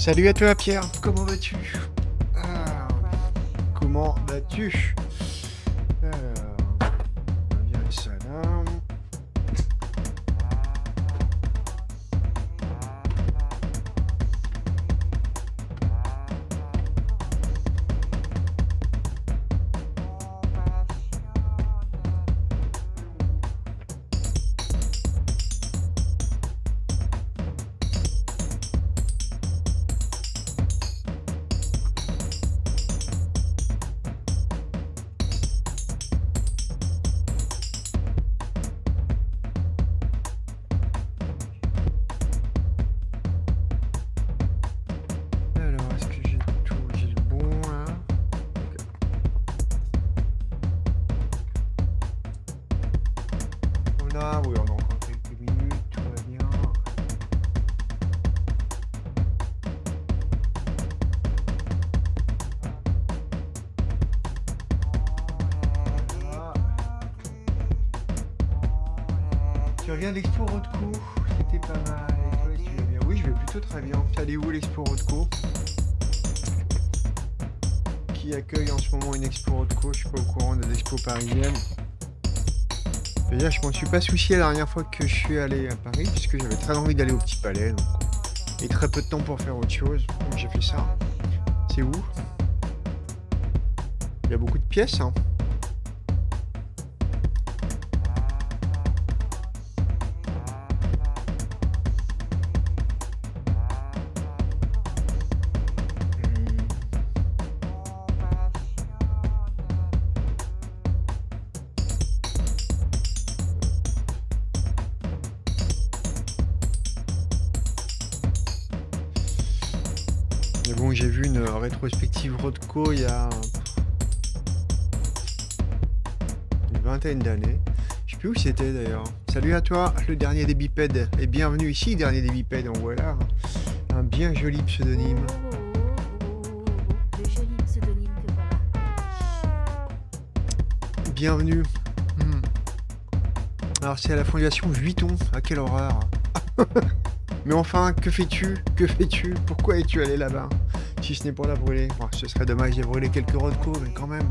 Salut à toi Pierre, comment vas-tu? Ah, Comment vas-tu? Très bien. Tu allé où l'expo Rothko Qui accueille en ce moment une expo Rothko Je suis pas au courant des expos parisiennes. D'ailleurs, je m'en suis pas soucié la dernière fois que je suis allé à Paris, puisque j'avais très envie d'aller au Petit Palais. Donc, et très peu de temps pour faire autre chose. Donc j'ai fait ça. C'est où? Il y a beaucoup de pièces. Hein. Il y a une vingtaine d'années. Je sais plus où c'était d'ailleurs. Salut à toi, le dernier des bipèdes. Et bienvenue ici, dernier des bipèdes. En voilà un bien joli pseudonyme. Bienvenue. Hmm. Alors c'est à la fondation Vuitton. Ah quelle horreur. Mais enfin, que fais-tu? Que fais-tu? Pourquoi es-tu allé là-bas? Si ce n'est pour la brûler. Bon, ce serait dommage de brûler quelques Rodco, mais quand même.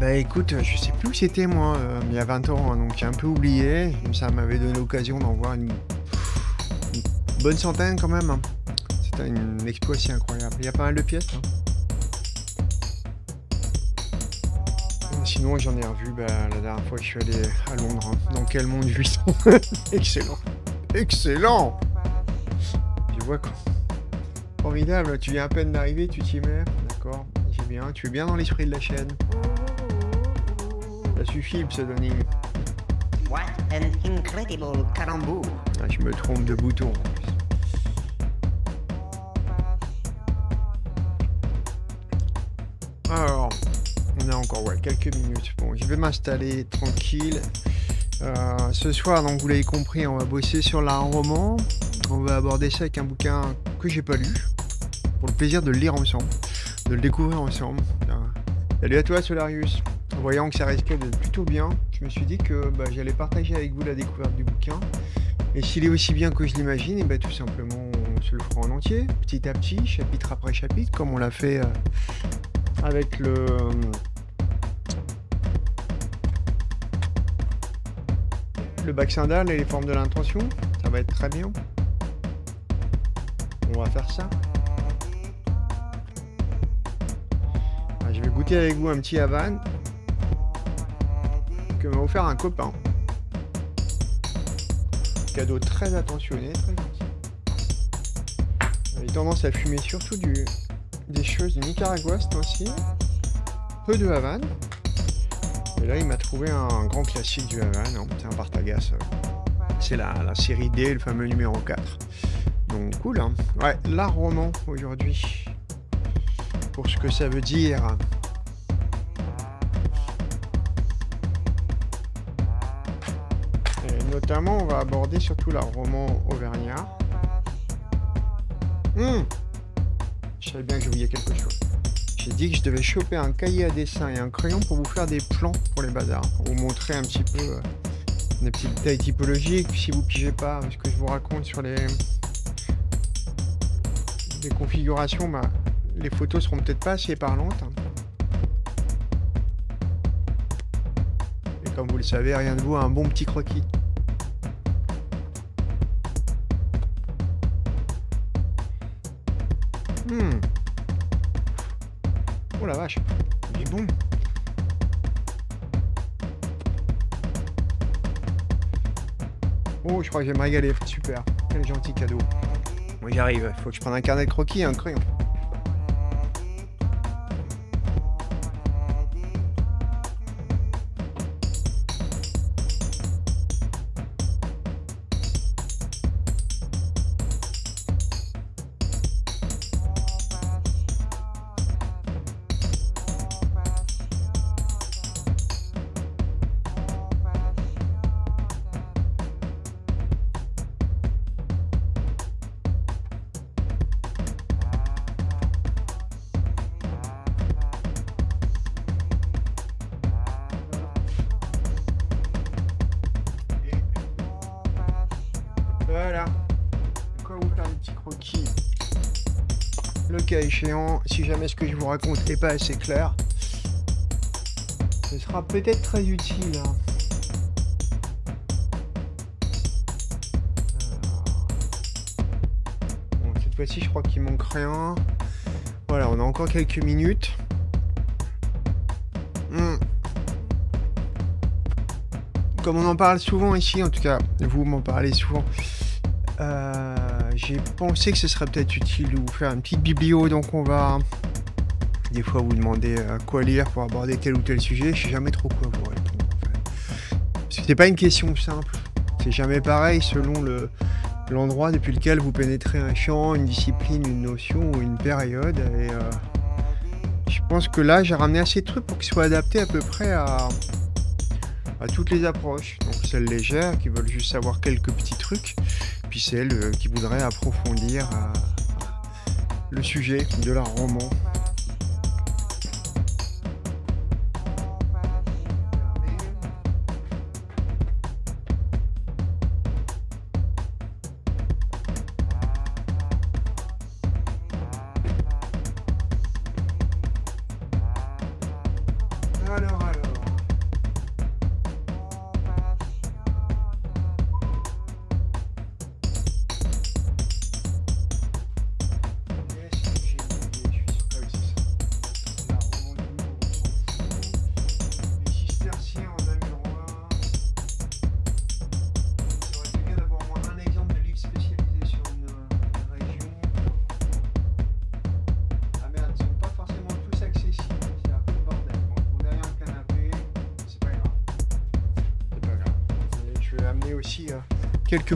Bah écoute, je sais plus où c'était moi, euh, il y a 20 ans, hein, donc j'ai un peu oublié. Ça m'avait donné l'occasion d'en voir une... bonne centaine quand même. hein. C'était une expo assez incroyable. Il y a pas mal de pièces. hein. Sinon, j'en ai revu bah, la dernière fois que je suis allé à Londres. Dans quel monde Vuitton Excellent Excellent Tu vois quoi Formidable, tu viens à peine d'arriver, tu t'y mets. D'accord, j'ai bien. Tu es bien dans l'esprit de la chaîne. Ça suffit le pseudonyme. What an incredible calembour. Ah, je me trompe de bouton en plus. Alors, on a encore ouais, quelques minutes. Bon, je vais m'installer tranquille. Euh, ce soir, donc vous l'avez compris, on va bosser sur l'art roman. On va aborder ça avec un bouquin que j'ai pas lu, de le lire ensemble, de le découvrir ensemble. Euh, Salut à toi Solarius. Voyant que ça risquait d'être plutôt bien, je me suis dit que bah, j'allais partager avec vous la découverte du bouquin. Et s'il est aussi bien que je l'imagine, et ben tout simplement on se le fera en entier, petit à petit, chapitre après chapitre, comme on l'a fait euh, avec le. Le bac et les formes de l'intention. Ça va être très bien. On va faire ça. Avec vous un petit Havane que m'a offert un copain. Cadeau très attentionné, très gentil. J'ai tendance à fumer surtout du, des choses du Nicaragua ce temps-ci. Peu de Havane. Et là, il m'a trouvé un grand classique du Havane. hein. C'est un Partagas. euh. C'est la, la série D, le fameux numéro 4. Donc cool. hein. Ouais, l'art roman aujourd'hui. Pour ce que ça veut dire. Notamment, on va aborder surtout l'art roman auvergnat. Hum Je savais bien que j'oubliais quelque chose. J'ai dit que je devais choper un cahier à dessin et un crayon pour vous faire des plans pour les bazars. Pour vous montrer un petit peu euh, des petits détails typologiques. Si vous pigez pas ce que je vous raconte sur les configurations, bah, les photos seront peut-être pas assez parlantes. Et comme vous le savez, rien de vaut un bon petit croquis. Crois que je me régaler. Super. Quel gentil cadeau. Moi, j'y arrive. Faut que je prenne un carnet de croquis un crayon. Jamais ce que je vous raconte n'est pas assez clair, ce sera peut-être très utile. hein. Cette fois-ci, je crois qu'il manque rien. Voilà, on a encore quelques minutes. Hmm. Comme on en parle souvent ici, en tout cas, vous m'en parlez souvent, euh, j'ai pensé que ce serait peut-être utile de vous faire une petite biblio, donc on va des fois vous demander euh, quoi lire pour aborder tel ou tel sujet, je sais jamais trop quoi vous répondre. Parce que c'est pas une question simple, c'est jamais pareil selon le l'endroit depuis lequel vous pénétrez un champ, une discipline, une notion ou une période. Et euh, je pense que là, j'ai ramené assez de trucs pour qu'ils soient adaptés à peu près à, à toutes les approches. Donc celles légères qui veulent juste savoir quelques petits trucs, euh, qui voudraient approfondir euh, le sujet de leur roman.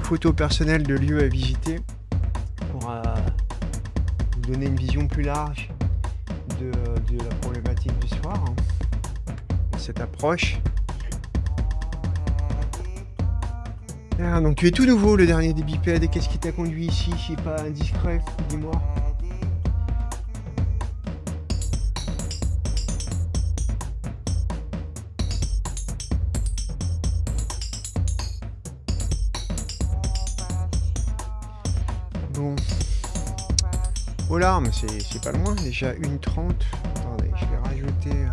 Photos personnelles de lieux à visiter pour euh, vous donner une vision plus large de, la problématique du soir. hein. Cette approche. Ah, donc tu es tout nouveau, le dernier des bipèdes. Qu'est-ce qui t'a conduit ici? Si c'est pas indiscret, dis-moi. C'est pas loin, déjà 1h30. Attendez, je vais rajouter. euh,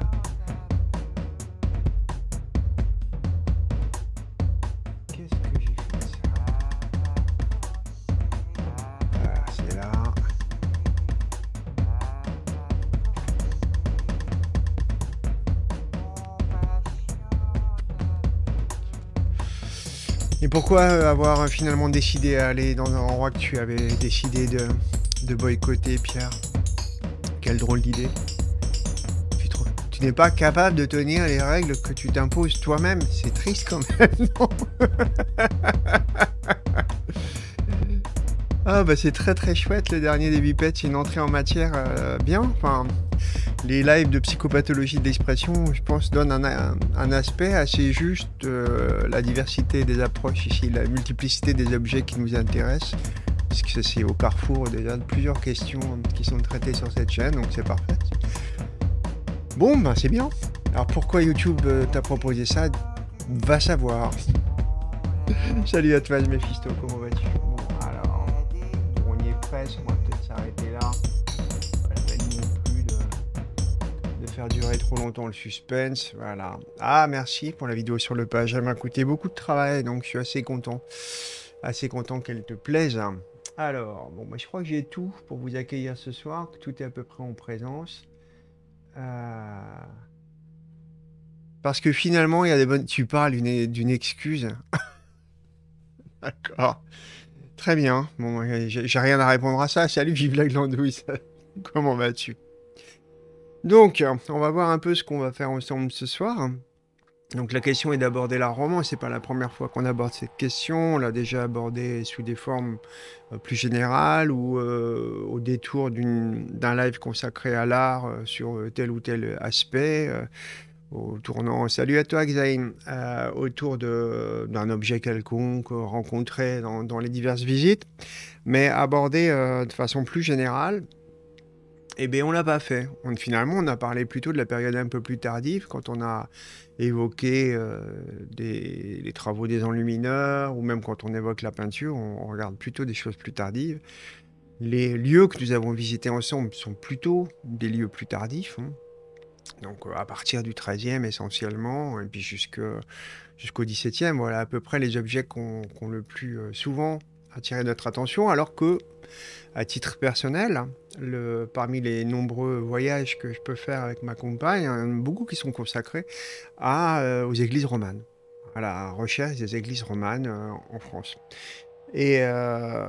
Qu'est-ce que j'ai fait Voilà, c'est là. Et pourquoi avoir euh, finalement décidé à aller dans un endroit que tu avais décidé de, de boycotter, Pierre Quelle drôle d'idée. Tu, n'es pas capable de tenir les règles que tu t'imposes toi-même. C'est triste quand même, non Ah bah c'est très très chouette le dernier des bipettes, c'est une entrée en matière euh, bien. Les lives de psychopathologie de l'expression, je pense, donnent un, aspect assez juste de la diversité des approches ici, la multiplicité des objets qui nous intéressent. Puisque c'est au carrefour déjà de plusieurs questions qui sont traitées sur cette chaîne, donc c'est parfait. Bon, ben c'est bien. Alors pourquoi YouTube euh, t'a proposé ça? Va savoir. Salut à toi, Mephisto, comment vas-tu? Bon, alors, on y est suspense. On va peut-être s'arrêter là. Pas la peine non plus de, de faire durer trop longtemps le suspense. Voilà. Ah, merci pour la vidéo sur le page. Elle m'a coûté beaucoup de travail, donc je suis assez content. Assez content qu'elle te plaise. Alors, bon, je crois que j'ai tout pour vous accueillir ce soir. que Tout est à peu près en présence. Euh, Parce que finalement, il y a des bonnes. Tu parles d'une d'une excuse. D'accord. Très bien. Bon, j'ai rien à répondre à ça. Salut, vive la glandouille. Comment vas-tu? Donc, on va voir un peu ce qu'on va faire ensemble ce soir. Donc, la question est d'aborder l'art roman. C'est pas la première fois qu'on aborde cette question. On l'a déjà abordée sous des formes euh, plus générales ou euh, au détour d'un live consacré à l'art euh, sur tel ou tel aspect. au tournant, salut à toi euh, autour d'un objet quelconque rencontré dans, dans les diverses visites, mais abordé de façon plus générale. Eh bien, on l'a pas fait. On, finalement, on a parlé plutôt de la période un peu plus tardive, quand on a évoqué euh, les travaux des enlumineurs, ou même quand on évoque la peinture, on, regarde plutôt des choses plus tardives. Les lieux que nous avons visités ensemble sont plutôt des lieux plus tardifs. hein. Donc, euh, à partir du 13e essentiellement, et puis jusqu'au 17e, voilà à peu près les objets qui ont le plus euh, souvent attiré notre attention, alors que, à titre personnel, parmi les nombreux voyages que je peux faire avec ma compagne, beaucoup qui sont consacrés euh, aux églises romanes, à la recherche des églises romanes euh, en France. Et euh,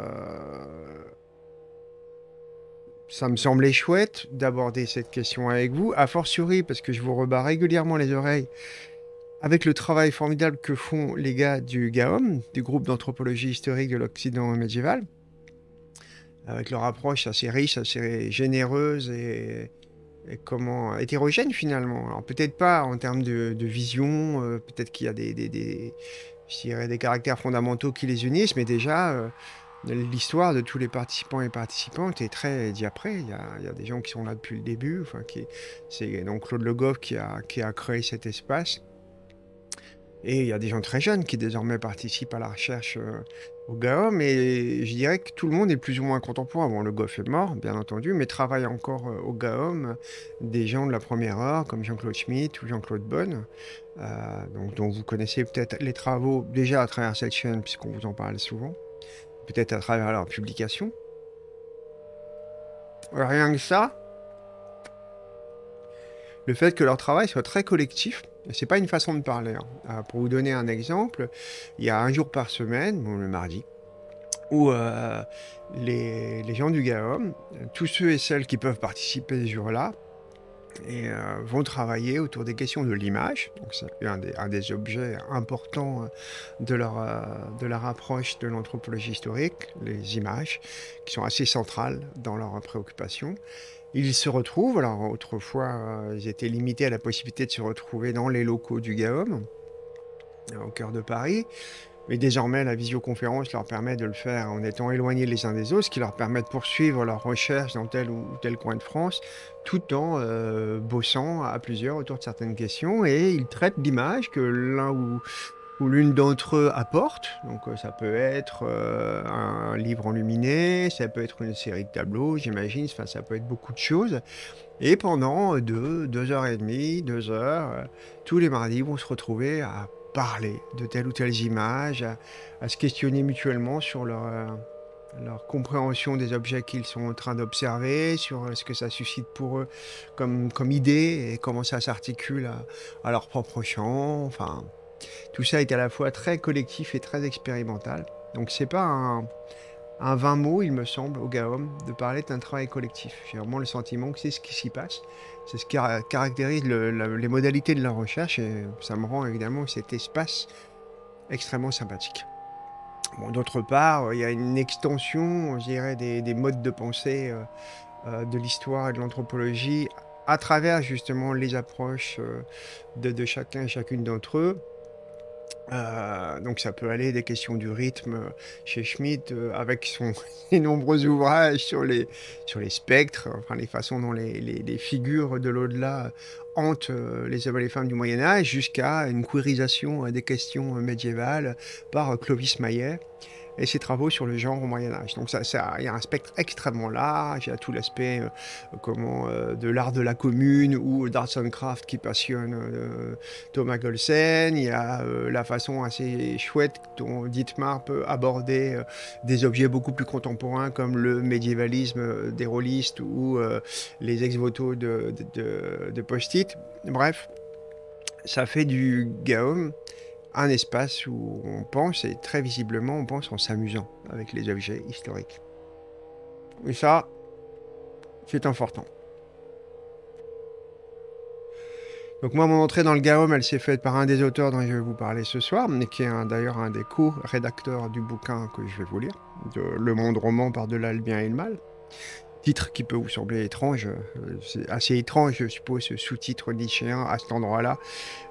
ça me semblait chouette d'aborder cette question avec vous, a fortiori parce que je vous rebats régulièrement les oreilles avec le travail formidable que font les gars du GAOM, du groupe d'anthropologie historique de l'Occident médiéval, avec leur approche assez riche, assez généreuse et, comment hétérogène finalement. Alors peut-être pas en termes de, vision, euh, peut-être qu'il y a des, des, des- des caractères fondamentaux qui les unissent, mais déjà euh, l'histoire de tous les participants et participantes est très diaprée. Il y a, des gens qui sont là depuis le début. Enfin, c'est donc Claude Le Goff qui a, qui a créé cet espace. Et il y a des gens très jeunes qui désormais participent à la recherche euh, au GAOM. Et je dirais que tout le monde est plus ou moins contemporain. Bon, Le Goff est mort, bien entendu, mais travaille encore euh, au GAOM euh, des gens de la première heure, comme Jean-Claude Schmitt ou Jean-Claude Bonne, euh, dont vous connaissez peut-être les travaux déjà à travers cette chaîne, puisqu'on vous en parle souvent, peut-être à travers leurs publications. Rien que ça, le fait que leur travail soit très collectif, c'est pas une façon de parler. hein. Euh, pour vous donner un exemple, il y a un jour par semaine, le mardi, où euh, les, gens du GAOM, tous ceux et celles qui peuvent participer ce jour-là, euh, vont travailler autour des questions de l'image. C'est un des, objets importants de leur, de leur approche de l'anthropologie historique, les images, qui sont assez centrales dans leurs préoccupations. Ils se retrouvent, alors autrefois euh, ils étaient limités à la possibilité de se retrouver dans les locaux du GAOM, euh, au cœur de Paris, mais désormais la visioconférence leur permet de le faire en étant éloignés les uns des autres, ce qui leur permet de poursuivre leurs recherches dans tel ou tel coin de France, tout en euh, bossant à plusieurs autour de certaines questions, et ils traitent l'image que l'un ou ou l'une d'entre eux apporte. Donc euh, ça peut être euh, un livre enluminé, ça peut être une série de tableaux, j'imagine, enfin ça peut être beaucoup de choses. Et pendant deux, deux heures et demie, deux heures, euh, tous les mardis vont se retrouver à parler de telle ou telle image, à, se questionner mutuellement sur leur, euh, compréhension des objets qu'ils sont en train d'observer, sur euh, ce que ça suscite pour eux comme, comme idée et comment ça s'articule à, à leur propre champ. Enfin, tout ça est à la fois très collectif et très expérimental. Donc c'est pas un, un vain mot, il me semble, au GAOM, de parler d'un travail collectif. J'ai vraiment le sentiment que c'est ce qui s'y passe. C'est ce qui ra- caractérise les modalités de la recherche et ça me rend évidemment cet espace extrêmement sympathique. Bon, D'autre part, il y a une extension, je dirais, des, des modes de pensée euh, euh, de l'histoire et de l'anthropologie à travers justement les approches euh, de, de chacun et chacune d'entre eux. Euh, donc ça peut aller des questions du rythme euh, chez Schmitt euh, avec son, ses nombreux ouvrages sur les, sur les spectres, enfin les façons dont les, les- figures de l'au-delà hantent les hommes et les femmes du Moyen Âge, jusqu'à une queerisation des questions médiévales par Clovis Maillet. Et ses travaux sur le genre au Moyen Âge. Donc ça, il y a un spectre extrêmement large, il y a tout l'aspect euh, euh, de l'art de la commune ou d'arts and craft qui passionne euh, Thomas Golsen, il y a la façon assez chouette dont Dietmar peut aborder des objets beaucoup plus contemporains comme le médiévalisme des rôlistes ou les ex-voto de, de, post-it. Bref, ça fait du Gaume un espace où on pense, et très visiblement, on pense en s'amusant avec les objets historiques. Et ça, c'est important. Donc moi, mon entrée dans le Gaume, elle s'est faite par un des auteurs dont je vais vous parler ce soir, mais qui est d'ailleurs un des co-rédacteurs du bouquin que je vais vous lire, Le Monde roman par-delà le bien et le mal. Titre qui peut vous sembler étrange, euh, assez étrange, je suppose, ce sous-titre nichéen à cet endroit-là,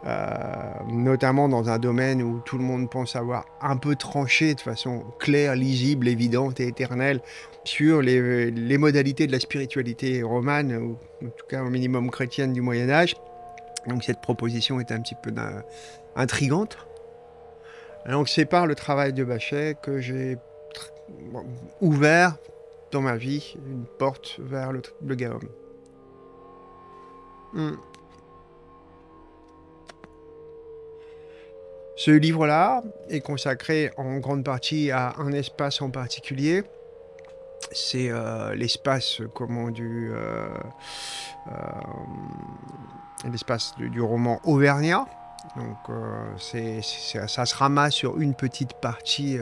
euh, notamment dans un domaine où tout le monde pense avoir un peu tranché de façon claire, lisible, évidente et éternelle sur les, les modalités de la spiritualité romane, ou en tout cas au minimum chrétienne du Moyen Âge. Donc cette proposition est un petit peu intrigante. Donc c'est par le travail de Bachet que j'ai ouvert dans ma vie une porte vers le, le. Hmm. Ce livre-là est consacré en grande partie à un espace en particulier. C'est euh, l'espace comment du euh, euh, l'espace du, roman Auvergnat. Donc c'est, ça se ramasse sur une petite partie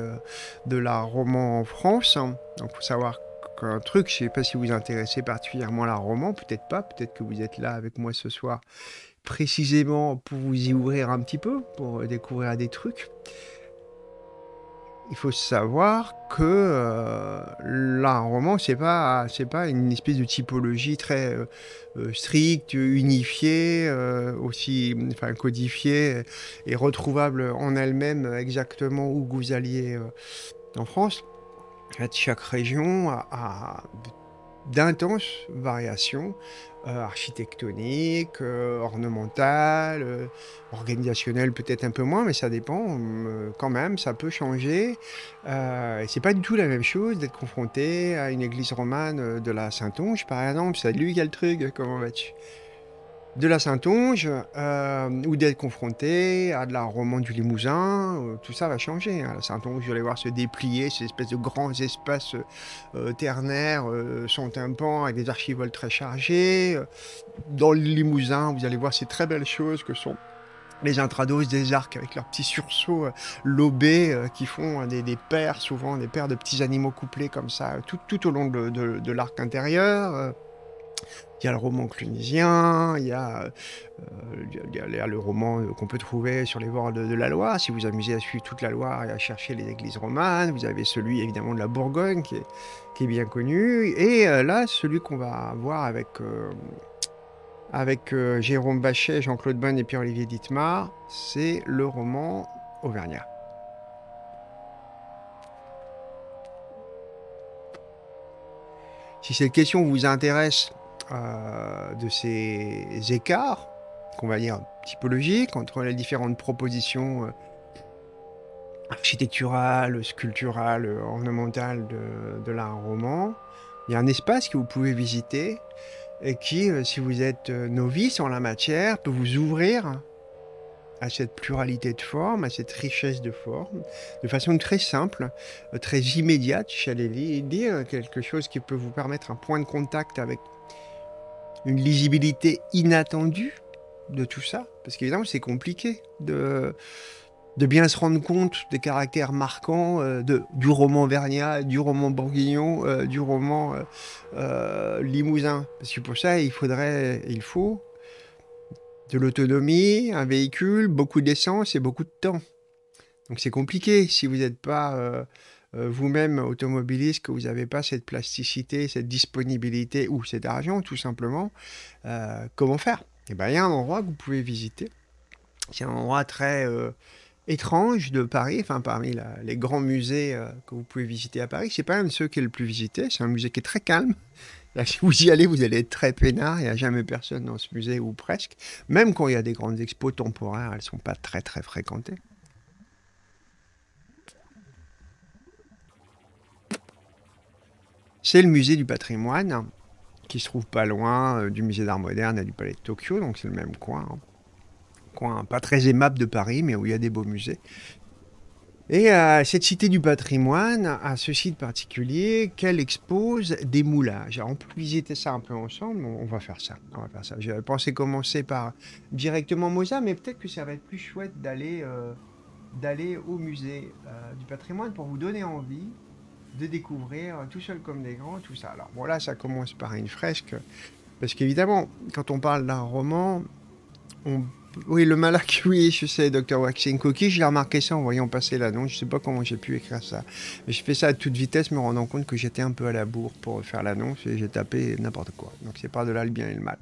de la roman en France. Donc faut savoir qu'un truc, je ne sais pas si vous intéressez particulièrement la roman, peut-être pas, peut-être que vous êtes là avec moi ce soir précisément pour vous y ouvrir un petit peu, pour découvrir des trucs. Il faut savoir que euh, un roman, c'est pas, c'est pas une espèce de typologie très euh, euh, stricte, unifiée, aussi, enfin codifiée et retrouvable en elle-même exactement où vous alliez en France. Chaque région a, d'intenses variations euh, architectoniques, euh, ornementales, euh, organisationnelles peut-être un peu moins, mais ça dépend quand même, ça peut changer. Et c'est pas du tout la même chose d'être confronté à une église romane de la Saintonge, par exemple. A le truc, comment vas-tu? De la Saintonge, euh, ou d'être confronté à de la romane du Limousin, euh, tout ça va changer. hein. La Saintonge, vous allez voir se déplier ces espèces de grands espaces euh, ternaires, sans tympan, avec des archivoles très chargés. Dans le Limousin, vous allez voir ces très belles choses que sont les intrados des arcs avec leurs petits sursauts lobés qui font des, paires, souvent des paires de petits animaux couplés comme ça, tout, au long de l'arc intérieur. Il y a le roman clunisien, il y a, euh, le roman euh, qu'on peut trouver sur les bords de, la Loire. Si vous vous amusez à suivre toute la Loire et à chercher les églises romanes, vous avez celui évidemment de la Bourgogne qui est, bien connu. Et euh, là, celui qu'on va voir avec, Jérôme Bachet, Jean-Claude Bonne et Pierre-Olivier Dittmar, c'est le roman Auvergnat. Si cette question vous intéresse euh, de ces écarts, qu'on va dire typologiques, entre les différentes propositions euh, architecturales, sculpturales, ornementales de, l'art roman, il y a un espace que vous pouvez visiter et qui, euh, si vous êtes novice en la matière, peut vous ouvrir à cette pluralité de formes, à cette richesse de formes, de façon très simple, très immédiate, j'allais dire, quelque chose qui peut vous permettre un point de contact avec une lisibilité inattendue de tout ça, parce qu'évidemment c'est compliqué de, bien se rendre compte des caractères marquants euh, du roman Vergnat, du roman Bourguignon, euh, du roman euh, Limousin. Parce que pour ça, il faudrait, il faut de l'autonomie, un véhicule, beaucoup d'essence et beaucoup de temps. Donc c'est compliqué si vous n'êtes pas vous-même automobiliste, que vous n'avez pas cette plasticité, cette disponibilité ou cet argent tout simplement. euh, comment faire? Eh bien, il y a un endroit que vous pouvez visiter. C'est un endroit très euh, étrange de Paris, enfin parmi les grands musées euh, que vous pouvez visiter à Paris. C'est pas un de ceux qui est le plus visité. C'est un musée qui est très calme. Si vous y allez, vous allez être très peinard. Il n'y a jamais personne dans ce musée ou presque. Même quand il y a des grandes expos temporaires, elles sont pas très très fréquentées. C'est le musée du patrimoine qui se trouve pas loin euh, du musée d'art moderne et du palais de Tokyo, donc c'est le même coin. hein. Coin pas très aimable de Paris, mais où il y a des beaux musées. Et euh, cette cité du patrimoine a ce site particulier qu'elle expose des moulages. Alors on peut visiter ça un peu ensemble, on va faire ça. On va faire ça. J'avais pensé commencer par directement Mozart, mais peut-être que ça va être plus chouette d'aller euh, au musée euh, du patrimoine pour vous donner envie de découvrir euh, tout seul comme des grands tout ça. Alors bon ça commence par une fresque, parce qu'évidemment quand on parle d'un roman, on oui, le Malak, oui, je sais, Dr. Waxing Cookie, j'ai remarqué ça en voyant passer l'annonce. Je sais pas comment j'ai pu écrire ça. Mais j'ai fait ça à toute vitesse, me rendant compte que j'étais un peu à la bourre pour faire l'annonce et j'ai tapé n'importe quoi. Donc c'est pas de là le bien et le mal.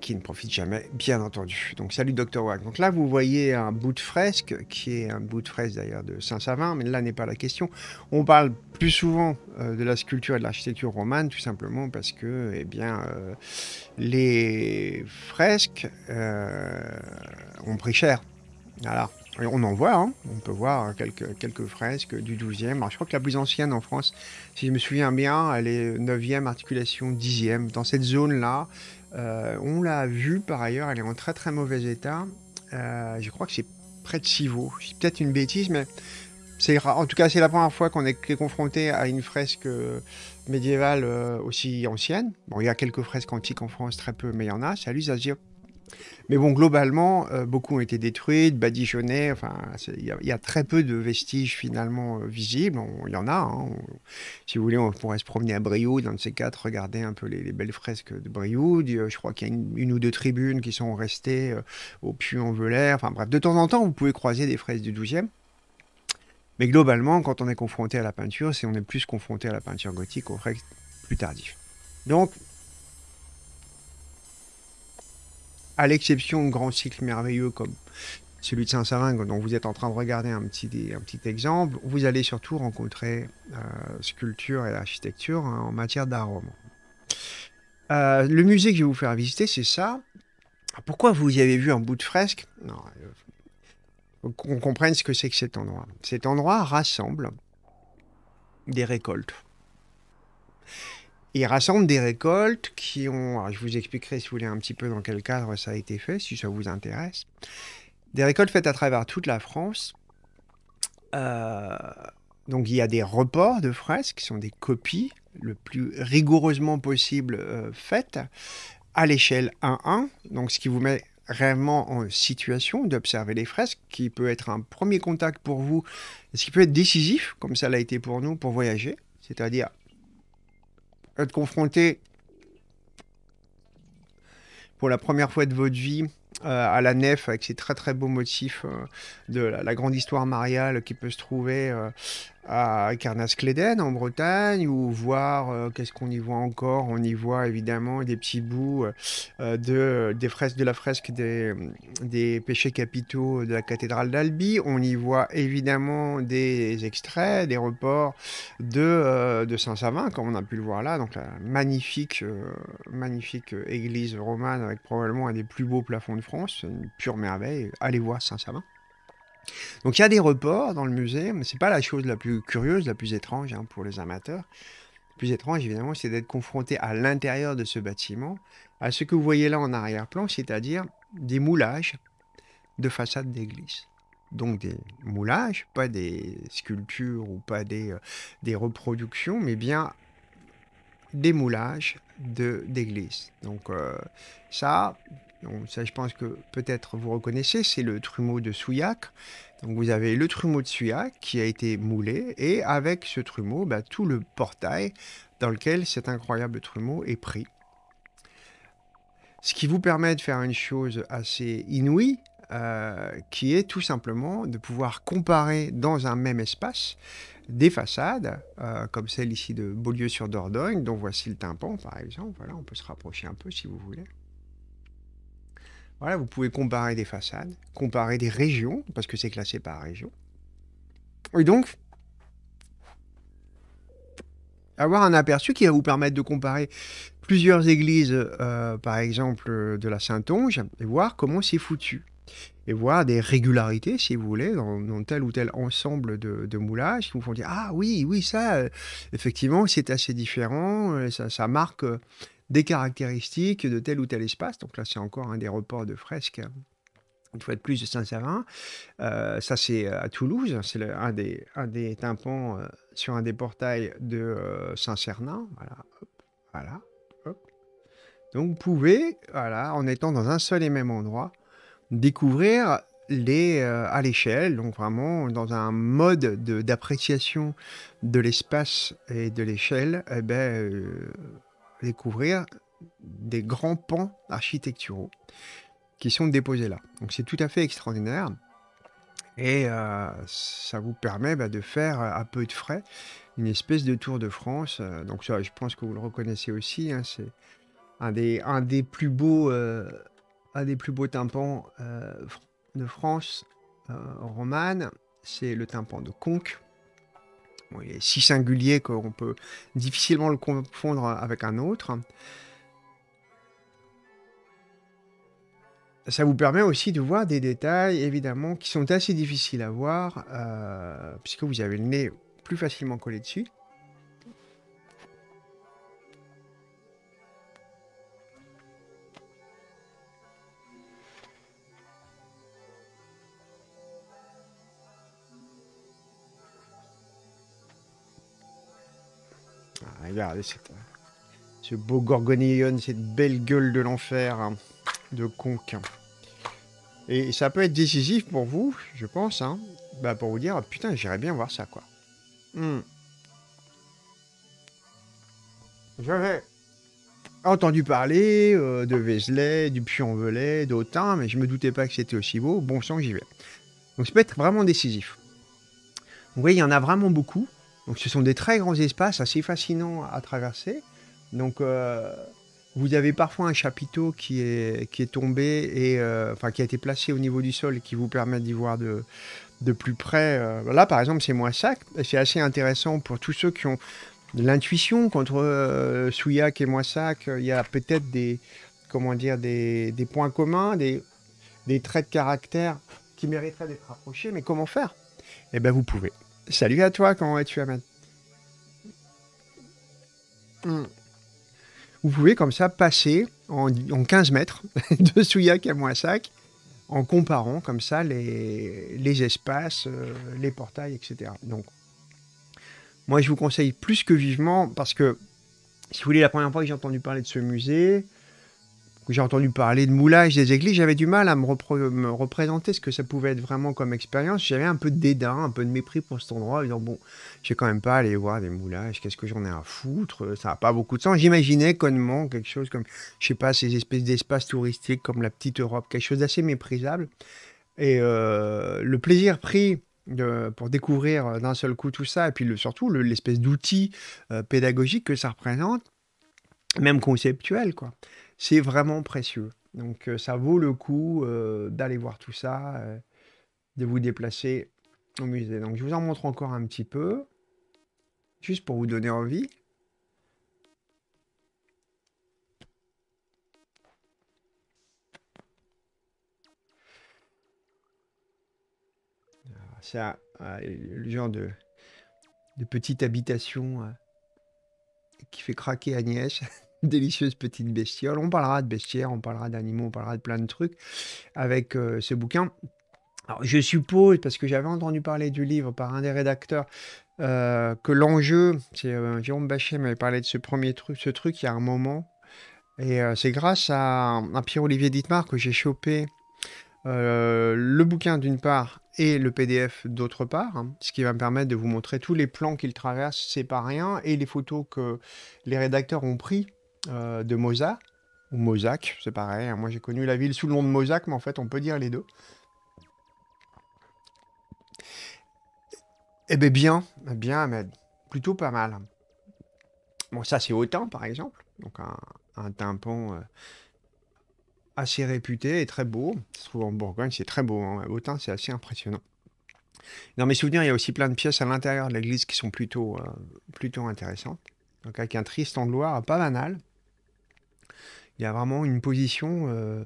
Qui ne profite jamais, bien entendu. Donc salut Dr. Wack. Donc là, vous voyez un bout de fresque, qui est un bout de fresque d'ailleurs de Saint-Savin, mais là n'est pas la question. On parle plus souvent euh, de la sculpture et de l'architecture romane, tout simplement parce que, eh bien, euh, les fresques euh, ont pris cher. Voilà. On en voit, hein. on peut voir quelques, quelques fresques du 12e. Alors, je crois que la plus ancienne en France, si je me souviens bien, elle est 9e, articulation 10e. Dans cette zone-là, euh, on l'a vue par ailleurs, elle est en très très mauvais état. Euh, je crois que c'est près de Civaux. C'est peut-être une bêtise, mais c'est en tout cas c'est la première fois qu'on est confronté à une fresque euh, médiévale aussi ancienne. Bon, il y a quelques fresques antiques en France, très peu, mais il y en a. Salut Zazir. Mais bon, globalement, euh, beaucoup ont été détruites, badigeonnées. Enfin, il y, a- très peu de vestiges finalement euh, visibles. Il y en a. hein. Si vous voulez, on pourrait se promener à Brioude, un de ces quatre, regarder un peu les, les belles fresques de Brioude. Euh, Je crois qu'il y a une, ou deux tribunes qui sont restées au Puy-en-Velay. Enfin bref, de temps en temps, vous pouvez croiser des fresques du 12e. Mais globalement, quand on est confronté à la peinture, c'est on est plus confronté à la peinture gothique, aux fresques plus tardives. Donc, à l'exception de grands cycles merveilleux comme celui de Saint-Savin, dont vous êtes en train de regarder un petit, exemple, vous allez surtout rencontrer euh, sculpture et architecture hein, en matière d'art roman. Euh, le musée que je vais vous faire visiter, c'est ça. Pourquoi vous y avez vu un bout de fresque? Non, euh, qu'on comprenne ce que c'est que cet endroit. Cet endroit rassemble des récoltes. Il rassemble des récoltes qui ont. alors, je vous expliquerai si vous voulez un petit peu dans quel cadre ça a été fait, si ça vous intéresse. Des récoltes faites à travers toute la France. Euh, donc il y a des reports de fresques qui sont des copies le plus rigoureusement possible euh, faites à l'échelle 1-1. Donc ce qui vous met réellement en situation d'observer les fresques, qui peut être un premier contact pour vous, ce qui peut être décisif, comme ça l'a été pour nous, pour voyager. C'est-à-dire être confronté pour la première fois de votre vie euh, à la nef avec ces très très beaux motifs euh, de la, grande histoire mariale qui peut se trouver euh, à Carnascléden en Bretagne ou voir euh, qu'est-ce qu'on y voit encore? On y voit évidemment des petits bouts euh, de des fresques de la fresque des, péchés capitaux de la cathédrale d'Albi. On y voit évidemment des extraits des reports de, euh, de Saint-Savin comme on a pu le voir là. Donc la magnifique euh, magnifique euh, église romane avec probablement un des plus beaux plafonds de France. Une pure merveille. Allez voir Saint-Savin donc il y a des reports dans le musée, mais c'est pas la chose la plus curieuse, la plus étrange hein, pour les amateurs. Le plus étrange, évidemment, c'est d'être confronté à l'intérieur de ce bâtiment à ce que vous voyez là en arrière-plan, c'est-à-dire des moulages de façades d'église. Donc des moulages, pas des sculptures ou pas des, euh, des reproductions, mais bien des moulages d'églises. Donc euh, ça, ça, je pense que peut-être vous reconnaissez, c'est le trumeau de Souillac. Donc vous avez le trumeau de Souillac qui a été moulé et avec ce trumeau, bah, tout le portail dans lequel cet incroyable trumeau est pris. Ce qui vous permet de faire une chose assez inouïe, euh, qui est tout simplement de pouvoir comparer dans un même espace des façades, euh, comme celle ici de Beaulieu-sur-Dordogne, dont voici le tympan par exemple. Voilà, on peut se rapprocher un peu si vous voulez. Voilà, vous pouvez comparer des façades, comparer des régions, parce que c'est classé par région. Et donc, avoir un aperçu qui va vous permettre de comparer plusieurs églises, euh, par exemple euh, de la Saintonge, et voir comment c'est foutu. et voir des régularités, si vous voulez, dans, tel ou tel ensemble de, de moulages qui vous font dire Ah oui, oui, ça, euh, effectivement, c'est assez différent, ça, marque des caractéristiques de tel ou tel espace. Donc là, c'est encore un des reports de fresques, une fois de plus, de Saint-Savin. Euh, ça, c'est à Toulouse, c'est un, des, un des tympans euh, sur un des portails de euh, Saint-Cernin. Voilà, voilà. Donc vous pouvez, voilà, en étant dans un seul et même endroit, découvrir les, à l'échelle, donc vraiment dans un mode de- d'appréciation de l'espace et de l'échelle, eh ben, découvrir des grands pans architecturaux qui sont déposés là. Donc c'est tout à fait extraordinaire. Et euh, ça vous permet bah, de faire euh, à peu de frais une espèce de tour de France. Euh, donc ça, je pense que vous le reconnaissez aussi. hein, c'est un des, plus beaux, tympans de France romane. C'est le tympan de Conques. Il est si singulier qu'on peut difficilement le confondre avec un autre. Ça vous permet aussi de voir des détails, évidemment, qui sont assez difficiles à voir, euh, puisque vous avez le nez plus facilement collé dessus. Regardez cette- ce beau gorgonillon, cette belle gueule de l'enfer hein, de conque. Et ça peut être décisif pour vous, je pense, hein, bah pour vous dire, putain, j'irais bien voir ça, quoi. Hmm. J'avais entendu parler euh, de Vézelay, du Puy-en-Velay, d'Autun, mais je me doutais pas que c'était aussi beau. Bon sang, j'y vais. Donc ça peut être vraiment décisif. Vous voyez, il y en a vraiment beaucoup. Donc ce sont des très grands espaces, assez fascinants à traverser. Donc euh, vous avez parfois un chapiteau qui est, qui est tombé et euh, enfin qui a été placé au niveau du sol et qui vous permet d'y voir de, de plus près. Euh, Là par exemple c'est Moissac. C'est assez intéressant pour tous ceux qui ont l'intuition contre Souillac et Moissac. Il y a peut-être des des, des points communs, des, des traits de caractère qui mériteraient d'être rapprochés. Mais comment faire? Eh bien vous pouvez. Salut à toi, comment vas-tu Ahmed? Hmm. Vous pouvez comme ça passer en, en 15 mètres de Souillac à Moissac en comparant comme ça les, les espaces, euh, les portails, etc. Donc, moi je vous conseille plus que vivement parce que si vous voulez, la première fois que j'ai entendu parler de ce musée, j'ai entendu parler de moulage des églises, j'avais du mal à me, représenter ce que ça pouvait être vraiment comme expérience. J'avais un peu de dédain, un peu de mépris pour cet endroit, en disant bon, je vais quand même pas aller voir des moulages, qu'est-ce que j'en ai à foutre, ça n'a pas beaucoup de sens. J'imaginais connement quelque chose comme, je sais pas, ces espèces d'espaces touristiques comme la petite Europe, quelque chose d'assez méprisable. Et euh, le plaisir pris pour découvrir d'un seul coup tout ça, et puis surtout le- l'espèce d'outil euh, pédagogique que ça représente, même conceptuel, quoi. C'est vraiment précieux. Donc euh, ça vaut le coup euh, d'aller voir tout ça, euh, de vous déplacer au musée. Donc je vous en montre encore un petit peu, juste pour vous donner envie. C'est un- un- le genre de, de petite habitation qui fait craquer Agnès. Délicieuse petite bestiole. On parlera de bestiaires, on parlera d'animaux, on parlera de plein de trucs avec euh, ce bouquin. Alors, je suppose, parce que j'avais entendu parler du livre par un des rédacteurs, euh, que l'enjeu, c'est euh, Jérôme Bachet m'avait parlé de ce premier truc, ce truc il y a un moment. Et c'est grâce à un Pierre-Olivier Dittmar que j'ai chopé le bouquin d'une part et le PDF d'autre part, hein, ce qui va me permettre de vous montrer tous les plans qu'il traverse, c'est pas rien, et les photos que les rédacteurs ont pris euh, de Moza, ou Mozac, c'est pareil. hein. Moi j'ai connu la ville sous le nom de Mozac, mais en fait on peut dire les deux. Eh bien bien, bien, mais plutôt pas mal. Bon, ça c'est Autun par exemple, donc un, tympan euh, assez réputé et très beau. Ça se trouve en Bourgogne, c'est très beau. Hein. Autun, c'est assez impressionnant. Dans mes souvenirs, il y a aussi plein de pièces à l'intérieur de l'église qui sont plutôt, euh, plutôt intéressantes. Donc avec un triste angloire pas banal. Il y a vraiment une position euh,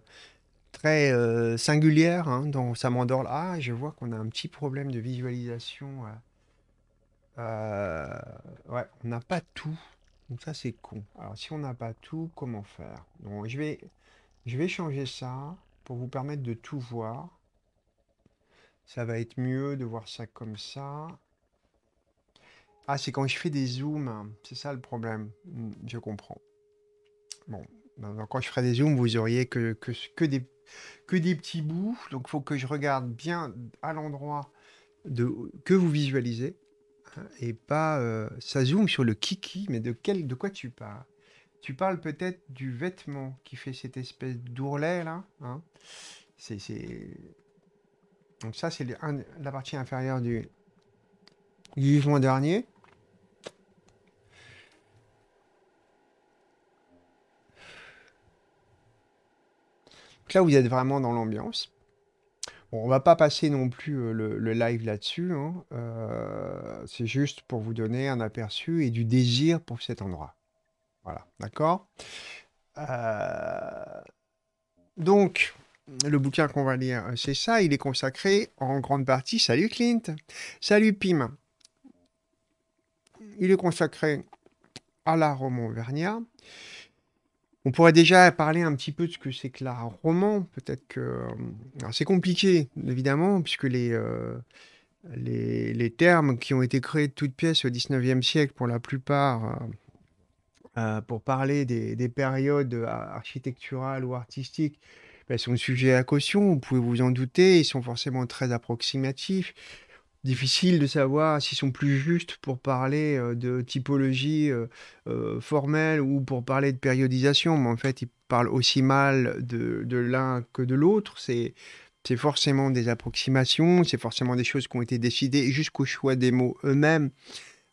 très euh, singulière. hein, dans, là. Ah, je vois qu'on a un petit problème de visualisation. euh. Ouais, on n'a pas tout. Donc ça, c'est con. Alors, si on n'a pas tout, comment faire? Donc, je vais, je vais changer ça pour vous permettre de tout voir. Ça va être mieux de voir ça comme ça. Ah, c'est quand je fais des zooms. hein. C'est ça le problème. Hmm, Je comprends. Bon, quand je ferai des zooms, vous auriez que, que, des, que des petits bouts. Donc, il faut que je regarde bien à l'endroit que vous visualisez. hein, Et pas... euh, ça zoome sur le kiki, mais de, quel, de quoi tu parles? Tu parles peut-être du vêtement qui fait cette espèce d'ourlet là. hein. C'est. Donc ça, c'est la partie inférieure du, du dernier. Donc là, vous êtes vraiment dans l'ambiance. Bon, on va pas passer non plus euh, le, live là-dessus. hein. Euh, c'est juste pour vous donner un aperçu et du désir pour cet endroit. Voilà, d'accord? Euh, donc, le bouquin qu'on va lire, c'est ça. Il est consacré en grande partie. Salut Clint. Salut Pim. Il est consacré à l'art roman auvergnat. On pourrait déjà parler un petit peu de ce que c'est que l'art roman. Peut-être que. euh, c'est compliqué, évidemment, puisque les, euh, les, termes qui ont été créés de toutes pièces au 19e siècle, pour la plupart, euh, pour parler des, des périodes architecturales ou artistiques, ben, sont sujets à caution, vous pouvez vous en douter, ils sont forcément très approximatifs. Difficile de savoir s'ils sont plus justes pour parler euh, de typologie euh, euh, formelle ou pour parler de périodisation, mais en fait, ils parlent aussi mal de, de l'un que de l'autre. C'est, c'est forcément des approximations, c'est forcément des choses qui ont été décidées jusqu'au choix des mots eux-mêmes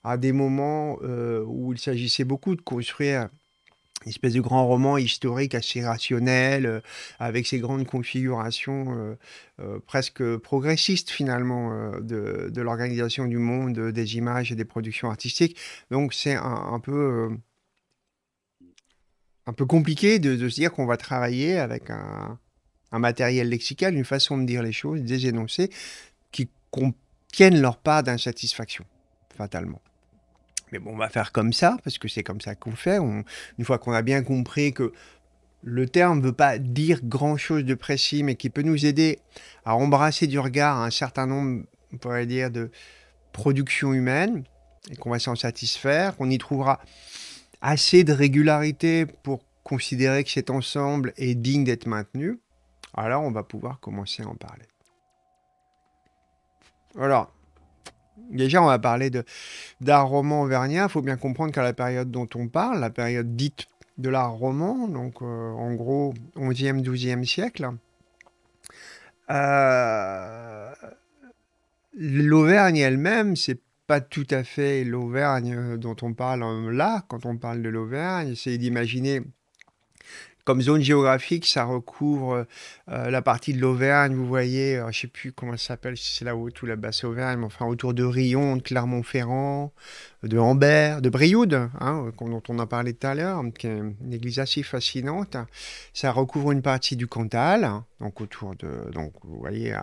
à des moments où il s'agissait beaucoup de construire une espèce de grand roman historique assez rationnel, euh, avec ces grandes configurations euh, euh, presque progressistes finalement de, l'organisation du monde, des images et des productions artistiques. Donc c'est un, peu, un peu compliqué de, de se dire qu'on va travailler avec un, un matériel lexical, une façon de dire les choses, des énoncés qui contiennent leur part d'insatisfaction, fatalement. Mais bon, on va faire comme ça, parce que c'est comme ça qu'on fait. Une fois qu'on a bien compris que le terme ne veut pas dire grand-chose de précis, mais qui peut nous aider à embrasser du regard un certain nombre, on pourrait dire, de productions humaines, et qu'on va s'en satisfaire, qu'on y trouvera assez de régularité pour considérer que cet ensemble est digne d'être maintenu, alors on va pouvoir commencer à en parler. Alors, déjà, on va parler d'art roman auvergnat. Il faut bien comprendre qu'à la période dont on parle, la période dite de l'art roman, donc euh, en gros 11e, 12e siècle, euh, l'Auvergne elle-même, c'est pas tout à fait l'Auvergne euh, dont on parle là, quand on parle de l'Auvergne. Essayez d'imaginer comme zone géographique, ça recouvre euh, la partie de l'Auvergne. Vous voyez, euh, je sais plus comment ça s'appelle, si c'est là-haut ou la basse Auvergne, mais enfin autour de Rion, de Clermont-Ferrand, de Ambert, de Brioude, hein, euh, dont on a parlé tout à l'heure, qui est une église assez fascinante. Ça recouvre une partie du Cantal, donc autour de, donc vous voyez,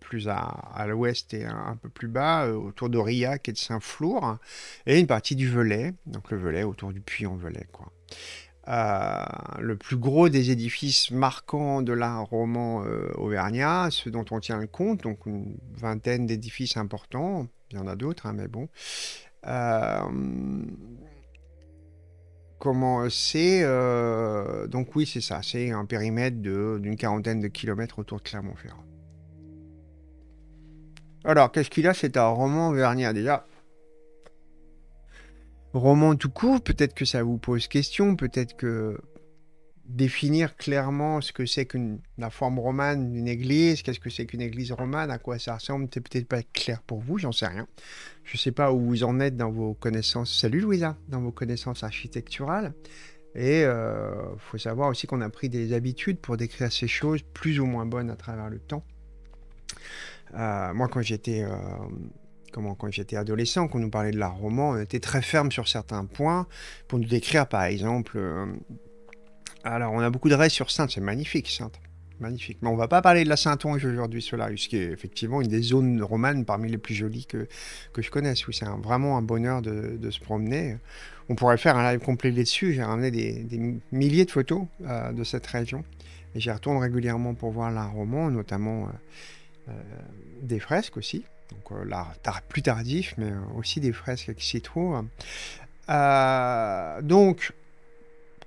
plus à, l'ouest et un, peu plus bas, autour d'Aurillac et de Saint-Flour, et une partie du Velay, donc le Velay autour du Puy-en-Velay, quoi. Euh, le plus gros des édifices marquants de l'art roman euh, auvergnat, ceux dont on tient le compte, donc une vingtaine d'édifices importants, il y en a d'autres, hein, mais bon. Euh, comment c'est Donc oui, c'est ça, c'est un périmètre d'une quarantaine de kilomètres autour de Clermont-Ferrand. Alors, qu'est-ce qu'il a C'est un roman auvergnat déjà. Roman tout court, peut-être que ça vous pose question, peut-être que définir clairement ce que c'est qu'une la forme romane d'une église, qu'est-ce que c'est qu'une église romane, à quoi ça ressemble, c'est peut-être pas clair pour vous, j'en sais rien. Je sais pas où vous en êtes dans vos connaissances. Salut Louisa, dans vos connaissances architecturales. Et euh, faut savoir aussi qu'on a pris des habitudes pour décrire ces choses plus ou moins bonnes à travers le temps. Euh, moi, quand j'étais euh, comment quand j'étais adolescent, qu'on nous parlait de l'art roman, on était très ferme sur certains points pour nous décrire, par exemple. euh, alors, on a beaucoup de raies sur Sainte, c'est magnifique, Sainte. magnifique. Mais on va pas parler de la Saintonge aujourd'hui, Solarius, qui est effectivement une des zones romanes parmi les plus jolies que, que je connaisse, où c'est vraiment un bonheur de, se promener. On pourrait faire un live complet là-dessus. J'ai ramené des, milliers de photos euh, de cette région. Et j'y retourne régulièrement pour voir l'art roman, notamment euh, des fresques aussi. Donc euh, l'art plus tardif, mais euh, aussi des fresques qui s'y trouvent. Euh, donc,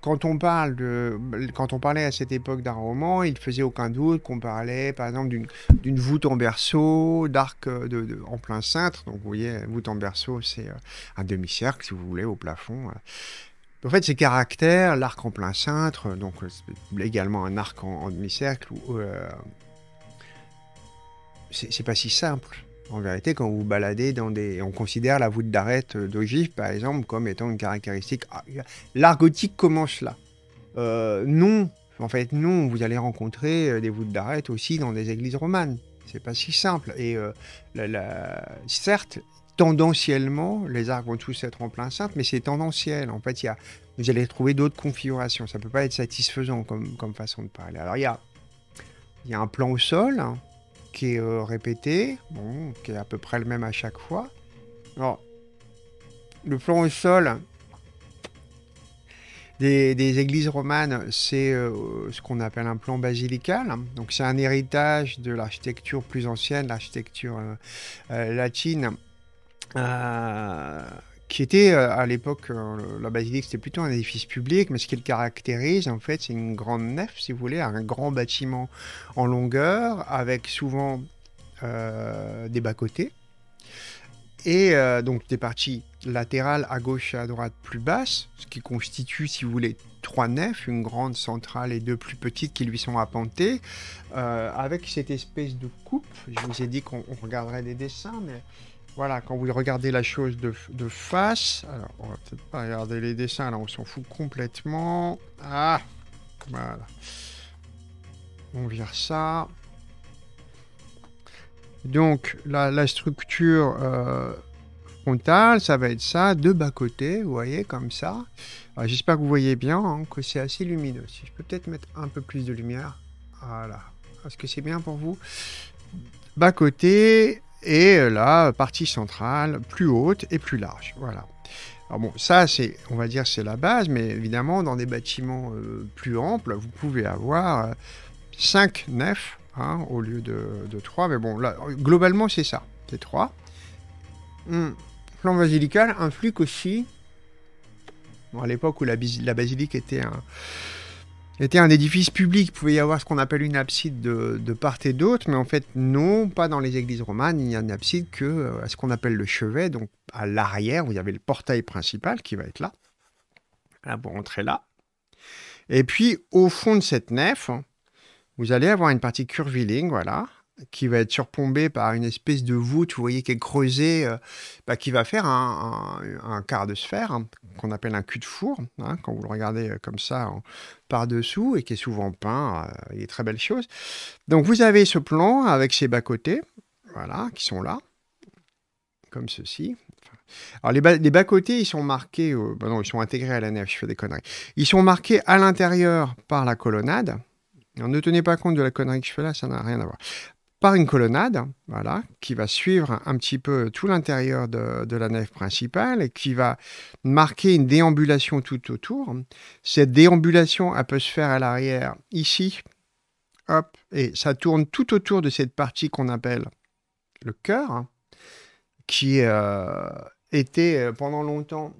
quand on parle de, quand on parlait à cette époque d'un roman, il faisait aucun doute qu'on parlait, par exemple, d'une voûte en berceau, d'arc de, en plein cintre. Donc, vous voyez, voûte en berceau, c'est un demi-cercle, si vous voulez, au plafond. En fait, ces caractères, l'arc en plein cintre, donc également un arc en, demi-cercle, euh, c'est pas si simple. En vérité, quand vous baladez dans des... On considère la voûte d'arête d'ogive, par exemple, comme étant une caractéristique... Ah, L'art gothique commence là. Euh, non, en fait, non, vous allez rencontrer euh, des voûtes d'arête aussi dans des églises romanes. C'est pas si simple. Et euh, certes, tendanciellement, les arcs vont tous être en plein cintre, mais c'est tendanciel. En fait, y a... vous allez trouver d'autres configurations. Ça peut pas être satisfaisant comme, façon de parler. Alors, il y a, y a un plan au sol hein, qui est euh, répété, bon, qui est à peu près le même à chaque fois. Alors, le plan au sol des, églises romanes, c'est euh, ce qu'on appelle un plan basilical. Donc, c'est un héritage de l'architecture plus ancienne, l'architecture euh, latine, qui était euh, à l'époque, euh, la basilique, c'était plutôt un édifice public, mais ce qui le caractérise, en fait, c'est une grande nef, si vous voulez, un grand bâtiment en longueur, avec souvent euh, des bas-côtés. Et donc des parties latérales à gauche et à droite plus basses, ce qui constitue, si vous voulez, trois nefs, une grande centrale et deux plus petites qui lui sont appentées, avec cette espèce de coupe. Je vous ai dit qu'on on regarderait des dessins, mais voilà, quand vous regardez la chose de, face, alors on va peut-être pas regarder les dessins, là on s'en fout complètement. Ah, voilà. On vire ça. Donc la, structure euh, frontale, ça va être ça, de bas-côté, vous voyez, comme ça. Alors, J'espère que vous voyez bien, hein, que c'est assez lumineux. Si je peux peut-être mettre un peu plus de lumière. Voilà. Est-ce que c'est bien pour vous? Bas-côté, et euh, la partie centrale plus haute et plus large. Voilà. Alors bon, ça, c'est, on va dire, c'est la base, mais évidemment, dans des bâtiments euh, plus amples, vous pouvez avoir 5 nefs hein, au lieu de, 3. Mais bon, là, globalement, c'est ça, c'est 3. Hum. Plan basilical influe aussi, bon, à l'époque où la basilique était un, était un édifice public, il pouvait y avoir ce qu'on appelle une abside de, part et d'autre, mais en fait, non, pas dans les églises romanes, il n'y a une abside que euh, à ce qu'on appelle le chevet, donc à l'arrière, vous avez le portail principal qui va être là, là pour entrer là. Et puis, au fond de cette nef, vous allez avoir une partie curviligne, voilà, qui va être surplombée par une espèce de voûte, vous voyez, qui est creusée, euh, bah, qui va faire un, quart de sphère, hein, qu'on appelle un cul de four, hein, quand vous le regardez euh, comme ça par-dessous, et qui est souvent peint, euh, il est très belle chose. Donc vous avez ce plan avec ses bas-côtés, voilà, qui sont là, comme ceci. Alors les, bas- bas-côtés, ils sont marqués, bah non, ils sont intégrés à la nef, je fais des conneries. Ils sont marqués à l'intérieur par la colonnade. Ne tenez pas compte de la connerie que je fais là, ça n'a rien à voir. Par une colonnade, voilà, qui va suivre un petit peu tout l'intérieur de, la nef principale et qui va marquer une déambulation tout autour. Cette déambulation, elle peut se faire à l'arrière, ici, hop, et ça tourne tout autour de cette partie qu'on appelle le cœur, qui euh, était euh, pendant longtemps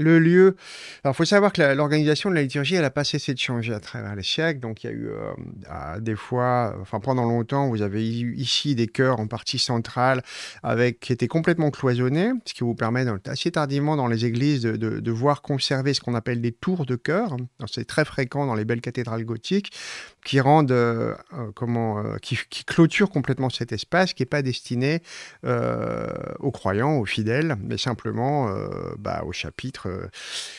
le lieu. Alors, il faut savoir que l'organisation de la liturgie, elle a pas cessé de changer à travers les siècles. Donc, il y a eu euh, des fois, enfin, pendant longtemps, vous avez eu ici des chœurs en partie centrale avec, qui étaient complètement cloisonnés, ce qui vous permet assez tardivement dans les églises de, voir conserver ce qu'on appelle des tours de chœur. C'est très fréquent dans les belles cathédrales gothiques qui rendent, euh, euh, comment, qui, qui clôturent complètement cet espace qui n'est pas destiné aux croyants, aux fidèles, mais simplement bah, au chapitre,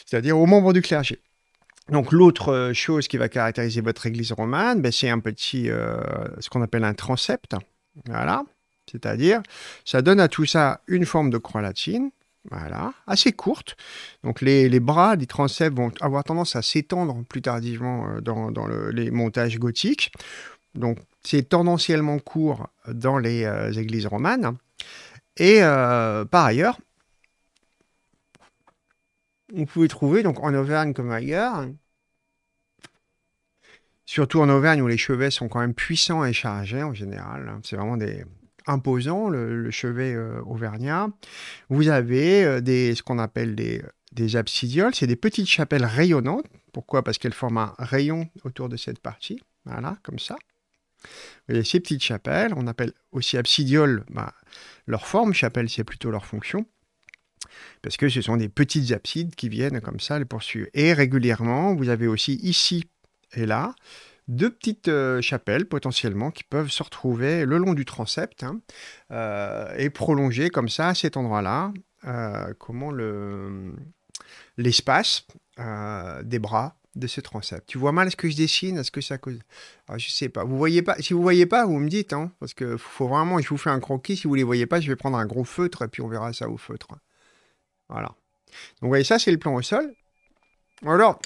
c'est-à-dire aux membres du clergé. Donc l'autre euh, chose qui va caractériser votre église romane, ben, c'est un petit, euh, ce qu'on appelle un transept. Voilà. C'est-à-dire, ça donne à tout ça une forme de croix latine Voilà, assez courte. Donc les, les bras des transepts vont avoir tendance à s'étendre plus tardivement euh, dans, dans le- les montages gothiques. Donc c'est tendanciellement court dans les euh, églises romanes. Et euh, par ailleurs, vous pouvez trouver donc en Auvergne comme ailleurs, surtout en Auvergne où les chevets sont quand même puissants et chargés en général. C'est vraiment des imposants le, chevet euh, auvergnat. Vous avez euh, des, ce qu'on appelle des, des absidioles, c'est des petites chapelles rayonnantes. Pourquoi? Parce qu'elles forment un rayon autour de cette partie. Voilà, comme ça. Vous voyez ces petites chapelles, on appelle aussi absidioles bah, leur forme, chapelle c'est plutôt leur fonction, parce que ce sont des petites absides qui viennent comme ça les poursuivre. Et régulièrement, vous avez aussi ici et là deux petites euh, chapelles potentiellement qui peuvent se retrouver le long du transept hein, euh, et prolonger comme ça à cet endroit-là, euh, comment le l'espace des bras de ce transept. Tu vois mal ce que je dessine Est-ce que ça cause ah, Je sais pas. Vous voyez pas Si vous voyez pas, vous me dites, hein, parce que faut vraiment. Je vous fais un croquis. Si vous les voyez pas, je vais prendre un gros feutre et puis on verra ça au feutre. Voilà. Donc vous voyez ça, c'est le plan au sol. Alors,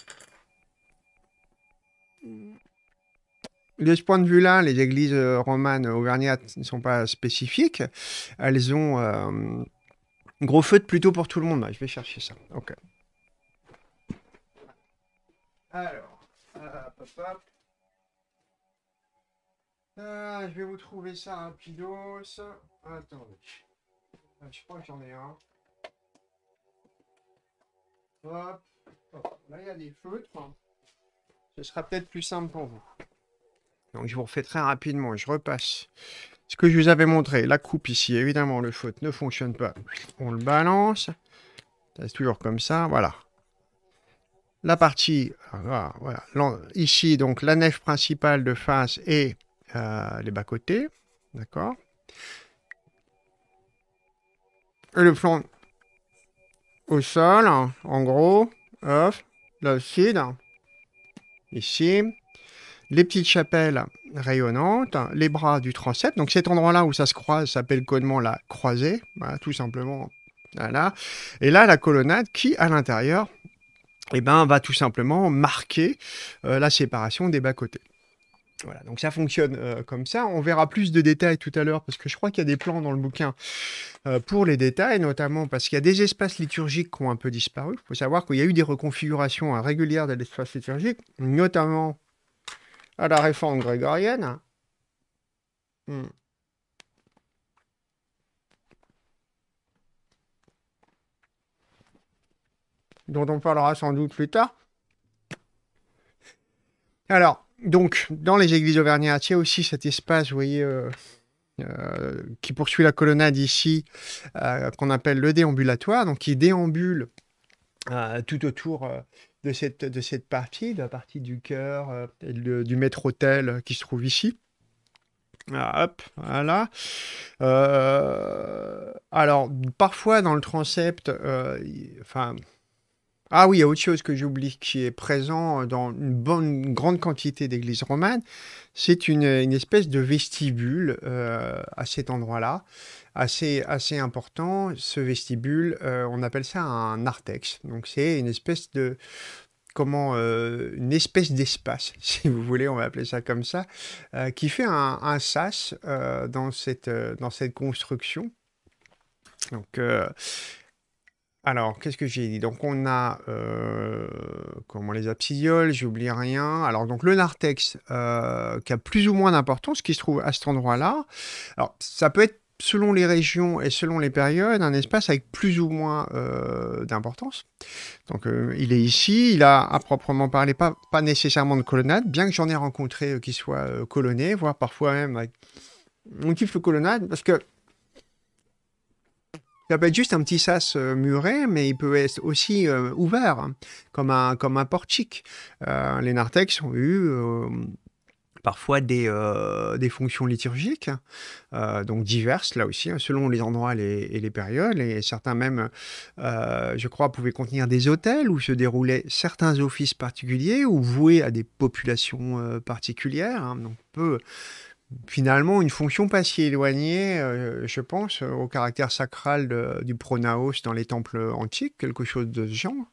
de ce point de vue-là, les églises euh, romanes auvergnates ne sont pas spécifiques. Elles ont euh, gros feutre plutôt pour tout le monde. Je vais chercher ça. Ok. Alors, hop, hop. Euh, je vais vous trouver ça rapidos. Attendez. Euh, Je crois que j'en ai un. Hop. hop. Là, il y a des feutres. Ce sera peut-être plus simple pour vous. Donc, je vous refais très rapidement. Je repasse. Ce que je vous avais montré, la coupe ici, évidemment, le feutre ne fonctionne pas. On le balance. C'est toujours comme ça. Voilà la partie. L'en- ici, donc la nef principale de face et euh, les bas-côtés, d'accord Et le flanc au sol, en gros, hop, l'abside, ici, les petites chapelles rayonnantes, les bras du transept, donc cet endroit-là où ça se croise s'appelle codement la croisée, tout simplement, voilà. Et là, la colonnade qui, à l'intérieur, eh ben, va tout simplement marquer euh, la séparation des bas-côtés. Voilà, donc ça fonctionne euh, comme ça. On verra plus de détails tout à l'heure parce que je crois qu'il y a des plans dans le bouquin euh, pour les détails, notamment parce qu'il y a des espaces liturgiques qui ont un peu disparu. Il faut savoir qu'il y a eu des reconfigurations hein, régulières de l'espace liturgique, notamment à la réforme grégorienne. Hmm. dont on parlera sans doute plus tard. Alors, donc, dans les églises auvergnates, il y a aussi cet espace, vous voyez, euh, euh, qui poursuit la colonnade ici, euh, qu'on appelle le déambulatoire, donc qui déambule tout autour de, cette, de cette partie, de la partie du et le- du maître-autel euh, qui se trouve ici. Ah, hop, voilà. Alors, parfois dans le transept, enfin, ah oui, il y a autre chose que j'oublie qui est présent dans une bonne grande quantité d'églises romanes. C'est une, espèce de vestibule euh, à cet endroit-là, assez, important. Ce vestibule, euh, on appelle ça un narthex. Donc c'est une espèce de comment euh, une espèce d'espace, si vous voulez, on va appeler ça comme ça, euh, qui fait un, sas euh, dans cette euh, dans cette construction. Donc euh, alors, qu'est-ce que j'ai dit? Donc, on a euh, comment les absidioles, j'oublie rien. Alors, donc le narthex euh, qui a plus ou moins d'importance, qui se trouve à cet endroit-là. Alors, ça peut être selon les régions et selon les périodes, un espace avec plus ou moins euh, d'importance. Donc, il est ici, il a à proprement parler pas, nécessairement de colonnade, bien que j'en ai rencontré qui soient colonnés, voire parfois même avec motif de colonnade, parce que ça peut être juste un petit sas euh, muré, mais il peut être aussi euh, ouvert, hein, comme un, comme un portique. Euh, les narthex ont eu parfois des, des fonctions liturgiques, donc diverses là aussi, hein, selon les endroits et les, périodes. Et certains même, je crois, pouvaient contenir des hôtels où se déroulaient certains offices particuliers ou voués à des populations particulières. hein. donc on peut finalement une fonction pas si éloignée, euh, je pense, au caractère sacral du pronaos dans les temples antiques, quelque chose de ce genre.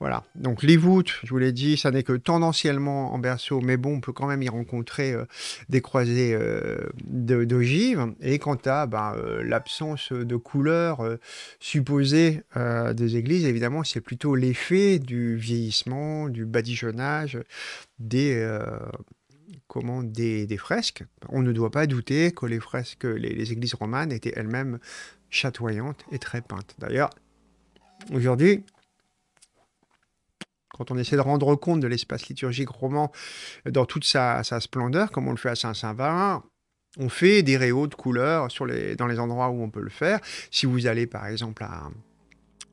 Voilà. Donc les voûtes, je vous l'ai dit, ça n'est que tendanciellement en berceau, mais bon, on peut quand même y rencontrer euh, des croisées euh, d'ogives. Et quant à euh, l'absence de couleur euh, supposée euh, des églises, évidemment, c'est plutôt l'effet du vieillissement, du badigeonnage, des, des, fresques. On ne doit pas douter que les fresques, les, églises romanes étaient elles-mêmes chatoyantes et très peintes. D'ailleurs, aujourd'hui, quand on essaie de rendre compte de l'espace liturgique roman dans toute sa, splendeur, comme on le fait à Saint-Symvarin, on fait des réaux de couleurs dans les endroits où on peut le faire. Si vous allez par exemple à,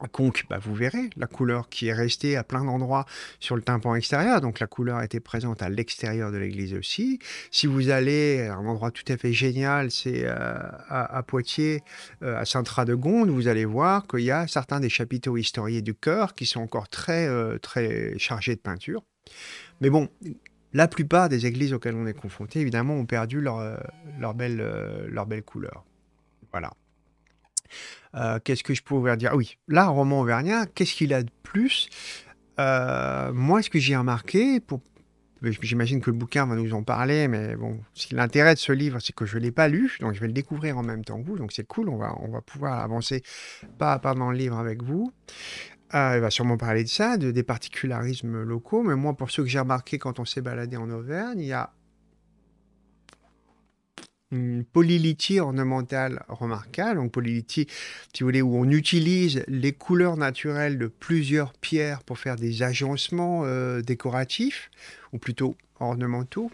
à Conques, bah, vous verrez la couleur qui est restée à plein d'endroits sur le tympan extérieur. Donc la couleur était présente à l'extérieur de l'église aussi. Si vous allez à un endroit tout à fait génial, c'est euh, à, à Poitiers, euh, à Saint-Trat-de-Gonde, vous allez voir qu'il y a certains des chapiteaux historiés du chœur qui sont encore très, euh, très chargés de peinture. Mais bon, la plupart des églises auxquelles on est confronté, évidemment, ont perdu leur, leur, belle, leur belle couleur. Voilà. Euh, qu'est-ce que je pourrais dire? Ah Oui, là, roman auvergnat, qu'est-ce qu'il a de plus? Euh, Moi, ce que j'ai remarqué, pour... j'imagine que le bouquin va nous en parler, mais bon, l'intérêt de ce livre, c'est que je ne l'ai pas lu, donc je vais le découvrir en même temps que vous, donc c'est cool, on va, on va pouvoir avancer pas à pas dans le livre avec vous. Euh, il va sûrement parler de ça, de, des particularismes locaux, mais moi, pour ceux que j'ai remarqué quand on s'est baladé en Auvergne, il y a une polylithie ornementale remarquable. Donc polylithie, si vous voulez, où on utilise les couleurs naturelles de plusieurs pierres pour faire des agencements euh, décoratifs, ou plutôt ornementaux.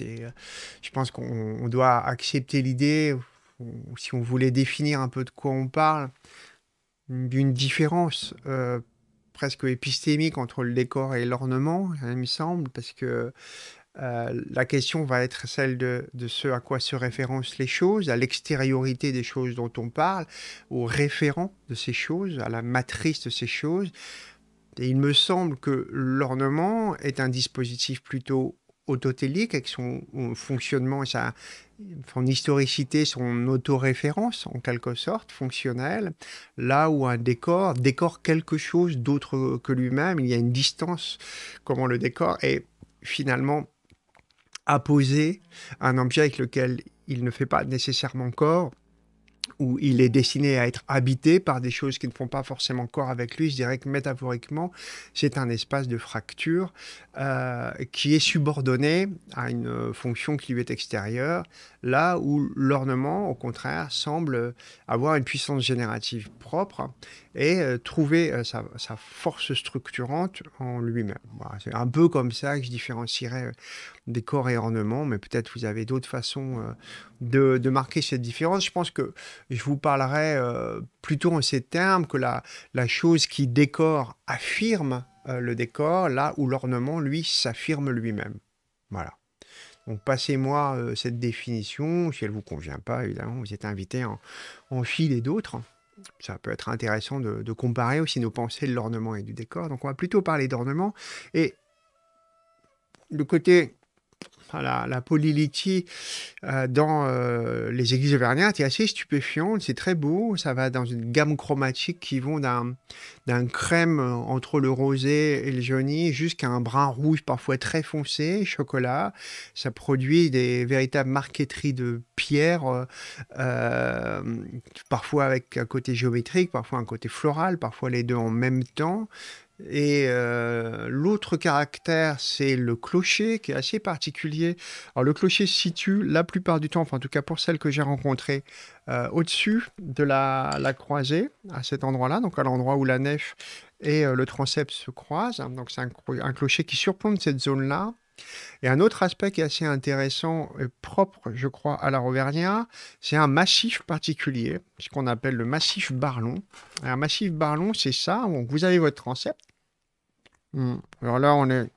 Euh, je pense qu'on on doit accepter l'idée, si on voulait définir un peu de quoi on parle, d'une différence euh, presque épistémique entre le décor et l'ornement, il me semble, parce que euh, la question va être celle de, ce à quoi se référencent les choses, à l'extériorité des choses dont on parle, au référent de ces choses, à la matrice de ces choses. Et il me semble que l'ornement est un dispositif plutôt autotélique avec son, son fonctionnement et sa, son historicité, son autoréférence en quelque sorte, fonctionnelle, là où un décor décore quelque chose d'autre que lui-même, il y a une distance comment le décor est finalement apposé à un objet avec lequel il ne fait pas nécessairement corps, où il est destiné à être habité par des choses qui ne font pas forcément corps avec lui. Je dirais que métaphoriquement, c'est un espace de fracture euh, qui est subordonné à une fonction qui lui est extérieure, là où l'ornement, au contraire, semble avoir une puissance générative propre et euh, trouver euh, sa, force structurante en lui-même. C'est un peu comme ça que je différencierais décor et ornement, mais peut-être vous avez d'autres façons euh, de, marquer cette différence. Je pense que je vous parlerai euh, plutôt en ces termes que la, chose qui décore affirme euh, le décor, là où l'ornement, lui, s'affirme lui-même. Voilà. Donc passez-moi euh, cette définition. Si elle ne vous convient pas, évidemment, vous êtes invité en, en filer d'autres. Ça peut être intéressant de, comparer aussi nos pensées de l'ornement et du décor. Donc on va plutôt parler d'ornement. Et le côté la, la polylithie euh, dans euh, les églises auvergnates est assez stupéfiante, c'est très beau, ça va dans une gamme chromatique qui vont d'un crème entre le rosé et le jauni jusqu'à un brun rouge parfois très foncé, chocolat. Ça produit des véritables marqueteries de pierre, euh, parfois avec un côté géométrique, parfois un côté floral, parfois les deux en même temps. Et euh, l'autre caractère, c'est le clocher, qui est assez particulier. Alors le clocher se situe la plupart du temps, enfin en tout cas pour celles que j'ai rencontrées, euh, au-dessus de la, croisée, à cet endroit-là, donc à l'endroit où la nef et euh, le transept se croisent. Donc c'est un, clocher qui surplombe cette zone-là. Et un autre aspect qui est assez intéressant et propre, je crois, à la Auvergnat, c'est un massif particulier, ce qu'on appelle le massif Barlon. Un massif Barlon, c'est ça. Donc vous avez votre transept. Alors là, on est.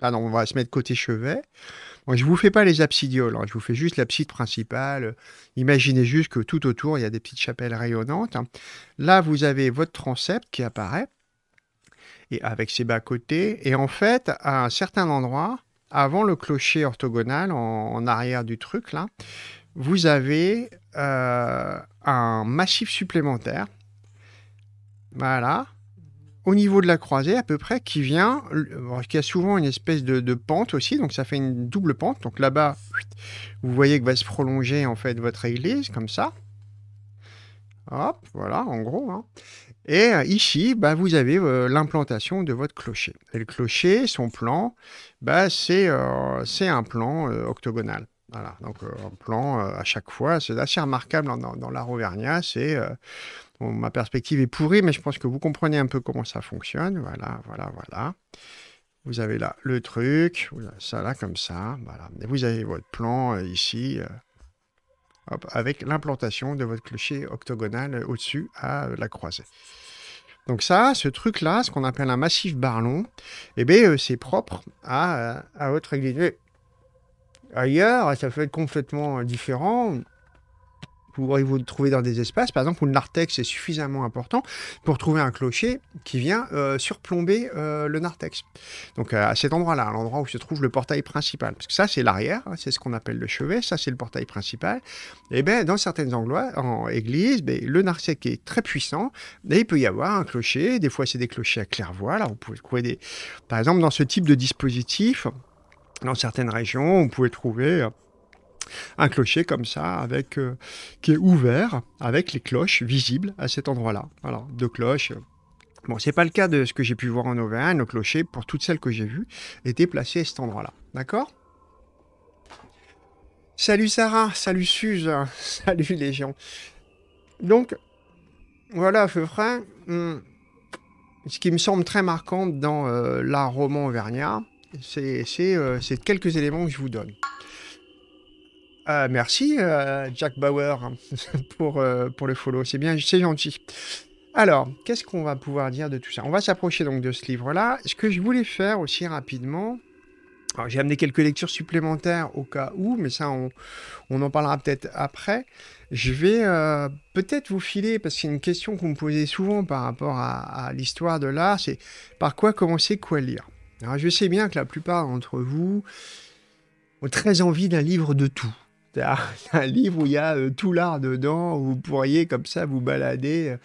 Ah non, on va se mettre côté chevet. Je ne vous fais pas les absidioles, hein. je vous fais juste l'abside principale. Imaginez juste que tout autour, il y a des petites chapelles rayonnantes. Là, vous avez votre transept qui apparaît et avec ses bas-côtés. Et en fait, à un certain endroit, avant le clocher orthogonal, en, en arrière du truc, là, vous avez euh, un massif supplémentaire. Voilà. Au niveau de la croisée, à peu près, qui vient, euh, qui a souvent une espèce de, pente aussi, donc ça fait une double pente. Donc là-bas, vous voyez que va se prolonger en fait votre église, comme ça. Hop, voilà, en gros. hein. Et euh, ici, bah, vous avez euh, l'implantation de votre clocher. Et le clocher, son plan, bah, c'est un plan octogonal. Voilà, donc un plan à chaque fois, c'est assez remarquable dans, dans, dans. C'est ma perspective est pourrie, mais je pense que vous comprenez un peu comment ça fonctionne. Voilà, voilà, voilà. Vous avez là le truc, ça là comme ça, voilà. Vous avez votre plan euh, ici, euh, avec l'implantation de votre clocher octogonal euh, au-dessus à la croisée. Donc ça, ce truc-là, ce qu'on appelle un massif barlon, eh bien, c'est propre à, à votre église. Ailleurs, ça peut être complètement différent. Vous pourrez vous trouver dans des espaces, par exemple, où le narthex est suffisamment important pour trouver un clocher qui vient euh, surplomber euh, le narthex. Donc euh, à cet endroit-là, à l'endroit où se trouve le portail principal. Parce que ça, c'est l'arrière, hein, c'est ce qu'on appelle le chevet, ça, c'est le portail principal. Et bien, dans certaines anglois, en église, ben, le narthex est très puissant, et il peut y avoir un clocher. Des fois, c'est des clochers à claire-voie. Là, vous pouvez trouver des... Par exemple, dans ce type de dispositif, dans certaines régions, vous pouvez trouver un clocher comme ça, avec, euh, qui est ouvert, avec les cloches visibles à cet endroit-là. Voilà, deux cloches. Bon, c'est pas le cas de ce que j'ai pu voir en Auvergne. Le clocher, pour toutes celles que j'ai vues, était placé à cet endroit-là. D'accord? Salut Sarah, salut Suze, salut les gens. Donc, voilà près hum, ce qui me semble très marquant dans euh, l'art roman auvergnat, c'est euh, quelques éléments que je vous donne. Euh, merci euh, Jack Bauer hein, pour, euh, pour le follow, c'est bien, c'est gentil. Alors, qu'est-ce qu'on va pouvoir dire de tout ça? On va s'approcher donc de ce livre-là. Ce que je voulais faire aussi rapidement, j'ai amené quelques lectures supplémentaires au cas où, mais ça on, on en parlera peut-être après. Je vais euh, peut-être vous filer, parce que c'est une question qu'on me posait souvent par rapport à, l'histoire de l'art, c'est par quoi commencer, quoi lire? Je sais bien que la plupart d'entre vous ont très envie d'un livre de tout. C'est-à-dire Un livre où il y a euh, tout l'art dedans, où vous pourriez comme ça vous balader euh,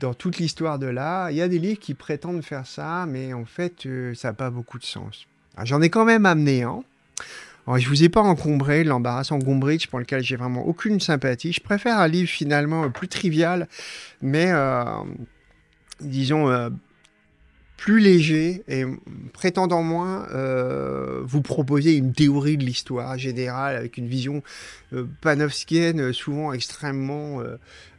dans toute l'histoire de l'art. Il y a des livres qui prétendent faire ça, mais en fait, euh, ça n'a pas beaucoup de sens. Alors, J'en ai quand même amené un. Alors, je vous ai pas encombré de l'embarrassant Gombrich pour lequel j'ai vraiment aucune sympathie. Je préfère un livre finalement plus trivial, mais disons plus léger et prétendant moins euh, vous proposer une théorie de l'histoire générale avec une vision euh, panofskienne euh, souvent extrêmement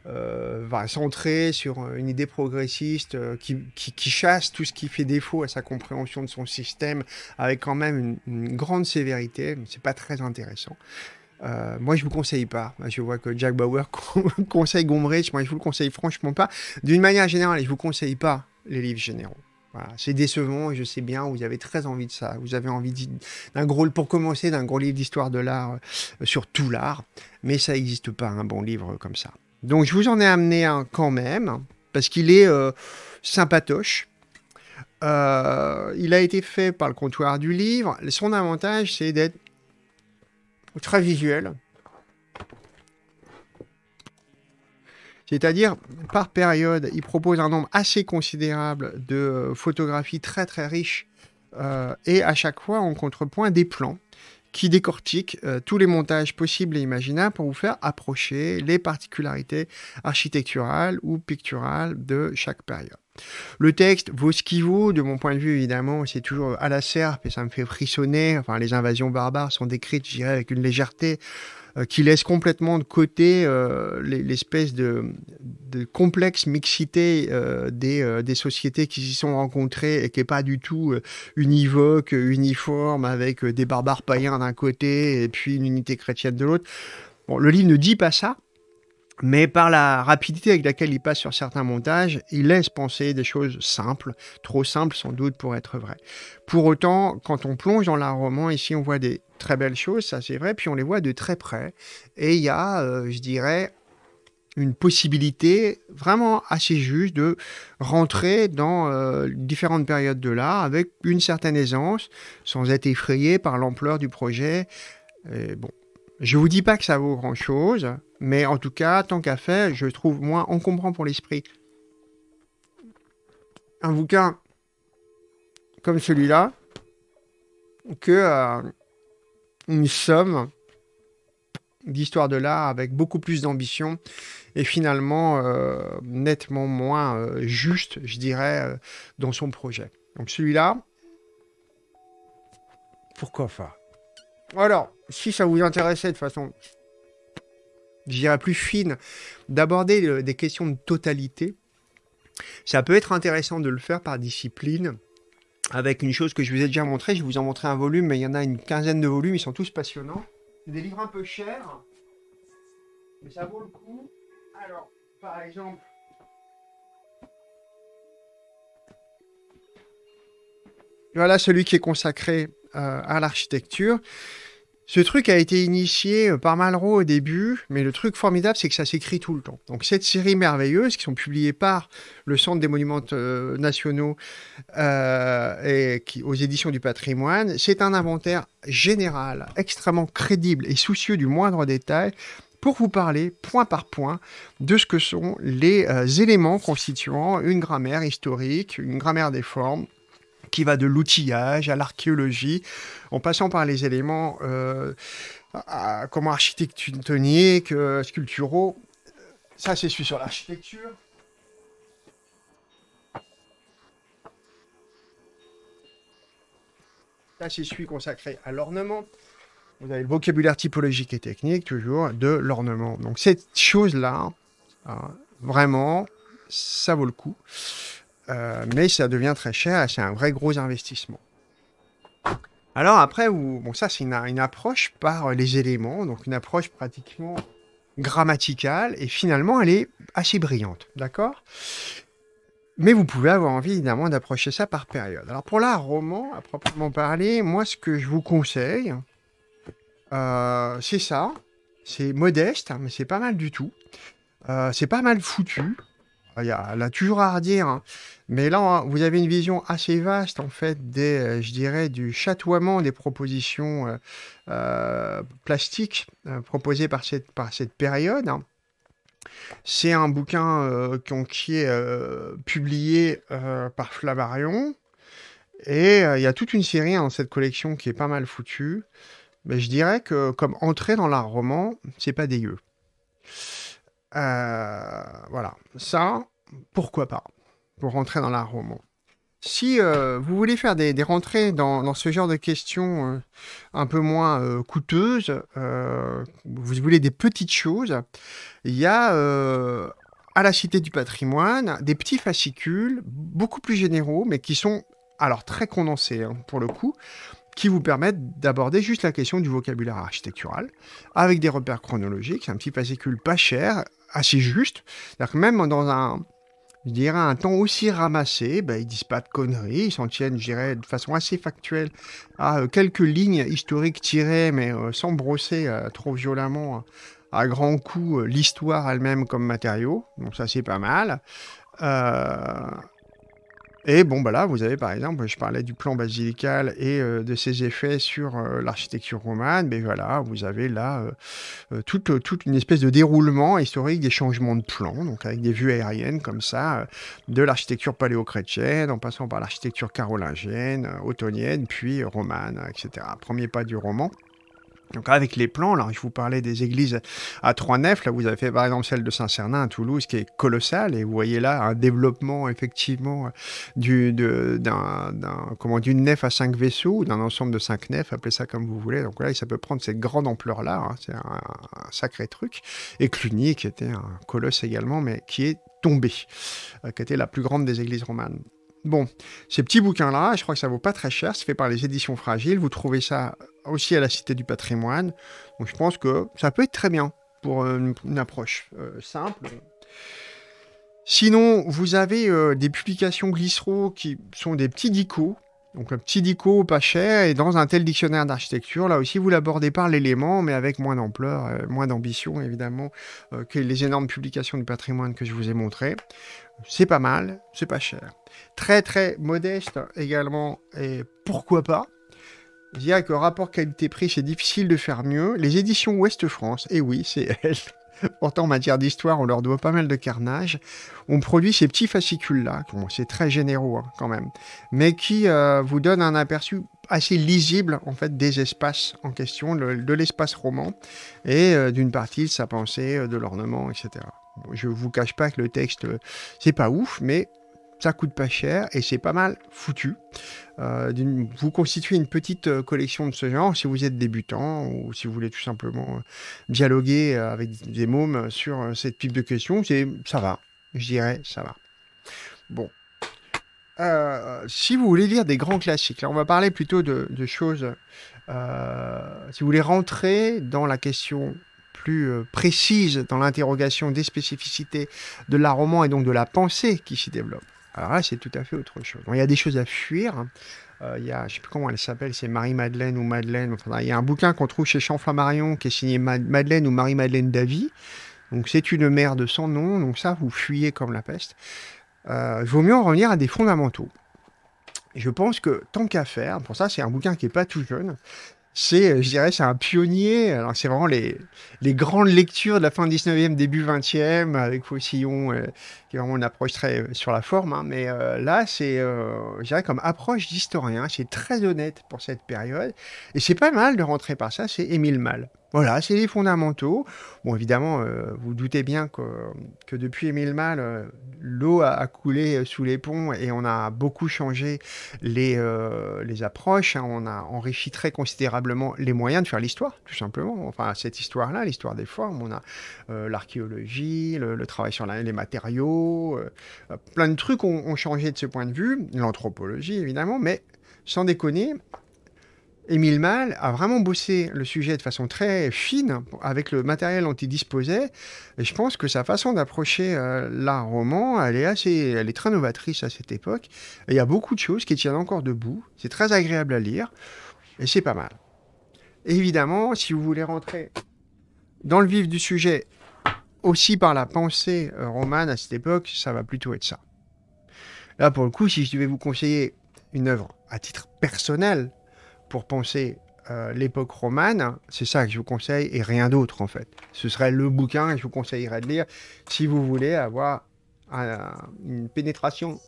euh, centrée sur une idée progressiste qui, chasse tout ce qui fait défaut à sa compréhension de son système avec quand même une, grande sévérité. C'est pas très intéressant. Moi, je vous conseille pas. Je vois que Jack Bauer conseille Gombrich. Moi, je vous le conseille franchement pas. D'une manière générale, je vous conseille pas les livres généraux. Voilà, c'est décevant, je sais bien, vous avez très envie de ça. Vous avez envie d'un gros, pour commencer, d'un gros livre d'histoire de l'art euh, sur tout l'art, mais ça n'existe pas un bon livre comme ça. Donc je vous en ai amené un quand même, parce qu'il est euh, sympatoche. Euh, il a été fait par le comptoir du livre. Son avantage, c'est d'être très visuel. C'est-à-dire, par période, il propose un nombre assez considérable de euh, photographies très très riches euh, et à chaque fois en contrepoint des plans qui décortiquent euh, tous les montages possibles et imaginables pour vous faire approcher les particularités architecturales ou picturales de chaque période. Le texte vaut ce qu'il vaut, de mon point de vue évidemment, c'est toujours à la serpe et ça me fait frissonner. Les invasions barbares sont décrites, je dirais, avec une légèreté qui laisse complètement de côté euh, les- l'espèce de, de complexe mixité euh, des, euh, sociétés qui s'y sont rencontrées et qui n'est pas du tout euh, univoque, euh, uniforme, avec euh, des barbares païens d'un côté et puis une unité chrétienne de l'autre. Bon, le livre ne dit pas ça, mais par la rapidité avec laquelle il passe sur certains montages, il laisse penser des choses simples, trop simples sans doute pour être vraies. Pour autant, quand on plonge dans l'art roman, ici on voit des très belles choses, ça c'est vrai, puis on les voit de très près. Et il y a, euh, je dirais, une possibilité vraiment assez juste de rentrer dans euh, différentes périodes de l'art avec une certaine aisance, sans être effrayé par l'ampleur du projet. Et bon, je vous dis pas que ça vaut grand chose, mais en tout cas, tant qu'à faire, je trouve moins encombrant pour l'esprit. Un bouquin comme celui-là que euh, une somme d'histoire de l'art avec beaucoup plus d'ambition et finalement euh, nettement moins euh, juste, je dirais, dans son projet. Donc celui-là, pourquoi pas? Alors, si ça vous intéressait de façon, je dirais, plus fine, d'aborder des questions de totalité, ça peut être intéressant de le faire par discipline avec une chose que je vous ai déjà montré. Je vais vous en montrer un volume, mais il y en a une quinzaine de volumes, ils sont tous passionnants. C'est des livres un peu chers, mais ça vaut le coup. Alors, par exemple, voilà celui qui est consacré euh, à l'architecture. Ce truc a été initié euh, par Malraux au début, mais le truc formidable, c'est que ça s'écrit tout le temps. Donc cette série merveilleuse, qui sont publiées par le Centre des Monuments euh, Nationaux euh, et aux éditions du patrimoine, c'est un inventaire général, extrêmement crédible et soucieux du moindre détail pour vous parler point par point de ce que sont les éléments constituant une grammaire historique, une grammaire des formes, qui va de l'outillage à l'archéologie, en passant par les éléments euh, comment architectoniques, euh, sculpturaux. Ça, c'est celui sur l'architecture. Ça, c'est celui consacré à l'ornement. Vous avez le vocabulaire typologique et technique, toujours, de l'ornement. Donc, cette chose-là, hein, vraiment, ça vaut le coup. Euh, mais ça devient très cher c'est un vrai gros investissement. Alors après, bon, ça c'est une, approche par les éléments, donc une approche pratiquement grammaticale et finalement elle est assez brillante, d'accord? Mais vous pouvez avoir envie évidemment d'approcher ça par période. Alors pour l'art roman, à proprement parler, moi ce que je vous conseille, euh, c'est ça. C'est modeste, hein, mais c'est pas mal du tout. Euh, c'est pas mal foutu. Il y a, toujours à redire. Hein. Mais là, hein, vous avez une vision assez vaste, en fait, des, euh, je dirais, du chatoiement des propositions euh, euh, plastiques proposées par cette, par cette période. Hein. C'est un bouquin qui est publié par Flammarion. Et il y a toute une série dans cette collection qui est pas mal foutue. Mais je dirais que, comme entrer dans l'art roman, c'est pas dégueu. Euh, voilà, ça, pourquoi pas, pour rentrer dans l'art roman. Si euh, vous voulez faire des, rentrées dans, ce genre de questions euh, un peu moins coûteuses, vous voulez des petites choses, il y a à la Cité du patrimoine des petits fascicules beaucoup plus généraux, mais qui sont alors très condensés hein, pour le coup, qui vous permettent d'aborder juste la question du vocabulaire architectural, avec des repères chronologiques, un petit fascicule pas cher, assez juste. même dans un, je dirais, un temps aussi ramassé, ben, ils disent pas de conneries, ils s'en tiennent, je dirais, de façon assez factuelle à euh, quelques lignes historiques tirées, mais euh, sans brosser euh, trop violemment à grands coups l'histoire elle-même comme matériau. Donc ça, c'est pas mal. Et bon, bah là, vous avez par exemple, je parlais du plan basilical et euh, de ses effets sur euh, l'architecture romane, mais voilà, vous avez là euh, toute, toute, une espèce de déroulement historique des changements de plan, donc avec des vues aériennes comme ça, de l'architecture paléo-chrétienne, en passant par l'architecture carolingienne, ottonienne, puis romane, etc. Premier pas du roman. Donc avec les plans, là, je vous parlais des églises à trois nefs. Là, vous avez fait par exemple celle de Saint-Cernin à Toulouse, qui est colossale, et vous voyez là un développement effectivement d'une nef à cinq vaisseaux, d'un ensemble de cinq nefs, appelez ça comme vous voulez. Donc là, ça peut prendre cette grande ampleur-là. Hein. c'est un, sacré truc. Et Cluny, qui était un colosse également, mais qui est tombé, euh, qui était la plus grande des églises romanes. Bon, ces petits bouquins-là, je crois que ça vaut pas très cher, c'est fait par les éditions Fragiles, vous trouvez ça aussi à la Cité du Patrimoine, donc je pense que ça peut être très bien pour une, approche euh, simple. Sinon, vous avez euh, des publications Glycero qui sont des petits dicos, Donc un petit dico pas cher et dans un tel dictionnaire d'architecture, là aussi vous l'abordez par l'élément, mais avec moins d'ampleur, euh, moins d'ambition évidemment euh, que les énormes publications du patrimoine que je vous ai montrées. C'est pas mal, c'est pas cher. Très très modeste également et pourquoi pas. Dirais que rapport qualité-prix, c'est difficile de faire mieux. Les éditions Ouest France, et oui, c'est elles. Pourtant, en matière d'histoire, on leur doit pas mal de carnage. On produit ces petits fascicules-là, c'est très généreux hein, quand même, mais qui euh, vous donnent un aperçu assez lisible en fait des espaces en question, de l'espace roman et euh, d'une partie de sa pensée, euh, de l'ornement, etc. je vous cache pas que le texte, c'est pas ouf, mais ça coûte pas cher et c'est pas mal foutu. Euh, vous constituez une petite euh, collection de ce genre si vous êtes débutant ou si vous voulez tout simplement euh, dialoguer avec des mômes sur cette type de questions. Ça va, je dirais, ça va. Bon. si vous voulez lire des grands classiques, on va parler plutôt de, de choses. si vous voulez rentrer dans la question plus précise dans l'interrogation des spécificités de la roman et donc de la pensée qui s'y développe. Alors là, c'est tout à fait autre chose. il y a des choses à fuir. Euh, il y a, je ne sais plus comment elle s'appelle, c'est Marie-Madeleine ou Madeleine. Il y a un bouquin qu'on trouve chez Champ-Flammarion qui est signé Madeleine ou Marie-Madeleine Davy. Donc c'est une mère de son nom. Donc ça, vous fuyez comme la peste. Euh, il vaut mieux en revenir à des fondamentaux. je pense que tant qu'à faire, pour ça, c'est un bouquin qui n'est pas tout jeune c'est, je dirais, c'est un pionnier. Alors, c'est vraiment les, les grandes lectures de la fin 19e, début 20e, avec Faucillon, euh, qui vraiment une approche très euh, sur la forme. Hein. mais euh, là, c'est, dirais, comme approche d'historien, c'est très honnête pour cette période. Et c'est pas mal de rentrer par ça, c'est Émile Mal. Voilà, c'est les fondamentaux. Bon, évidemment, euh, vous doutez bien que, depuis Émile Mal, euh, l'eau a, coulé euh, sous les ponts et on a beaucoup changé les, les approches. Hein. on a enrichi très considérablement les moyens de faire l'histoire, tout simplement. Enfin, cette histoire-là, l'histoire des formes, on a l'archéologie, le, travail sur les matériaux, plein de trucs ont, changé de ce point de vue. L'anthropologie, évidemment, mais sans déconner, Émile Mal a vraiment bossé le sujet de façon très fine avec le matériel dont il disposait. Et je pense que sa façon d'approcher euh, l'art roman, elle est assez, elle est très novatrice à cette époque. il y a beaucoup de choses qui tiennent encore debout. C'est très agréable à lire et c'est pas mal. évidemment, si vous voulez rentrer dans le vif du sujet aussi par la pensée euh, romane à cette époque, ça va plutôt être ça. Là, pour le coup, si je devais vous conseiller une œuvre à titre personnel, pour penser euh, l'époque romane, c'est ça que je vous conseille et rien d'autre en fait. Ce serait le bouquin que je vous conseillerais de lire si vous voulez avoir une pénétration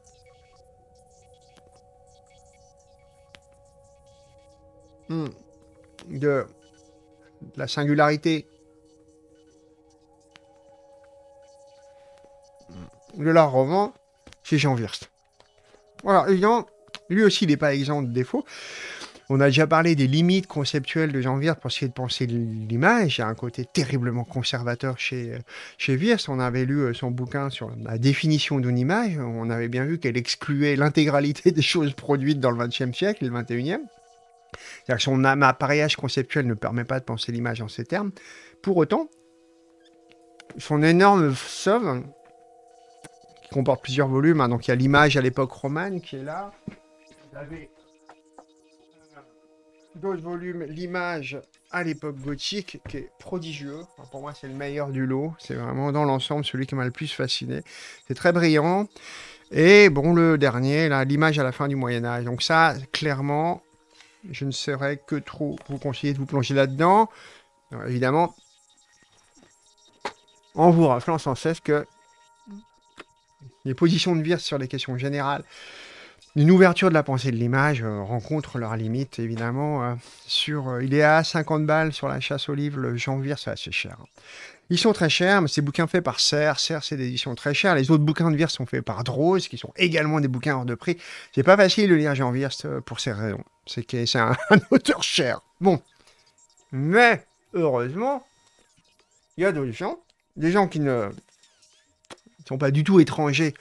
hmm, de la singularité de l'art roman c'est Jean Wirst. Voilà, évidemment, lui aussi, il n'est pas exempt de défauts. On a déjà parlé des limites conceptuelles de Jean Wirth pour essayer de penser l'image. Il y a un côté terriblement conservateur chez, chez Wirth. On avait lu euh, son bouquin sur la définition d'une image. On avait bien vu qu'elle excluait l'intégralité des choses produites dans le XXe siècle et le XXIe. C'est-à-dire que son appareillage conceptuel ne permet pas de penser l'image en ces termes. Pour autant, son énorme sauve, comporte plusieurs volumes, hein, donc il y a l'image à l'époque romane qui est là. Vous avez d'autres volumes, l'image à l'époque gothique, qui est prodigieux. pour moi, c'est le meilleur du lot. C'est vraiment dans l'ensemble celui qui m'a le plus fasciné. C'est très brillant. Et bon, le dernier, l'image à la fin du Moyen Âge. Donc ça, clairement, je ne saurais que trop vous conseiller de vous plonger là-dedans. Évidemment, en vous rappelant sans cesse que les positions de Wirth sur les questions générales une ouverture de la pensée de l'image euh, rencontre leurs limites, évidemment. Euh, sur, euh, il est à 50 balles sur la chasse aux livres, le janvier, c'est assez cher. Ils sont très chers, mais ces bouquins faits par Serre. Serre, c'est des éditions très chères. Les autres bouquins de Wirth sont faits par Droz, qui sont également des bouquins hors de prix. C'est pas facile de lire Jean Wirth pour ces raisons. C'est que c'est un, auteur cher. Bon. Mais, heureusement, il y a d'autres gens, des gens qui ne pas du tout étrangers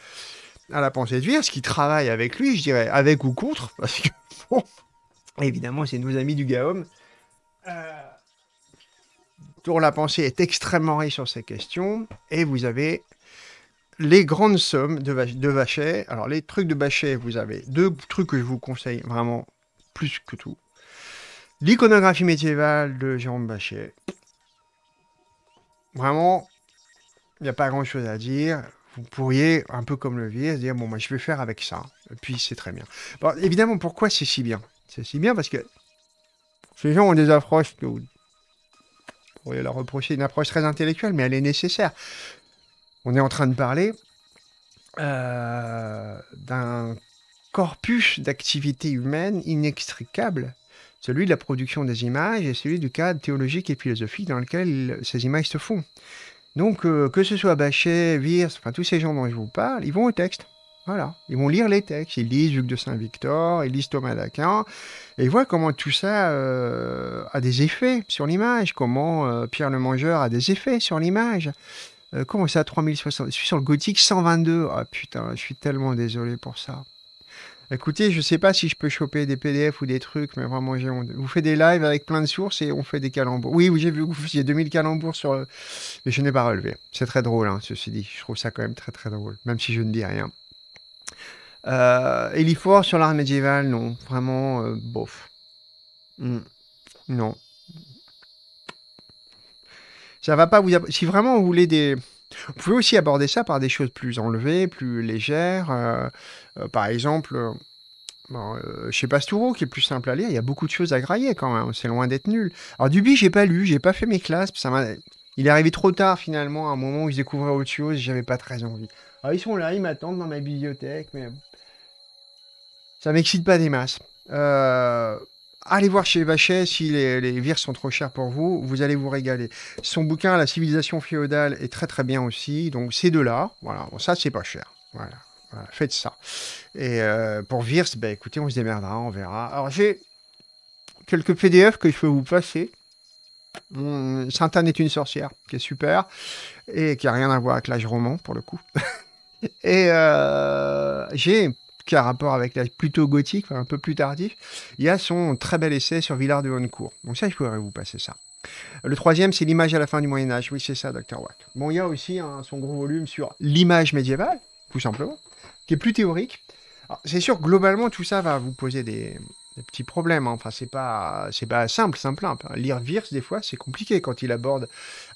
à la pensée de Wirth, qui travaille avec lui, je dirais, avec ou contre, parce que, bon, évidemment, c'est nos amis du Gaum. Euh, la pensée est extrêmement riche sur ces questions, et vous avez les grandes sommes de, de Vachet. Alors, les trucs de Vachet, vous avez deux trucs que je vous conseille vraiment plus que tout. L'iconographie médiévale de Jérôme Bachet. Vraiment, il n'y a pas grand chose à dire. Vous pourriez, un peu comme le se dire Bon, moi, je vais faire avec ça. Et puis, c'est très bien. Bon, évidemment, pourquoi c'est si bien? C'est si bien parce que ces gens ont des approches que vous pourriez leur reprocher une approche très intellectuelle, mais elle est nécessaire. On est en train de parler euh, d'un corpus d'activités humaines inextricable, celui de la production des images et celui du cadre théologique et philosophique dans lequel ces images se font. Donc, euh, que ce soit Bachet, Virs, enfin tous ces gens dont je vous parle, ils vont au texte. Voilà, ils vont lire les textes, ils lisent Hugues de Saint-Victor, ils lisent Thomas d'Aquin, et ils voient comment tout ça euh, a des effets sur l'image, comment euh, Pierre le Mangeur a des effets sur l'image. Comment ça, 3060 Je suis sur le gothique 122. Ah putain, je suis tellement désolé pour ça. Écoutez, je sais pas si je peux choper des PDF ou des trucs, mais vraiment j'ai honte. Vous faites des lives avec plein de sources et on fait des calembours. Oui, oui, j'ai vu que vous faisiez 2000 calembours sur... Mais je n'ai pas relevé. C'est très drôle, hein, ceci dit. Je trouve ça quand même très très drôle, même si je ne dis rien. Euh, sur l'art médiéval, non. Vraiment, euh, bof. Hmm. Non. Ça va pas vous... Si vraiment vous voulez des... Vous pouvez aussi aborder ça par des choses plus enlevées, plus légères. euh, par exemple, euh, euh, chez Pastoureau, qui est plus simple à lire, il y a beaucoup de choses à grailler quand même. C'est loin d'être nul. Alors Duby, j'ai pas lu, j'ai pas fait mes classes. Ça il est arrivé trop tard finalement, à un moment où je découvrais autre chose, j'avais pas très envie. Alors ils sont là, ils m'attendent dans ma bibliothèque, mais ça m'excite pas des masses. Euh, Allez voir chez Vachet si les, les vires sont trop chers pour vous, vous allez vous régaler. Son bouquin La civilisation féodale est très très bien aussi, donc ces deux-là, voilà, ça c'est pas cher. Voilà, faites ça. Et euh, pour Virs, bah, écoutez, on se démerdera, on verra. Alors j'ai quelques PDF que je peux vous passer. Sainte-Anne est une sorcière, qui est super, et qui a rien à voir avec l'âge roman pour le coup. et euh, j'ai qui a rapport avec l'âge plutôt gothique, un peu plus tardif, il y a son très bel essai sur Villard de Honnecourt. Donc ça, je pourrais vous passer ça. Le troisième, c'est l'image à la fin du Moyen Âge. Oui, c'est ça, Dr. Watt. Bon, il y a aussi hein, son gros volume sur l'image médiévale, tout simplement, qui est plus théorique. C'est sûr, globalement, tout ça va vous poser des, petits problèmes. hein. Enfin, c'est pas, c'est pas simple, simple, simple. hein. Lire Virs, des fois, c'est compliqué quand il aborde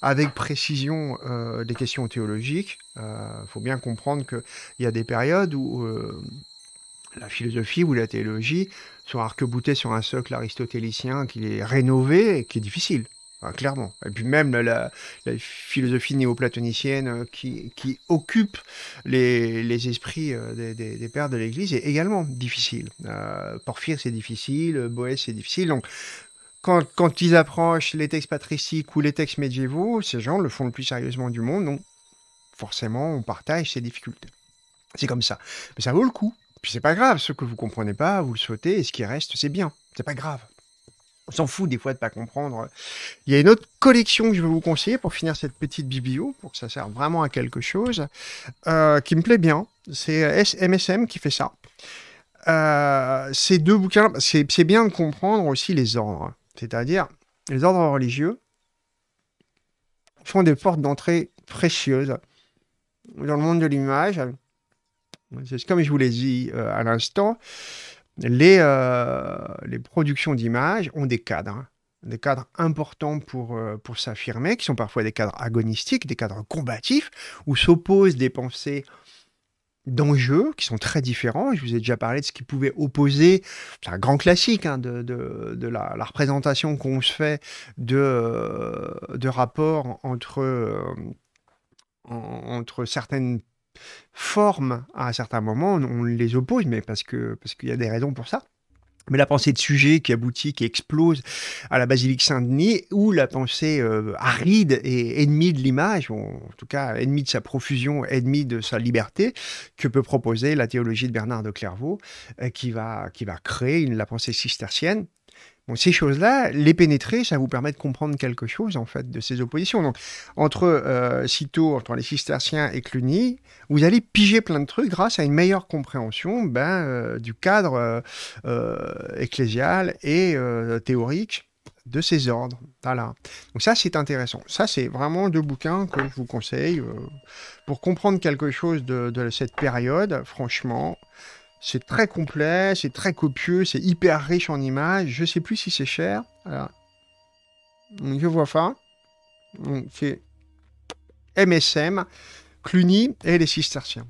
avec précision euh, des questions théologiques. Il faut bien comprendre qu'il y a des périodes où euh, la philosophie ou la théologie sont arc-boutées sur un socle aristotélicien qui est rénové et qui est difficile. Enfin, clairement. Et puis même la, philosophie néoplatonicienne euh, qui, qui occupe les, esprits euh, des, pères de l'Église est également difficile. Euh, Porphyre, c'est difficile, Boès, c'est difficile. Donc, quand, quand ils approchent les textes patriciques ou les textes médiévaux, ces gens le font le plus sérieusement du monde, donc forcément, on partage ces difficultés. C'est comme ça. Mais ça vaut le coup. Puis c'est pas grave, ce que vous comprenez pas, vous le sautez, et ce qui reste, c'est bien. C'est pas grave. On s'en fout des fois de pas comprendre. Il y a une autre collection que je vais vous conseiller pour finir cette petite biblio, pour que ça serve vraiment à quelque chose, euh, qui me plaît bien. C'est MSM qui fait ça. Euh, ces deux bouquins, c'est bien de comprendre aussi les ordres. C'est-à-dire, les ordres religieux font des portes d'entrée précieuses dans le monde de l'image. C'est comme je vous l'ai dit euh, à l'instant, les, euh, les productions d'images ont des cadres, hein. des cadres importants pour, euh, pour s'affirmer, qui sont parfois des cadres agonistiques, des cadres combatifs, où s'opposent des pensées d'enjeux qui sont très différents. Je vous ai déjà parlé de ce qui pouvait opposer, c'est un grand classique hein, de, de, la, représentation qu'on se fait de, de rapports entre, euh, en- entre certaines formes à un certain moment, on, les oppose, mais parce que parce qu'il y a des raisons pour ça. Mais la pensée de sujet qui aboutit, qui explose à la basilique Saint-Denis, ou la pensée euh, aride et ennemie de l'image, en tout cas ennemie de sa profusion, ennemie de sa liberté, que peut proposer la théologie de Bernard de Clairvaux, euh, qui, va, qui va créer la pensée cistercienne. Bon, ces choses-là, les pénétrer, ça vous permet de comprendre quelque chose, en fait, de ces oppositions. Entre euh, entre les cisterciens et Cluny, vous allez piger plein de trucs grâce à une meilleure compréhension ben, euh, du cadre euh, euh, ecclésial et théorique de ces ordres. Voilà. Donc ça, c'est intéressant. Ça, c'est vraiment deux bouquins que je vous conseille pour comprendre quelque chose de cette période. Franchement, c'est très complet, c'est très copieux, c'est hyper riche en images. Je sais plus si c'est cher. Donc, je vois. Donc, C'est MSM, Cluny et les Cisterciens.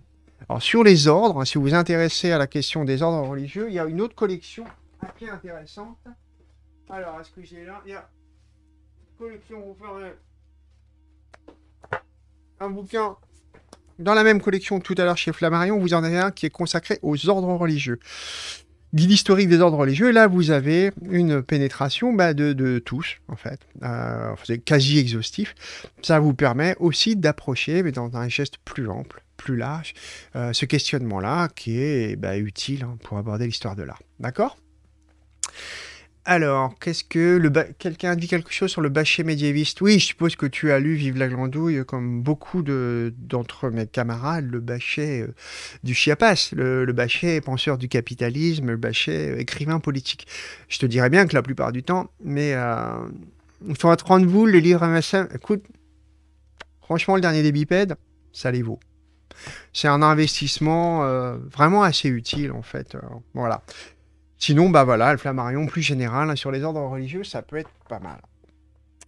Alors sur les ordres, si vous vous intéressez à la question des ordres religieux, il y a une autre collection assez intéressante. Alors, est-ce que j'ai là? Il y a collection, vous ferez un bouquin dans la même collection tout à l'heure chez Flammarion, vous en avez un qui est consacré aux ordres religieux. Guide historique des ordres religieux, là vous avez une pénétration bah, de, de tous, en fait. Euh, c'est quasi exhaustif. Ça vous permet aussi d'approcher, mais dans un geste plus ample, plus large, euh, ce questionnement-là qui est bah, utile hein, pour aborder l'histoire de l'art. D'accord? Alors, qu'est-ce que quelqu'un a dit quelque chose sur le bâcher médiéviste? Oui, je suppose que tu as lu Vive la glandouille comme beaucoup de d'entre mes camarades, le bâcher euh, du Chiapas, le, le bâcher penseur du capitalisme, le bâcher euh, écrivain politique. Je te dirais bien que la plupart du temps, mais euh, il faudra te rendre vous le livre MSM. Écoute, franchement, le dernier des bipèdes, ça les vaut. C'est un investissement euh, vraiment assez utile en fait. voilà. Sinon, bah voilà, le flammarion plus général hein, sur les ordres religieux, ça peut être pas mal.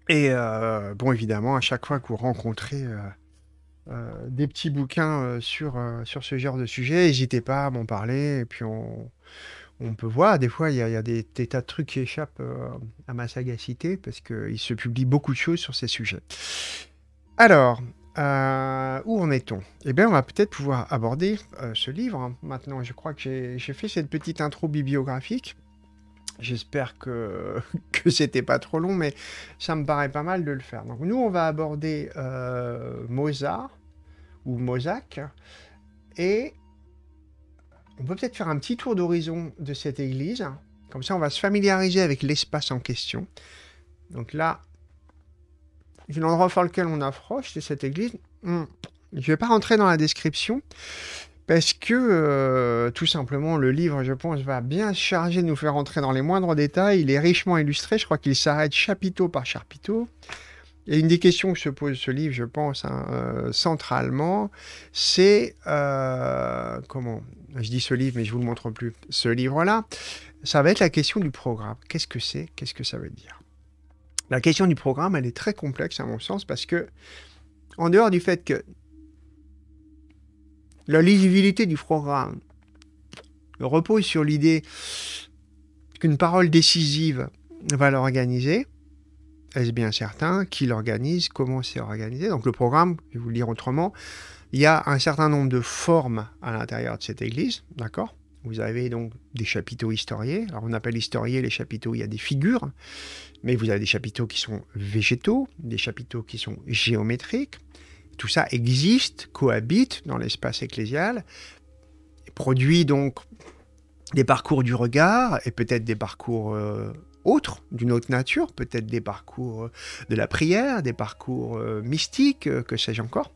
Et euh, bon, évidemment, à chaque fois que vous rencontrez euh, euh, des petits bouquins sur, ce genre de sujet, n'hésitez pas à m'en parler. Et puis on, peut voir, des fois, il y a, des, des tas de trucs qui échappent à ma sagacité parce qu'il se publie beaucoup de choses sur ces sujets. Alors, euh, où en est-on? Eh bien, on va peut-être pouvoir aborder euh, ce livre. hein. Maintenant, je crois que j'ai fait cette petite intro bibliographique. J'espère que, que c'était pas trop long, mais ça me paraît pas mal de le faire. Donc, nous, on va aborder euh, Mozart ou Mosaque et on peut peut-être faire un petit tour d'horizon de cette église. Comme ça, on va se familiariser avec l'espace en question. Donc là, l'endroit sur lequel on approche, c'est cette église. Hmm. Je ne vais pas rentrer dans la description parce que euh, tout simplement le livre, je pense, va bien se charger de nous faire rentrer dans les moindres détails. Il est richement illustré. Je crois qu'il s'arrête chapiteau par chapiteau. Et une des questions que se pose ce livre, je pense, hein, euh, centralement, c'est euh, comment Je dis ce livre, mais je vous le montre plus. Ce livre-là, ça va être la question du programme. Qu'est-ce que c'est? Qu'est-ce que ça veut dire? La question du programme, elle est très complexe à mon sens parce que, en dehors du fait que la lisibilité du programme repose sur l'idée qu'une parole décisive va l'organiser, est-ce bien certain qui l'organise, comment c'est organisé? Donc le programme, je vais vous le dire autrement, il y a un certain nombre de formes à l'intérieur de cette église, d'accord? Vous avez donc des chapiteaux historiés. Alors on appelle historiés les chapiteaux, il y a des figures, mais vous avez des chapiteaux qui sont végétaux, des chapiteaux qui sont géométriques. Tout ça existe, cohabite dans l'espace ecclésial, produit donc des parcours du regard et peut-être des parcours euh, autres, d'une autre nature, peut-être des parcours euh, de la prière, des parcours euh, mystiques, que sais-je encore.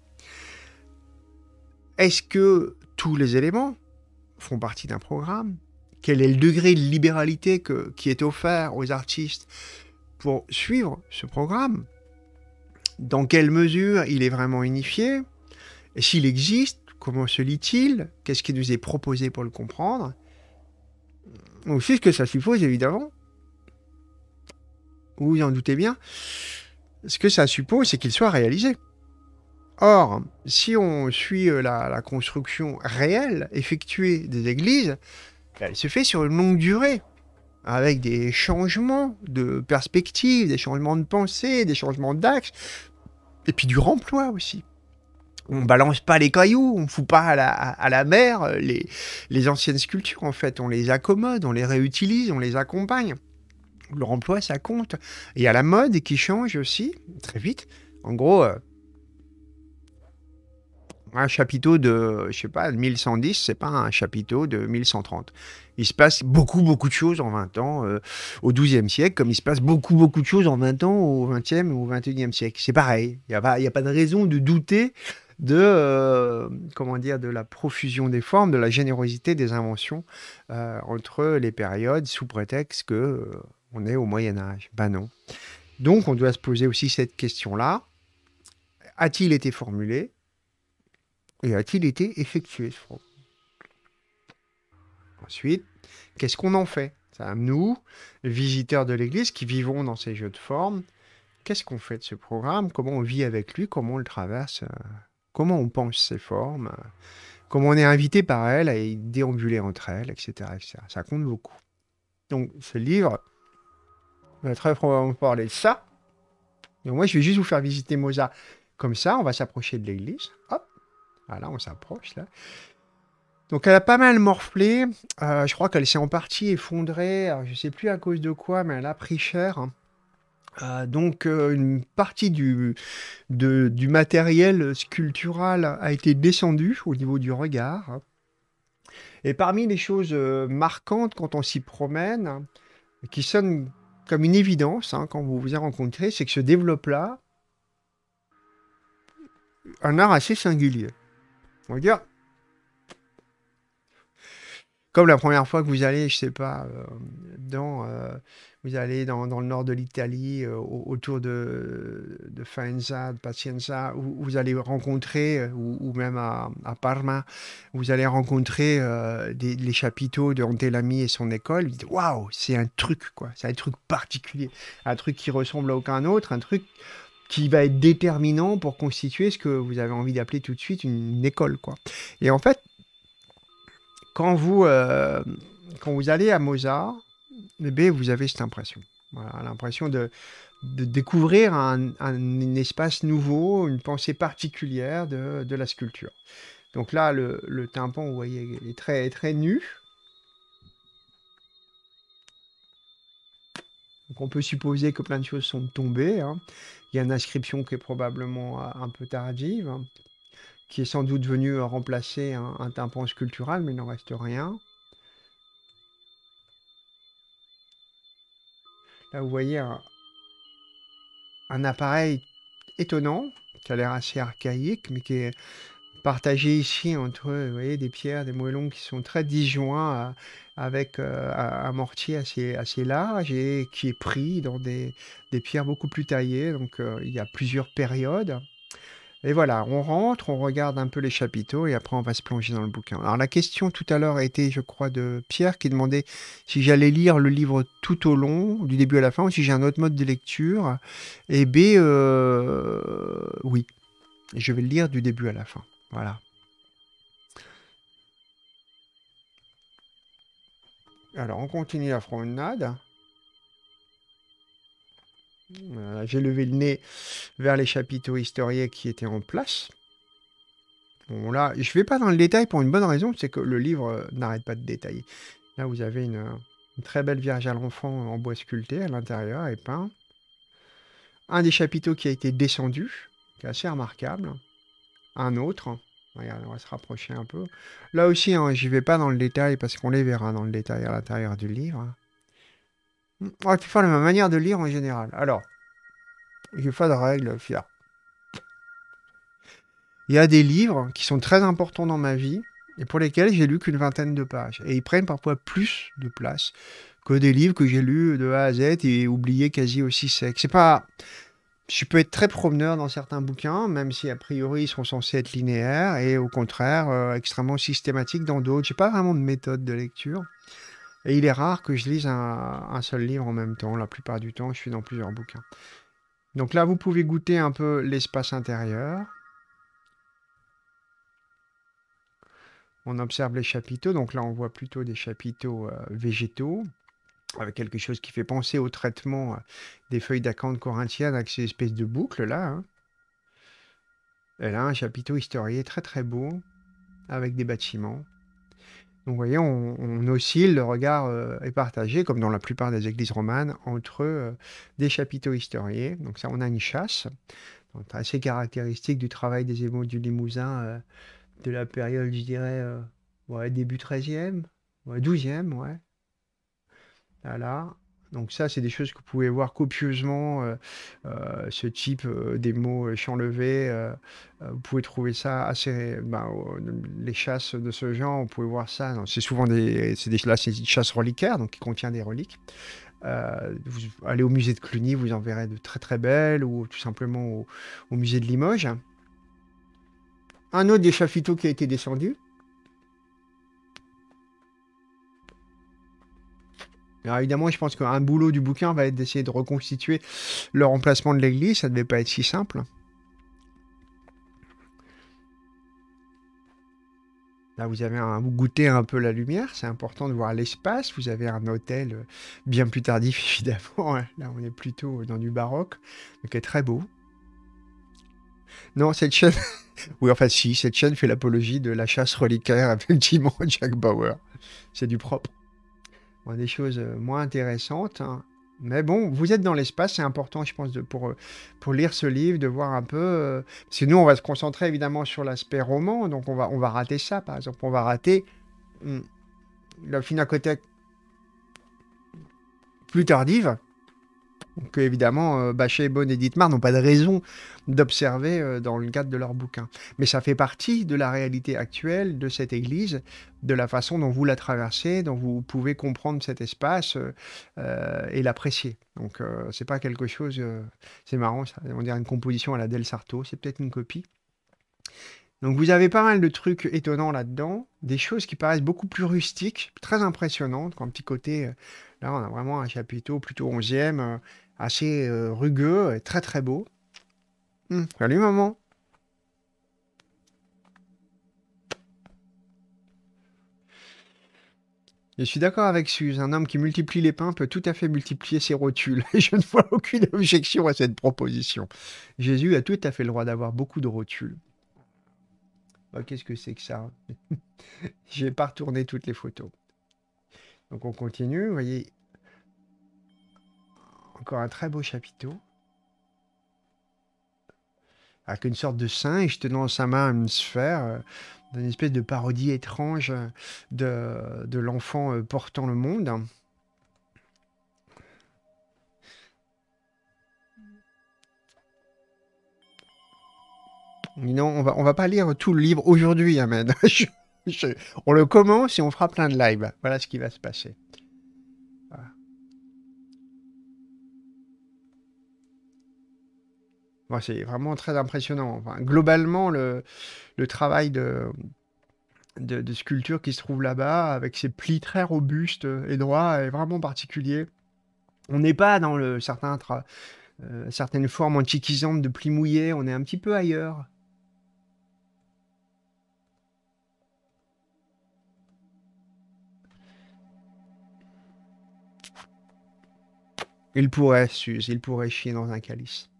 Est-ce que tous les éléments font partie d'un programme. Quel est le degré de libéralité qui est offert aux artistes pour suivre ce programme? Dans quelle mesure il est vraiment unifié? Et s'il existe, comment se lit-il? Qu'est-ce qui nous est proposé pour le comprendre? Aussi, ce que ça suppose, évidemment, vous en doutez bien, ce que ça suppose, c'est qu'il soit réalisé. Or, si on suit euh, la, construction réelle, effectuée des églises, elle se fait sur une longue durée, avec des changements de perspective, des changements de pensée, des changements d'axe, et puis du remploi aussi. On balance pas les cailloux, on fout pas à la, mer euh, les, les anciennes sculptures, en fait. On les accommode, on les réutilise, on les accompagne. Le remploi, ça compte. Et il y a la mode qui change aussi, très vite. En gros, euh, un chapiteau de, je sais pas, de 1110, c'est pas un chapiteau de 1130. Il se passe beaucoup, beaucoup de choses en 20 ans euh, au XIIe siècle, comme il se passe beaucoup, beaucoup de choses en 20 ans au XXe ou au XXIe siècle. C'est pareil. Il n'y a, pas- y a pas de raison de douter de, euh, comment dire, de la profusion des formes, de la générosité des inventions euh, entre les périodes, sous prétexte que, On est au Moyen Âge. Ben non. Donc on doit se poser aussi cette question-là. A-t-il été formulé? Et a-t-il été effectué ce programme Ensuite, qu'est-ce qu'on en fait? Ça, nous, visiteurs de l'Église qui vivons dans ces jeux de forme, qu'est-ce qu'on fait de ce programme? Comment on vit avec lui? Comment on le traverse? Comment on pense ces formes? Comment on est invité par elles à déambuler entre elles, etc.. Ça compte beaucoup. Donc, ce livre va très probablement parler de ça. Et moi, je vais juste vous faire visiter Mozart. Comme ça, on va s'approcher de l'église. Hop. Voilà, on s'approche là. Donc elle a pas mal morflé. Euh, je crois qu'elle s'est en partie effondrée. Je ne sais plus à cause de quoi, mais elle a pris cher. Euh, donc euh, une partie du, du matériel sculptural a été descendue au niveau du regard. Et parmi les choses marquantes quand on s'y promène, qui sonnent comme une évidence hein, quand vous vous y rencontrez, c'est que se développe là un art assez singulier. Comme la première fois que vous allez, je sais pas, euh, dans, euh, vous allez dans, le nord de l'Italie, euh, au- autour de, Faenza, de Pazienza, où vous allez rencontrer, ou, même à, Parma, vous allez rencontrer les chapiteaux de Antelami et son école. Vous dites, waouh, c'est un truc, quoi. C'est un truc particulier, un truc qui ressemble à aucun autre, un truc qui va être déterminant pour constituer ce que vous avez envie d'appeler tout de suite une, école, quoi. Et en fait, quand vous, euh, quand vous allez à Mozart, eh bien, vous avez cette impression. L'impression de, découvrir un, espace nouveau, une pensée particulière de, la sculpture. Donc là, le, tympan, vous voyez, est très, très nu. Donc on peut supposer que plein de choses sont tombées. hein. Il y a une inscription qui est probablement euh, un peu tardive, hein, qui est sans doute venue euh, remplacer un, un tympan sculptural, mais il n'en reste rien. Là, vous voyez un, un appareil étonnant, qui a l'air assez archaïque, mais qui est partagé ici entre vous voyez, des pierres, des moellons qui sont très disjoints, avec euh, un un mortier assez, assez large et qui est pris dans des, des pierres beaucoup plus taillées. Donc, euh, il y a plusieurs périodes. Et voilà, on rentre, on regarde un peu les chapiteaux et après on va se plonger dans le bouquin. Alors la question tout à l'heure était, je crois, de Pierre qui demandait si j'allais lire le livre tout au long, du début à la fin, ou si j'ai un autre mode de lecture. Et B, euh, oui, je vais le lire du début à la fin. Voilà. Alors on continue la promenade. J'ai levé le nez vers les chapiteaux historiques qui étaient en place. Bon, là, je vais pas dans le détail pour une bonne raison, c'est que le livre euh, n'arrête pas de détailler. Là, vous avez euh, une très belle Vierge à l'enfant en bois sculpté à l'intérieur et peint. Un des chapiteaux qui a été descendu, qui est assez remarquable. Un autre. Regarde, on va se rapprocher un peu. Là aussi, hein, j'y vais pas dans le détail parce qu'on les verra dans le détail à l'intérieur du livre. On va faire la même manière de lire en général. Alors, j'ai pas de règle, fier. Il y a des livres qui sont très importants dans ma vie et pour lesquels j'ai lu qu'une vingtaine de pages. Et ils prennent parfois plus de place que des livres que j'ai lus de A à Z et oubliés quasi aussi secs. C'est pas. Je peux être très promeneur dans certains bouquins, même si a priori ils sont censés être linéaires, et au contraire euh, extrêmement systématiques dans d'autres. J'ai pas vraiment de méthode de lecture. Et il est rare que je lise un, un seul livre en même temps. La plupart du temps, je suis dans plusieurs bouquins. Donc là, vous pouvez goûter un peu l'espace intérieur. On observe les chapiteaux. Donc là, on voit plutôt des chapiteaux euh, végétaux, avec quelque chose qui fait penser au traitement euh, des feuilles d'acanthe corinthiennes avec ces espèces de boucles là. hein. Et là, un chapiteau historié très très beau, avec des bâtiments. Donc vous voyez, on, oscille, le regard euh, est partagé, comme dans la plupart des églises romanes, entre euh, des chapiteaux historiés. Donc ça, on a une chasse, assez caractéristique du travail des émaux du Limousin de la période, je dirais, début 13e, ouais, 12e, ouais. Voilà. Donc ça, c'est des choses que vous pouvez voir copieusement, euh, euh, ce type euh, des mots euh, euh, vous pouvez trouver ça assez... ben, les chasses de ce genre, vous pouvez voir ça. C'est souvent des... Des... Là, une chasse reliquaire, donc qui contient des reliques. Vous allez au musée de Cluny, vous en verrez de très très belles, ou tout simplement au, au musée de Limoges. Un autre des chapiteaux qui a été descendu. Alors évidemment, je pense qu'un boulot du bouquin va être d'essayer de reconstituer le remplacement de l'église. Ça ne devait pas être si simple. Là, vous avez un, vous goûtez un peu la lumière. C'est important de voir l'espace. Vous avez un hôtel euh, bien plus tardif, évidemment. hein. Là, on est plutôt dans du baroque, mais qui est très beau. Non, cette chaîne. oui, enfin, si, cette chaîne fait l'apologie de la chasse reliquaire, effectivement, Jack Bauer. C'est du propre. Des choses euh, moins intéressantes. hein. Mais bon, vous êtes dans l'espace, c'est important, je pense, pour, euh, pour lire ce livre, de voir un peu. euh, nous, on va se concentrer évidemment sur l'aspect roman, donc on va, on va rater ça, par exemple. On va rater hmm, la pinacothèque plus tardive. Donc évidemment, euh, Bachet, Bonne et Dietmar n'ont pas de raison d'observer euh, dans le cadre de leur bouquin. Mais ça fait partie de la réalité actuelle de cette église, de la façon dont vous la traversez, dont vous pouvez comprendre cet espace euh, et l'apprécier. Donc euh, c'est pas quelque chose, c'est marrant, ça. on dirait une composition à la Del Sarto, c'est peut-être une copie. Donc vous avez pas mal de trucs étonnants là-dedans, des choses qui paraissent beaucoup plus rustiques, très impressionnantes, un petit côté, là on a vraiment un chapiteau plutôt 11e, euh, assez euh, rugueux et très très beau. Hum, salut maman. Je suis d'accord avec Suze, un homme qui multiplie les pains peut tout à fait multiplier ses rotules. Et je ne vois aucune objection à cette proposition. Jésus a tout à fait le droit d'avoir beaucoup de rotules. Bah, Qu'est-ce que c'est que ça? Je vais pas retourner toutes les photos. Donc on continue, vous voyez. Encore un très beau chapiteau. Avec une sorte de singe tenant sa main une sphère, euh, d'une espèce de parodie étrange euh, de, de l'enfant euh, portant le monde. Non, on va, on va pas lire tout le livre aujourd'hui, Ahmed. On le commence et on fera plein de live. Voilà ce qui va se passer. C'est vraiment très impressionnant. Enfin, globalement, le, travail de, sculpture qui se trouve là-bas, avec ses plis très robustes et droits, est vraiment particulier. On n'est pas dans le certain euh, certaines formes antiquisantes de plis mouillés, on est un petit peu ailleurs. Il pourrait, Suze, il pourrait chier dans un calice.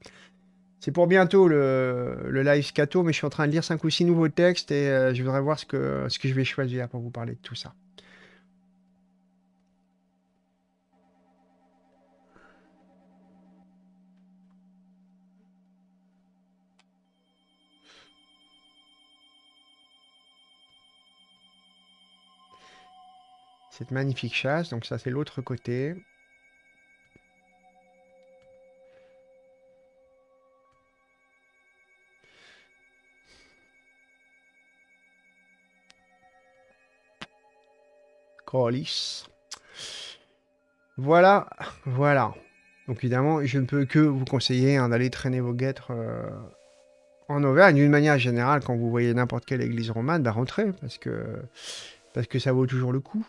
C'est pour bientôt le, live scato, mais je suis en train de lire 5 ou 6 nouveaux textes et euh, je voudrais voir ce que, ce que je vais choisir pour vous parler de tout ça. Cette magnifique chasse, donc ça c'est l'autre côté. Voilà, voilà. Donc évidemment, je ne peux que vous conseiller hein, d'aller traîner vos guêtres euh, en Auvergne. D'une manière générale, quand vous voyez n'importe quelle église romane, bah rentrez, parce que, ça vaut toujours le coup.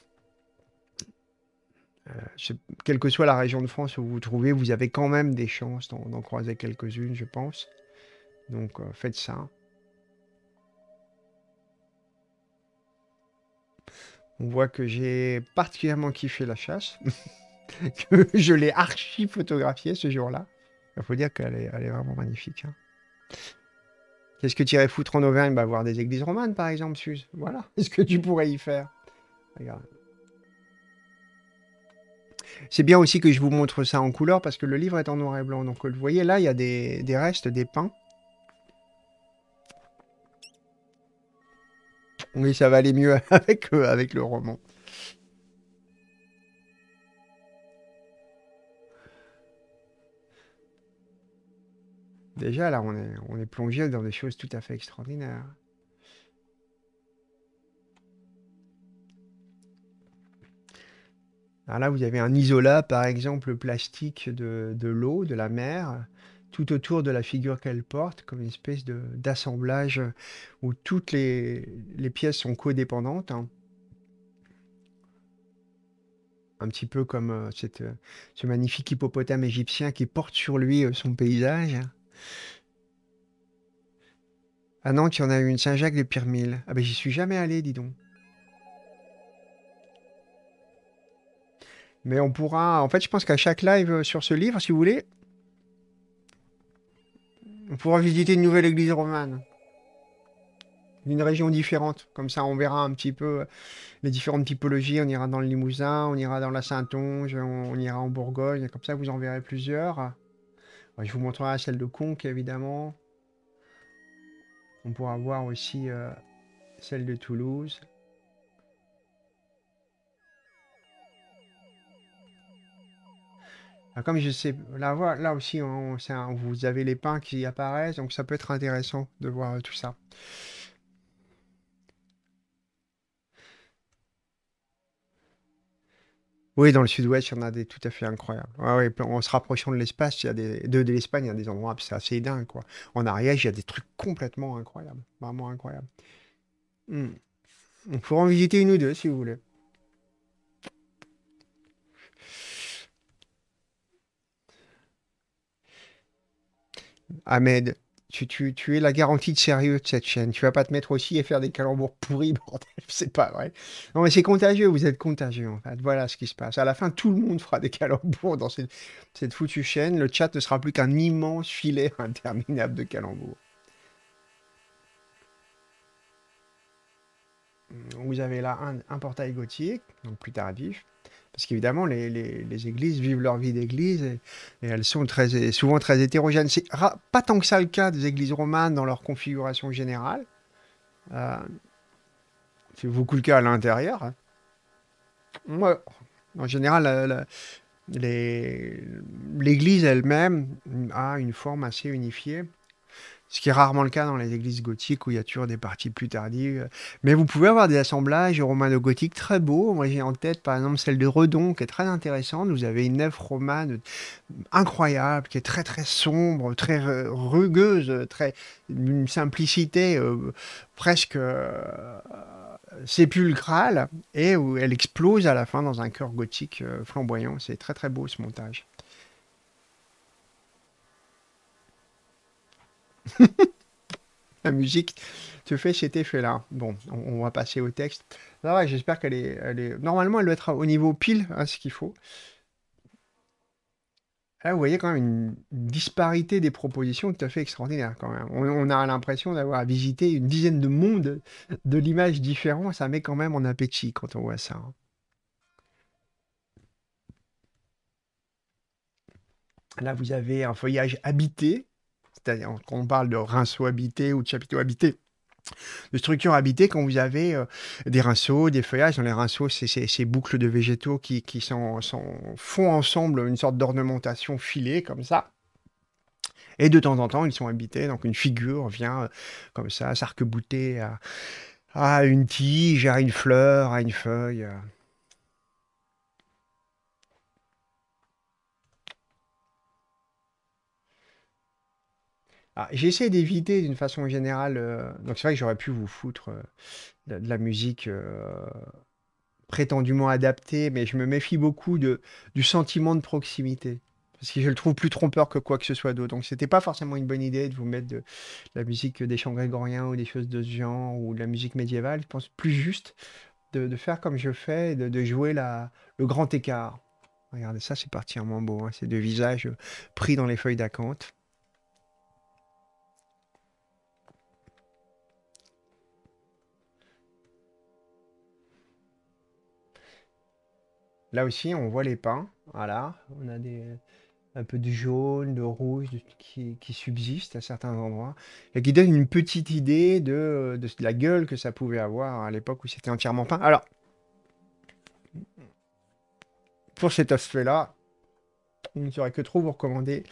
Euh, quelle que soit la région de France où vous vous trouvez, vous avez quand même des chances d'en d'en croiser quelques-unes, je pense. Donc euh, faites ça. On voit que j'ai particulièrement kiffé la chasse, que je l'ai archi photographiée ce jour-là. Il faut dire qu'elle est, est vraiment magnifique. hein. Qu'est-ce que tu irais foutre en Auvergne? Bah, Voir des églises romanes, par exemple, Suze. Voilà, ce que tu pourrais y faire? Regarde. C'est bien aussi que je vous montre ça en couleur parce que le livre est en noir et blanc. Donc, vous voyez, là, il y a des, des restes, des pins. Oui, ça va aller mieux avec, euh, avec le roman. Déjà, là, on est, on est plongé dans des choses tout à fait extraordinaires. Alors là, vous avez un isolat, par exemple, plastique de, de l'eau, de la mer, tout autour de la figure qu'elle porte, comme une espèce d'assemblage où toutes les, pièces sont codépendantes. hein. Un petit peu comme euh, euh, ce magnifique hippopotame égyptien qui porte sur lui euh, son paysage. À Nantes, il y en a une, Saint-Jacques de Pirmille. Ah ben j'y suis jamais allé, dis donc. Mais on pourra, en fait, je pense qu'à chaque live sur ce livre, si vous voulez, on pourra visiter une nouvelle église romane, d'une région différente. Comme ça, on verra un petit peu euh, les différentes typologies. On ira dans le Limousin, on ira dans la Saintonge, on, on ira en Bourgogne. Comme ça, vous en verrez plusieurs. Je vous montrerai celle de Conques, évidemment. On pourra voir aussi euh, celle de Toulouse. Ah, comme je sais, là, là aussi, vous avez les pins qui apparaissent, donc ça peut être intéressant de voir euh, tout ça. Oui, dans le sud-ouest, il y en a des tout à fait incroyables. En se rapprochant de l'espace, il y a de l'Espagne, il y a des endroits, c'est assez dingue, quoi. En Ariège, il y a des trucs complètement incroyables, vraiment incroyables. Hmm. On pourra en visiter une ou deux, si vous voulez. Ahmed, tu, es la garantie de sérieux de cette chaîne. Tu vas pas te mettre aussi et faire des calembours pourris, bordel. C'est pas vrai. Non, mais c'est contagieux. Vous êtes contagieux, en fait. Voilà ce qui se passe. À la fin, tout le monde fera des calembours dans cette, cette foutue chaîne. Le chat ne sera plus qu'un immense filet interminable de calembours. Vous avez là un, un portail gothique, donc plus tardif. Parce qu'évidemment, les, les- églises vivent leur vie d'église et, elles sont très, souvent très hétérogènes. C'est pas tant que ça le cas des églises romanes dans leur configuration générale. Euh, c'est beaucoup le cas à l'intérieur. hein. Moi, en général, l'église elle-même a une forme assez unifiée. Ce qui est rarement le cas dans les églises gothiques où il y a toujours des parties plus tardives. Mais vous pouvez avoir des assemblages romano-gothiques très beaux. Moi, j'ai en tête, par exemple, celle de Redon, qui est très intéressante. Vous avez une nef romane incroyable, qui est très, très sombre, très rugueuse, très, d'une simplicité euh, presque euh, sépulcrale, et où elle explose à la fin dans un chœur gothique euh, flamboyant. C'est très, très beau, ce montage. La musique te fait cet effet-là. Bon, on, va passer au texte. J'espère qu'elle est. Normalement, elle doit être au niveau pile, hein, ce qu'il faut. Là, vous voyez quand même une, disparité des propositions tout à fait extraordinaire quand on a l'impression d'avoir visité une dizaine de mondes de l'image différents. Ça met quand même en appétit quand on voit ça. hein. Là, vous avez un feuillage habité, c'est-à-dire parle de rinceaux habités ou de chapiteaux habités, de structures habitées, quand vous avez euh, des rinceaux, des feuillages, dans les rinceaux, c'est ces, boucles de végétaux qui, font ensemble une sorte d'ornementation filée, comme ça. Et de temps en temps, ils sont habités, donc une figure vient euh, comme ça, s'arc-bouter à, à une tige, à une fleur, à une feuille. euh. J'essaie d'éviter d'une façon générale. euh, donc c'est vrai que j'aurais pu vous foutre euh, de, la musique euh, prétendument adaptée, mais je me méfie beaucoup du sentiment de proximité. Parce que je le trouve plus trompeur que quoi que ce soit d'autre. Donc c'était pas forcément une bonne idée de vous mettre de, la musique des chants grégoriens ou des choses de ce genre ou de la musique médiévale. Je pense plus juste de, faire comme je fais, de, jouer la, le grand écart. Regardez ça, c'est particulièrement beau. hein. C'est deux visages pris dans les feuilles d'acanthe. Là aussi, on voit les pins. Voilà, on a un peu de jaune, de rouge qui, qui subsiste à certains endroits et qui donne une petite idée de, la gueule que ça pouvait avoir à l'époque où c'était entièrement peint. Alors, pour cet aspect-là, on ne saurait que trop vous recommander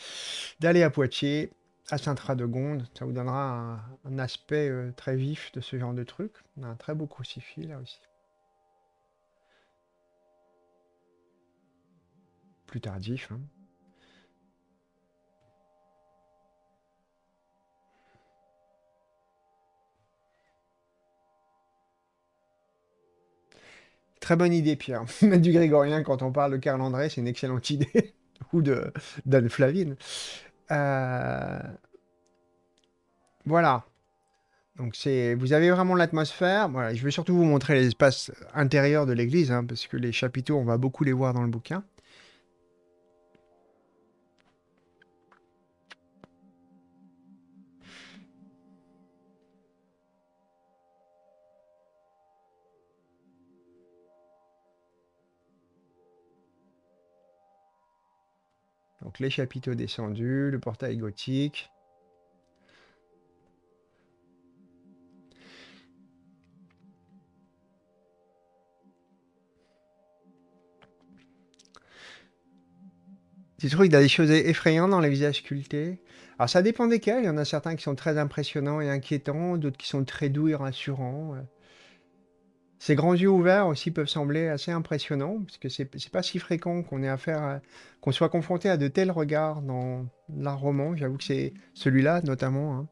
d'aller à Poitiers, à Saint-Radegonde. Ça vous donnera un, un aspect euh, très vif de ce genre de truc. On a un très beau crucifix là aussi. Tardif. hein. Très bonne idée, Pierre. Mettre du grégorien quand on parle de Karl André, c'est une excellente idée. Ou de d'Anne Flavine. Euh, Voilà. Donc c'est, vous avez vraiment l'atmosphère. Je vais surtout vous montrer les espaces intérieurs de l'église, hein, parce que les chapiteaux, on va beaucoup les voir dans le bouquin. Donc les chapiteaux descendus, le portail gothique. Tu trouves qu'il y a des choses effrayantes dans les visages sculptés? Alors ça dépend desquels. Il y en a certains qui sont très impressionnants et inquiétants, d'autres qui sont très doux et rassurants. Ces grands yeux ouverts aussi peuvent sembler assez impressionnants, parce que c'est pas si fréquent qu'on ait affaire qu'on soit confronté à de tels regards dans l'art roman. J'avoue que c'est celui-là notamment. hein.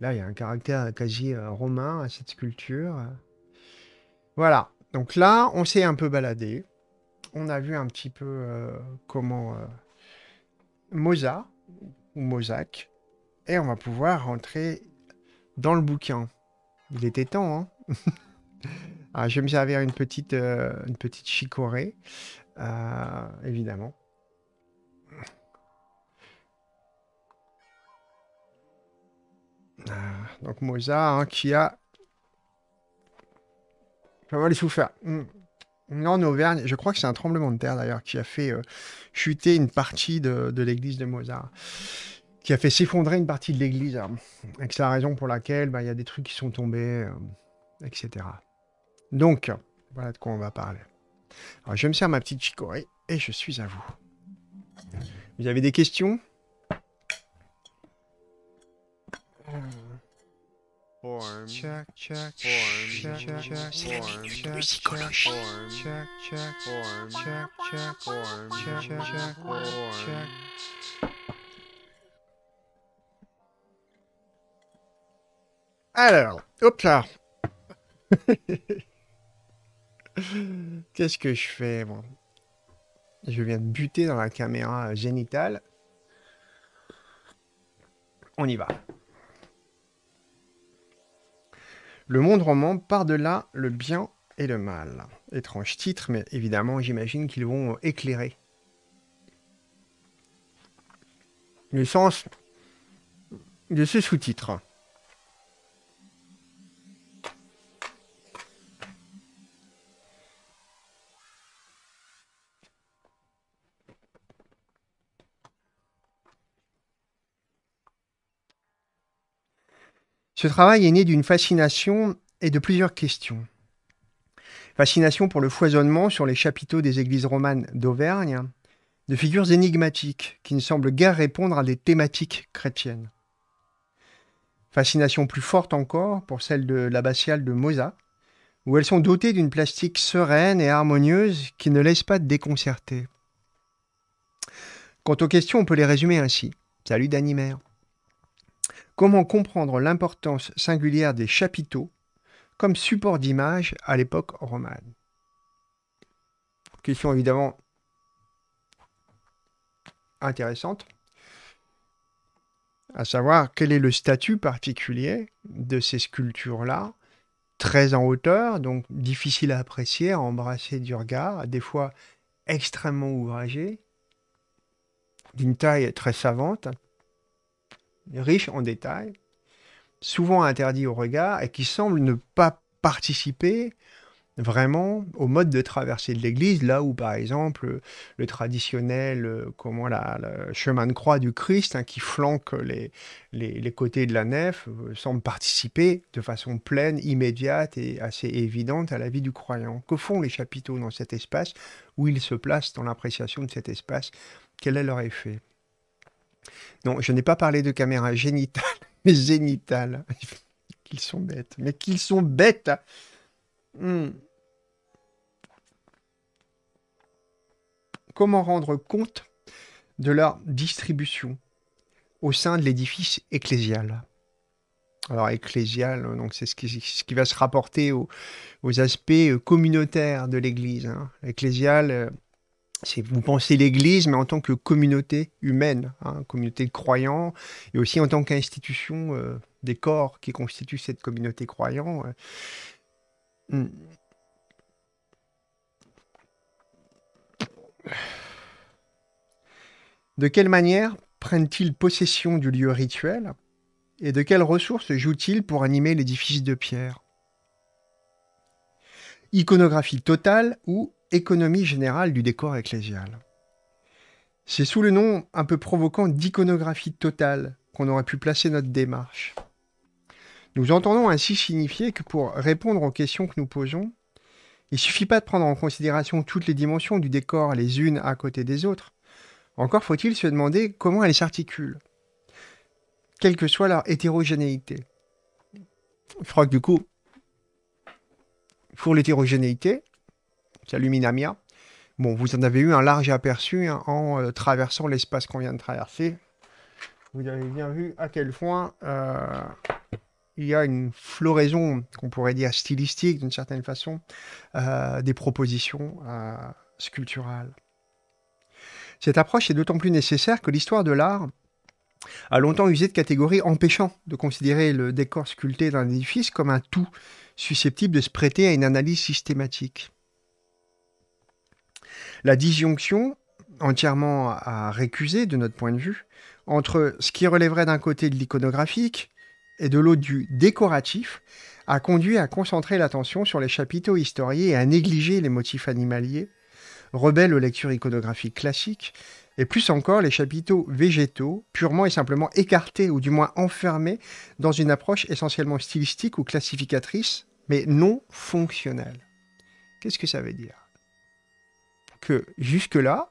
Là, il y a un caractère quasi euh, romain à cette sculpture. Voilà. Donc là, on s'est un peu baladé. On a vu un petit peu euh, comment euh, Mozart ou Mosaque. Et on va pouvoir rentrer dans le bouquin. Il était temps, hein Alors, je vais me servir une petite, euh, une petite chicorée, évidemment. Ah, donc Mozart, hein, qui a pas mal souffert. Hmm. En Auvergne, je crois que c'est un tremblement de terre d'ailleurs qui a fait euh, chuter une partie de, l'église de Mozart, qui a fait s'effondrer une partie de l'église, hein. et c'est la raison pour laquelle bah, il y a des trucs qui sont tombés, euh, etc. Donc, voilà de quoi on va parler. Je me sers ma petite chicorée et je suis à vous. Vous avez des questions? Alors, hop là. Qu'est-ce que je fais bon. Je viens de buter dans la caméra génitale. On y va. Le monde roman par-delà le bien et le mal. Étrange titre, mais évidemment, j'imagine qu'ils vont éclairer le sens de ce sous-titre. Ce travail est né d'une fascination et de plusieurs questions. Fascination pour le foisonnement sur les chapiteaux des églises romanes d'Auvergne, de figures énigmatiques qui ne semblent guère répondre à des thématiques chrétiennes. Fascination plus forte encore pour celle de l'abbatiale de Mosa, où elles sont dotées d'une plastique sereine et harmonieuse qui ne laisse pas déconcerter. Quant aux questions, on peut les résumer ainsi. Salut Danimère. Comment comprendre l'importance singulière des chapiteaux comme support d'image à l'époque romane. Question évidemment intéressante, à savoir quel est le statut particulier de ces sculptures-là, très en hauteur, donc difficile à apprécier, à embrasser du regard, des fois extrêmement ouvragées, d'une taille très savante, riche en détails, souvent interdit au regard et qui semble ne pas participer vraiment au mode de traversée de l'église, là où par exemple le traditionnel euh, chemin de croix du Christ hein, qui flanque les côtés de la nef euh, semble participer de façon pleine, immédiate et assez évidente à la vie du croyant. Que font les chapiteaux dans cet espace Où ils se placent dans l'appréciation de cet espace? Quel est leur effet? Non, je n'ai pas parlé de caméra génitale, mais zénitale. qu'ils sont bêtes. Mais qu'ils sont bêtes. Hmm. Comment rendre compte de leur distribution au sein de l'édifice ecclésial? Alors ecclésial, c'est ce qui, va se rapporter aux, aspects communautaires de l'Église. Hein. Ecclésial, euh, vous pensez l'Église, mais en tant que communauté humaine, hein, communauté de croyants, et aussi en tant qu'institution euh, des corps qui constituent cette communauté croyant. Euh. Hmm. De quelle manière prennent-ils possession du lieu rituel et de quelles ressources jouent-ils pour animer l'édifice de pierre? Iconographie totale ou économie générale du décor ecclésial. C'est sous le nom un peu provoquant d'iconographie totale qu'on aurait pu placer notre démarche. Nous entendons ainsi signifier que pour répondre aux questions que nous posons, il ne suffit pas de prendre en considération toutes les dimensions du décor les unes à côté des autres. Encore faut-il se demander comment elles s'articulent, quelle que soit leur hétérogénéité. Je crois que du coup, pour l'hétérogénéité, Salut Minamia. Bon, vous en avez eu un large aperçu hein, en euh, traversant l'espace qu'on vient de traverser. Vous avez bien vu à quel point euh, il y a une floraison, qu'on pourrait dire stylistique d'une certaine façon, euh, des propositions sculpturales. Cette approche est d'autant plus nécessaire que l'histoire de l'art a longtemps usé de catégories empêchant de considérer le décor sculpté d'un édifice comme un tout susceptible de se prêter à une analyse systématique. La disjonction, entièrement à récuser de notre point de vue, entre ce qui relèverait d'un côté de l'iconographique et de l'autre du décoratif, a conduit à concentrer l'attention sur les chapiteaux historiés et à négliger les motifs animaliers, rebelles aux lectures iconographiques classiques, et plus encore les chapiteaux végétaux, purement et simplement écartés ou du moins enfermés dans une approche essentiellement stylistique ou classificatrice, mais non fonctionnelle. Qu'est-ce que ça veut dire? Que jusque-là,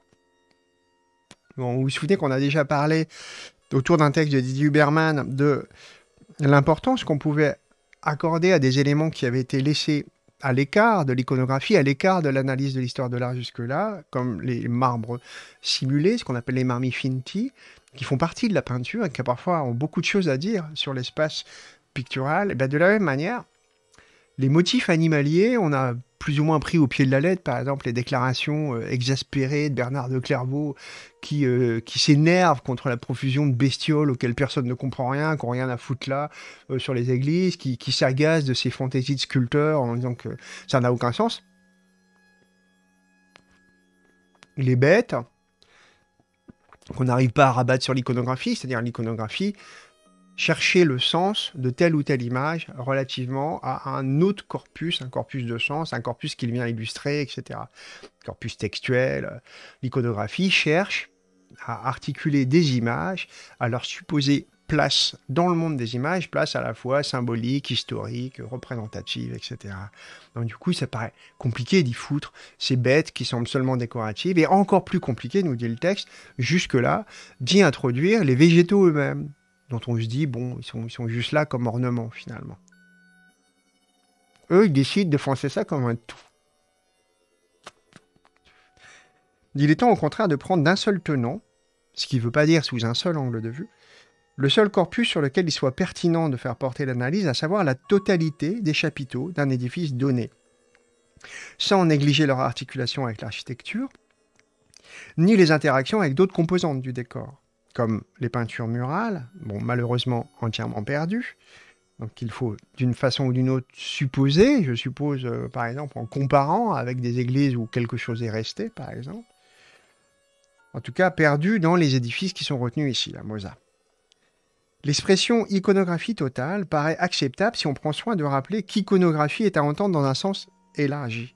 vous vous souvenez qu'on a déjà parlé autour d'un texte de Didier Huberman de l'importance qu'on pouvait accorder à des éléments qui avaient été laissés à l'écart de l'iconographie, à l'écart de l'analyse de l'histoire de l'art jusque-là, comme les marbres simulés, ce qu'on appelle les marmi finti, qui font partie de la peinture et qui parfois ont beaucoup de choses à dire sur l'espace pictural. Et bien de la même manière, les motifs animaliers, on a plus ou moins pris au pied de la lettre, par exemple les déclarations euh, exaspérées de Bernard de Clairvaux qui, euh, s'énerve contre la profusion de bestioles auxquelles personne ne comprend rien, qui n'ont rien à foutre là euh, sur les églises, qui, qui s'agace de ces fantaisies de sculpteurs en disant que ça n'a aucun sens. Les bêtes qu'on n'arrive pas à rabattre sur l'iconographie, c'est-à-dire l'iconographie, chercher le sens de telle ou telle image relativement à un autre corpus, un corpus de sens, un corpus qu'il vient illustrer, etc. Corpus textuel, l'iconographie cherche à articuler des images, à leur supposer place dans le monde des images, place à la fois symbolique, historique, représentative, etc. Donc du coup, ça paraît compliqué d'y foutre ces bêtes qui semblent seulement décoratives, et encore plus compliqué, nous dit le texte, jusque-là, d'y introduire les végétaux eux-mêmes dont on se dit, bon, ils sont, ils juste là comme ornement finalement. Eux, ils décident de foncer ça comme un tout. Il est temps au contraire de prendre d'un seul tenant, ce qui ne veut pas dire sous un seul angle de vue, le seul corpus sur lequel il soit pertinent de faire porter l'analyse, à savoir la totalité des chapiteaux d'un édifice donné, sans négliger leur articulation avec l'architecture, ni les interactions avec d'autres composantes du décor comme les peintures murales, bon, malheureusement entièrement perdues. Donc il faut d'une façon ou d'une autre supposer, je suppose euh, par exemple en comparant avec des églises où quelque chose est resté par exemple. En tout cas perdu dans les édifices qui sont retenus ici, à Mosa. L'expression iconographie totale paraît acceptable si on prend soin de rappeler qu'iconographie est à entendre dans un sens élargi,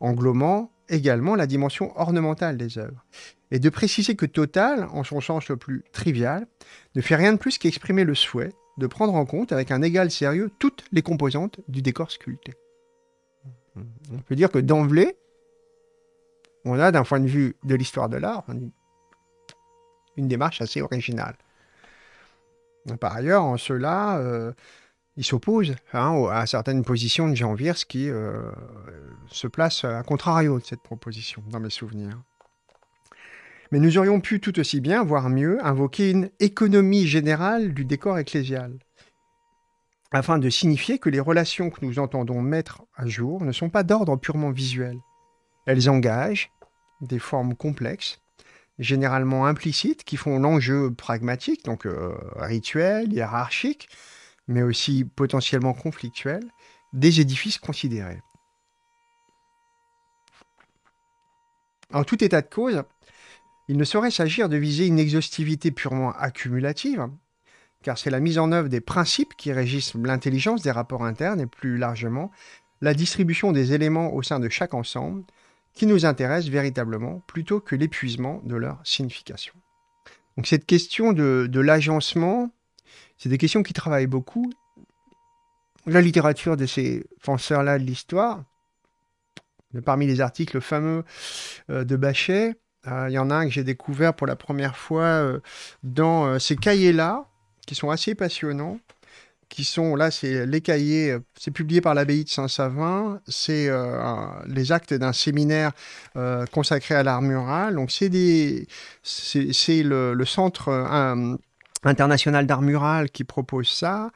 englobant également la dimension ornementale des œuvres et de préciser que Total, en son sens le plus trivial, ne fait rien de plus qu'exprimer le souhait de prendre en compte avec un égal sérieux toutes les composantes du décor sculpté. On peut dire que d'emblée, on a d'un point de vue de l'histoire de l'art une démarche assez originale. Par ailleurs, en cela, euh, il s'oppose hein, à certaines positions de Jean Viers qui euh, se place à contrario de cette proposition, dans mes souvenirs. Mais nous aurions pu tout aussi bien, voire mieux, invoquer une économie générale du décor ecclésial, afin de signifier que les relations que nous entendons mettre à jour ne sont pas d'ordre purement visuel. Elles engagent des formes complexes, généralement implicites, qui font l'enjeu pragmatique, donc euh, rituel, hiérarchique, mais aussi potentiellement conflictuel, des édifices considérés. En tout état de cause, il ne saurait s'agir de viser une exhaustivité purement accumulative, car c'est la mise en œuvre des principes qui régissent l'intelligence des rapports internes et plus largement la distribution des éléments au sein de chaque ensemble qui nous intéresse véritablement plutôt que l'épuisement de leur signification. Donc cette question de, l'agencement, c'est des questions qui travaillent beaucoup. La littérature de ces penseurs-là de l'histoire, parmi les articles fameux euh, de Bachet, il y en a un que j'ai découvert pour la première fois euh, dans euh, ces cahiers-là, qui sont assez passionnants qui sont là, c'est les cahiers, c'est publié par l'abbaye de Saint-Savin, c'est les actes d'un séminaire consacré à l'art mural. Donc c'est le, centre international d'art mural qui propose ça.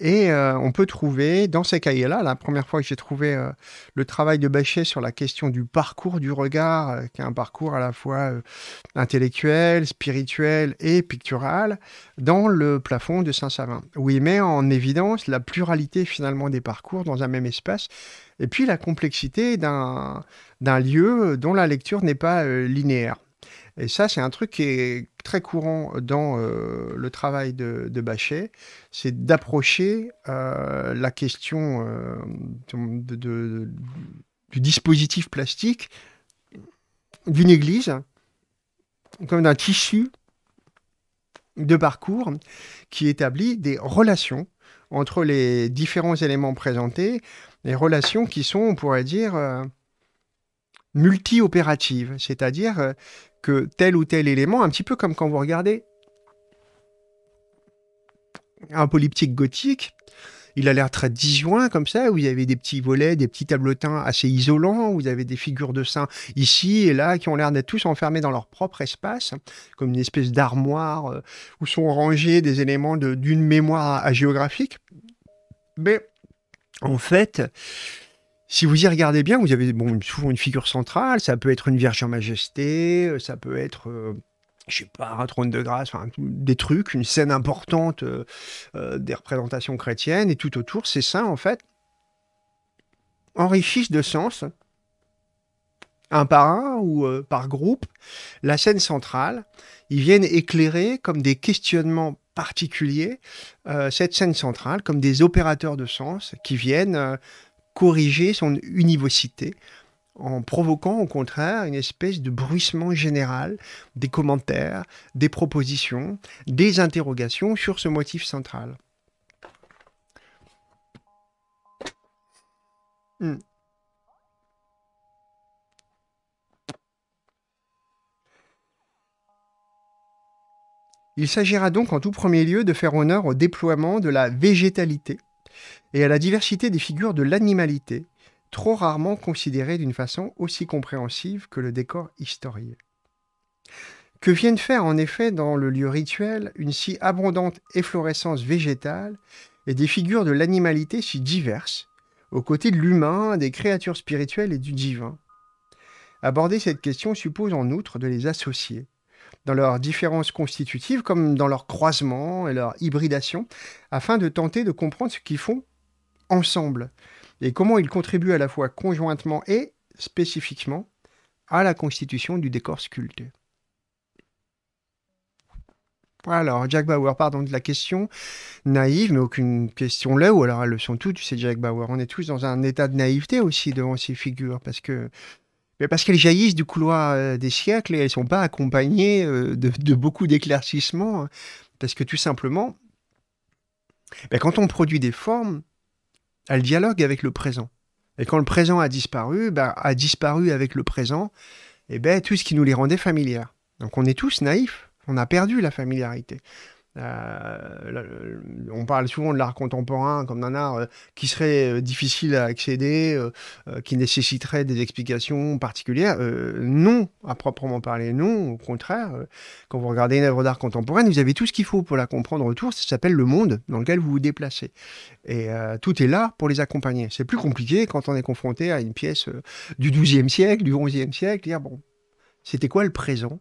Et euh, on peut trouver dans ces cahiers-là, la première fois que j'ai trouvé euh, le travail de Bachet sur la question du parcours du regard, euh, qui est un parcours à la fois intellectuel, spirituel et pictural, dans le plafond de Saint-Savin, où il met en évidence la pluralité finalement des parcours dans un même espace, et puis la complexité d'un lieu dont la lecture n'est pas linéaire. Et ça, c'est un truc qui est très courant dans euh, le travail de, Bachet, c'est d'approcher euh, la question euh, du dispositif plastique d'une église comme d'un tissu de parcours qui établit des relations entre les différents éléments présentés, des relations qui sont, on pourrait dire, multi-opératives, c'est-à-dire que tel ou tel élément, un petit peu comme quand vous regardez un polyptyque gothique, il a l'air très disjoint comme ça, où il y avait des petits volets, des petits tableaux-teints assez isolants, où vous avez des figures de saints ici et là qui ont l'air d'être tous enfermés dans leur propre espace, comme une espèce d'armoire euh, où sont rangés des éléments d'une mémoire géographique. Mais en fait, si vous y regardez bien, vous avez souvent une figure centrale, ça peut être une Vierge en Majesté, euh, ça peut être, euh, je sais pas, un trône de grâce, des trucs, une scène importante euh, des représentations chrétiennes, et tout autour, ces saints, en fait, enrichissent de sens, un par un ou par groupe, la scène centrale. Ils viennent éclairer comme des questionnements particuliers cette scène centrale, comme des opérateurs de sens qui viennent corriger son univocité en provoquant au contraire une espèce de bruissement général des commentaires, des propositions, des interrogations sur ce motif central. Hmm. Il s'agira donc en tout premier lieu de faire honneur au déploiement de la végétalité et à la diversité des figures de l'animalité, trop rarement considérées d'une façon aussi compréhensive que le décor historien. Que viennent faire en effet dans le lieu rituel une si abondante efflorescence végétale et des figures de l'animalité si diverses, aux côtés de l'humain, des créatures spirituelles et du divin? Aborder cette question suppose en outre de les associer, dans leurs différences constitutives comme dans leur croisement et leur hybridation, afin de tenter de comprendre ce qu'ils font ensemble et comment ils contribuent à la fois conjointement et spécifiquement à la constitution du décor sculpté. Alors, Jack Bauer, pardon de la question naïve, mais aucune question là, ou alors elles le sont toutes, tu sais, Jack Bauer. On est tous dans un état de naïveté aussi devant ces figures, parce que parce qu'elles jaillissent du couloir euh, des siècles et elles ne sont pas accompagnées euh, de, beaucoup d'éclaircissements, hein. parce que tout simplement, ben, quand on produit des formes, elle dialogue avec le présent. Et quand le présent a disparu, bah, a disparu avec le présent, et ben tout ce qui nous les rendait familières. Donc on est tous naïfs On a perdu la familiarité. Euh, on parle souvent de l'art contemporain comme d'un art euh, qui serait euh, difficile à accéder, qui nécessiterait des explications particulières. non, à proprement parler, non. Au contraire, quand vous regardez une œuvre d'art contemporaine, vous avez tout ce qu'il faut pour la comprendre autour. Ça s'appelle le monde dans lequel vous vous déplacez. Et tout est là pour les accompagner. C'est plus compliqué quand on est confronté à une pièce du XIIe siècle, du XIe siècle, dire bon, c'était quoi le présent?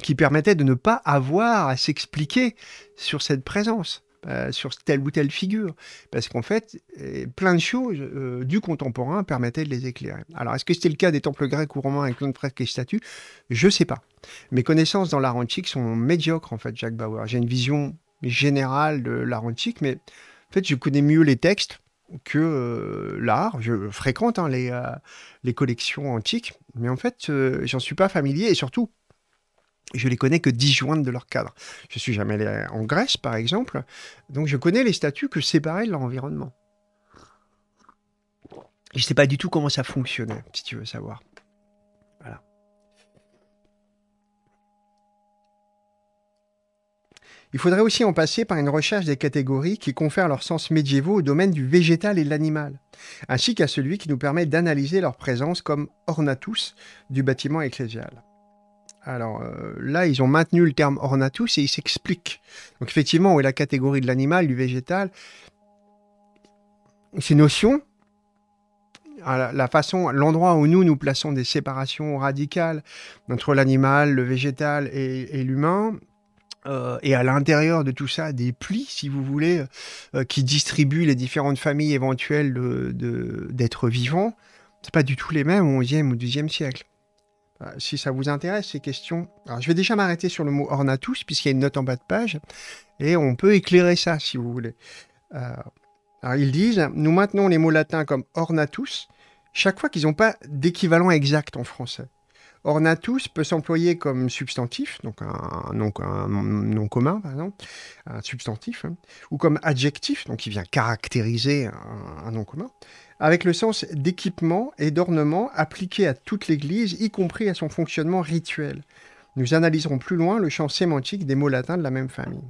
Qui permettait de ne pas avoir à s'expliquer sur cette présence, euh, sur telle ou telle figure. Parce qu'en fait, euh, plein de choses euh, du contemporain permettaient de les éclairer. Alors, est-ce que c'était le cas des temples grecs ou romains avec plein de fresques et statues? Je ne sais pas. Mes connaissances dans l'art antique sont médiocres, en fait, Jacques Bauer. J'ai une vision générale de l'art antique, mais en fait, je connais mieux les textes que l'art. Je fréquente hein, les, les collections antiques, mais en fait, j'en suis pas familier et surtout, je les connais que disjointes de leur cadre. Je suis jamais allé en Grèce, par exemple, donc je connais les statues que séparées de leur environnement. Je ne sais pas du tout comment ça fonctionnait, si tu veux savoir. Voilà. Il faudrait aussi en passer par une recherche des catégories qui confèrent leur sens médiévaux au domaine du végétal et de l'animal, ainsi qu'à celui qui nous permet d'analyser leur présence comme ornatus du bâtiment ecclésial. Alors euh, là, ils ont maintenu le terme ornatus et ils s'expliquent. Donc effectivement, où est la catégorie de l'animal, du végétal Ces notions, la, façon, l'endroit où nous nous plaçons des séparations radicales entre l'animal, le végétal et, l'humain, euh, et à l'intérieur de tout ça, des plis, si vous voulez, euh, qui distribuent les différentes familles éventuelles d'êtres de, vivants, c'est pas du tout les mêmes au XIe ou XIIe siècle. Euh, si ça vous intéresse, ces questions. Alors, je vais déjà m'arrêter sur le mot ornatus, puisqu'il y a une note en bas de page, et on peut éclairer ça, si vous voulez. Euh, alors, ils disent Nous maintenons les mots latins comme ornatus, chaque fois qu'ils n'ont pas d'équivalent exact en français. Ornatus peut s'employer comme substantif, donc un, nom, commun, par exemple, un substantif, hein, ou comme adjectif, donc qui vient caractériser un nom commun avec le sens d'équipement et d'ornement appliqué à toute l'Église, y compris à son fonctionnement rituel. Nous analyserons plus loin le champ sémantique des mots latins de la même famille.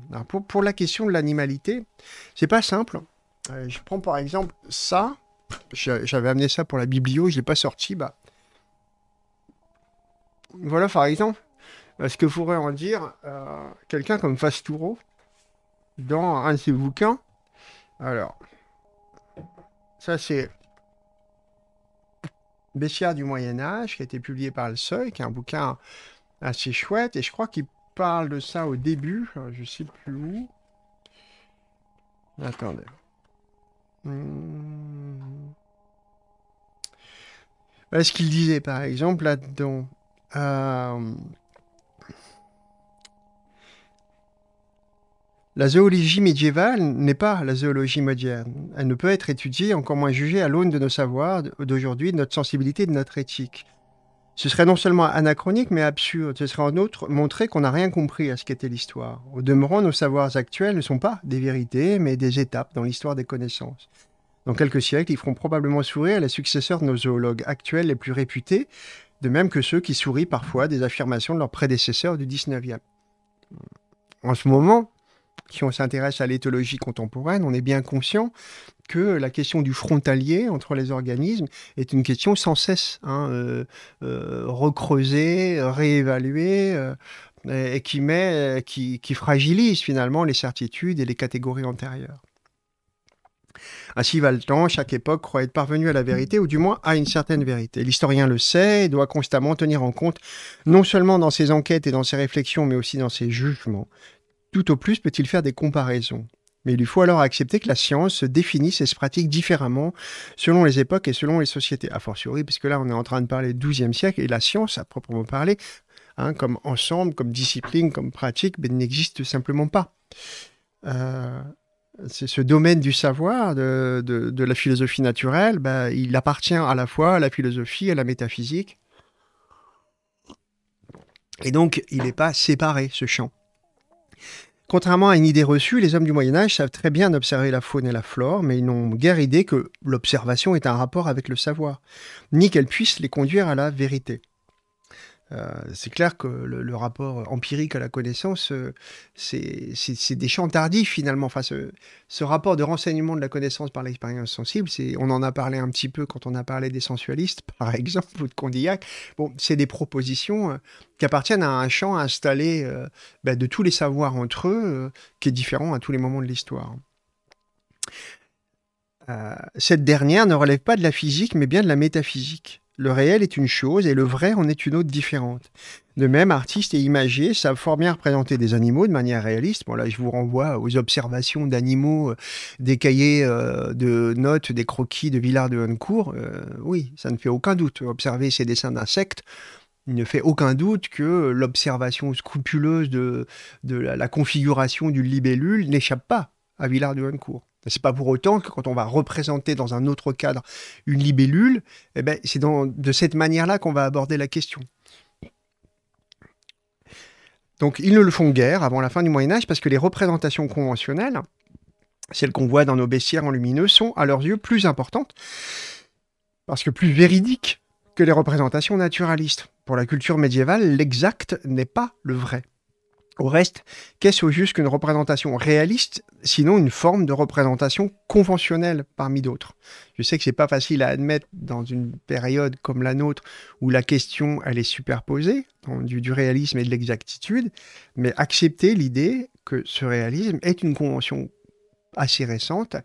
pour, la question de l'animalité, c'est pas simple. Euh, je prends par exemple ça. J'avais amené ça pour la biblio, je l'ai pas sorti. Bah. Voilà par exemple euh, ce que pourrait en dire euh, quelqu'un comme Fastouro dans un de ses bouquins. Alors, ça c'est Bestiaire du Moyen Âge, qui a été publié par Le Seuil, qui est un bouquin assez chouette, et je crois qu'il parle de ça au début, je ne sais plus où. Attendez. Hmm. ce qu'il disait, par exemple, là-dedans. Euh, La zoologie médiévale n'est pas la zoologie moderne. Elle ne peut être étudiée, encore moins jugée à l'aune de nos savoirs d'aujourd'hui, de notre sensibilité, de notre éthique. Ce serait non seulement anachronique, mais absurde. Ce serait en outre montrer qu'on n'a rien compris à ce qu'était l'histoire. Au demeurant, nos savoirs actuels ne sont pas des vérités, mais des étapes dans l'histoire des connaissances. Dans quelques siècles, ils feront probablement sourire les successeurs de nos zoologues actuels les plus réputés, de même que ceux qui sourient parfois des affirmations de leurs prédécesseurs du 19e. En ce moment, si on s'intéresse à l'éthologie contemporaine, on est bien conscient que la question du frontalier entre les organismes est une question sans cesse hein, euh, euh, recreusée, réévaluée, euh, et qui, met, qui, qui fragilise finalement les certitudes et les catégories antérieures. Ainsi va le temps, chaque époque croit être parvenue à la vérité, ou du moins à une certaine vérité. L'historien le sait et doit constamment tenir en compte, non seulement dans ses enquêtes et dans ses réflexions, mais aussi dans ses jugements, tout au plus peut-il faire des comparaisons. Mais il lui faut alors accepter que la science se définisse et se pratique différemment selon les époques et selon les sociétés. A fortiori, puisque là on est en train de parler du XIIe siècle et la science, à proprement parler, hein, comme ensemble, comme discipline, comme pratique, ben, n'existe simplement pas. Euh, c'est ce domaine du savoir, de, la philosophie naturelle, ben, il appartient à la fois à la philosophie, à la métaphysique. Et donc, il n'est pas séparé, ce champ. Contrairement à une idée reçue, les hommes du Moyen Âge savent très bien observer la faune et la flore, mais ils n'ont guère idée que l'observation est un rapport avec le savoir, ni qu'elle puisse les conduire à la vérité. Euh, c'est clair que le, rapport empirique à la connaissance, euh, c'est des champs tardifs finalement. Ce, rapport de renseignement de la connaissance par l'expérience sensible, on en a parlé un petit peu quand on a parlé des sensualistes, par exemple, ou de Condillac. Bon, c'est des propositions euh, qui appartiennent à un champ installé ben, de tous les savoirs entre eux, qui est différent à tous les moments de l'histoire. Cette dernière ne relève pas de la physique, mais bien de la métaphysique. Le réel est une chose et le vrai en est une autre différente. De même, artistes et imagiers savent fort bien représenter des animaux de manière réaliste. Bon, là, je vous renvoie aux observations d'animaux, euh, des cahiers euh, de notes, des croquis de Villard de Honnecourt. Euh, oui, ça ne fait aucun doute. Observer ces dessins d'insectes, il ne fait aucun doute que l'observation scrupuleuse de, la, la configuration d'une libellule n'échappe pas à Villard de Honnecourt. C'est pas pour autant que quand on va représenter dans un autre cadre une libellule, eh ben, c'est de cette manière-là qu'on va aborder la question. Donc ils ne le font guère avant la fin du Moyen Âge parce que les représentations conventionnelles, celles qu'on voit dans nos bestiaires en lumineux, sont à leurs yeux plus importantes parce que plus véridiques que les représentations naturalistes. Pour la culture médiévale, l'exact n'est pas le vrai. Au reste, qu'est-ce au juste qu'une représentation réaliste, sinon une forme de représentation conventionnelle parmi d'autres? Je sais que c'est pas facile à admettre dans une période comme la nôtre où la question elle est superposée du réalisme et de l'exactitude, mais accepter l'idée que ce réalisme est une convention assez récente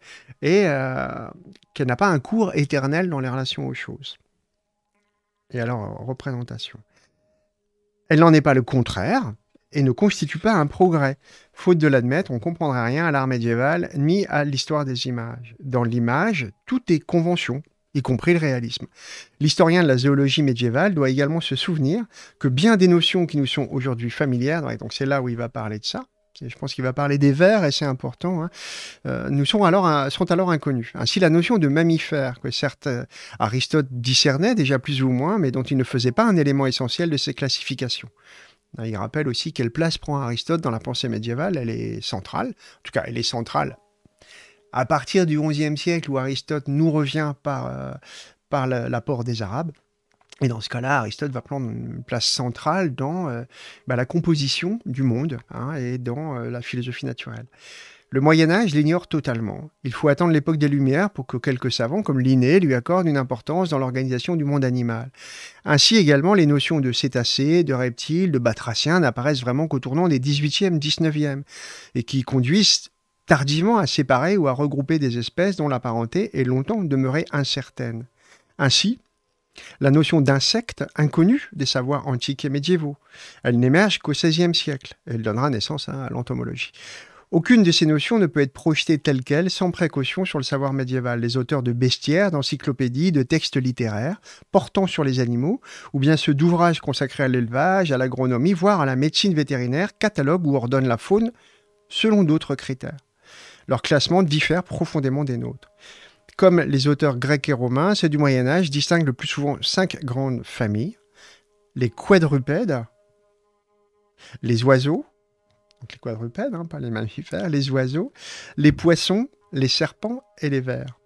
et euh, qu'elle n'a pas un cours éternel dans les relations aux choses. Et alors, représentation. Elle n'en est pas le contraire et ne constitue pas un progrès. Faute de l'admettre, on ne comprendrait rien à l'art médiéval ni à l'histoire des images. Dans l'image, tout est convention, y compris le réalisme. L'historien de la zoologie médiévale doit également se souvenir que bien des notions qui nous sont aujourd'hui familières, et donc c'est là où il va parler de ça, je pense qu'il va parler des vers, et c'est important, hein, euh, sont alors, un- sont alors inconnues. Ainsi, la notion de mammifère, que certes euh, Aristote discernait déjà plus ou moins, mais dont il ne faisait pas un élément essentiel de ses classifications. Hein, Il rappelle aussi quelle place prend Aristote dans la pensée médiévale. Elle est centrale. En tout cas, elle est centrale à partir du XIe siècle où Aristote nous revient par, euh, par la- l'apport des Arabes. Et dans ce cas-là, Aristote va prendre une place centrale dans euh, bah, la composition du monde hein, et dans euh, la philosophie naturelle. Le Moyen Âge l'ignore totalement. Il faut attendre l'époque des Lumières pour que quelques savants comme Linné lui accordent une importance dans l'organisation du monde animal. Ainsi également, les notions de cétacés, de reptiles, de batraciens n'apparaissent vraiment qu'au tournant des 18e, 19e, et qui conduisent tardivement à séparer ou à regrouper des espèces dont la parenté est longtemps demeurée incertaine. Ainsi, la notion d'insecte inconnue des savoirs antiques et médiévaux. Elle n'émerge qu'au XVIe siècle. Elle donnera naissance à l'entomologie. Aucune de ces notions ne peut être projetée telle qu'elle sans précaution sur le savoir médiéval. Les auteurs de bestiaires, d'encyclopédies, de textes littéraires portant sur les animaux, ou bien ceux d'ouvrages consacrés à l'élevage, à l'agronomie, voire à la médecine vétérinaire, cataloguent ou ordonnent la faune selon d'autres critères. Leur classement diffère profondément des nôtres. Comme les auteurs grecs et romains, ceux du Moyen Âge distinguent le plus souvent cinq grandes familles. Les quadrupèdes, les oiseaux, les quadrupèdes, hein, pas les mammifères, les oiseaux, les poissons, les serpents et les vers.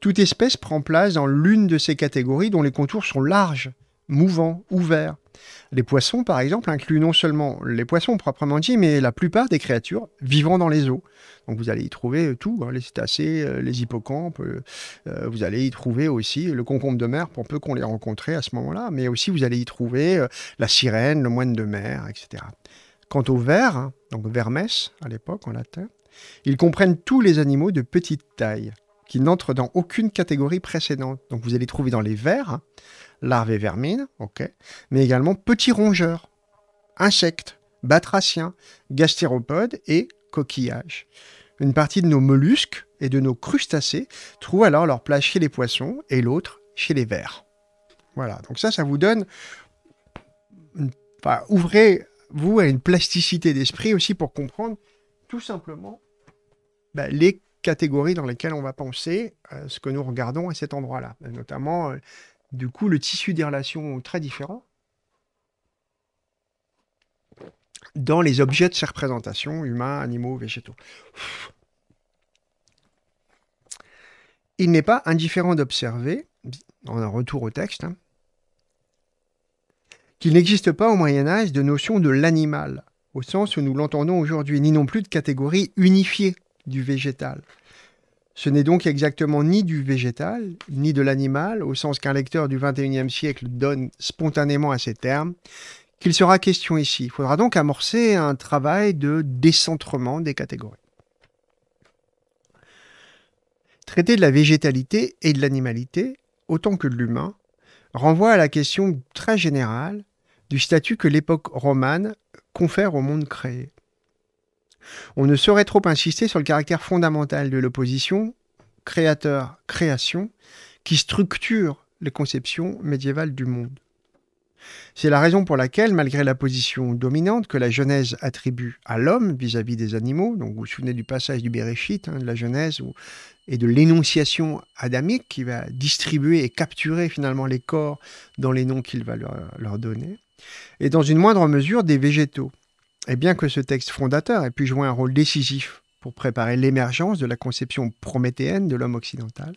Toute espèce prend place dans l'une de ces catégories dont les contours sont larges, mouvants, ouverts. Les poissons, par exemple, incluent non seulement les poissons proprement dit, mais la plupart des créatures vivant dans les eaux. Donc vous allez y trouver euh, tout, hein, les cétacés, euh, les hippocampes, euh, vous allez y trouver aussi le concombre de mer, pour peu qu'on l'ait rencontré à ce moment-là, mais aussi vous allez y trouver la sirène, le moine de mer, etc. Quant aux vers, donc vermes à l'époque en latin, ils comprennent tous les animaux de petite taille, qui n'entrent dans aucune catégorie précédente. Donc vous allez trouver dans les vers, hein, larves et vermines, ok, mais également petits rongeurs, insectes, batraciens, gastéropodes et coquillages. Une partie de nos mollusques et de nos crustacés trouvent alors leur place chez les poissons et l'autre chez les vers. Voilà, donc ça, ça vous donne... Enfin, ouvrez-vous à une plasticité d'esprit aussi pour comprendre tout simplement bah, les catégories dans lesquelles on va penser euh, ce que nous regardons à cet endroit-là. Notamment, euh, du coup, le tissu des relations très différents dans les objets de ces représentations, humains, animaux, végétaux. Il n'est pas indifférent d'observer, en un retour au texte, hein, qu'il n'existe pas au Moyen Âge de notion de l'animal, au sens où nous l'entendons aujourd'hui, ni non plus de catégorie unifiée du végétal. Ce n'est donc exactement ni du végétal, ni de l'animal, au sens qu'un lecteur du XXIe siècle donne spontanément à ces termes, qu'il sera question ici. Il faudra donc amorcer un travail de décentrement des catégories. Traiter de la végétalité et de l'animalité, autant que de l'humain, renvoie à la question très générale du statut que l'époque romane confère au monde créé. On ne saurait trop insister sur le caractère fondamental de l'opposition créateur-création qui structure les conceptions médiévales du monde. C'est la raison pour laquelle, malgré la position dominante que la Genèse attribue à l'homme vis-à-vis des animaux, donc vous vous souvenez du passage du Béréchit, hein, de la Genèse, et de l'énonciation adamique qui va distribuer et capturer finalement les corps dans les noms qu'il va leur donner, et dans une moindre mesure des végétaux. Et bien que ce texte fondateur ait pu jouer un rôle décisif pour préparer l'émergence de la conception prométhéenne de l'homme occidental,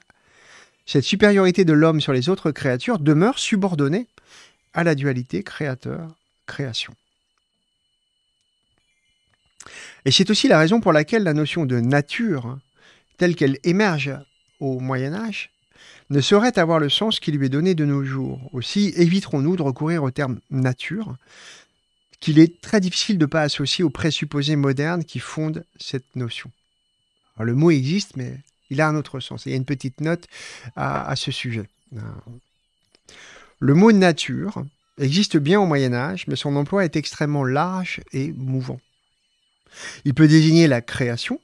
cette supériorité de l'homme sur les autres créatures demeure subordonnée à la dualité créateur-création. Et c'est aussi la raison pour laquelle la notion de nature, telle qu'elle émerge au Moyen Âge, ne saurait avoir le sens qui lui est donné de nos jours. Aussi éviterons-nous de recourir au terme nature, qu'il est très difficile de ne pas associer aux présupposés modernes qui fondent cette notion. le mot existe, mais il a un autre sens. il y a une petite note à, ce sujet. Le mot nature existe bien au Moyen Âge, mais son emploi est extrêmement large et mouvant. Il peut désigner la création,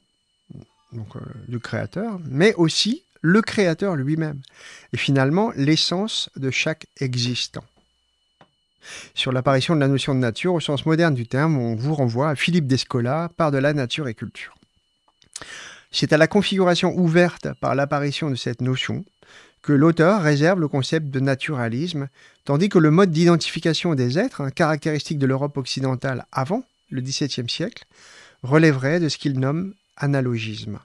donc euh, le créateur, mais aussi le créateur lui-même, et finalement l'essence de chaque existant. Sur l'apparition de la notion de nature, au sens moderne du terme, on vous renvoie à Philippe Descola, par de la nature et culture. C'est à la configuration ouverte par l'apparition de cette notion que l'auteur réserve le concept de naturalisme, tandis que le mode d'identification des êtres, caractéristique de l'Europe occidentale avant le XVIIe siècle, relèverait de ce qu'il nomme analogisme.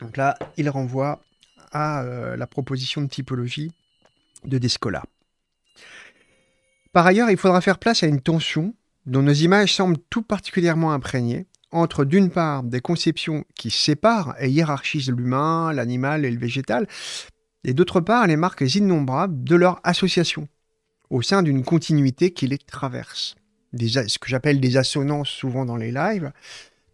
Donc là, il renvoie à euh, la proposition de typologie de Descola. Par ailleurs, il faudra faire place à une tension dont nos images semblent tout particulièrement imprégnées entre d'une part des conceptions qui séparent et hiérarchisent l'humain, l'animal et le végétal, et d'autre part les marques innombrables de leur association au sein d'une continuité qui les traverse. Ce que j'appelle des assonances souvent dans les lives,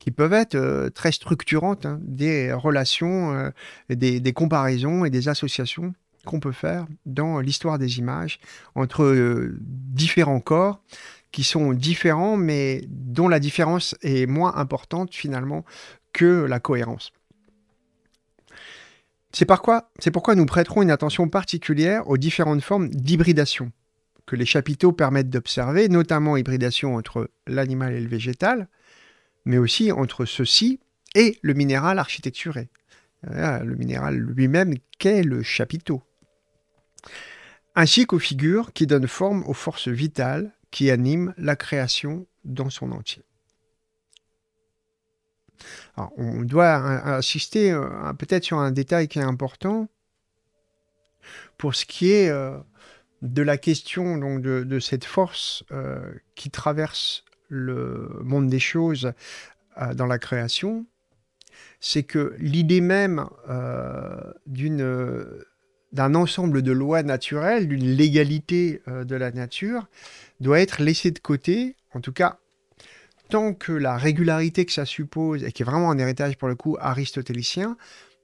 qui peuvent être euh, très structurantes, hein, des relations, euh, des, comparaisons et des associations qu'on peut faire dans l'histoire des images entre euh, différents corps qui sont différents, mais dont la différence est moins importante finalement que la cohérence. C'est pourquoi, pourquoi nous prêterons une attention particulière aux différentes formes d'hybridation que les chapiteaux permettent d'observer, notamment hybridation entre l'animal et le végétal, mais aussi entre ceci et le minéral architecturé. Le minéral lui-même qu'est le chapiteau. Ainsi qu'aux figures qui donnent forme aux forces vitales qui anime la création dans son entier. on doit insister euh, peut-être sur un détail qui est important pour ce qui est euh, de la question donc, de, cette force euh, qui traverse le monde des choses dans la création, c'est que l'idée même d'une d'un ensemble de lois naturelles, d'une légalité de la nature, doit être laissé de côté, en tout cas tant que la régularité que ça suppose, et qui est vraiment un héritage pour le coup aristotélicien,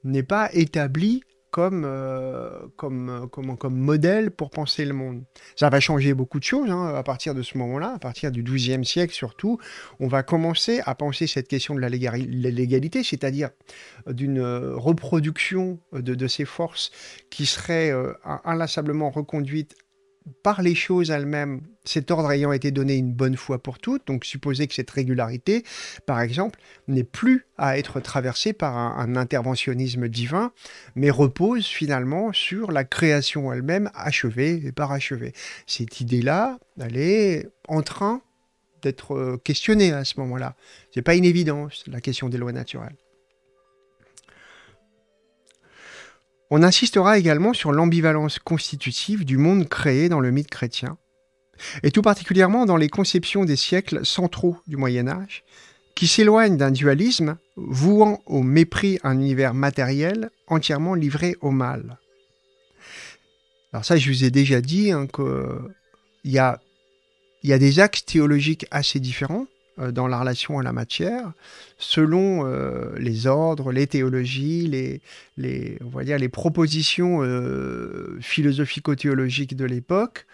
n'est pas établie comme, euh, comme, comme, comme, modèle pour penser le monde. Ça va changer beaucoup de choses hein, à partir de ce moment-là, à partir du XIIe siècle surtout. On va commencer à penser cette question de la légalité, c'est-à-dire d'une reproduction de, ces forces qui seraient euh, inlassablement reconduites par les choses elles-mêmes, cet ordre ayant été donné une bonne fois pour toutes, donc supposer que cette régularité, par exemple, n'est plus à être traversée par un, interventionnisme divin, mais repose finalement sur la création elle-même achevée et parachevée. Cette idée-là, elle est en train d'être euh, questionnée à ce moment-là. Ce n'est pas une évidence, la question des lois naturelles. On insistera également sur l'ambivalence constitutive du monde créé dans le mythe chrétien, et tout particulièrement dans les conceptions des siècles centraux du Moyen Âge, qui s'éloignent d'un dualisme vouant au mépris un univers matériel entièrement livré au mal. Alors ça, je vous ai déjà dit hein, qu'il y a, des axes théologiques assez différents dans la relation à la matière, selon euh, les ordres, les théologies, les, les, les propositions euh, philosophico-théologiques de l'époque,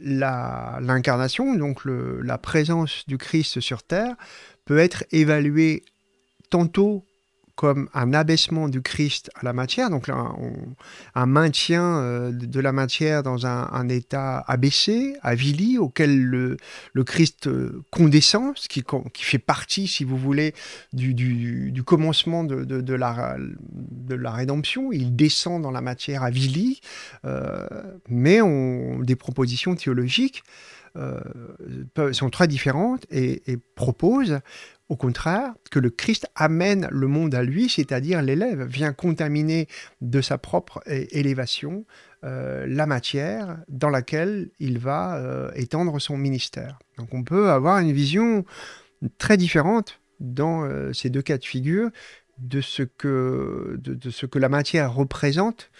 l'incarnation, donc la présence du Christ sur Terre, peut être évaluée tantôt comme un abaissement du Christ à la matière, donc un, maintien euh, de la matière dans un, état abaissé, avili, auquel le, Christ euh, condescend, ce qui, fait partie, si vous voulez, du, commencement de, la, de la rédemption. Il descend dans la matière avilie, euh, mais des propositions théologiques sont très différentes et, et proposent au contraire, que le Christ amène le monde à lui, c'est-à-dire l'élève, vient contaminer de sa propre élévation euh, la matière dans laquelle il va euh, étendre son ministère. Donc on peut avoir une vision très différente dans euh, ces deux cas de figure de ce que, de, ce que la matière représente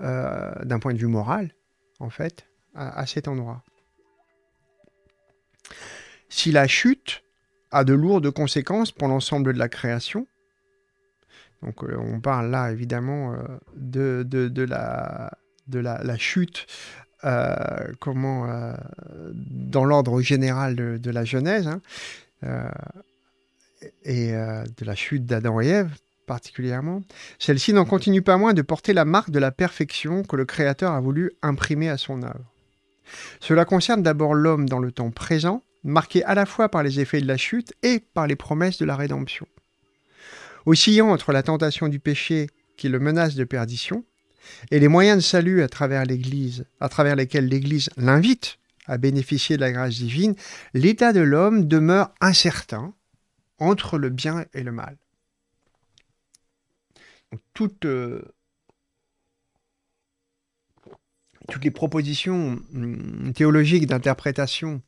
d'un point de vue moral, en fait, à cet endroit. Si la chute a de lourdes conséquences pour l'ensemble de la création. Donc euh, on parle là évidemment euh, de, de, la, de la, chute euh, comment, dans l'ordre général de, la Genèse hein, et de la chute d'Adam et Ève particulièrement. Celle-ci n'en continue pas moins de porter la marque de la perfection que le Créateur a voulu imprimer à son œuvre. Cela concerne d'abord l'homme dans le temps présent, marqué à la fois par les effets de la chute et par les promesses de la rédemption. Oscillant entre la tentation du péché qui le menace de perdition et les moyens de salut à travers l'Église, à travers lesquels l'Église l'invite à bénéficier de la grâce divine, l'état de l'homme demeure incertain entre le bien et le mal. toutes, euh, toutes les propositions hum, théologiques d'interprétation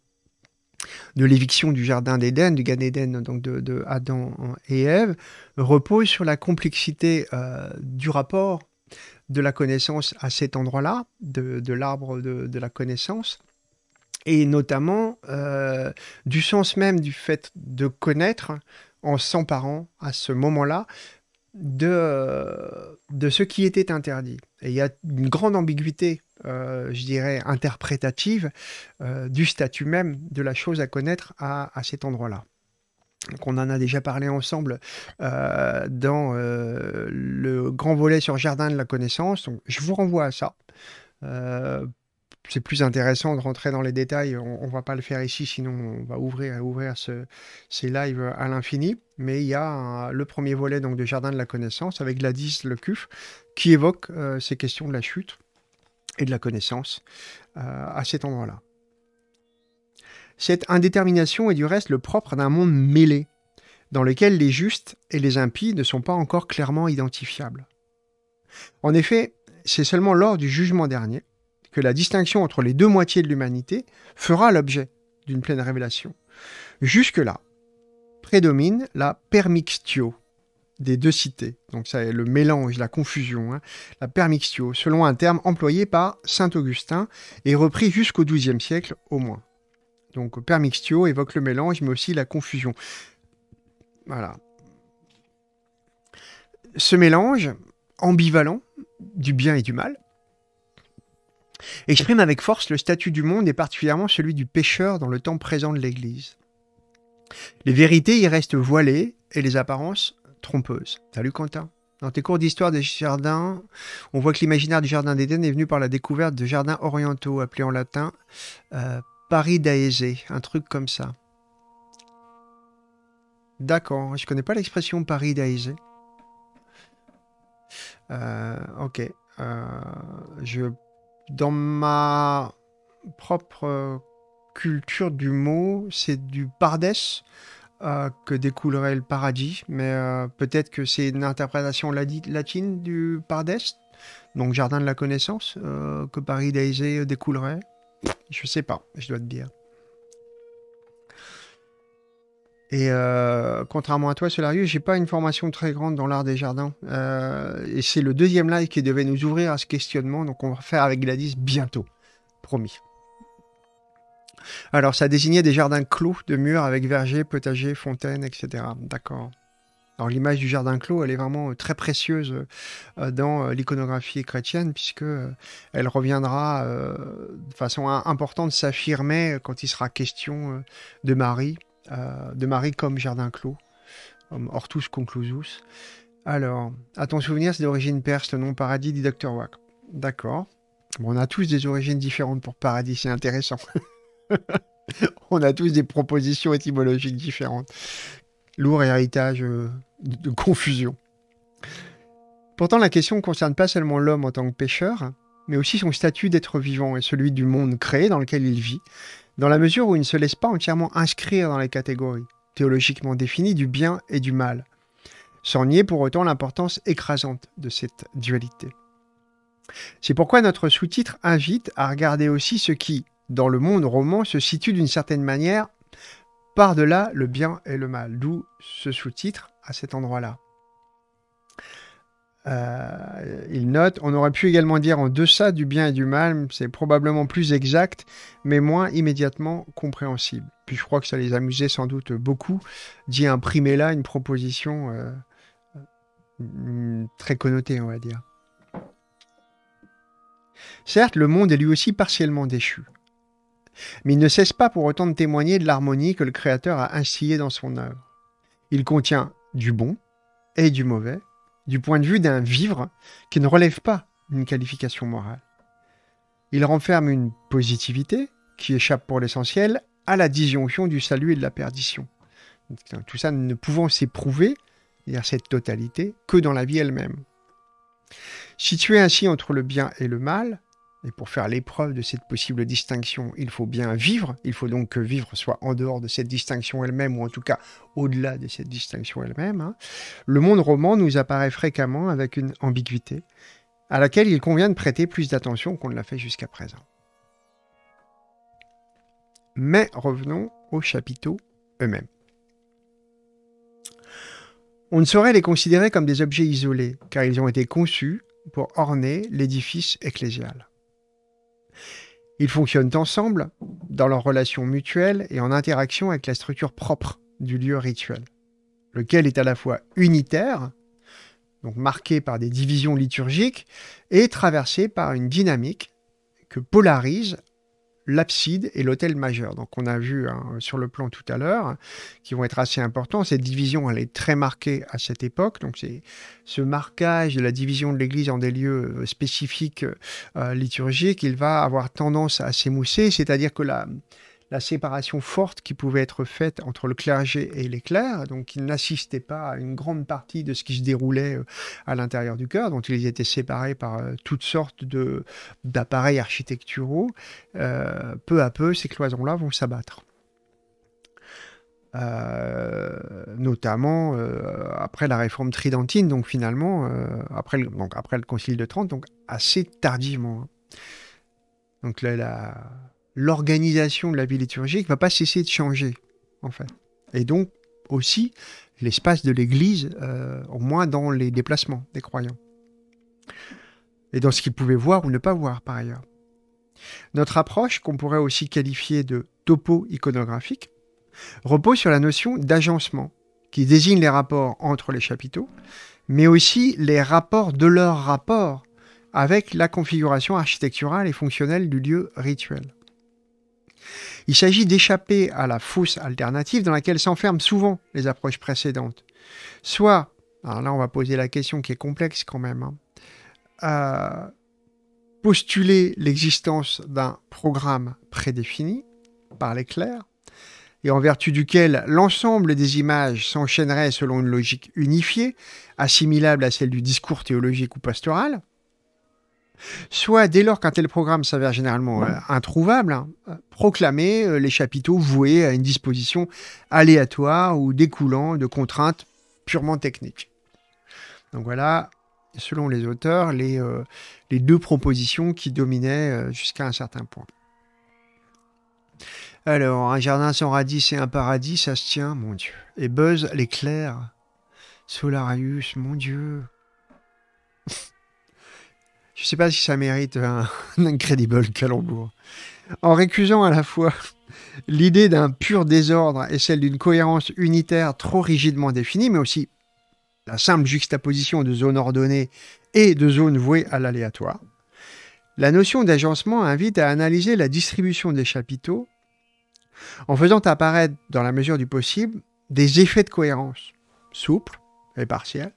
de l'éviction du jardin d'Éden, du Gan Éden, donc de, Adam et Ève, repose sur la complexité euh, du rapport de la connaissance à cet endroit-là, de, l'arbre de, la connaissance, et notamment euh, du sens même du fait de connaître en s'emparant à ce moment-là de, de ce qui était interdit. Et il y a une grande ambiguïté je dirais, interprétative euh, du statut même de la chose à connaître à, cet endroit-là. On en a déjà parlé ensemble euh, dans le grand volet sur Jardin de la connaissance. Donc, je vous renvoie à ça. c'est plus intéressant de rentrer dans les détails. On ne va pas le faire ici, sinon on va ouvrir, ouvrir ce, ces lives à l'infini. Mais il y a le premier volet donc, de Jardin de la connaissance avec Gladys Lecuf qui évoque ces questions de la chute et de la connaissance euh, à cet endroit-là. Cette indétermination est du reste le propre d'un monde mêlé, dans lequel les justes et les impies ne sont pas encore clairement identifiables. En effet, c'est seulement lors du jugement dernier que la distinction entre les deux moitiés de l'humanité fera l'objet d'une pleine révélation. Jusque-là, prédomine la permixtio, des deux cités. Donc ça le mélange, la confusion, hein. la permixtio, selon un terme employé par saint Augustin et repris jusqu'au XIIe siècle au moins. Donc permixtio évoque le mélange, mais aussi la confusion. Voilà. Ce mélange ambivalent du bien et du mal exprime avec force le statut du monde et particulièrement celui du pécheur dans le temps présent de l'Église. Les vérités y restent voilées et les apparences trompeuse. Salut Quentin. Dans tes cours d'histoire des jardins, on voit que l'imaginaire du jardin d'Éden est venu par la découverte de jardins orientaux, appelés en latin euh, Paris d'Aésé, un truc comme ça. D'accord, je connais pas l'expression Paris d'Aésé. Euh, ok. Euh, dans ma propre culture du mot, c'est du pardès euh, que découlerait le paradis, mais euh, peut-être que c'est une interprétation latine du Pardest. Donc jardin de la connaissance, euh, que Paris Daisy découlerait Je sais pas, je dois te dire. Et euh, contrairement à toi, Solarius, j'ai pas une formation très grande dans l'art des jardins. Et c'est le deuxième live qui devait nous ouvrir à ce questionnement. Donc on va faire avec Gladys bientôt. Promis. Alors ça désignait des jardins clos de murs avec vergers, potagers, fontaines, etc. D'accord. Alors l'image du jardin clos, elle est vraiment très précieuse euh, dans euh, l'iconographie chrétienne puisque euh, elle reviendra euh, de façon im- importante s'affirmer quand il sera question euh, de Marie, euh, de Marie comme jardin clos, Hortus conclusus. Alors, à ton souvenir, c'est d'origine perse, le nom paradis dit Dr. Wack. D'accord. Bon, on a tous des origines différentes pour paradis, c'est intéressant. on a tous des propositions étymologiques différentes. Lourd héritage euh, de, confusion. Pourtant, la question ne concerne pas seulement l'homme en tant que pécheur, mais aussi son statut d'être vivant et celui du monde créé dans lequel il vit, dans la mesure où il ne se laisse pas entièrement inscrire dans les catégories théologiquement définies du bien et du mal, sans nier pour autant l'importance écrasante de cette dualité. C'est pourquoi notre sous-titre invite à regarder aussi ce qui, dans le monde roman, se situe d'une certaine manière par-delà le bien et le mal, d'où ce sous-titre à cet endroit-là. Euh, il note, on aurait pu également dire en deçà du bien et du mal, c'est probablement plus exact, mais moins immédiatement compréhensible. Puis je crois que ça les amusait sans doute beaucoup d'y imprimer là une proposition euh, euh, très connotée, on va dire. Certes, le monde est lui aussi partiellement déchu, mais il ne cesse pas pour autant de témoigner de l'harmonie que le Créateur a instillée dans son œuvre. Il contient du bon et du mauvais, du point de vue d'un vivre qui ne relève pas d'une qualification morale. Il renferme une positivité qui échappe pour l'essentiel à la disjonction du salut et de la perdition. Tout ça ne pouvant s'éprouver, c'est-à-dire cette totalité, que dans la vie elle-même. Situé ainsi entre le bien et le mal, et pour faire l'épreuve de cette possible distinction, il faut bien vivre, il faut donc que vivre soit en dehors de cette distinction elle-même, ou en tout cas au-delà de cette distinction elle-même, hein. le monde roman nous apparaît fréquemment avec une ambiguïté, à laquelle il convient de prêter plus d'attention qu'on ne l'a fait jusqu'à présent. Mais revenons aux chapiteaux eux-mêmes. On ne saurait les considérer comme des objets isolés, car ils ont été conçus pour orner l'édifice ecclésial. Ils fonctionnent ensemble dans leur relation mutuelle et en interaction avec la structure propre du lieu rituel, lequel est à la fois unitaire, donc marqué par des divisions liturgiques, et traversé par une dynamique que polarise l'abside et l'autel majeur. Donc on a vu hein, sur le plan tout à l'heure, qui vont être assez importants. Cette division, elle est très marquée à cette époque. Donc c'est ce marquage de la division de l'Église en des lieux euh, spécifiques euh, liturgiques, il va avoir tendance à s'émousser, c'est-à-dire que la, la séparation forte qui pouvait être faite entre le clergé et les clercs, donc ils n'assistaient pas à une grande partie de ce qui se déroulait euh, à l'intérieur du chœur, dont ils étaient séparés par euh, toutes sortes d'appareils architecturaux, euh, peu à peu, ces cloisons-là vont s'abattre. Notamment après la réforme tridentine, donc finalement, après, le, après le Concile de Trente, donc assez tardivement. hein. Donc là, la, l'organisation de la vie liturgique va pas cesser de changer, en fait. Et donc aussi l'espace de l'Église, euh, au moins dans les déplacements des croyants. Et dans ce qu'ils pouvaient voir ou ne pas voir, par ailleurs. Notre approche, qu'on pourrait aussi qualifier de topo-iconographique, repose sur la notion d'agencement, qui désigne les rapports entre les chapiteaux, mais aussi les rapports de leur rapport avec la configuration architecturale et fonctionnelle du lieu rituel. Il s'agit d'échapper à la fausse alternative dans laquelle s'enferment souvent les approches précédentes. Soit, alors là on va poser la question qui est complexe quand même, hein, euh, postuler l'existence d'un programme prédéfini par les clercs, et en vertu duquel l'ensemble des images s'enchaînerait selon une logique unifiée, assimilable à celle du discours théologique ou pastoral, soit dès lors qu'un tel programme s'avère généralement euh, introuvable, hein, euh, proclamer euh, les chapiteaux voués à une disposition aléatoire ou découlant de contraintes purement techniques. Donc voilà selon les auteurs, les, euh, les deux propositions qui dominaient jusqu'à un certain point. Alors, un jardin sans radis, c'est un paradis, ça se tient, mon Dieu. Et Buzz l'éclair, Solarius, mon Dieu. Je sais pas si ça mérite un, un incredible calembour. En récusant à la fois l'idée d'un pur désordre et celle d'une cohérence unitaire trop rigidement définie, mais aussi la simple juxtaposition de zones ordonnées et de zones vouées à l'aléatoire, la notion d'agencement invite à analyser la distribution des chapiteaux en faisant apparaître, dans la mesure du possible, des effets de cohérence souples et partiels,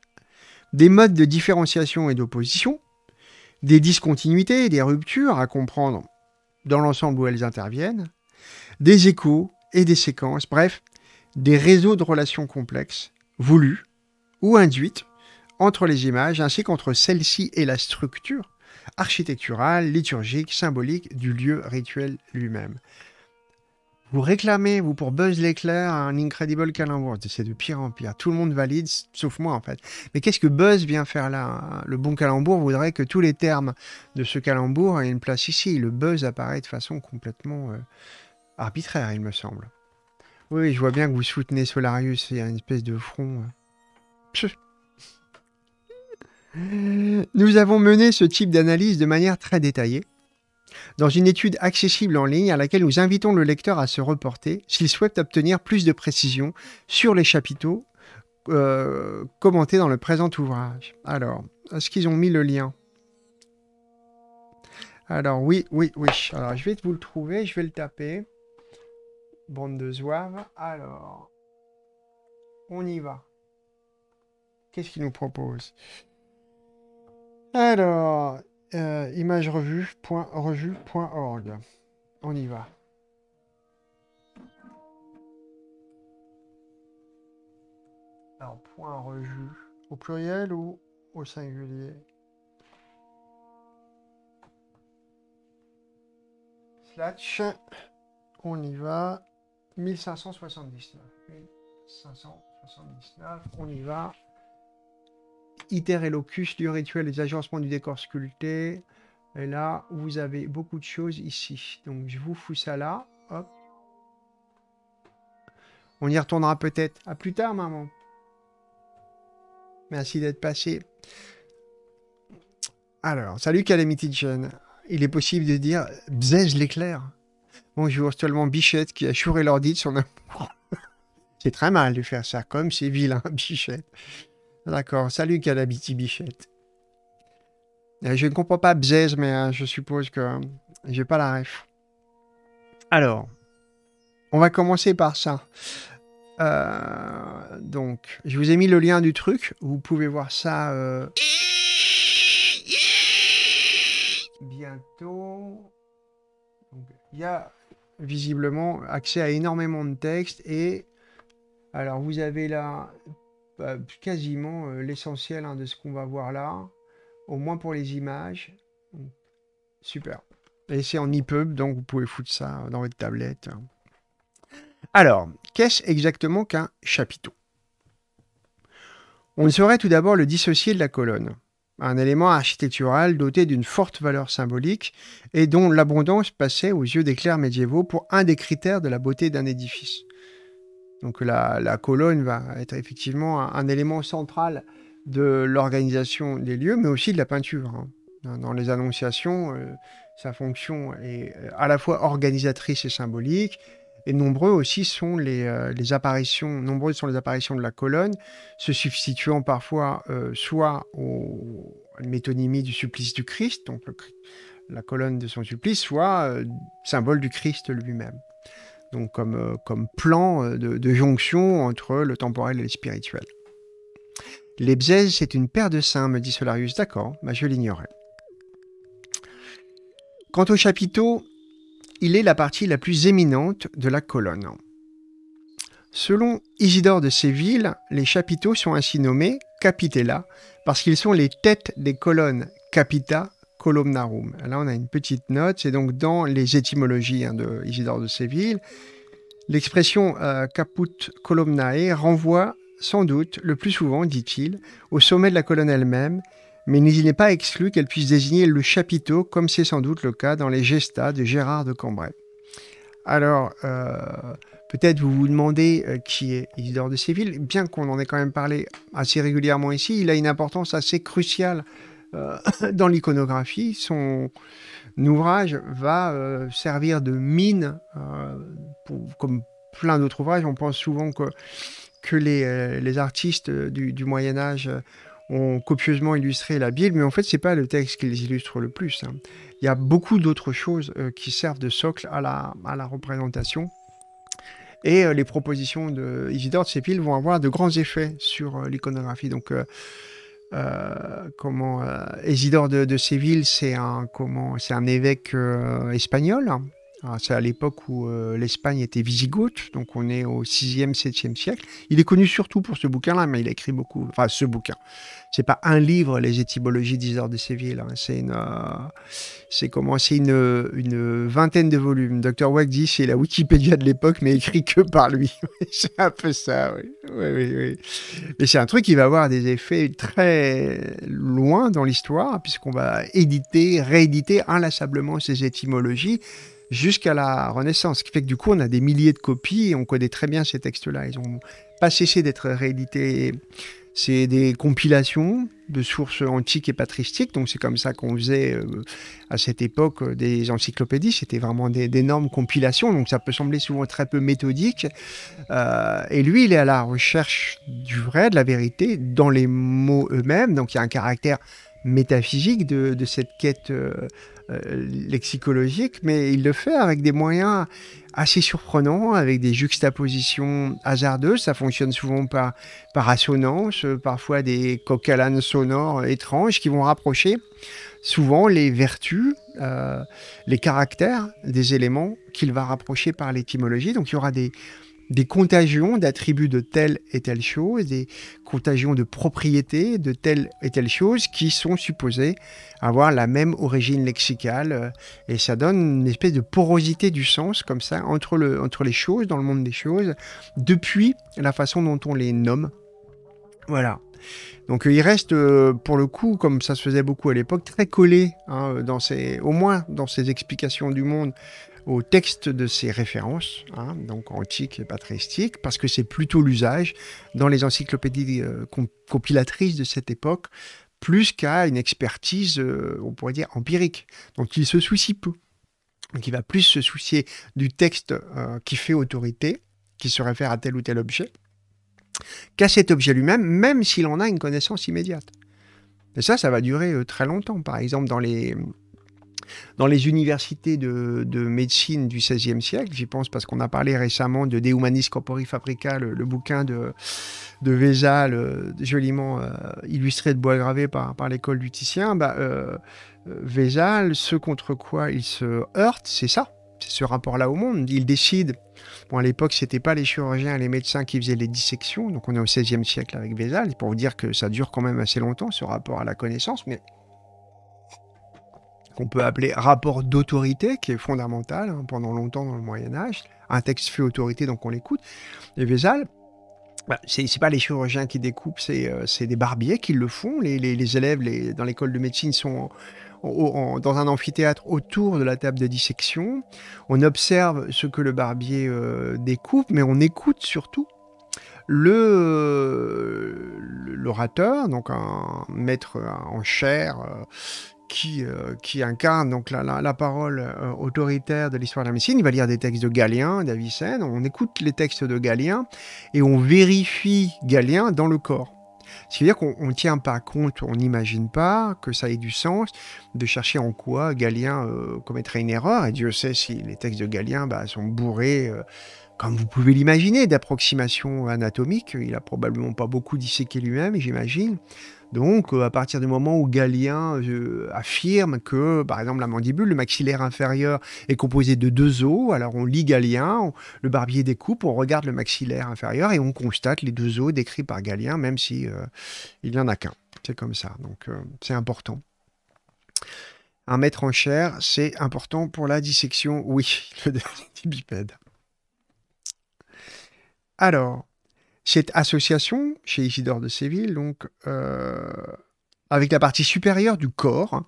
des modes de différenciation et d'opposition, des discontinuités des ruptures à comprendre dans l'ensemble où elles interviennent, des échos et des séquences, bref, des réseaux de relations complexes, voulues ou induites, entre les images ainsi qu'entre celles-ci et la structure architecturale, liturgique, symbolique du lieu rituel lui-même. Vous réclamez, vous, pour Buzz l'éclair, un Incredible Calembour. C'est de pire en pire. Tout le monde valide, sauf moi, en fait. Mais qu'est-ce que Buzz vient faire là? Le bon calembour voudrait que tous les termes de ce calembour aient une place ici. Le Buzz apparaît de façon complètement euh, arbitraire, il me semble. Oui, je vois bien que vous soutenez Solarius. Il y a une espèce de front. euh. Nous avons mené ce type d'analyse de manière très détaillée dans une étude accessible en ligne à laquelle nous invitons le lecteur à se reporter s'il souhaite obtenir plus de précisions sur les chapiteaux euh, commentés dans le présent ouvrage. Alors, est-ce qu'ils ont mis le lien? Alors, oui, oui, oui. Alors, je vais vous le trouver, je vais le taper. Bande de zouaves. Alors, on y va. Qu'est-ce qu'il nous propose? Alors, euh, imagerevue.revue.org. On y va. Alors, point revue. Au pluriel ou au singulier? Slash. On y va. 1579. 1579. On y va. Iter et locus du rituel des agencements du décor sculpté. Et là, vous avez beaucoup de choses ici. Donc, je vous fous ça là. Hop. On y retournera peut-être. À plus tard, maman. Merci d'être passé. Alors, salut Calamity John. Il est possible de dire Bzège l'éclair. Bonjour, seulement Bichette qui a chouré l'ordi de son amour. c'est très mal de faire ça, comme c'est vilain, Bichette. D'accord, salut Calamity Bichette. Euh, Je ne comprends pas Bzège, mais euh, je suppose que euh, j'ai pas la ref. Alors, on va commencer par ça. Donc, je vous ai mis le lien du truc. Vous pouvez voir ça bientôt. Il y a visiblement accès à énormément de texte et alors vous avez là bah, quasiment euh, l'essentiel hein, de ce qu'on va voir là, au moins pour les images. Super. Et c'est en EPUB, donc vous pouvez foutre ça dans votre tablette. Alors, qu'est-ce exactement qu'un chapiteau? On saurait tout d'abord le dissocier de la colonne, un élément architectural doté d'une forte valeur symbolique et dont l'abondance passait aux yeux des clercs médiévaux pour un des critères de la beauté d'un édifice. Donc la, colonne va être effectivement un, élément central de l'organisation des lieux, mais aussi de la peinture. hein. Dans, les annonciations, euh, sa fonction est euh, à la fois organisatrice et symbolique, et nombreux aussi sont les, euh, les apparitions, nombreuses sont les apparitions de la colonne, se substituant parfois soit au, à métonymie du supplice du Christ, donc la colonne de son supplice, soit symbole du Christ lui-même. Donc comme, euh, plan euh, de, jonction entre le temporel et le spirituel. Les bzèzes, c'est une paire de seins, me dit Solarius. D'accord, bah, je l'ignorais. Quant au chapiteau, il est la partie la plus éminente de la colonne. Selon Isidore de Séville, les chapiteaux sont ainsi nommés capitella parce qu'ils sont les têtes des colonnes capita columnarum. Là, on a une petite note, c'est donc dans les étymologies hein, de Isidore de Séville. L'expression euh, caput columnae renvoie sans doute le plus souvent, dit-il, au sommet de la colonne elle-même, mais il n'est pas exclu qu'elle puisse désigner le chapiteau, comme c'est sans doute le cas dans les gestas de Gérard de Cambrai. Alors, euh, peut-être vous vous demandez euh, qui est Isidore de Séville, bien qu'on en ait quand même parlé assez régulièrement ici, il a une importance assez cruciale dans l'iconographie. Son ouvrage va servir de mine, comme plein d'autres ouvrages. On pense souvent que, les, artistes du, Moyen Âge ont copieusement illustré la Bible, mais en fait, c'est pas le texte qui les illustre le plus. Hein. Il y a beaucoup d'autres choses euh, qui servent de socle à la, représentation. Et euh, les propositions de Isidore de Sépile vont avoir de grands effets sur euh, l'iconographie. Donc, comment Isidore de, de Séville, c'est un comment c'est un évêque espagnol. ah, c'est à l'époque où euh, l'Espagne était visigothe, donc on est au 6e, 7e siècle. Il est connu surtout pour ce bouquin-là, mais il a écrit beaucoup. Enfin, ce bouquin. C'est pas un livre, Les étymologies d'Isor de Séville. Hein. C'est une, euh, comment, une, vingtaine de volumes. Dr. Wack dit c'est la Wikipédia de l'époque, mais écrit que par lui. c'est un peu ça, oui. oui, oui. Mais c'est un truc qui va avoir des effets très loin dans l'histoire, puisqu'on va éditer, rééditer inlassablement ces étymologies jusqu'à la Renaissance. Ce qui fait que du coup, on a des milliers de copies et on connaît très bien ces textes-là. Ils n'ont pas cessé d'être réédités. C'est des compilations de sources antiques et patristiques, donc c'est comme ça qu'on faisait euh, à cette époque euh, des encyclopédies, c'était vraiment d'énormes compilations, donc ça peut sembler souvent très peu méthodique. Euh, et lui, il est à la recherche du vrai, de la vérité, dans les mots eux-mêmes, donc il y a un caractère métaphysique de, cette quête lexicologique, mais il le fait avec des moyens assez surprenants, avec des juxtapositions hasardeuses. Ça fonctionne souvent par, par assonance, parfois des coq sonores étranges qui vont rapprocher souvent les vertus, euh, les caractères des éléments qu'il va rapprocher par l'étymologie. Donc il y aura des, des contagions d'attributs de telle et telle chose, des contagions de propriétés de telle et telle chose qui sont supposées avoir la même origine lexicale. Euh, et ça donne une espèce de porosité du sens comme ça entre, le, entre les choses, dans le monde des choses, depuis la façon dont on les nomme. Voilà. Donc il reste, euh, pour le coup, comme ça se faisait beaucoup à l'époque, très collé, hein, au moins dans ses explications du monde, au texte de ces références, hein, donc antiques et patristiques, parce que c'est plutôt l'usage dans les encyclopédies euh, compilatrices de cette époque, plus qu'à une expertise, euh, on pourrait dire, empirique. Donc il se soucie peu. Donc il va plus se soucier du texte euh, qui fait autorité, qui se réfère à tel ou tel objet, qu'à cet objet lui-même, même s'il en a une connaissance immédiate. Et ça, ça va durer très longtemps. Par exemple, dans les, dans les universités de, médecine du XVIe siècle, j'y pense parce qu'on a parlé récemment de De Humanis Corpori Fabrica, le, bouquin de, de euh, joliment euh, illustré de bois gravé par, l'école du Titien, bah, euh, Vézal, ce contre quoi il se heurte, c'est ça, c'est ce rapport-là au monde. Il décide, bon à l'époque c'était pas les chirurgiens et les médecins qui faisaient les dissections, donc on est au XVIe siècle avec Vézal, pour vous dire que ça dure quand même assez longtemps ce rapport à la connaissance, mais qu'on peut appeler rapport d'autorité, qui est fondamental hein, pendant longtemps dans le Moyen Âge. Un texte fait autorité, donc on l'écoute. Et Vézal, bah, c'est pas les chirurgiens qui découpent, c'est euh, des barbiers qui le font. Les, les, élèves les, dans l'école de médecine sont dans un amphithéâtre autour de la table de dissection. On observe ce que le barbier euh, découpe, mais on écoute surtout le l'orateur, donc un maître en chair, euh, qui, euh, qui incarne donc la, la, parole euh, autoritaire de l'histoire de la médecine. Il va lire des textes de Galien, d'Avicenne. On écoute les textes de Galien et on vérifie Galien dans le corps. Ce qui veut dire qu'on ne tient pas compte, on n'imagine pas que ça ait du sens de chercher en quoi Galien euh, commettrait une erreur. Et Dieu sait si les textes de Galien bah, sont bourrés, comme vous pouvez l'imaginer, d'approximations anatomiques. Il a probablement pas beaucoup disséqué lui-même, j'imagine. Donc, euh, à partir du moment où Galien euh, affirme que, par exemple, la mandibule, le maxillaire inférieur est composé de deux os, alors on lit Galien, le barbier découpe, on regarde le maxillaire inférieur et on constate les deux os décrits par Galien, même si euh, il n'y en a qu'un. C'est comme ça, donc c'est important. Un mètre en chair, c'est important pour la dissection, oui, le bipède. Alors, cette association, chez Isidore de Séville, donc, euh, avec la partie supérieure du corps,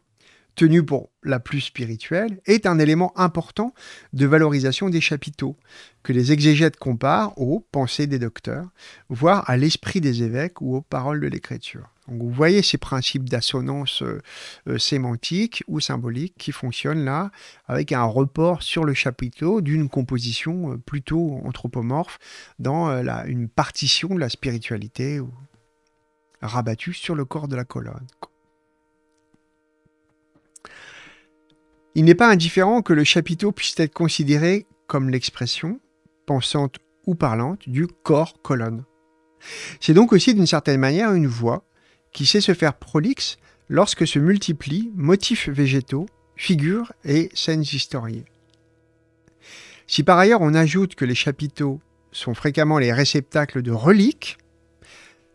tenue pour la plus spirituelle, est un élément important de valorisation des chapiteaux, que les exégètes comparent aux pensées des docteurs, voire à l'esprit des évêques ou aux paroles de l'écriture. Vous voyez ces principes d'assonance euh, euh, sémantique ou symbolique qui fonctionnent là, avec un report sur le chapiteau d'une composition euh, plutôt anthropomorphe dans une partition de la spiritualité rabattue sur le corps de la colonne. Il n'est pas indifférent que le chapiteau puisse être considéré comme l'expression, pensante ou parlante, du corps-colonne. C'est donc aussi d'une certaine manière une voix qui sait se faire prolixe lorsque se multiplient motifs végétaux, figures et scènes historiées. Si par ailleurs on ajoute que les chapiteaux sont fréquemment les réceptacles de reliques,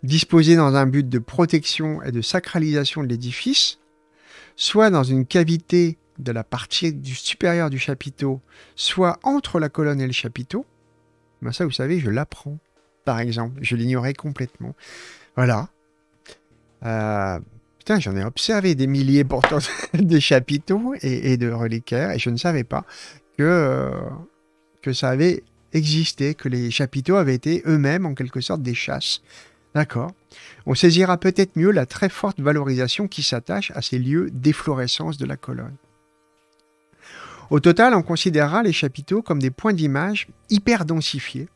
disposés dans un but de protection et de sacralisation de l'édifice, soit dans une cavité de la partie du supérieur du chapiteau, soit entre la colonne et le chapiteau, ben ça vous savez, je l'apprends, par exemple, je l'ignorais complètement. Voilà. Euh, putain, j'en ai observé des milliers pourtant de chapiteaux et, de reliquaires, et je ne savais pas que, euh, que ça avait existé, que les chapiteaux avaient été eux-mêmes en quelque sorte des chasses. D'accord. On saisira peut-être mieux la très forte valorisation qui s'attache à ces lieux d'efflorescence de la colonne. Au total, on considérera les chapiteaux comme des points d'image hyper densifiés,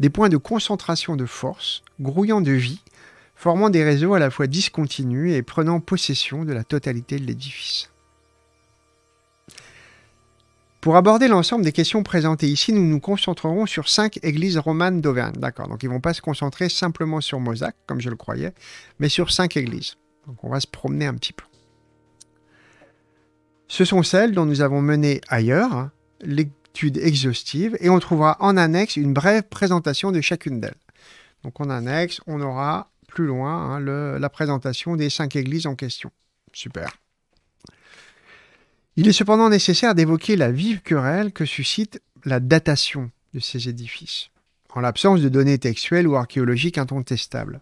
des points de concentration de force, grouillant de vie, formant des réseaux à la fois discontinus et prenant possession de la totalité de l'édifice. Pour aborder l'ensemble des questions présentées ici, nous nous concentrerons sur cinq églises romanes d'Auvergne. D'accord, donc ils ne vont pas se concentrer simplement sur Mozac, comme je le croyais, mais sur cinq églises. Donc on va se promener un petit peu. Ce sont celles dont nous avons mené ailleurs l'étude exhaustive et on trouvera en annexe une brève présentation de chacune d'elles. Donc en annexe, on aura plus loin hein, la présentation des cinq églises en question. Super. Il est cependant nécessaire d'évoquer la vive querelle que suscite la datation de ces édifices, en l'absence de données textuelles ou archéologiques incontestables.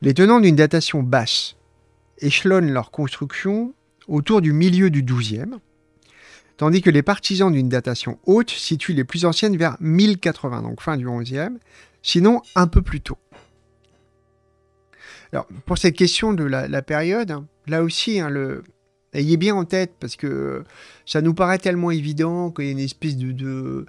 Les tenants d'une datation basse échelonnent leur construction autour du milieu du XIIe, tandis que les partisans d'une datation haute situent les plus anciennes vers 1080, donc fin du XIe, sinon un peu plus tôt. Alors, pour cette question de la, période, hein, là aussi, hein, ayez bien en tête, parce que ça nous paraît tellement évident qu'il y a une espèce de,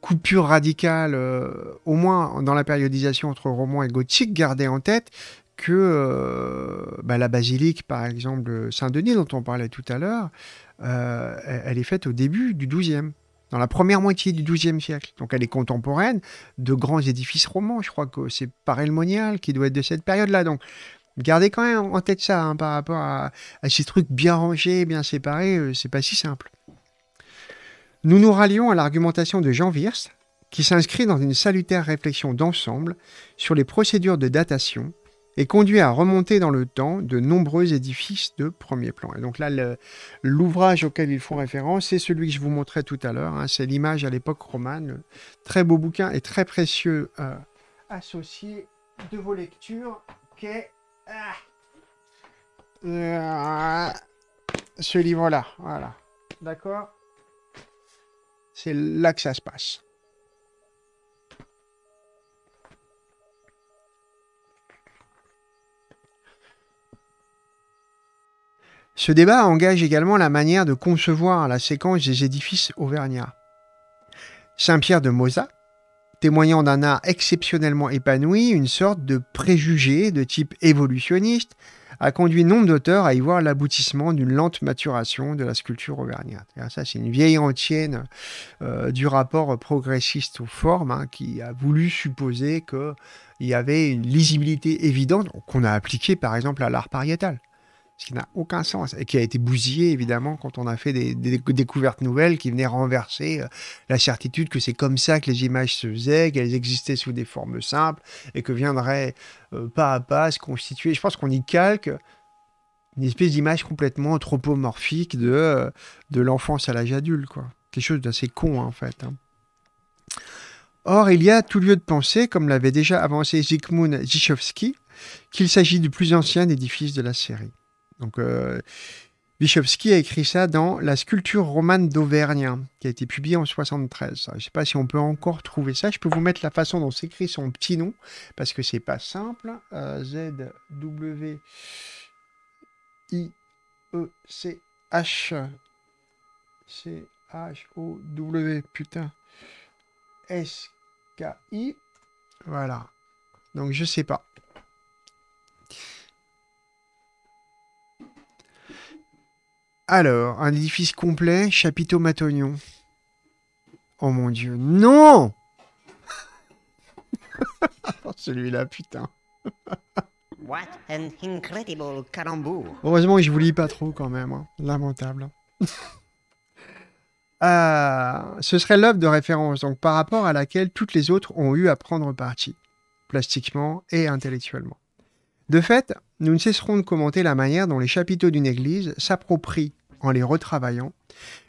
coupure radicale, euh, au moins dans la périodisation entre roman et gothique, gardez en tête que euh, bah, la basilique, par exemple, de Saint-Denis, dont on parlait tout à l'heure, euh, elle est faite au début du XIIe, dans la première moitié du XIIe siècle. Donc elle est contemporaine de grands édifices romans. Je crois que c'est Paray-le-Monial qui doit être de cette période-là. Donc gardez quand même en tête ça hein, par rapport à, à ces trucs bien rangés, bien séparés. euh, c'est pas si simple. Nous nous rallions à l'argumentation de Jean Wirst, qui s'inscrit dans une salutaire réflexion d'ensemble sur les procédures de datation et conduit à remonter dans le temps de nombreux édifices de premier plan. Et donc là, l'ouvrage auquel ils font référence, c'est celui que je vous montrais tout à l'heure. hein, c'est l'image à l'époque romane. Très beau bouquin et très précieux euh, associé de vos lectures, qu'est ah, euh, ce livre-là. Voilà. D'accord? C'est là que ça se passe. Ce débat engage également la manière de concevoir la séquence des édifices auvergnats. Saint-Pierre de Moza, témoignant d'un art exceptionnellement épanoui, une sorte de préjugé de type évolutionniste, a conduit nombre d'auteurs à y voir l'aboutissement d'une lente maturation de la sculpture auvergnate. Ça, c'est une vieille antienne euh, du rapport progressiste aux formes hein, qui a voulu supposer qu'il y avait une lisibilité évidente qu'on a appliquée par exemple à l'art pariétal ce qui n'a aucun sens et qui a été bousillé évidemment quand on a fait des, découvertes nouvelles qui venaient renverser euh, la certitude que c'est comme ça que les images se faisaient, qu'elles existaient sous des formes simples et que viendraient euh, pas à pas se constituer. Je pense qu'on y calque une espèce d'image complètement anthropomorphique de, euh, de l'enfance à l'âge adulte, quoi. Quelque chose d'assez con en fait. hein. Or, il y a tout lieu de penser, comme l'avait déjà avancé Zygmunt Zichowski, qu'il s'agit du plus ancien édifice de la série. Donc, euh, a écrit ça dans La sculpture romane d'Auvergne, qui a été publiée en 73. Je ne sais pas si on peut encore trouver ça. Je peux vous mettre la façon dont s'écrit son petit nom, parce que c'est pas simple. Euh, Z W I E C H C H O W putain S K I voilà. Donc je sais pas. Alors, un édifice complet, chapiteau Matognon. Oh mon dieu, non Celui-là, putain. What an incredible calembour. Heureusement que je vous lis pas trop quand même. hein. Lamentable. Euh, ce serait l'œuvre de référence, donc par rapport à laquelle toutes les autres ont eu à prendre parti, plastiquement et intellectuellement. De fait, nous ne cesserons de commenter la manière dont les chapiteaux d'une église s'approprient, en les retravaillant,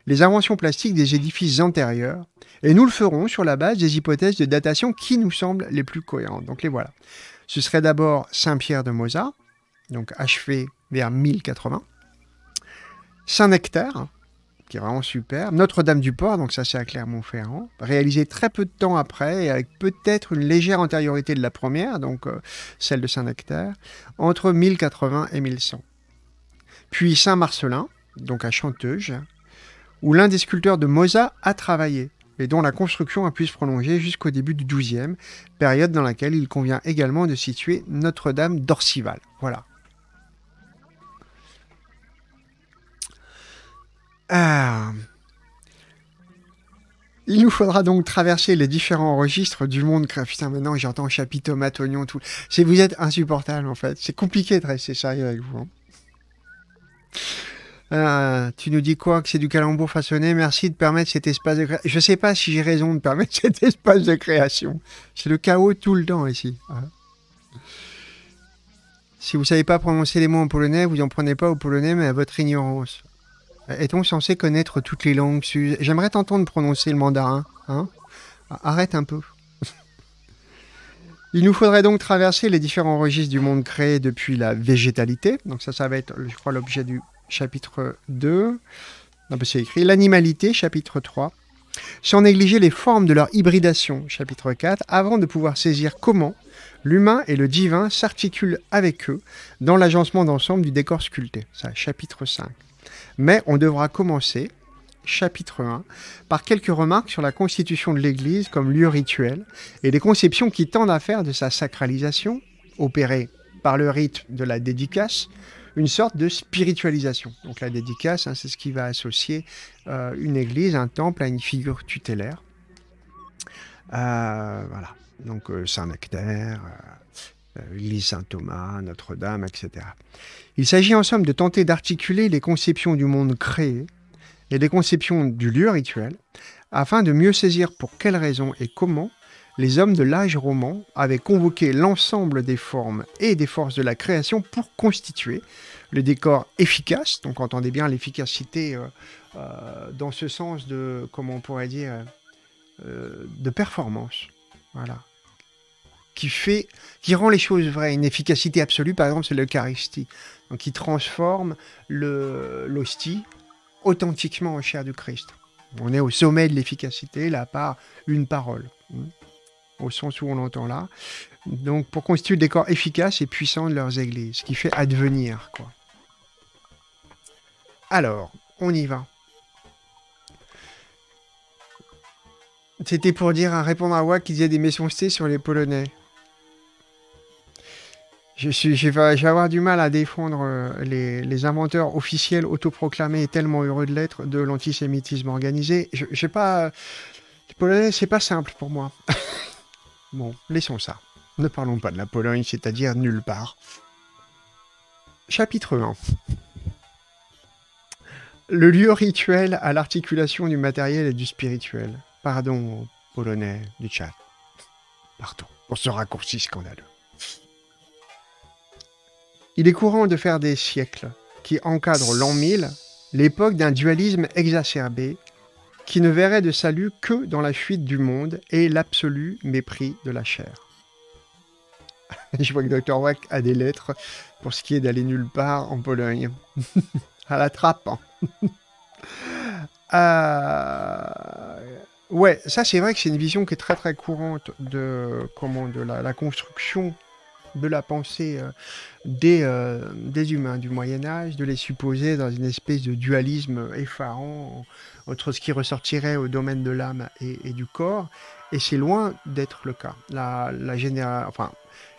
les inventions plastiques des édifices antérieurs, et nous le ferons sur la base des hypothèses de datation qui nous semblent les plus cohérentes. Donc les voilà. Ce serait d'abord Saint-Pierre de Mozart, donc achevé vers 1080. Saint-Nectaire, qui est vraiment super. Notre-Dame-du-Port, donc ça c'est à Clermont-Ferrand, réalisé très peu de temps après et avec peut-être une légère antériorité de la première, donc euh, celle de Saint-Nectaire, entre 1080 et 1100. Puis Saint-Marcelin, donc à Chanteuge, où l'un des sculpteurs de Mozart a travaillé et dont la construction a pu se prolonger jusqu'au début du XIIe, période dans laquelle il convient également de situer Notre-Dame d'Orcival. Voilà. Ah. Il nous faudra donc traverser les différents registres du monde. Putain, maintenant j'entends chapiteau, matognon, tout. Vous êtes insupportable en fait. C'est compliqué de rester sérieux avec vous. hein. Ah, tu nous dis quoi? Que c'est du calembour façonné? Merci de permettre cet espace de création. Je sais pas si j'ai raison de permettre cet espace de création. C'est le chaos tout le temps ici. hein. Si vous savez pas prononcer les mots en polonais, vous en prenez pas au polonais, mais à votre ignorance. Est-on censé connaître toutes les langues J'aimerais t'entendre prononcer le mandarin. Hein? Arrête un peu. Il nous faudrait donc traverser les différents registres du monde créé depuis la végétalité. Donc ça, ça va être, je crois, l'objet du chapitre 2. Non, c'est écrit l'animalité, chapitre 3. Sans négliger les formes de leur hybridation, chapitre 4, avant de pouvoir saisir comment l'humain et le divin s'articulent avec eux dans l'agencement d'ensemble du décor sculpté. Ça, chapitre 5. Mais on devra commencer, chapitre 1, par quelques remarques sur la constitution de l'Église comme lieu rituel et les conceptions qui tendent à faire de sa sacralisation, opérée par le rite de la dédicace, une sorte de spiritualisation. Donc la dédicace, hein, c'est ce qui va associer euh, une église, un temple à une figure tutélaire. Euh, voilà. Donc euh, Saint-Nectaire, l'église Saint-Thomas, Notre-Dame, etc. Il s'agit en somme de tenter d'articuler les conceptions du monde créé et les conceptions du lieu rituel afin de mieux saisir pour quelles raisons et comment les hommes de l'âge roman avaient convoqué l'ensemble des formes et des forces de la création pour constituer le décor efficace, donc entendez bien l'efficacité euh, euh, dans ce sens de, comment on pourrait dire, euh, de performance, voilà, qui fait, qui rend les choses vraies, une efficacité absolue, par exemple, c'est l'Eucharistie, donc qui transforme l'hostie authentiquement en chair du Christ. On est au sommet de l'efficacité, là, par une parole, hein, au sens où on l'entend là. Donc, pour constituer le décor efficace et puissant de leurs églises, ce qui fait advenir, quoi. Alors, on y va. C'était pour dire, à répondre à Wack qui disait des méchancetés sur les Polonais. Je, suis, je, vais, je avoir du mal à défendre euh, les, les inventeurs officiels autoproclamés et tellement heureux de l'être de l'antisémitisme organisé. Je, je sais pas. euh, Les Polonais, c'est pas simple pour moi. bon, laissons ça. Ne parlons pas de la Pologne, c'est-à-dire nulle part. Chapitre 1. Le lieu rituel à l'articulation du matériel et du spirituel. Pardon Polonais du chat. Pardon pour ce raccourci scandaleux. Il est courant de faire des siècles qui encadrent l'an 1000, l'époque d'un dualisme exacerbé qui ne verrait de salut que dans la fuite du monde et l'absolu mépris de la chair. Je vois que Dr. Wack a des lettres pour ce qui est d'aller nulle part en Pologne. à la trappe. hein. Euh, Ouais, ça c'est vrai que c'est une vision qui est très très courante de comment de la, construction de la pensée euh, des, euh, des humains du Moyen Âge, de les supposer dans une espèce de dualisme effarant entre ce qui ressortirait au domaine de l'âme et, du corps, et c'est loin d'être le cas. La, la enfin,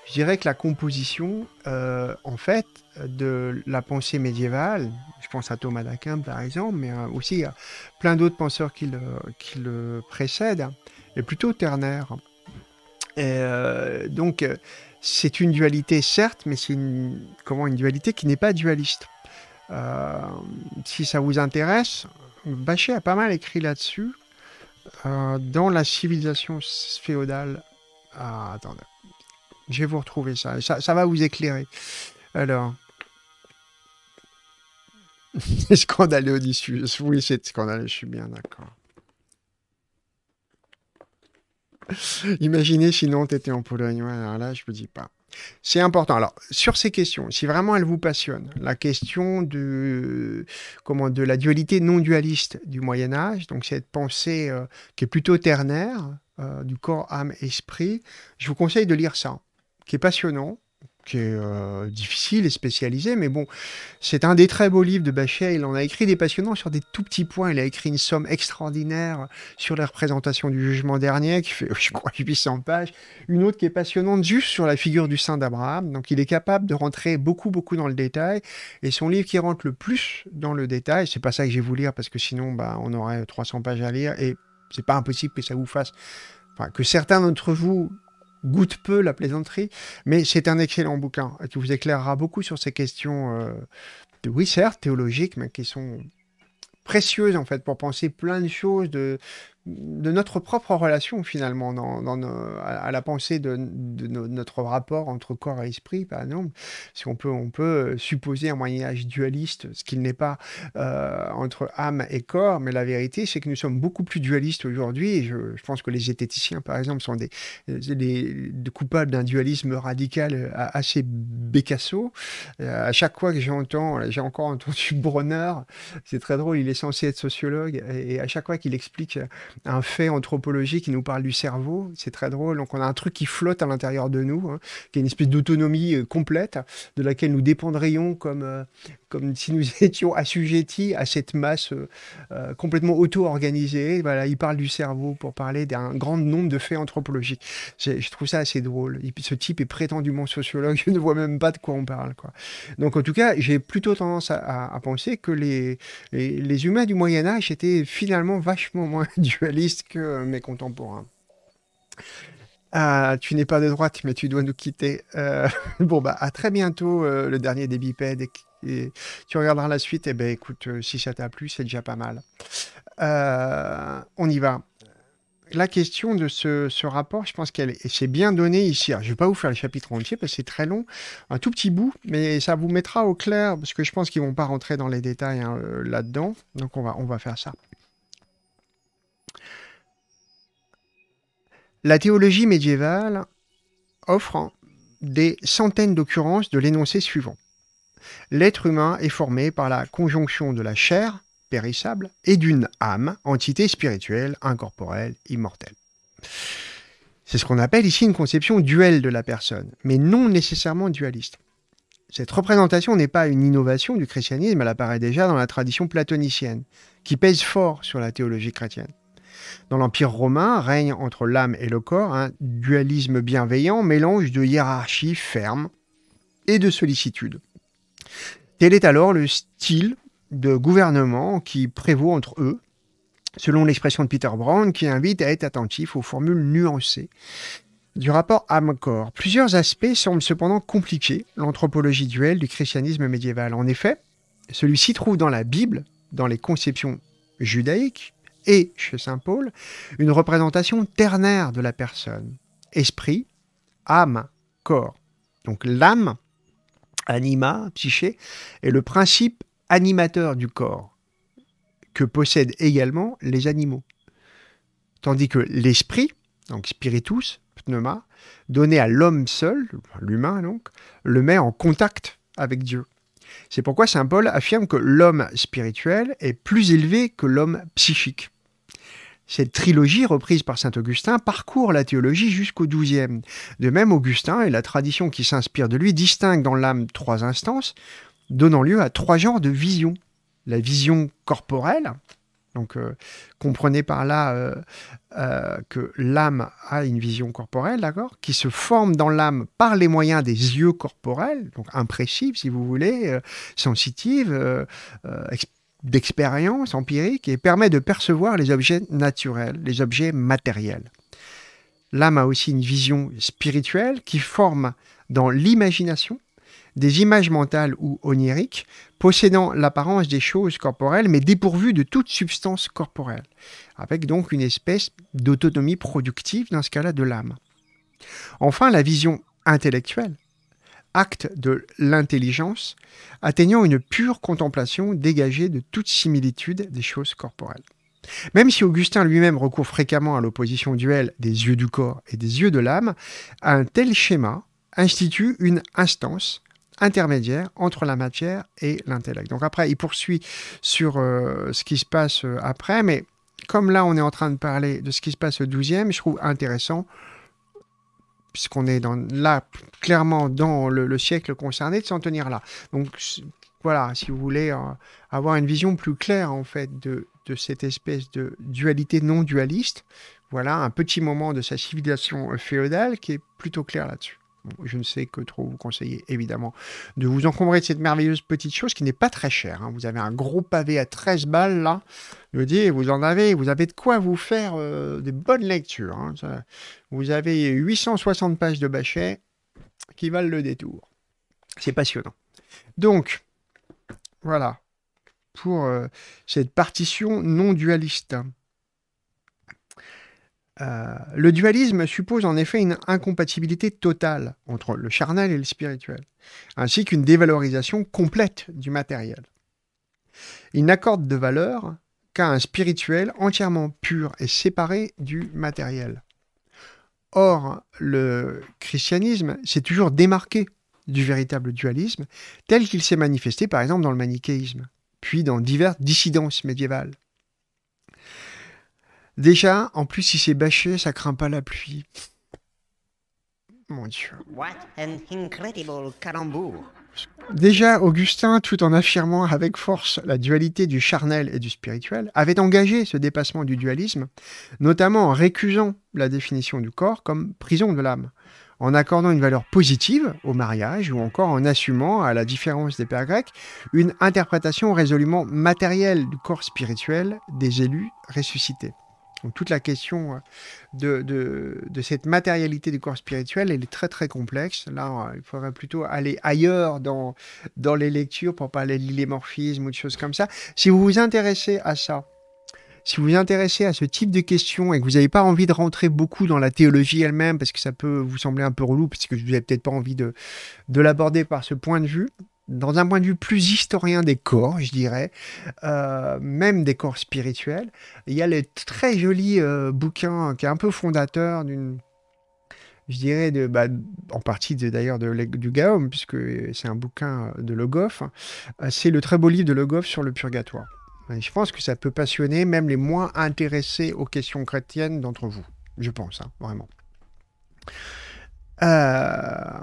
je dirais que la composition, euh, en fait, de la pensée médiévale, je pense à Thomas d'Aquin par exemple, mais euh, aussi à plein d'autres penseurs qui le, qui le précèdent, est plutôt ternaire. Euh, donc, euh, c'est une dualité, certes, mais c'est une, une dualité qui n'est pas dualiste. Euh, si ça vous intéresse, Bachet a pas mal écrit là-dessus. Euh, dans la civilisation féodale. Ah, attendez. Je vais vous retrouver ça. Ça, va vous éclairer. Alors. scandaleux Odysseus. Oui, c'est scandaleux, je suis bien d'accord. Imaginez sinon tu étais en Pologne. Alors là, je ne vous dis pas. C'est important. Alors, sur ces questions, si vraiment elles vous passionnent, la question de, comment, de la dualité non dualiste du Moyen Âge, donc cette pensée euh, qui est plutôt ternaire, euh, du corps, âme, esprit, je vous conseille de lire ça, qui est passionnant, qui est euh, difficile et spécialisé, mais bon, c'est un des très beaux livres de Bachet. Il en a écrit des passionnants sur des tout petits points. Il a écrit une somme extraordinaire sur la représentation du jugement dernier, qui fait, je crois, 800 pages. Une autre qui est passionnante juste sur la figure du saint d'Abraham. Donc, il est capable de rentrer beaucoup, beaucoup dans le détail. Et son livre qui rentre le plus dans le détail, c'est pas ça que j'ai voulu lire parce que sinon, bah, on aurait 300 pages à lire et c'est pas impossible que ça vous fasse, que certains d'entre vous goûte peu la plaisanterie, mais c'est un excellent bouquin qui vous éclairera beaucoup sur ces questions, euh, oui certes théologiques, mais qui sont précieuses en fait pour penser plein de choses de, de notre propre relation finalement dans, dans à, la pensée de, de no- notre rapport entre corps et esprit par exemple. Si on peut, on peut supposer un Moyen Âge dualiste, ce qu'il n'est pas euh, entre âme et corps, mais la vérité c'est que nous sommes beaucoup plus dualistes aujourd'hui. Je, pense que les zététiciens par exemple sont des, des, des coupables d'un dualisme radical euh, assez bécasso. Euh, à chaque fois que j'entends, j'ai encore entendu Bronner, c'est très drôle, il est censé être sociologue, et à chaque fois qu'il explique un fait anthropologique qui nous parle du cerveau, c'est très drôle. Donc on a un truc qui flotte à l'intérieur de nous, hein, qui est une espèce d'autonomie euh, complète, de laquelle nous dépendrions comme, euh, comme si nous étions assujettis à cette masse euh, euh, complètement auto-organisée. Voilà, il parle du cerveau pour parler d'un grand nombre de faits anthropologiques. Je trouve ça assez drôle. Ce type est prétendument sociologue, je ne vois même pas de quoi on parle. Donc en tout cas, j'ai plutôt tendance à, penser que les, humains du Moyen Âge étaient finalement vachement moins dualistes que mes contemporains. Ah, tu n'es pas de droite, mais tu dois nous quitter. Euh, bon, bah, à très bientôt, le dernier des bipèdes. Et, tu regarderas la suite. Et ben, écoute, euh, si ça t'a plu, c'est déjà pas mal. Euh, on y va. La question de ce, rapport, je pense qu'elle est- c'est bien donné ici. Je ne vais pas vous faire le chapitre entier parce que c'est très long, un tout petit bout, mais ça vous mettra au clair parce que je pense qu'ils vont pas rentrer dans les détails hein, euh, là-dedans. Donc on va, faire ça. La théologie médiévale offre des centaines d'occurrences de l'énoncé suivant. L'être humain est formé par la conjonction de la chair, périssable, et d'une âme, entité spirituelle, incorporelle, immortelle. C'est ce qu'on appelle ici une conception duelle de la personne, mais non nécessairement dualiste. Cette représentation n'est pas une innovation du christianisme, elle apparaît déjà dans la tradition platonicienne, qui pèse fort sur la théologie chrétienne. Dans l'Empire romain règne entre l'âme et le corps un dualisme bienveillant, mélange de hiérarchie ferme et de sollicitude. Tel est alors le style de gouvernement qui prévaut entre eux, selon l'expression de Peter Brown, qui invite à être attentif aux formules nuancées du rapport âme-corps. Plusieurs aspects semblent cependant compliquer l'anthropologie duelle du christianisme médiéval. En effet, celui-ci trouve dans la Bible, dans les conceptions judaïques et chez Saint Paul, une représentation ternaire de la personne. Esprit, âme, corps. Donc l'âme, anima, psyché, est le principe animateur du corps, que possèdent également les animaux. Tandis que l'esprit, donc spiritus, pneuma, donné à l'homme seul, l'humain donc, le met en contact avec Dieu. C'est pourquoi Saint Paul affirme que l'homme spirituel est plus élevé que l'homme psychique. Cette trilogie, reprise par saint Augustin, parcourt la théologie jusqu'au XIIe. De même, Augustin et la tradition qui s'inspire de lui distinguent dans l'âme trois instances, donnant lieu à trois genres de visions. La vision corporelle, donc euh, comprenez par là euh, euh, que l'âme a une vision corporelle, d'accord, qui se forme dans l'âme par les moyens des yeux corporels, donc impressives si vous voulez, sensitives, d'expérience empirique, et permet de percevoir les objets naturels, les objets matériels. L'âme a aussi une vision spirituelle qui forme dans l'imagination des images mentales ou oniriques possédant l'apparence des choses corporelles mais dépourvues de toute substance corporelle, avec donc une espèce d'autonomie productive dans ce cas-là de l'âme. Enfin, la vision intellectuelle, acte de l'intelligence, atteignant une pure contemplation dégagée de toute similitude des choses corporelles. Même si Augustin lui-même recourt fréquemment à l'opposition duel des yeux du corps et des yeux de l'âme, un tel schéma institue une instance intermédiaire entre la matière et l'intellect. Donc après, il poursuit sur euh, ce qui se passe euh, après, mais comme là, on est en train de parler de ce qui se passe au 12e, je trouve intéressant, puisqu'on est dans, là clairement dans le, siècle concerné, de s'en tenir là. Donc voilà, si vous voulez euh, avoir une vision plus claire en fait de, de cette espèce de dualité non dualiste, voilà un petit moment de sa civilisation féodale qui est plutôt clair là-dessus je ne sais que trop vous conseiller, évidemment, de vous encombrer de cette merveilleuse petite chose qui n'est pas très chère. Hein. Vous avez un gros pavé à 13 balles, là. Je dis, vous en avez, vous avez de quoi vous faire euh, des bonnes lectures. Hein. vous avez 860 pages de Bachet qui valent le détour. C'est passionnant. Donc, voilà, pour euh, cette partition non dualiste. Euh, le dualisme suppose en effet une incompatibilité totale entre le charnel et le spirituel, ainsi qu'une dévalorisation complète du matériel. Il n'accorde de valeur qu'à un spirituel entièrement pur et séparé du matériel. Or, le christianisme s'est toujours démarqué du véritable dualisme, tel qu'il s'est manifesté par exemple dans le manichéisme, puis dans diverses dissidences médiévales. Déjà, en plus, si c'est bâché, ça craint pas la pluie. Mon Dieu. What an incredible calembour. Déjà, Augustin, tout en affirmant avec force la dualité du charnel et du spirituel, avait engagé ce dépassement du dualisme, notamment en récusant la définition du corps comme prison de l'âme, en accordant une valeur positive au mariage ou encore en assumant, à la différence des pères grecs, une interprétation résolument matérielle du corps spirituel des élus ressuscités. Donc toute la question euh, de, cette matérialité du corps spirituel, elle est très très complexe. Là, euh, il faudrait plutôt aller ailleurs dans, les lectures pour parler de l'illémorphisme ou de choses comme ça. Si vous vous intéressez à ça, si vous vous intéressez à ce type de questions et que vous n'avez pas envie de rentrer beaucoup dans la théologie elle-même, parce que ça peut vous sembler un peu relou, parce que vous n'avez peut-être pas envie de l'aborder par ce point de vue, dans un point de vue plus historien des corps, je dirais, euh, même des corps spirituels, il y a le très joli euh, bouquin qui est un peu fondateur d'une, je dirais, de, bah, en partie d'ailleurs du Gaume, puisque c'est un bouquin de Le Goff, euh, c'est le très beau livre de Le Goff sur le purgatoire. je pense que ça peut passionner même les moins intéressés aux questions chrétiennes d'entre vous. Je pense, hein, vraiment. Euh,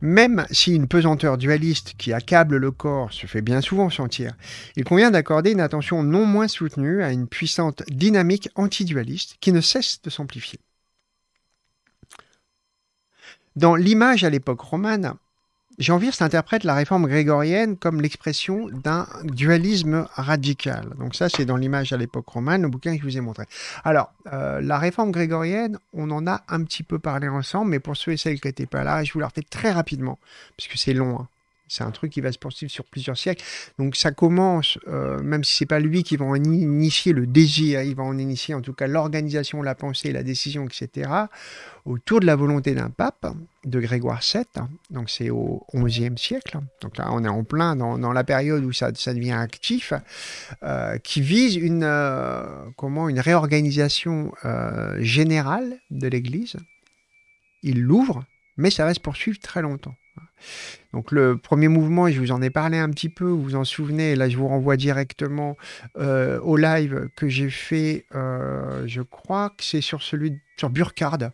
Même si une pesanteur dualiste qui accable le corps se fait bien souvent sentir, il convient d'accorder une attention non moins soutenue à une puissante dynamique antidualiste qui ne cesse de s'amplifier. Dans l'image à l'époque romane, Jean Wirst interprète la réforme grégorienne comme l'expression d'un dualisme radical. Donc ça, c'est dans l'image à l'époque romane, le bouquin que je vous ai montré. Alors, euh, la réforme grégorienne, on en a un petit peu parlé ensemble, mais pour ceux et celles qui n'étaient pas là, je vous la refais très rapidement, puisque c'est long. Hein. C'est un truc qui va se poursuivre sur plusieurs siècles. Donc ça commence, euh, même si c'est pas lui qui va en initier le désir, il va en initier en tout cas l'organisation, la pensée, la décision, etc. Autour de la volonté d'un pape, de Grégoire VII. Donc c'est au XIe siècle. Donc là, on est en plein dans, la période où ça, ça devient actif, euh, qui vise une, euh, comment, une réorganisation générale de l'Église. Il l'ouvre, mais ça va se poursuivre très longtemps. Donc le premier mouvement, je vous en ai parlé un petit peu, vous vous en souvenez, là je vous renvoie directement euh, au live que j'ai fait, euh, je crois que c'est sur celui sur Burkhard.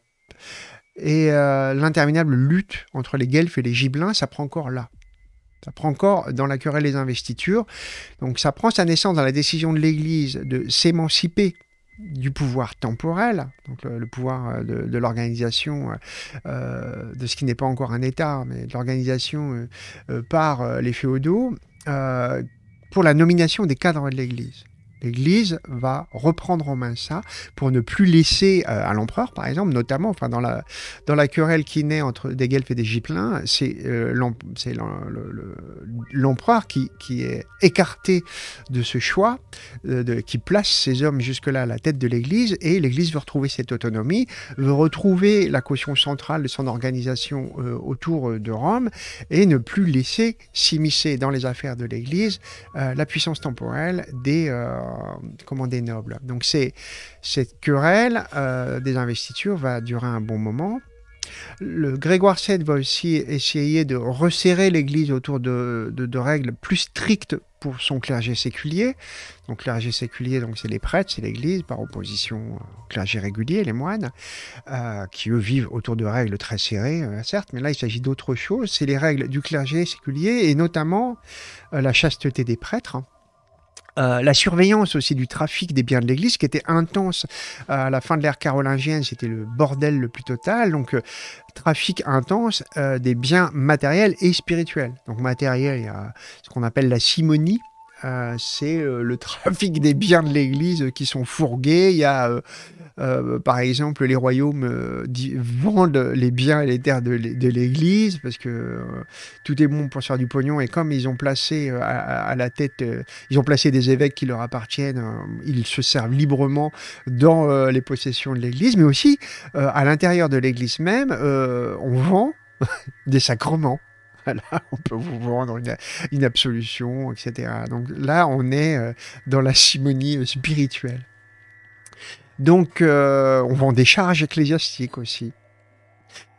Et euh, l'interminable lutte entre les Guelfes et les Gibelins, ça prend encore là. Ça prend encore dans la querelle des investitures. Donc ça prend sa naissance dans la décision de l'Église de s'émanciper du pouvoir temporel, donc le, pouvoir euh, de, l'organisation euh, euh, de ce qui n'est pas encore un État, mais de l'organisation par les féodaux, pour la nomination des cadres de l'Église. L'Église va reprendre en main ça pour ne plus laisser euh, à l'empereur, par exemple, notamment, enfin dans la, dans la querelle qui naît entre des Guelfes et des Gipelins, c'est euh, l'empereur qui, qui, est écarté de ce choix, euh, de, qui place ses hommes jusque-là à la tête de l'Église, et l'Église veut retrouver cette autonomie, veut retrouver la caution centrale de son organisation autour de Rome, et ne plus laisser s'immiscer dans les affaires de l'Église la puissance temporelle des comment des nobles. Donc c'est cette querelle euh, des investitures va durer un bon moment. Le Grégoire VII va aussi essayer de resserrer l'Église autour de, règles plus strictes pour son clergé séculier. Donc clergé séculier, donc c'est les prêtres, c'est l'Église, par opposition au clergé régulier, les moines, euh, qui eux vivent autour de règles très serrées, euh, certes, mais là il s'agit d'autre chose. C'est les règles du clergé séculier et notamment la chasteté des prêtres. Euh, la surveillance aussi du trafic des biens de l'Église, qui était intense à la fin de l'ère carolingienne, c'était le bordel le plus total. Donc, euh, trafic intense euh, des biens matériels et spirituels. Donc, matériel, il y a ce qu'on appelle la simonie, euh, c'est euh, le trafic des biens de l'Église qui sont fourgués. Il y a, euh, par exemple, les royaumes vendent les biens et les terres de, l'Église parce que tout est bon pour faire du pognon. Et comme ils ont placé à, la tête, ils ont placé des évêques qui leur appartiennent, ils se servent librement dans les possessions de l'Église, mais aussi à l'intérieur de l'Église même, on vend des sacrements. on peut vous vendre une, absolution, etc. Donc là, on est euh, dans la simonie euh, spirituelle. Donc, euh, on vend des charges ecclésiastiques aussi.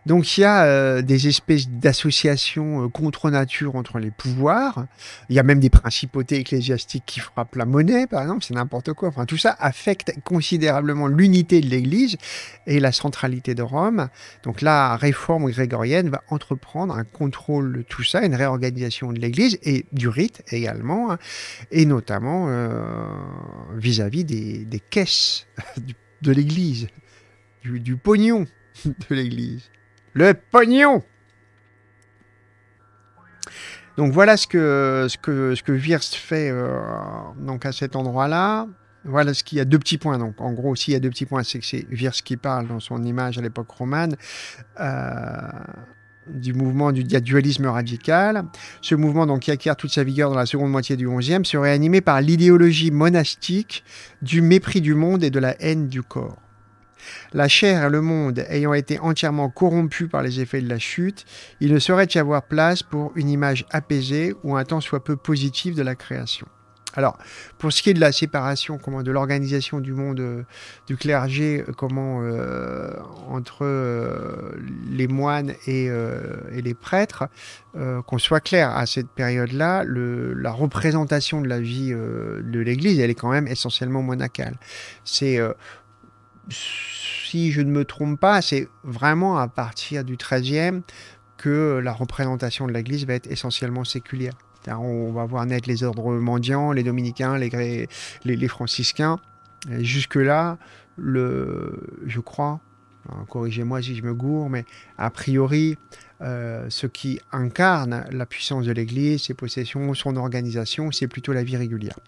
Donc il y a euh, des espèces d'associations euh, contre nature entre les pouvoirs. Il y a même des principautés ecclésiastiques qui frappent la monnaie, par exemple, c'est n'importe quoi. Enfin, tout ça affecte considérablement l'unité de l'Église et la centralité de Rome. Donc la réforme grégorienne va entreprendre un contrôle de tout ça, une réorganisation de l'Église et du rite également, hein, et notamment euh, vis-à-vis des, caisses de l'Église, du, du pognon de l'Église. Le pognon donc voilà ce que, ce que, ce que fait euh, donc à cet endroit-là. Voilà ce qu'il y a deux petits points. Donc en gros, s'il y a deux petits points, c'est que c'est Wirst qui parle dans son image à l'époque romane. Euh, du mouvement du dualisme radical. Ce mouvement, donc, qui acquiert toute sa vigueur dans la seconde moitié du XIe, serait animé par l'idéologie monastique du mépris du monde et de la haine du corps. La chair et le monde ayant été entièrement corrompus par les effets de la chute, il ne saurait y avoir place pour une image apaisée ou un temps soit peu positif de la création. Alors, pour ce qui est de la séparation, comment, de l'organisation du monde euh, du clergé, euh, comment euh, entre les moines et, les prêtres, qu'on soit clair, à cette période-là, la représentation de la vie de l'Église, elle est quand même essentiellement monacale. C'est si je ne me trompe pas, c'est vraiment à partir du XIIIe que la représentation de l'Église va être essentiellement séculière. On va voir naître les ordres mendiants, les dominicains, les, les, franciscains. Jusque-là, le, je crois, corrigez-moi si je me gourre, mais a priori, euh, ce qui incarne la puissance de l'Église, ses possessions, son organisation, c'est plutôt la vie régulière.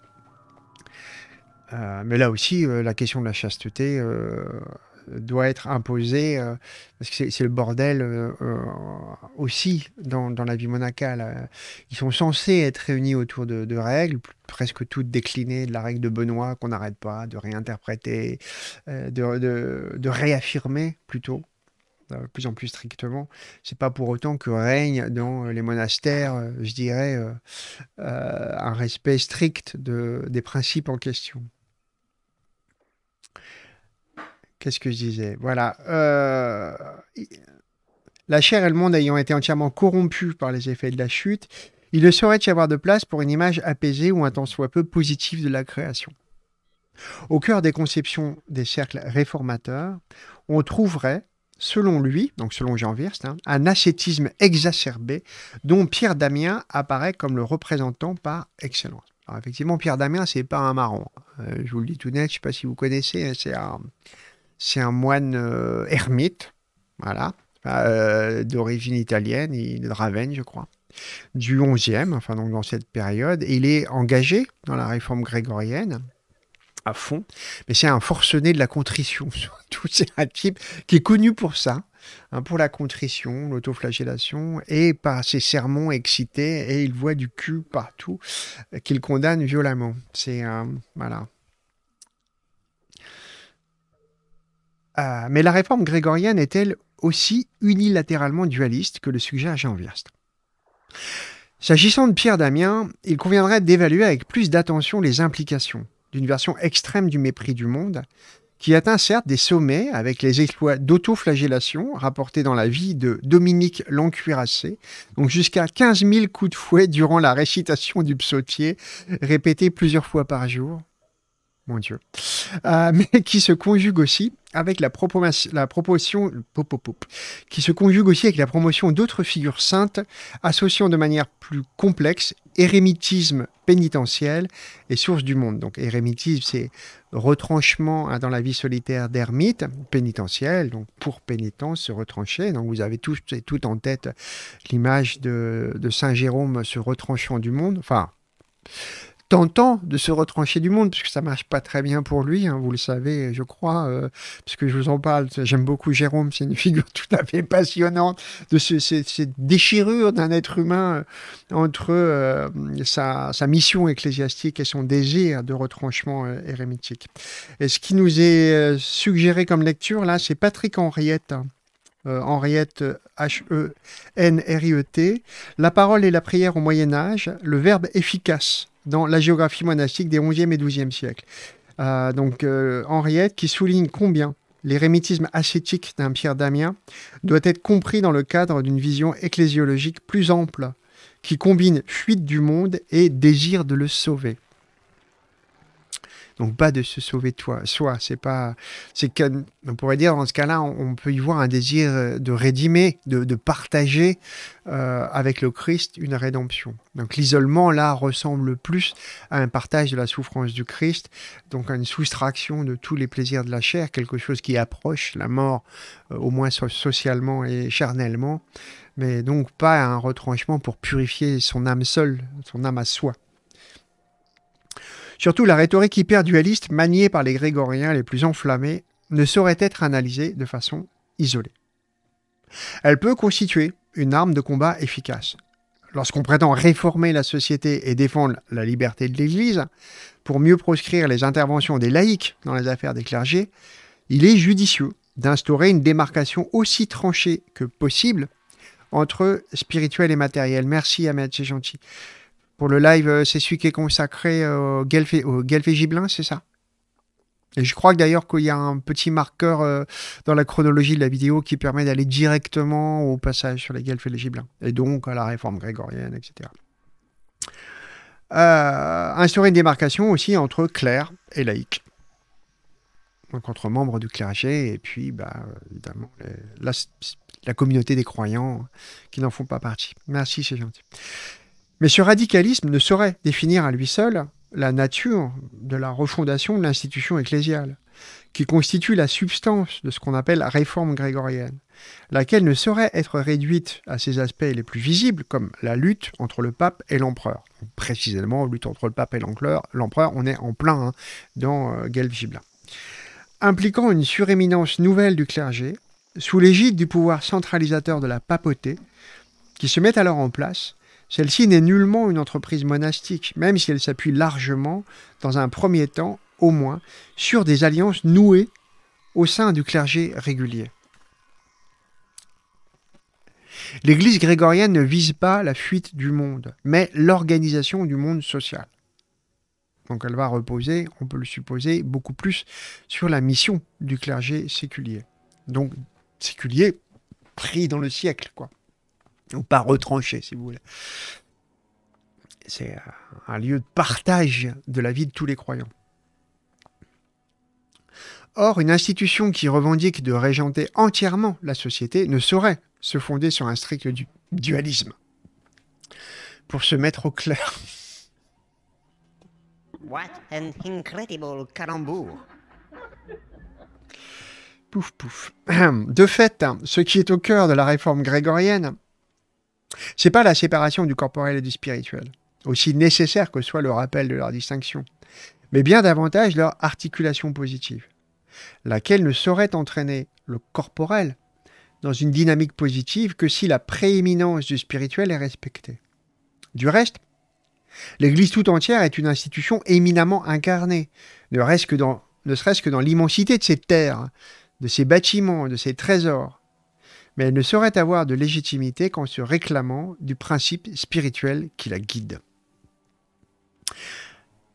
Euh, mais là aussi, euh, la question de la chasteté, euh, doit être imposé, euh, parce que c'est le bordel aussi dans, la vie monacale. Ils sont censés être réunis autour de, règles, presque toutes déclinées de la règle de Benoît, qu'on n'arrête pas de réinterpréter, de, réaffirmer plutôt. De plus en plus strictement. C'est pas pour autant que règne dans les monastères, je dirais, un respect strict de, des principes en question. Qu'est-ce que je disais Voilà. Euh, la chair et le monde ayant été entièrement corrompus par les effets de la chute, il ne saurait y avoir de place pour une image apaisée ou un tant soit peu positive de la création. Au cœur des conceptions des cercles réformateurs, on trouverait, selon lui, donc selon Jean Wirst, hein, un ascétisme exacerbé dont Pierre Damien apparaît comme le représentant par excellence. Alors effectivement, Pierre Damien, c'est pas un marron. Euh, je vous le dis tout net, je sais pas si vous connaissez, hein, c'est un, c'est un moine euh, ermite, voilà, euh, d'origine italienne, il est de Ravenne, je crois, du 11e, enfin donc dans cette période. Il est engagé dans la réforme grégorienne à fond, mais c'est un forcené de la contrition, surtout. C'est un type qui est connu pour ça, hein, pour la contrition, l'autoflagellation, et par ses sermons excités, et il voit du cul partout, euh, qu'il condamne violemment. C'est un. voilà. Euh, mais la réforme grégorienne est-elle aussi unilatéralement dualiste que le suggère Jean Wirst S'agissant de Pierre Damien, il conviendrait d'évaluer avec plus d'attention les implications d'une version extrême du mépris du monde, qui atteint certes des sommets avec les exploits d'autoflagellation rapportés dans la vie de Dominique Lancuirassé, donc jusqu'à 15 000 coups de fouet durant la récitation du psautier, répété plusieurs fois par jour, mon Dieu, euh, mais qui se conjugue aussi avec la, la qui se conjugue aussi avec la promotion d'autres figures saintes, associant de manière plus complexe érémitisme pénitentiel et source du monde. Donc érémitisme, c'est retranchement hein, dans la vie solitaire d'ermite, pénitentiel, donc pour pénitence, se retrancher. Donc vous avez tous tout en tête l'image de, de Saint Jérôme se retranchant du monde. Enfin, tentant de se retrancher du monde, puisque ça marche pas très bien pour lui, hein, vous le savez, je crois, euh, puisque je vous en parle, j'aime beaucoup Jérôme, c'est une figure tout à fait passionnante de cette déchirure d'un être humain euh, entre euh, sa, mission ecclésiastique et son désir de retranchement hérémitique. Et ce qui nous est suggéré comme lecture, là, c'est Patrick Henriette. Hein. Henriette, H-E-N-R-I-E-T, La parole et la prière au Moyen Âge, le verbe efficace dans la géographie monastique des 11e et 12e siècles. Euh, donc euh, Henriette qui souligne combien l'érémitisme ascétique d'un Pierre Damien doit être compris dans le cadre d'une vision ecclésiologique plus ample, qui combine fuite du monde et désir de le sauver. Donc pas de se sauver toi, soi. C'est pas, c'est on pourrait dire dans ce cas-là, on, peut y voir un désir euh, de rédimer, de, partager euh, avec le Christ une rédemption. Donc l'isolement là ressemble plus à un partage de la souffrance du Christ, donc à une soustraction de tous les plaisirs de la chair, quelque chose qui approche la mort, euh, au moins socialement et charnellement, mais donc pas un retranchement pour purifier son âme seule, son âme à soi. Surtout, la rhétorique hyper-dualiste maniée par les grégoriens les plus enflammés ne saurait être analysée de façon isolée. Elle peut constituer une arme de combat efficace. Lorsqu'on prétend réformer la société et défendre la liberté de l'Église, pour mieux proscrire les interventions des laïcs dans les affaires des clergés, il est judicieux d'instaurer une démarcation aussi tranchée que possible entre spirituel et matériel. Merci Ahmed, c'est gentil. Pour le live, euh, c'est celui qui est consacré euh, au Guelph et, Gibelin, c'est ça? Et je crois d'ailleurs qu'il y a un petit marqueur euh, dans la chronologie de la vidéo qui permet d'aller directement au passage sur les Guelph et les Gibelins, et donc à la réforme grégorienne, etc. instaurer une démarcation aussi entre clerc et laïc. Donc entre membres du clergé et puis, bah, évidemment, la communauté des croyants qui n'en font pas partie. Merci, c'est gentil. Mais ce radicalisme ne saurait définir à lui seul la nature de la refondation de l'institution ecclésiale, qui constitue la substance de ce qu'on appelle la réforme grégorienne, laquelle ne saurait être réduite à ses aspects les plus visibles, comme la lutte entre le pape et l'empereur. Précisément, lutte entre le pape et l'empereur, on est en plein hein, dans euh, impliquant une suréminence nouvelle du clergé, sous l'égide du pouvoir centralisateur de la papauté, qui se met alors en place. Celle-ci n'est nullement une entreprise monastique, même si elle s'appuie largement, dans un premier temps au moins, sur des alliances nouées au sein du clergé régulier. L'Église grégorienne ne vise pas la fuite du monde, mais l'organisation du monde social. Donc elle va reposer, on peut le supposer, beaucoup plus sur la mission du clergé séculier. Donc séculier pris dans le siècle, quoi. Ou pas retranché, si vous voulez. C'est un lieu de partage de la vie de tous les croyants. Or, une institution qui revendique de régenter entièrement la société ne saurait se fonder sur un strict du dualisme. Pour se mettre au clair. What an incredible calembour. Pouf pouf. De fait, ce qui est au cœur de la réforme grégorienne, c'est pas la séparation du corporel et du spirituel, aussi nécessaire que soit le rappel de leur distinction, mais bien davantage leur articulation positive, laquelle ne saurait entraîner le corporel dans une dynamique positive que si la prééminence du spirituel est respectée. Du reste, l'Église tout entière est une institution éminemment incarnée, ne, ne serait-ce que dans l'immensité de ses terres, de ses bâtiments, de ses trésors, mais elle ne saurait avoir de légitimité qu'en se réclamant du principe spirituel qui la guide.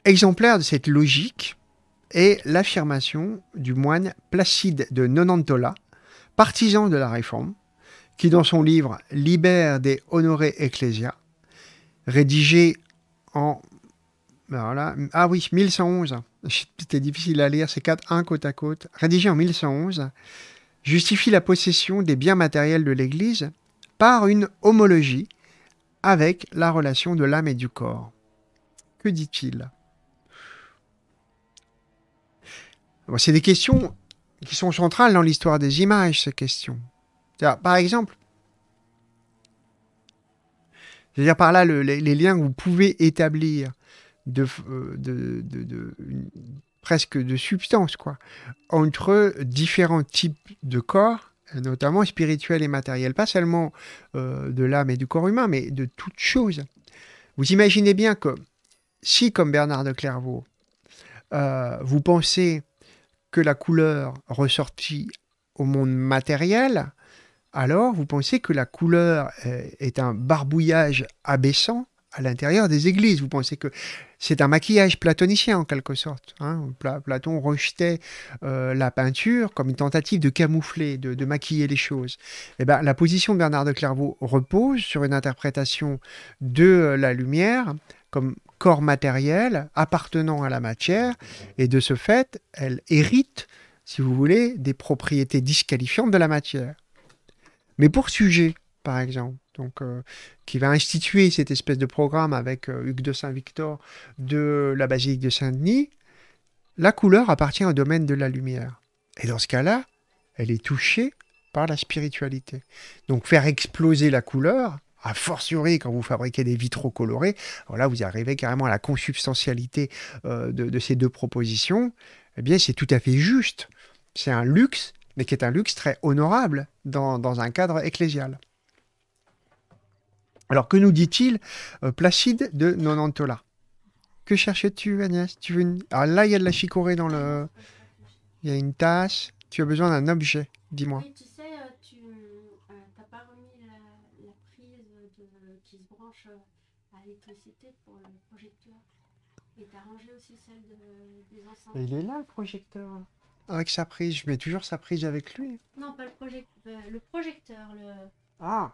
Exemplaire de cette logique est l'affirmation du moine Placide de Nonantola, partisan de la réforme, qui dans son livre Liber des Honoré Ecclesia, rédigé en ben ah oui, 1111, c'était difficile à lire, c'est 4 1 côte à côte, rédigé en 1111, justifie la possession des biens matériels de l'Église par une homologie avec la relation de l'âme et du corps. Que dit-il? C'est des questions qui sont centrales dans l'histoire des images, ces questions. Par exemple, c'est-à-dire par là les, liens que vous pouvez établir de, euh, presque de substance quoi, entre différents types de corps, notamment spirituels et matériels, pas seulement euh, de l'âme et du corps humain, mais de toutes choses. Vous imaginez bien que si, comme Bernard de Clairvaux, euh, vous pensez que la couleur ressortit au monde matériel, alors vous pensez que la couleur est un barbouillage abaissant à l'intérieur des églises. Vous pensez que c'est un maquillage platonicien en quelque sorte. Hein. Platon rejetait euh, la peinture comme une tentative de camoufler, de, maquiller les choses. Eh ben, la position de Bernard de Clairvaux repose sur une interprétation de la lumière comme corps matériel appartenant à la matière, et de ce fait, elle hérite, si vous voulez, des propriétés disqualifiantes de la matière. Mais pour sujet, par exemple, donc, euh, qui va instituer cette espèce de programme avec euh, Hugues de Saint-Victor de la basilique de Saint-Denis, la couleur appartient au domaine de la lumière. Et dans ce cas-là, elle est touchée par la spiritualité. Donc faire exploser la couleur, a fortiori quand vous fabriquez des vitraux colorés, là vous arrivez carrément à la consubstantialité euh, de, ces deux propositions, eh bien c'est tout à fait juste. C'est un luxe, mais qui est un luxe très honorable dans, un cadre ecclésial. Alors que nous dit-il euh, Placide de Nonantola? Que cherches-tu Agnès? Tu veux Alors là il y a de la chicorée dans le... Il y a une tasse, tu as besoin d'un objet, dis-moi. pour le projecteur. Et t'as rangé aussi celle des enceintes. Il est là le projecteur. Avec sa prise, je mets toujours sa prise avec lui. Non, pas le projecteur. Le projecteur. Le... Ah,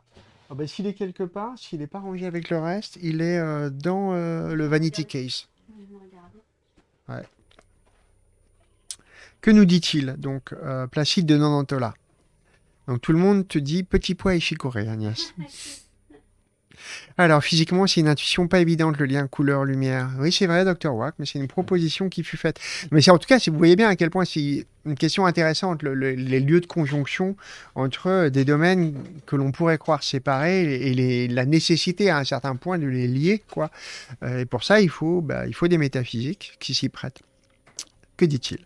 ah ben, S'il est quelque part, s'il n'est pas rangé avec le reste, il est euh, dans euh, le vanity case. Ouais. Que nous dit-il Donc, euh, Placide de Nanantola. Donc tout le monde te dit petit pois et chicorée, Agnès. Alors, physiquement, c'est une intuition pas évidente, le lien couleur-lumière. Oui, c'est vrai, Dr. Wack, mais c'est une proposition qui fut faite. Mais c'est en tout cas, si vous voyez bien à quel point c'est une question intéressante, les lieux de conjonction entre des domaines que l'on pourrait croire séparés et la nécessité à un certain point de les lier. Quoi. Euh, et pour ça, il faut, bah, il faut des métaphysiques qui s'y prêtent. Que dit-il?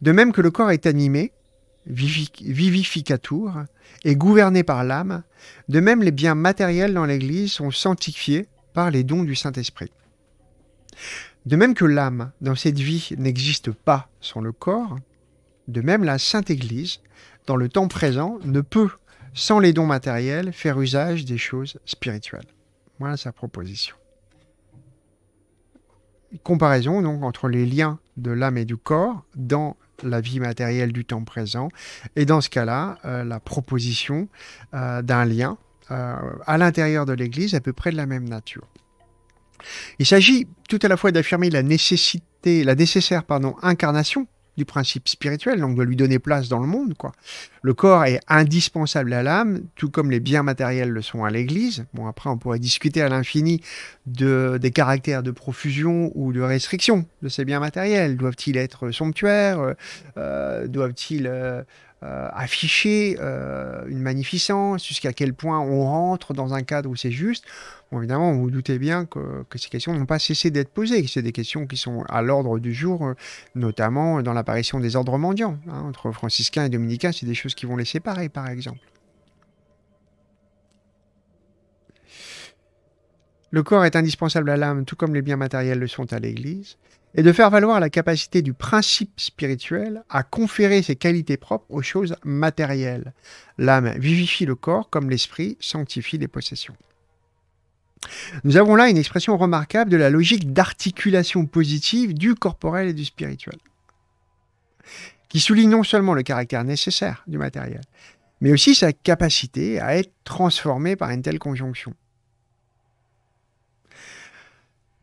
De même que le corps est animé, vivificateur, et gouverné par l'âme, de même les biens matériels dans l'Église sont sanctifiés par les dons du Saint-Esprit. De même que l'âme dans cette vie n'existe pas sans le corps, de même la Sainte Église, dans le temps présent, ne peut, sans les dons matériels, faire usage des choses spirituelles. Voilà sa proposition. Comparaison donc entre les liens de l'âme et du corps dans la vie matérielle du temps présent, et dans ce cas-là, euh, la proposition euh, d'un lien euh, à l'intérieur de l'Église à peu près de la même nature. Il s'agit tout à la fois d'affirmer la nécessité, la nécessaire incarnation du principe spirituel, donc de lui donner place dans le monde. Quoi. Le corps est indispensable à l'âme, tout comme les biens matériels le sont à l'Église. Bon, après, on pourrait discuter à l'infini de, des caractères de profusion ou de restriction de ces biens matériels. Doivent-ils être somptuaires? Euh, euh, Doivent-ils euh, afficher une magnificence Jusqu'à quel point on rentre dans un cadre où c'est juste évidemment, vous, vous doutez bien que, ces questions n'ont pas cessé d'être posées. C'est des questions qui sont à l'ordre du jour, euh, notamment dans l'apparition des ordres mendiants. Hein, entre franciscains et dominicains, c'est des choses qui vont les séparer, par exemple. Le corps est indispensable à l'âme, tout comme les biens matériels le sont à l'Église, et de faire valoir la capacité du principe spirituel à conférer ses qualités propres aux choses matérielles. L'âme vivifie le corps comme l'esprit sanctifie les possessions. Nous avons là une expression remarquable de la logique d'articulation positive du corporel et du spirituel, qui souligne non seulement le caractère nécessaire du matériel, mais aussi sa capacité à être transformé par une telle conjonction.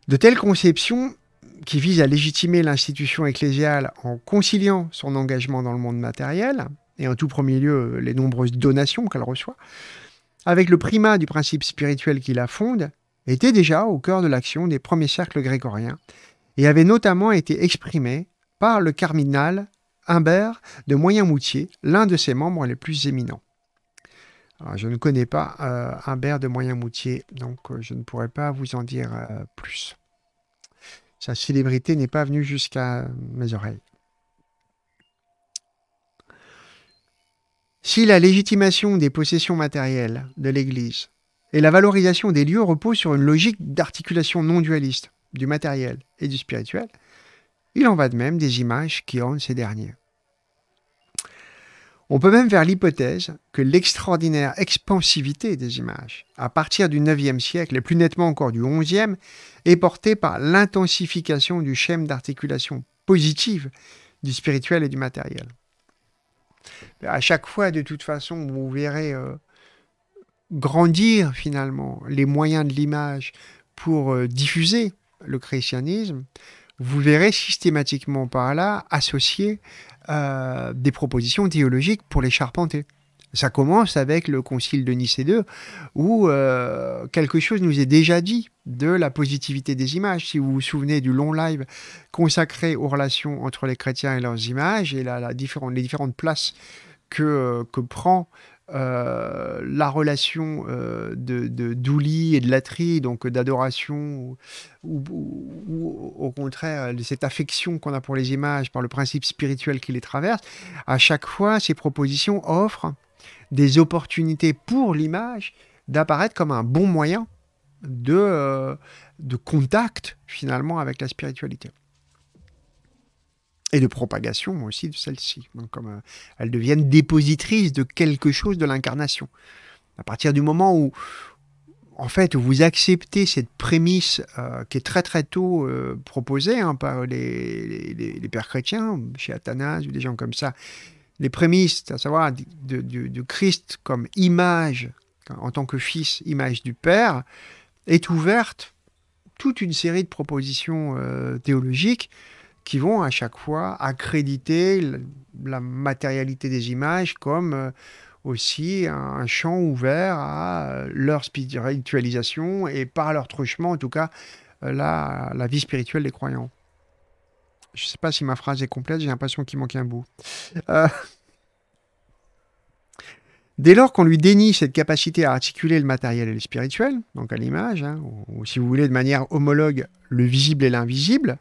De telles conceptions qui visent à légitimer l'institution ecclésiale en conciliant son engagement dans le monde matériel, et en tout premier lieu les nombreuses donations qu'elle reçoit, avec le primat du principe spirituel qui la fonde, était déjà au cœur de l'action des premiers cercles grégoriens et avait notamment été exprimé par le cardinal Humbert de Moyen-Moutier, l'un de ses membres les plus éminents. Je ne connais pas euh, Humbert de Moyen-Moutier, donc euh, je ne pourrais pas vous en dire euh, plus. Sa célébrité n'est pas venue jusqu'à mes oreilles. Si la légitimation des possessions matérielles de l'Église et la valorisation des lieux reposent sur une logique d'articulation non dualiste du matériel et du spirituel, il en va de même des images qui ornent ces derniers. On peut même faire l'hypothèse que l'extraordinaire expansivité des images, à partir du IXe siècle et plus nettement encore du XIe, est portée par l'intensification du schème d'articulation positive du spirituel et du matériel. À chaque fois, de toute façon, vous verrez euh, grandir finalement les moyens de l'image pour euh, diffuser le christianisme, vous verrez systématiquement par là associer euh, des propositions théologiques pour les charpenter. Ça commence avec le concile de Nicée II, où quelque chose nous est déjà dit de la positivité des images. Si vous vous souvenez du long live consacré aux relations entre les chrétiens et leurs images, et la, les différentes places que, que prend euh, la relation euh, de, d'ouli et de latrie, donc d'adoration, ou, au contraire de cette affection qu'on a pour les images par le principe spirituel qui les traverse, à chaque fois, ces propositions offrent des opportunités pour l'image d'apparaître comme un bon moyen euh, de contact finalement avec la spiritualité et de propagation aussi de celle-ci, comme euh, elles deviennent dépositrices de quelque chose de l'incarnation. À partir du moment où, en fait, vous acceptez cette prémisse euh, qui est très très tôt euh, proposée hein, par les, les, pères chrétiens, chez Athanase ou des gens comme ça, les prémices, à savoir de, Christ comme image, en tant que fils, image du Père, est ouverte toute une série de propositions théologiques qui vont à chaque fois accréditer la matérialité des images comme euh, aussi un champ ouvert à euh, leur spiritualisation et par leur truchement, en tout cas, euh, la, vie spirituelle des croyants. Je ne sais pas si ma phrase est complète, j'ai l'impression qu'il manque un bout. Dès lors qu'on lui dénie cette capacité à articuler le matériel et le spirituel, donc à l'image, hein, ou, si vous voulez de manière homologue le visible et l'invisible,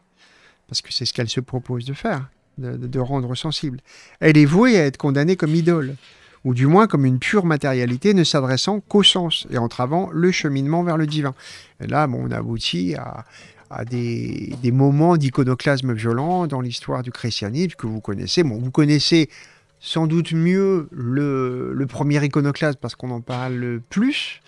parce que c'est ce qu'elle se propose de faire. de, rendre sensible. Elle est vouée à être condamnée comme idole, ou du moins comme une pure matérialité ne s'adressant qu'au sens et entravant le cheminement vers le divin. Et là, bon, on aboutit à, des, moments d'iconoclasme violent dans l'histoire du christianisme que vous connaissez. Bon, vous connaissez sans doute mieux le, le premier iconoclasme parce qu'on en parle plus.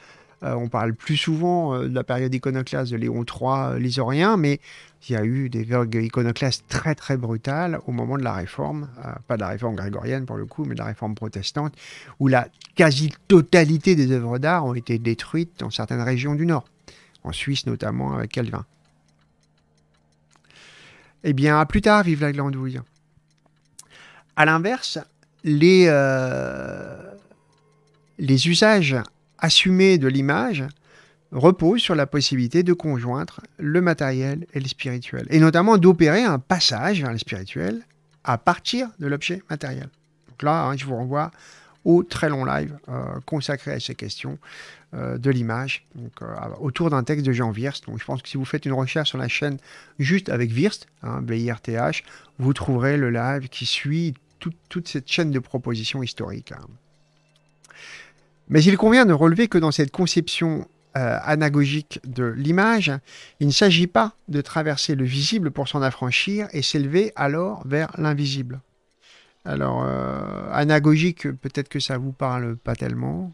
Euh, on parle plus souvent euh, de la période iconoclaste de Léon III euh, lysorien, mais il y a eu des vagues iconoclastes très très brutales au moment de la réforme, pas de la réforme grégorienne pour le coup, mais de la réforme protestante, où la quasi-totalité des œuvres d'art ont été détruites dans certaines régions du Nord, en Suisse notamment avec Calvin. Eh bien, à plus tard, vive la glandouille. À l'inverse, les, les usages assumés de l'image reposent sur la possibilité de conjoindre le matériel et le spirituel, et notamment d'opérer un passage vers le spirituel à partir de l'objet matériel. Donc là, hein, je vous renvoie au très long live euh, consacré à ces questions euh, de l'image, donc euh, autour d'un texte de Jean Wirst. Donc je pense que si vous faites une recherche sur la chaîne juste avec Wirst, hein, B-I-R-T-H, vous trouverez le live qui suit tout- toute cette chaîne de propositions historiques. hein. Mais il convient de relever que dans cette conception euh, anagogique de l'image, il ne s'agit pas de traverser le visible pour s'en affranchir et s'élever alors vers l'invisible. Alors, euh, anagogique, peut-être que ça vous parle pas tellement.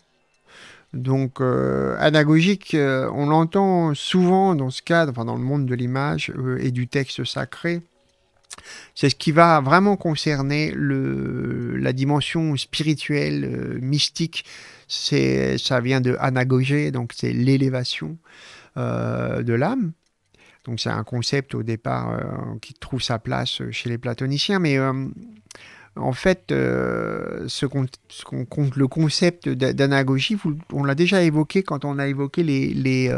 Donc, euh, anagogique, on l'entend souvent dans ce cadre, enfin dans le monde de l'image et du texte sacré. C'est ce qui va vraiment concerner la dimension spirituelle, mystique. C'est, ça vient de anagogé, donc c'est l'élévation euh, de l'âme. Donc c'est un concept au départ euh, qui trouve sa place chez les platoniciens, mais euh, en fait, ce qu'on, le concept d'a- d'anagogie, on l'a déjà évoqué quand on a évoqué les, les,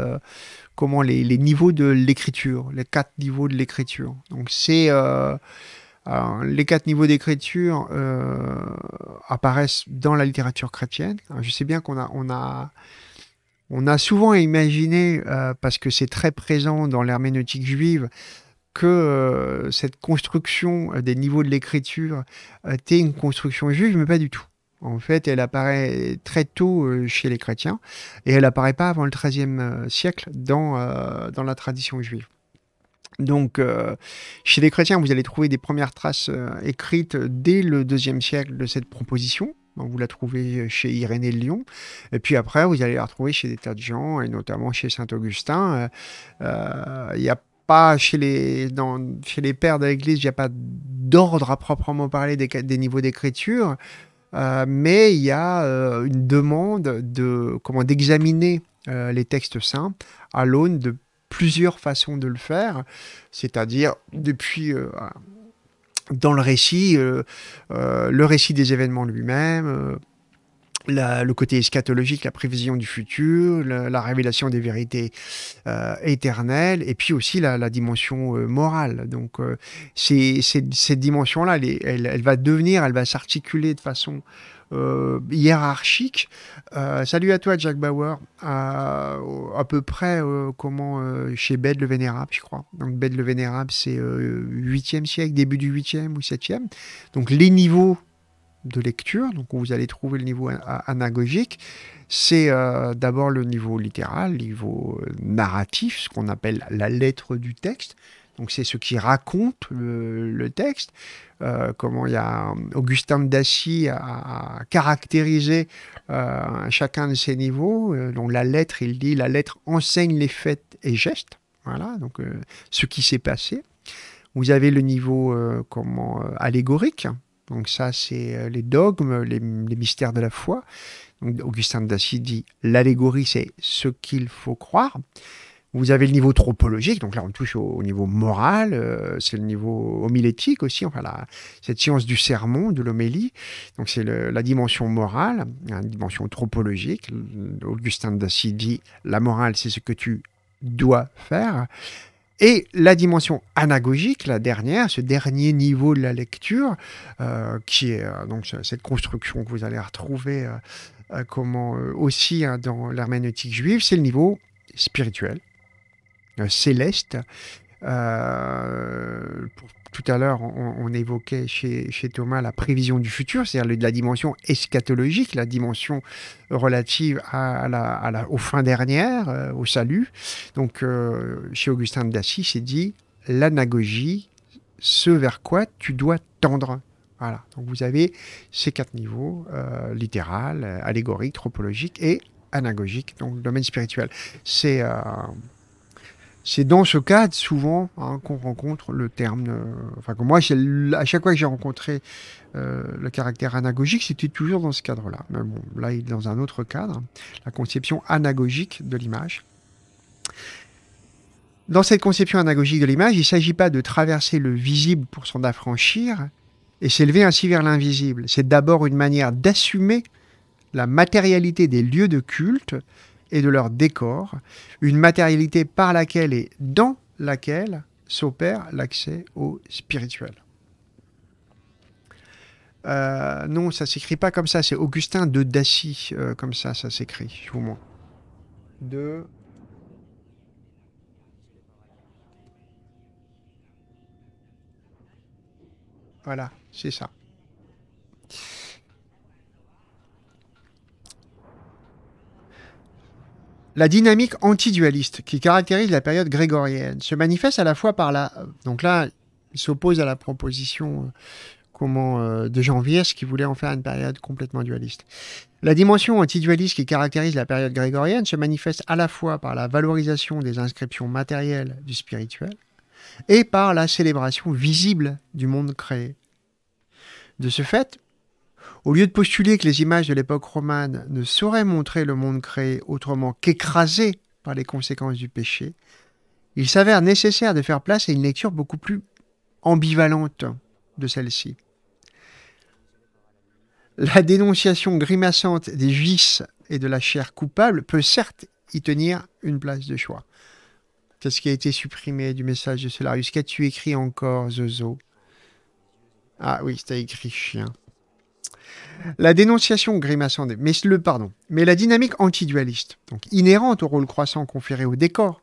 comment, les, les niveaux de l'écriture, les quatre niveaux de l'écriture. Donc c'est les quatre niveaux d'écriture euh, apparaissent dans la littérature chrétienne. Je sais bien qu'on a, souvent imaginé, euh, parce que c'est très présent dans l'herméneutique juive, que euh, cette construction des niveaux de l'écriture était une construction juive, mais pas du tout. En fait, elle apparaît très tôt chez les chrétiens et elle apparaît pas avant le XIIIe siècle dans la tradition juive. Donc, euh, chez les chrétiens, vous allez trouver des premières traces euh, écrites dès le deuxième siècle de cette proposition. Vous la trouvez chez Irénée de Lyon. Et puis après, vous allez la retrouver chez des tas de gens, et notamment chez Saint Augustin. Euh, euh, Il n'y a pas chez les, pères de l'Église, il n'y a pas d'ordre à proprement parler des, des niveaux d'écriture. Euh, mais il y a euh, une demande de comment d'examiner euh, les textes saints à l'aune de plusieurs façons de le faire, c'est-à-dire depuis euh, dans le récit, euh, euh, le récit des événements lui-même, le côté eschatologique, la prévision du futur, la, la révélation des vérités éternelles, et puis aussi la, dimension morale. Donc, cette dimension-là, elle va devenir, elle va s'articuler de façon euh, hiérarchique. Euh, salut à toi, Jack Bauer. À, à peu près euh, comment euh, chez Bède le Vénérable, je crois. Donc Bède le Vénérable, c'est euh, 8e siècle, début du 8e ou 7e. Donc les niveaux de lecture, donc vous allez trouver le niveau anagogique, c'est euh, d'abord le niveau littéral, le niveau euh, narratif, ce qu'on appelle la lettre du texte. Donc c'est ce qui raconte le, texte. Euh, comment il y a Augustin de Dacie a, caractérisé euh, chacun de ces niveaux. Euh, donc la lettre, il dit la lettre enseigne les faits et gestes. Voilà, donc ce qui s'est passé. Vous avez le niveau comment allégorique. Donc ça, c'est les dogmes, les, mystères de la foi. Augustin de Dacie dit l'allégorie, c'est ce qu'il faut croire. Vous avez le niveau tropologique, donc là on touche au, au niveau moral, euh, c'est le niveau homilétique aussi, enfin cette science du sermon, de l'homélie, donc c'est la dimension morale, la dimension tropologique. Augustin Dacie dit la morale c'est ce que tu dois faire. Et la dimension anagogique, la dernière, ce dernier niveau de la lecture, euh, qui est euh, donc ce- cette construction que vous allez retrouver aussi hein, dans l'herméneutique juive, c'est le niveau spirituel, céleste, euh, tout à l'heure, on, évoquait chez, Thomas la prévision du futur, c'est-à-dire la dimension eschatologique, la dimension relative à, à la, aux fins dernières, euh, au salut. Donc, euh, chez Augustin de Dacy, c'est dit l'anagogie, ce vers quoi tu dois tendre. Voilà. Donc, vous avez ces quatre niveaux euh, littéral, euh, allégorique, tropologique et anagogique, donc le domaine spirituel. C'est euh, c'est dans ce cadre souvent hein, qu'on rencontre le terme. euh, enfin, moi, à chaque fois que j'ai rencontré euh, le caractère anagogique, c'était toujours dans ce cadre-là. Mais bon, là, il est dans un autre cadre, la conception anagogique de l'image. Dans cette conception anagogique de l'image, il ne s'agit pas de traverser le visible pour s'en affranchir et s'élever ainsi vers l'invisible. C'est d'abord une manière d'assumer la matérialité des lieux de culte et de leur décor, une matérialité par laquelle et dans laquelle s'opère l'accès au spirituel. Euh, non, ça s'écrit pas comme ça, c'est Augustin de Dacy, euh, comme ça, ça s'écrit, je vous montre. De... Voilà, c'est ça. La dynamique antidualiste qui caractérise la période grégorienne se manifeste à la fois par la... Donc là, il s'oppose à la proposition euh, comment, euh, de Jean Viers qui voulait en faire une période complètement dualiste. La dimension antidualiste qui caractérise la période grégorienne se manifeste à la fois par la valorisation des inscriptions matérielles du spirituel et par la célébration visible du monde créé. De ce fait, au lieu de postuler que les images de l'époque romane ne sauraient montrer le monde créé autrement qu'écrasé par les conséquences du péché, il s'avère nécessaire de faire place à une lecture beaucoup plus ambivalente de celle-ci. La dénonciation grimaçante des vices et de la chair coupable peut certes y tenir une place de choix. Qu'est-ce qui a été supprimé du message de Solarius Qu'as-tu écrit encore, Zozo? Ah oui, c'était écrit chien. La dénonciation grimaçante, mais le pardon, mais la dynamique antidualiste, donc inhérente au rôle croissant conféré au décor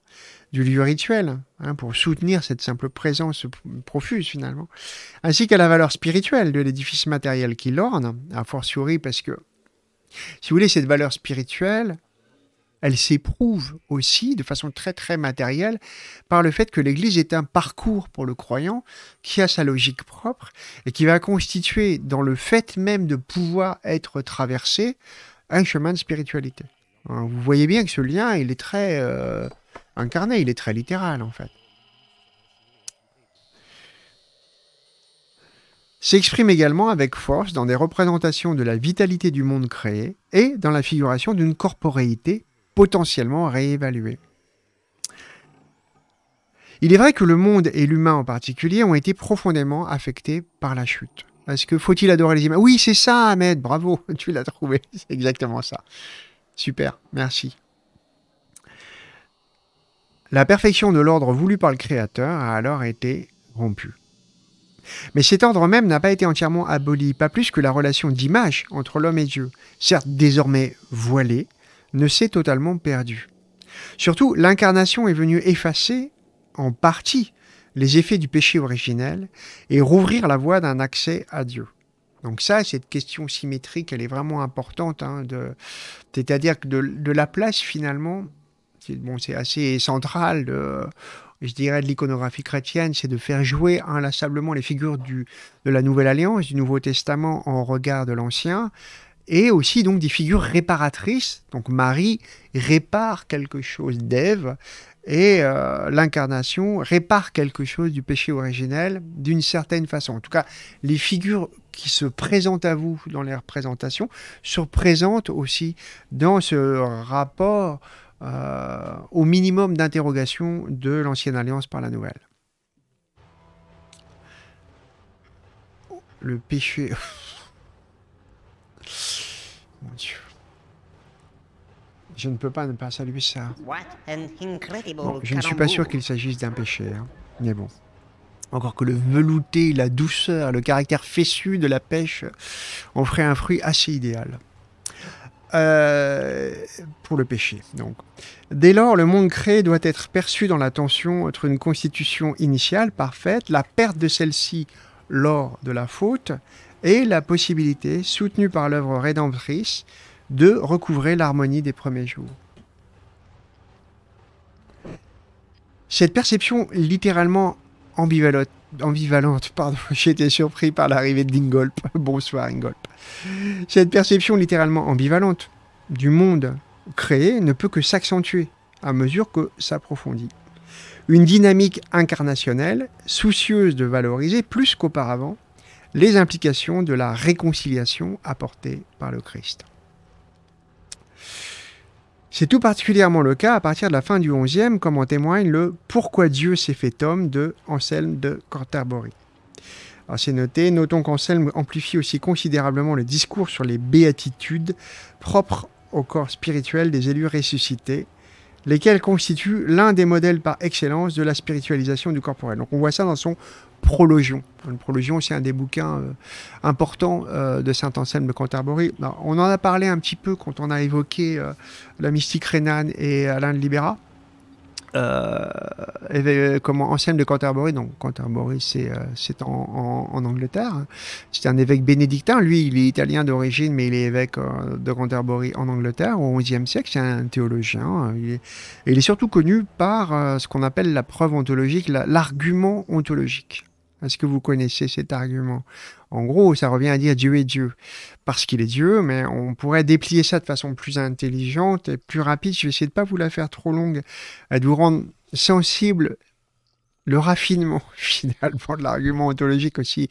du lieu rituel, hein, pour soutenir cette simple présence profuse finalement, ainsi qu'à la valeur spirituelle de l'édifice matériel qui l'orne, a fortiori parce que, si vous voulez, cette valeur spirituelle, elle s'éprouve aussi de façon très très matérielle par le fait que l'Église est un parcours pour le croyant qui a sa logique propre et qui va constituer dans le fait même de pouvoir être traversé un chemin de spiritualité. Hein, Vous voyez bien que ce lien, il est très euh, incarné, il est très littéral en fait. S'exprime également avec force dans des représentations de la vitalité du monde créé et dans la figuration d'une corporéité potentiellement réévaluée. Il est vrai que le monde et l'humain en particulier ont été profondément affectés par la chute. Est-ce que faut-il adorer les images Oui, c'est ça, Ahmed, bravo, tu l'as trouvé, c'est exactement ça. Super, merci. La perfection de l'ordre voulu par le Créateur a alors été rompue. Mais cet ordre même n'a pas été entièrement aboli, pas plus que la relation d'image entre l'homme et Dieu, certes désormais voilée, ne s'est totalement perdue. Surtout, l'incarnation est venue effacer, en partie, les effets du péché originel et rouvrir la voie d'un accès à Dieu. Donc ça, cette question symétrique, elle est vraiment importante. hein. C'est-à-dire que de, la place, finalement, c'est assez central, de, je dirais, de l'iconographie chrétienne, c'est de faire jouer inlassablement les figures du, de la Nouvelle Alliance, du Nouveau Testament en regard de l'Ancien, et aussi donc des figures réparatrices. Donc Marie répare quelque chose d'Ève, et euh, l'incarnation répare quelque chose du péché originel d'une certaine façon. En tout cas, les figures qui se présentent à vous dans les représentations se présentent aussi dans ce rapport euh, au minimum d'interrogation de l'ancienne alliance par la nouvelle. Le péché. Mon Dieu. Je ne peux pas ne pas saluer ça. Bon, je ne suis pas sûr qu'il s'agisse d'un péché, hein. mais bon. Encore que le velouté, la douceur, le caractère fessu de la pêche en ferait un fruit assez idéal. euh, pour le péché. Donc, dès lors, le monde créé doit être perçu dans la tension entre une constitution initiale parfaite, la perte de celle-ci lors de la faute, et la possibilité, soutenue par l'œuvre rédemptrice, de recouvrer l'harmonie des premiers jours. Cette perception littéralement ambivalente, pardon, surpris par l'arrivée. Bonsoir Ingolp. Cette perception littéralement ambivalente du monde créé ne peut que s'accentuer à mesure que s'approfondit. Une dynamique incarnationnelle, soucieuse de valoriser plus qu'auparavant les implications de la réconciliation apportée par le Christ. C'est tout particulièrement le cas à partir de la fin du XIe, comme en témoigne le Pourquoi Dieu s'est fait homme de Anselme de Canterbury. C'est noté, notons qu'Anselme amplifie aussi considérablement le discours sur les béatitudes propres au corps spirituel des élus ressuscités, lesquels constituent l'un des modèles par excellence de la spiritualisation du corporel. Donc on voit ça dans son Prologion. Le Prologion, c'est un des bouquins euh, importants euh, de Saint-Anselme de Canterbury. on en a parlé un petit peu quand on a évoqué euh, la mystique rhénane et Alain de Libéra. comment Anselme de Canterbury, donc Canterbury c'est en, en, Angleterre, c'est un évêque bénédictin, lui il est italien d'origine mais il est évêque de Canterbury en Angleterre au XIe siècle, c'est un théologien, et il est surtout connu par ce qu'on appelle la preuve ontologique, l'argument ontologique. Est-ce que vous connaissez cet argument? En gros, ça revient à dire Dieu est Dieu. Parce qu'il est Dieu, mais on pourrait déplier ça de façon plus intelligente et plus rapide. Je vais essayer de ne pas vous la faire trop longue, de vous rendre sensible le raffinement finalement de l'argument ontologique aussi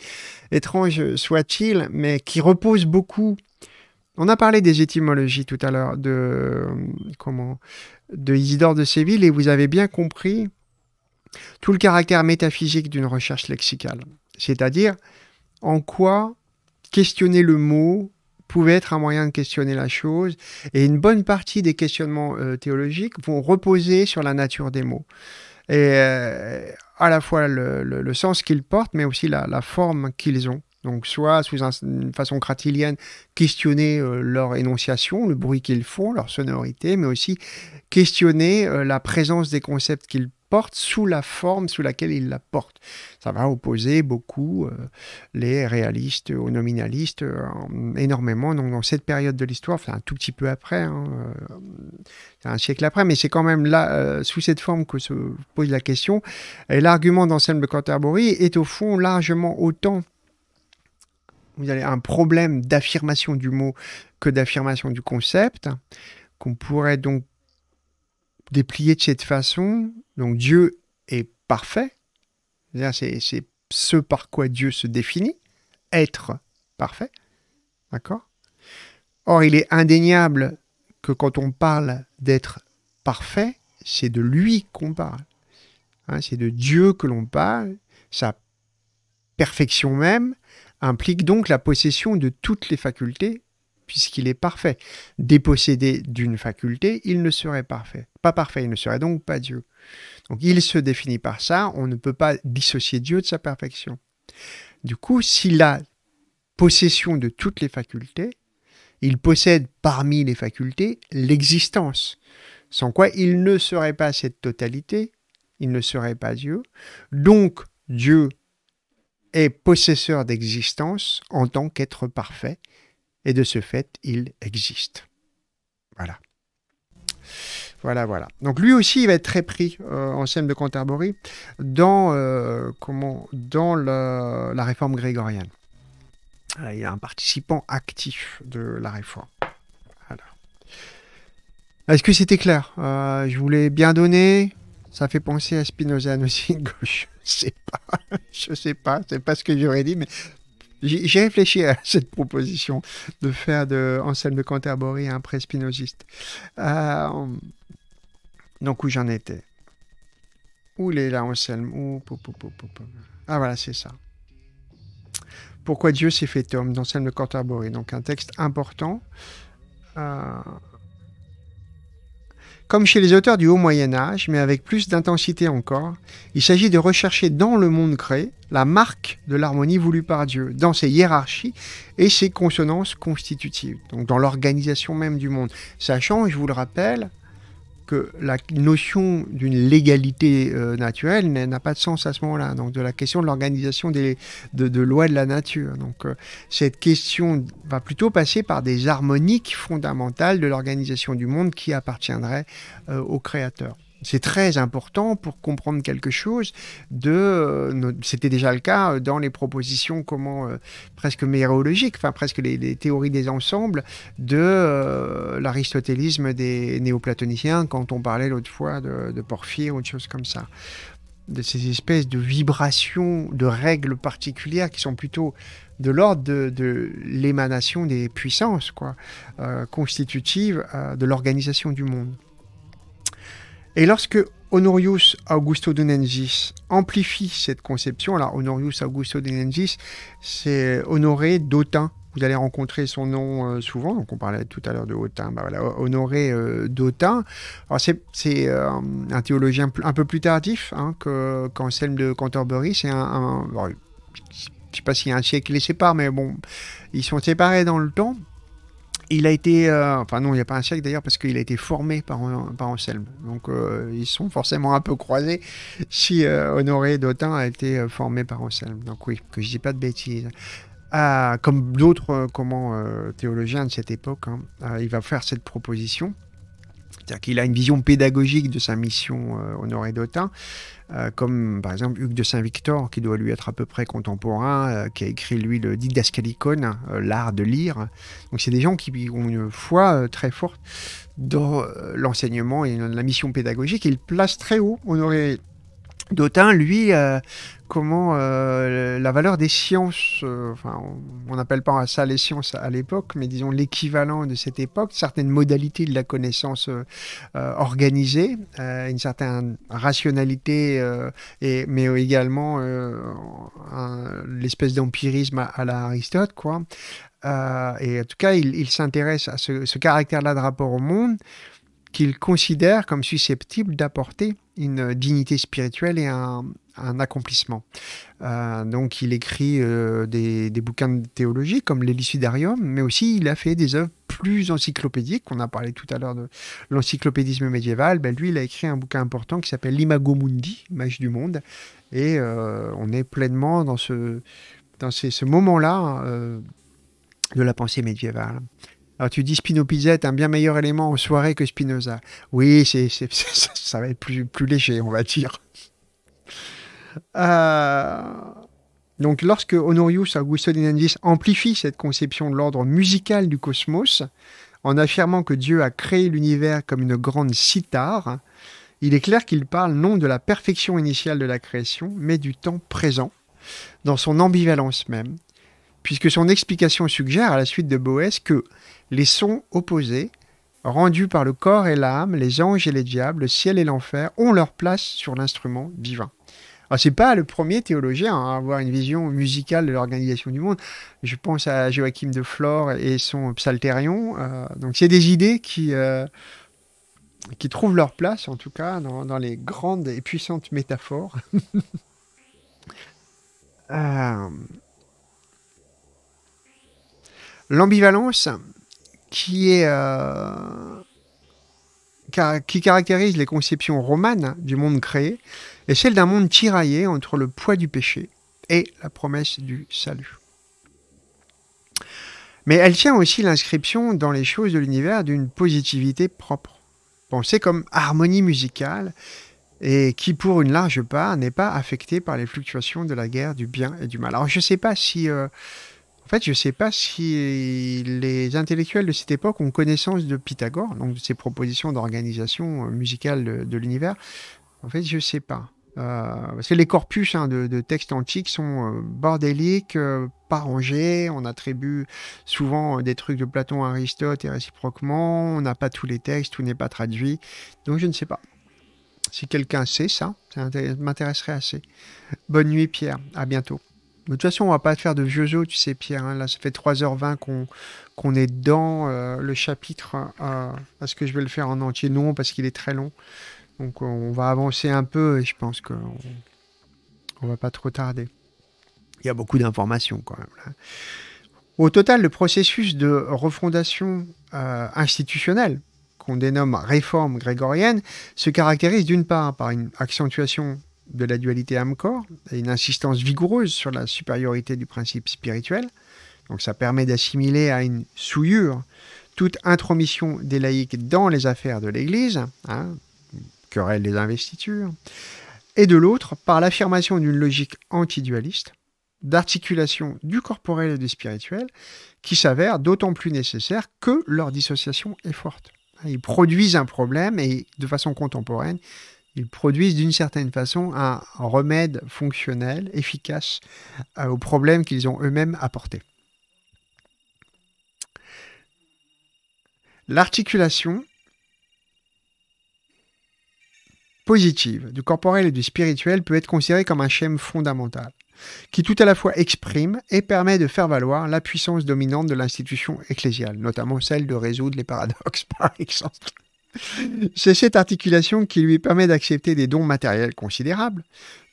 étrange soit-il, mais qui repose beaucoup? On a parlé des étymologies tout à l'heure de comment de Isidore de Séville et vous avez bien compris tout le caractère métaphysique d'une recherche lexicale, c'est-à-dire en quoi questionner le mot pouvait être un moyen de questionner la chose, et une bonne partie des questionnements euh, théologiques vont reposer sur la nature des mots. Et euh, à la fois le, sens qu'ils portent, mais aussi la, forme qu'ils ont. Donc soit sous une façon cratilienne, questionner euh, leur énonciation, le bruit qu'ils font, leur sonorité, mais aussi questionner la présence des concepts qu'ils porte sous la forme sous laquelle il la porte. Ça va opposer beaucoup euh, les réalistes aux nominalistes euh, énormément. Donc dans cette période de l'histoire, enfin un tout petit peu après, hein, euh, un siècle après, mais c'est quand même là, sous cette forme que se pose la question. Et l'argument d'Anselme de Canterbury est au fond largement autant vous avez un problème d'affirmation du mot que d'affirmation du concept, qu'on pourrait donc déplier de cette façon. Donc Dieu est parfait. C'est ce par quoi Dieu se définit, être parfait. Or, il est indéniable que quand on parle d'être parfait, c'est de lui qu'on parle. Hein, c'est de Dieu que l'on parle. Sa perfection même implique donc la possession de toutes les facultés puisqu'il est parfait. Dépossédé d'une faculté, il ne serait parfait. Pas parfait, il ne serait donc pas Dieu. Donc il se définit par ça, on ne peut pas dissocier Dieu de sa perfection. Du coup, s'il a possession de toutes les facultés, il possède parmi les facultés l'existence, sans quoi il ne serait pas cette totalité, il ne serait pas Dieu. Donc Dieu est possesseur d'existence en tant qu'être parfait, et de ce fait, il existe. Voilà. Voilà, voilà. Donc lui aussi, il va être très pris euh, en scène de Canterbury dans, euh, comment, dans la réforme grégorienne. il est un participant actif de la réforme. Est-ce que c'était clair? Euh, Je voulais bien donner. Ça fait penser à Spinoza aussi. Je sais pas. Je sais pas. C'est pas ce que j'aurais dit, mais j'ai réfléchi à cette proposition de faire de Anselme de Canterbury un pré-spinoziste. Euh, donc où j'en étais? Où il est là Anselme? Où, Ah voilà, c'est ça. Pourquoi Dieu s'est fait homme? d'Anselme de Canterbury. Donc un texte important. Euh, Comme chez les auteurs du Haut Moyen Âge, mais avec plus d'intensité encore, il s'agit de rechercher dans le monde créé la marque de l'harmonie voulue par Dieu, dans ses hiérarchies et ses consonances constitutives, donc dans l'organisation même du monde. Sachant, je vous le rappelle, que la notion d'une légalité euh, naturelle n'a pas de sens à ce moment-là. Donc de la question de l'organisation des de, lois de la nature. Donc euh, cette question va plutôt passer par des harmoniques fondamentales de l'organisation du monde qui appartiendraient euh, au créateur. C'est très important pour comprendre quelque chose de. euh, C'était déjà le cas dans les propositions comment euh, presque méréologiques, enfin presque les, théories des ensembles de euh, l'aristotélisme des néoplatoniciens quand on parlait l'autre fois de, Porphyre ou de choses comme ça. De ces espèces de vibrations, de règles particulières qui sont plutôt de l'ordre de, l'émanation des puissances, quoi, euh, constitutives euh, de l'organisation du monde. Et lorsque Honorius Augusto de Nensis amplifie cette conception, alors Honorius Augusto de Nensis, c'est Honoré d'Autun. Vous allez rencontrer son nom euh, souvent, donc on parlait tout à l'heure de Autun, bah voilà, Honoré euh, d'Autun. C'est, euh, un théologien un peu plus tardif hein, que, qu'Anselme de Canterbury, c'est un... je ne sais pas s'il y a un siècle qui les sépare, mais bon, ils sont séparés dans le temps. Il a été, euh, enfin non, il n'y a pas un siècle d'ailleurs parce qu'il a été formé par, Anselme. Donc euh, ils sont forcément un peu croisés si euh, Honoré d'Autun a été formé par Anselme. Donc oui, que je dis pas de bêtises. Ah, comme d'autres comment, théologiens de cette époque, hein, il va faire cette proposition. C'est-à-dire qu'il a une vision pédagogique de sa mission euh, Honoré d'Autun, euh, comme par exemple Hugues de Saint-Victor, qui doit lui être à peu près contemporain, euh, qui a écrit lui le Didascalicon, l'art de lire. Donc c'est des gens qui ont une foi très forte dans l'enseignement et la mission pédagogique. Il place très haut Honoré d'Autun, lui, euh, comment euh, la valeur des sciences, euh, enfin, on n'appelle pas ça les sciences à l'époque, mais disons l'équivalent de cette époque, certaines modalités de la connaissance organisée, une certaine rationalité, et, mais également l'espèce d'empirisme à, à la Aristote, quoi. Et en tout cas, il, il s'intéresse à ce, ce caractère-là de rapport au monde qu'il considère comme susceptible d'apporter une dignité spirituelle et un, accomplissement. Euh, donc il écrit euh, des, bouquins de théologie comme l'Elicudarium, mais aussi il a fait des œuvres plus encyclopédiques. On a parlé tout à l'heure de l'encyclopédisme médiéval. Ben, lui, il a écrit un bouquin important qui s'appelle l'Imago Mundi, du monde. Et euh, on est pleinement dans ce, moment-là de la pensée médiévale. Alors tu dis est un bien meilleur élément en soirée que Spinoza. Oui, c'est, ça, va être plus, plus léger, on va dire. Euh, Donc lorsque Honorius Augusto de Nandis amplifie cette conception de l'ordre musical du cosmos, en affirmant que Dieu a créé l'univers comme une grande cithare, il est clair qu'il parle non de la perfection initiale de la création, mais du temps présent, dans son ambivalence même, puisque son explication suggère, à la suite de Boès, que les sons opposés, rendus par le corps et l'âme, les anges et les diables, le ciel et l'enfer, ont leur place sur l'instrument divin. Alors, c'est pas le premier théologien à avoir une vision musicale de l'organisation du monde. Je pense à Joachim de Flore et son Psalterion. Euh, donc, c'est des idées qui, euh, qui trouvent leur place, en tout cas, dans, dans les grandes et puissantes métaphores. Euh, L'ambivalence euh, qui caractérise les conceptions romanes du monde créé est celle d'un monde tiraillé entre le poids du péché et la promesse du salut. Mais elle tient aussi l'inscription dans les choses de l'univers d'une positivité propre, pensée comme harmonie musicale, et qui pour une large part n'est pas affectée par les fluctuations de la guerre du bien et du mal. Alors je ne sais pas si... euh, fait, je ne sais pas si les intellectuels de cette époque ont connaissance de Pythagore, donc de ses propositions d'organisation euh, musicale de, l'univers. En fait, je ne sais pas. Euh, parce que les corpus hein, de, textes antiques sont euh, bordéliques, euh, pas rangés. On attribue souvent des trucs de Platon à Aristote et réciproquement. On n'a pas tous les textes, tout n'est pas traduit. Donc, je ne sais pas. Si quelqu'un sait ça, ça inté- m'intéresserait assez. Bonne nuit, Pierre. À bientôt. De toute façon, on va pas faire de vieux os, tu sais, Pierre. hein. Là, ça fait 3h20 qu'on qu'on est dans euh, le chapitre. euh, Est-ce que je vais le faire en entier Non, parce qu'il est très long. Donc, on va avancer un peu et je pense qu'on on va pas trop tarder. Il y a beaucoup d'informations quand même. Au total, le processus de refondation euh, institutionnelle, qu'on dénomme réforme grégorienne, se caractérise d'une part par une accentuation de la dualité âme-corps une insistance vigoureuse sur la supériorité du principe spirituel. Donc ça permet d'assimiler à une souillure toute intromission des laïcs dans les affaires de l'Église, hein, querelle des investitures, et de l'autre par l'affirmation d'une logique antidualiste, d'articulation du corporel et du spirituel, qui s'avère d'autant plus nécessaire que leur dissociation est forte. Ils produisent un problème et de façon contemporaine, ils produisent d'une certaine façon un remède fonctionnel, efficace euh, au problème qu'ils ont eux-mêmes apporté. L'articulation positive du corporel et du spirituel peut être considérée comme un schème fondamental, qui tout à la fois exprime et permet de faire valoir la puissance dominante de l'institution ecclésiale, notamment celle de résoudre les paradoxes, par exemple. C'est cette articulation qui lui permet d'accepter des dons matériels considérables,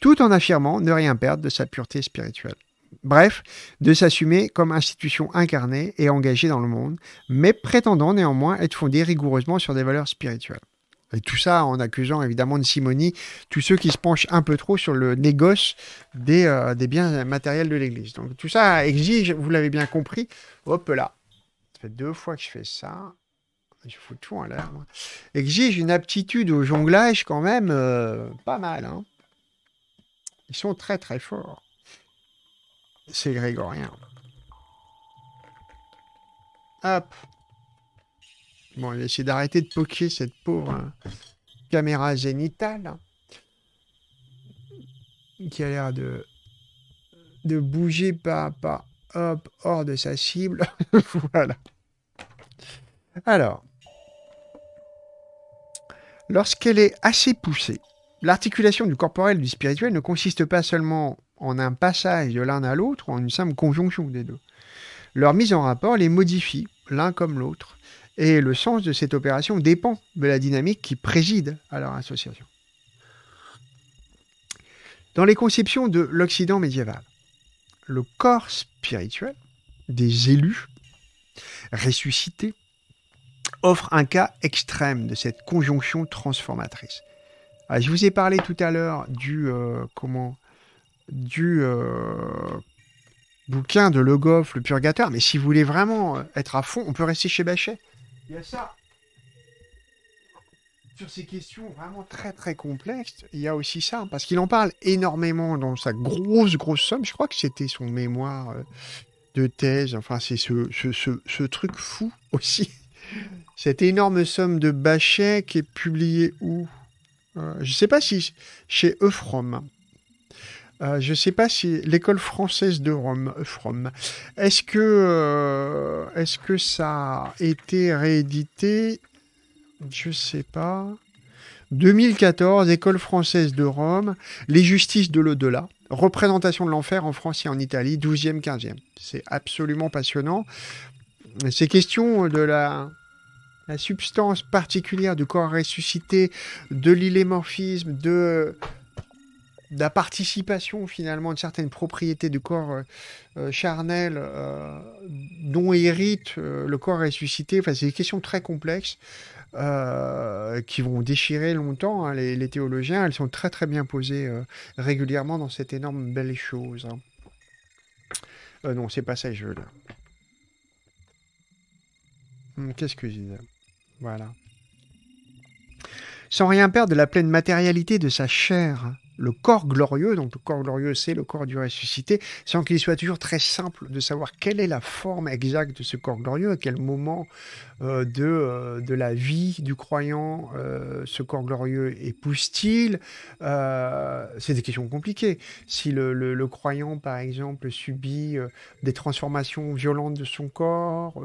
tout en affirmant ne rien perdre de sa pureté spirituelle. Bref, de s'assumer comme institution incarnée et engagée dans le monde, mais prétendant néanmoins être fondée rigoureusement sur des valeurs spirituelles. Et tout ça en accusant évidemment de simonie tous ceux qui se penchent un peu trop sur le négoce des, euh, biens matériels de l'Église. Donc tout ça exige, vous l'avez bien compris, hop là, ça fait deux fois que je fais ça, je fous tout en l'air, exige une aptitude au jonglage quand même euh, pas mal. hein. Ils sont très très forts. C'est grégorien. Hop. Bon, il va essayer d'arrêter de poker cette pauvre hein, caméra zénitale hein, qui a l'air de, de bouger pas à pas, hop, hors de sa cible. voilà. Alors, lorsqu'elle est assez poussée, l'articulation du corporel et du spirituel ne consiste pas seulement en un passage de l'un à l'autre ou en une simple conjonction des deux. Leur mise en rapport les modifie l'un comme l'autre et le sens de cette opération dépend de la dynamique qui préside à leur association. Dans les conceptions de l'Occident médiéval, le corps spirituel des élus ressuscités offre un cas extrême de cette conjonction transformatrice. Ah, je vous ai parlé tout à l'heure du euh, comment du euh, bouquin de Le Goff, Le Purgateur, mais si vous voulez vraiment euh, être à fond, on peut rester chez Bachet. Il y a ça. Sur ces questions vraiment très très complexes, il y a aussi ça, parce qu'il en parle énormément dans sa grosse grosse somme. Je crois que c'était son mémoire de thèse. Enfin, c'est ce, ce, ce, ce truc fou aussi. Cette énorme somme de Bachet qui est publiée où? Euh, Je ne sais pas si chez Eufrom. Euh, je ne sais pas si l'école française de Rome, Eufrom. Est-ce que, euh, que ça a été réédité? Je ne sais pas. 2014, école française de Rome, les justices de l'au-delà, représentation de l'enfer en France et en Italie, 12e, 15e. C'est absolument passionnant. Ces questions de la, substance particulière du corps ressuscité, de l'illémorphisme, de la participation finalement de certaines propriétés du corps euh, euh, charnel euh, dont hérite le corps ressuscité. Enfin, c'est des questions très complexes qui vont déchirer longtemps hein, les, théologiens. Elles sont très très bien posées régulièrement dans cette énorme belle chose. hein. Non, c'est pas ça je. Hum, Qu'est-ce que je disais? Voilà. Sans rien perdre de la pleine matérialité de sa chair, le corps glorieux, donc le corps glorieux c'est le corps du ressuscité, sans qu'il soit toujours très simple de savoir quelle est la forme exacte de ce corps glorieux, à quel moment euh, de, euh, de la vie du croyant euh, ce corps glorieux épouse-t-il C'est des questions compliquées. Si le, le- croyant, par exemple, subit des transformations violentes de son corps,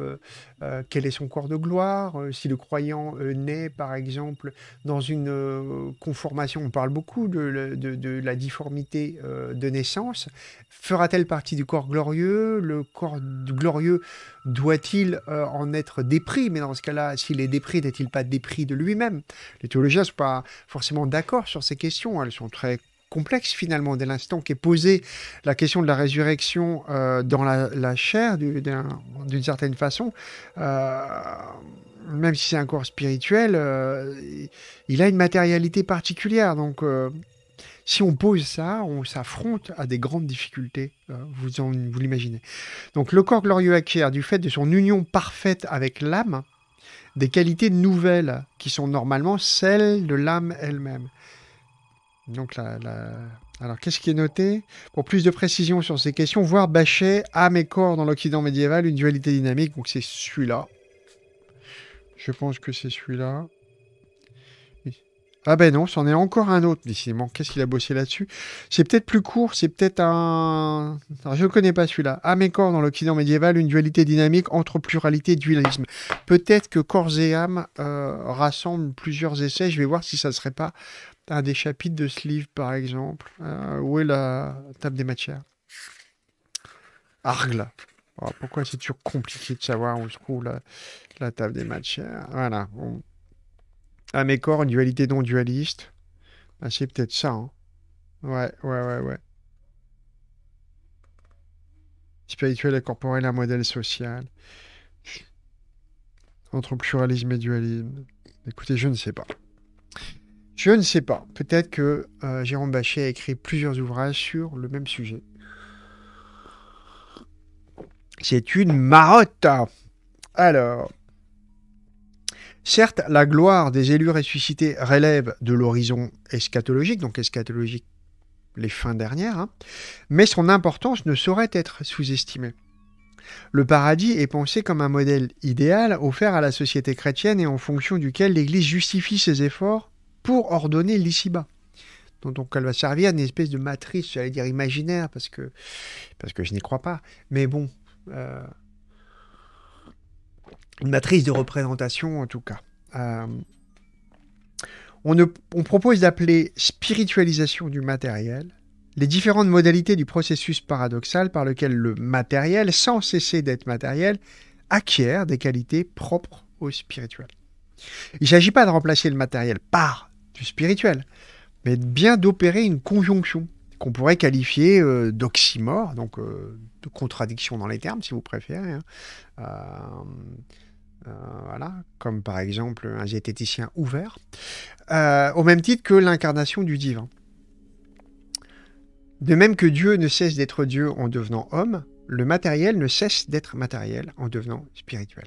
quel est son corps de gloire Si le croyant naît, par exemple, dans une conformation, on parle beaucoup de, de, la difformité euh, de naissance Fera-t-elle partie du corps glorieux? Le corps glorieux doit-il euh, en être dépris? Mais dans ce cas-là, s'il est dépris, n'est-il pas dépris de lui-même? Les théologiens ne sont pas forcément d'accord sur ces questions. Elles sont très complexes finalement, dès l'instant qu'est posée la question de la résurrection euh, dans la, chair, du- d'un- d'une certaine façon. même si c'est un corps spirituel, il a une matérialité particulière. Donc, si on pose ça, on s'affronte à des grandes difficultés. euh, vous vous l'imaginez. Donc, le corps glorieux acquiert, du fait de son union parfaite avec l'âme, des qualités nouvelles qui sont normalement celles de l'âme elle-même. Donc, la- alors, qu'est-ce qui est noté? Pour plus de précision sur ces questions, voir Bachet, âme et corps dans l'Occident médiéval, une dualité dynamique. Donc, c'est celui-là. Je pense que c'est celui-là. Ah ben non, c'en est encore un autre, décidément. Qu'est-ce qu'il a bossé là-dessus? C'est peut-être plus court, c'est peut-être un... Je ne connais pas celui-là. Et corps dans l'Occident médiéval, une dualité dynamique entre pluralité et dualisme. Peut-être que corps et âme euh, rassemblent plusieurs essais. Je vais voir si ça ne serait pas un des chapitres de ce livre, par exemple. Euh, où est la table des matières? Argle. Oh, pourquoi c'est toujours compliqué de savoir où se trouve la, la table des matières? Voilà. À mes corps, une dualité non dualiste. Ah, c'est peut-être ça. hein. Ouais, ouais, ouais, ouais. Spirituel et corporel, un modèle social. Entre pluralisme et dualisme. Écoutez, je ne sais pas. Je ne sais pas. Peut-être que euh, Jérôme Bachet a écrit plusieurs ouvrages sur le même sujet. C'est une marotte. Alors, certes, la gloire des élus ressuscités relève de l'horizon eschatologique, donc eschatologique, les fins dernières, hein, mais son importance ne saurait être sous-estimée. Le paradis est pensé comme un modèle idéal offert à la société chrétienne et en fonction duquel l'Église justifie ses efforts pour ordonner l'ici-bas. Donc, elle va servir une espèce de matrice, j'allais dire imaginaire, parce que, parce que je n'y crois pas. Mais bon, euh, matrice de représentation en tout cas. Euh, on, ne- propose d'appeler spiritualisation du matériel les différentes modalités du processus paradoxal par lequel le matériel, sans cesser d'être matériel, acquiert des qualités propres au spirituel. Il ne s'agit pas de remplacer le matériel par du spirituel, mais bien d'opérer une conjonction qu'on pourrait qualifier euh, d'oxymore, donc euh, de contradiction dans les termes, si vous préférez. hein. Euh, voilà, comme par exemple un zététicien ouvert, euh, au même titre que l'incarnation du divin. De même que Dieu ne cesse d'être Dieu en devenant homme, le matériel ne cesse d'être matériel en devenant spirituel.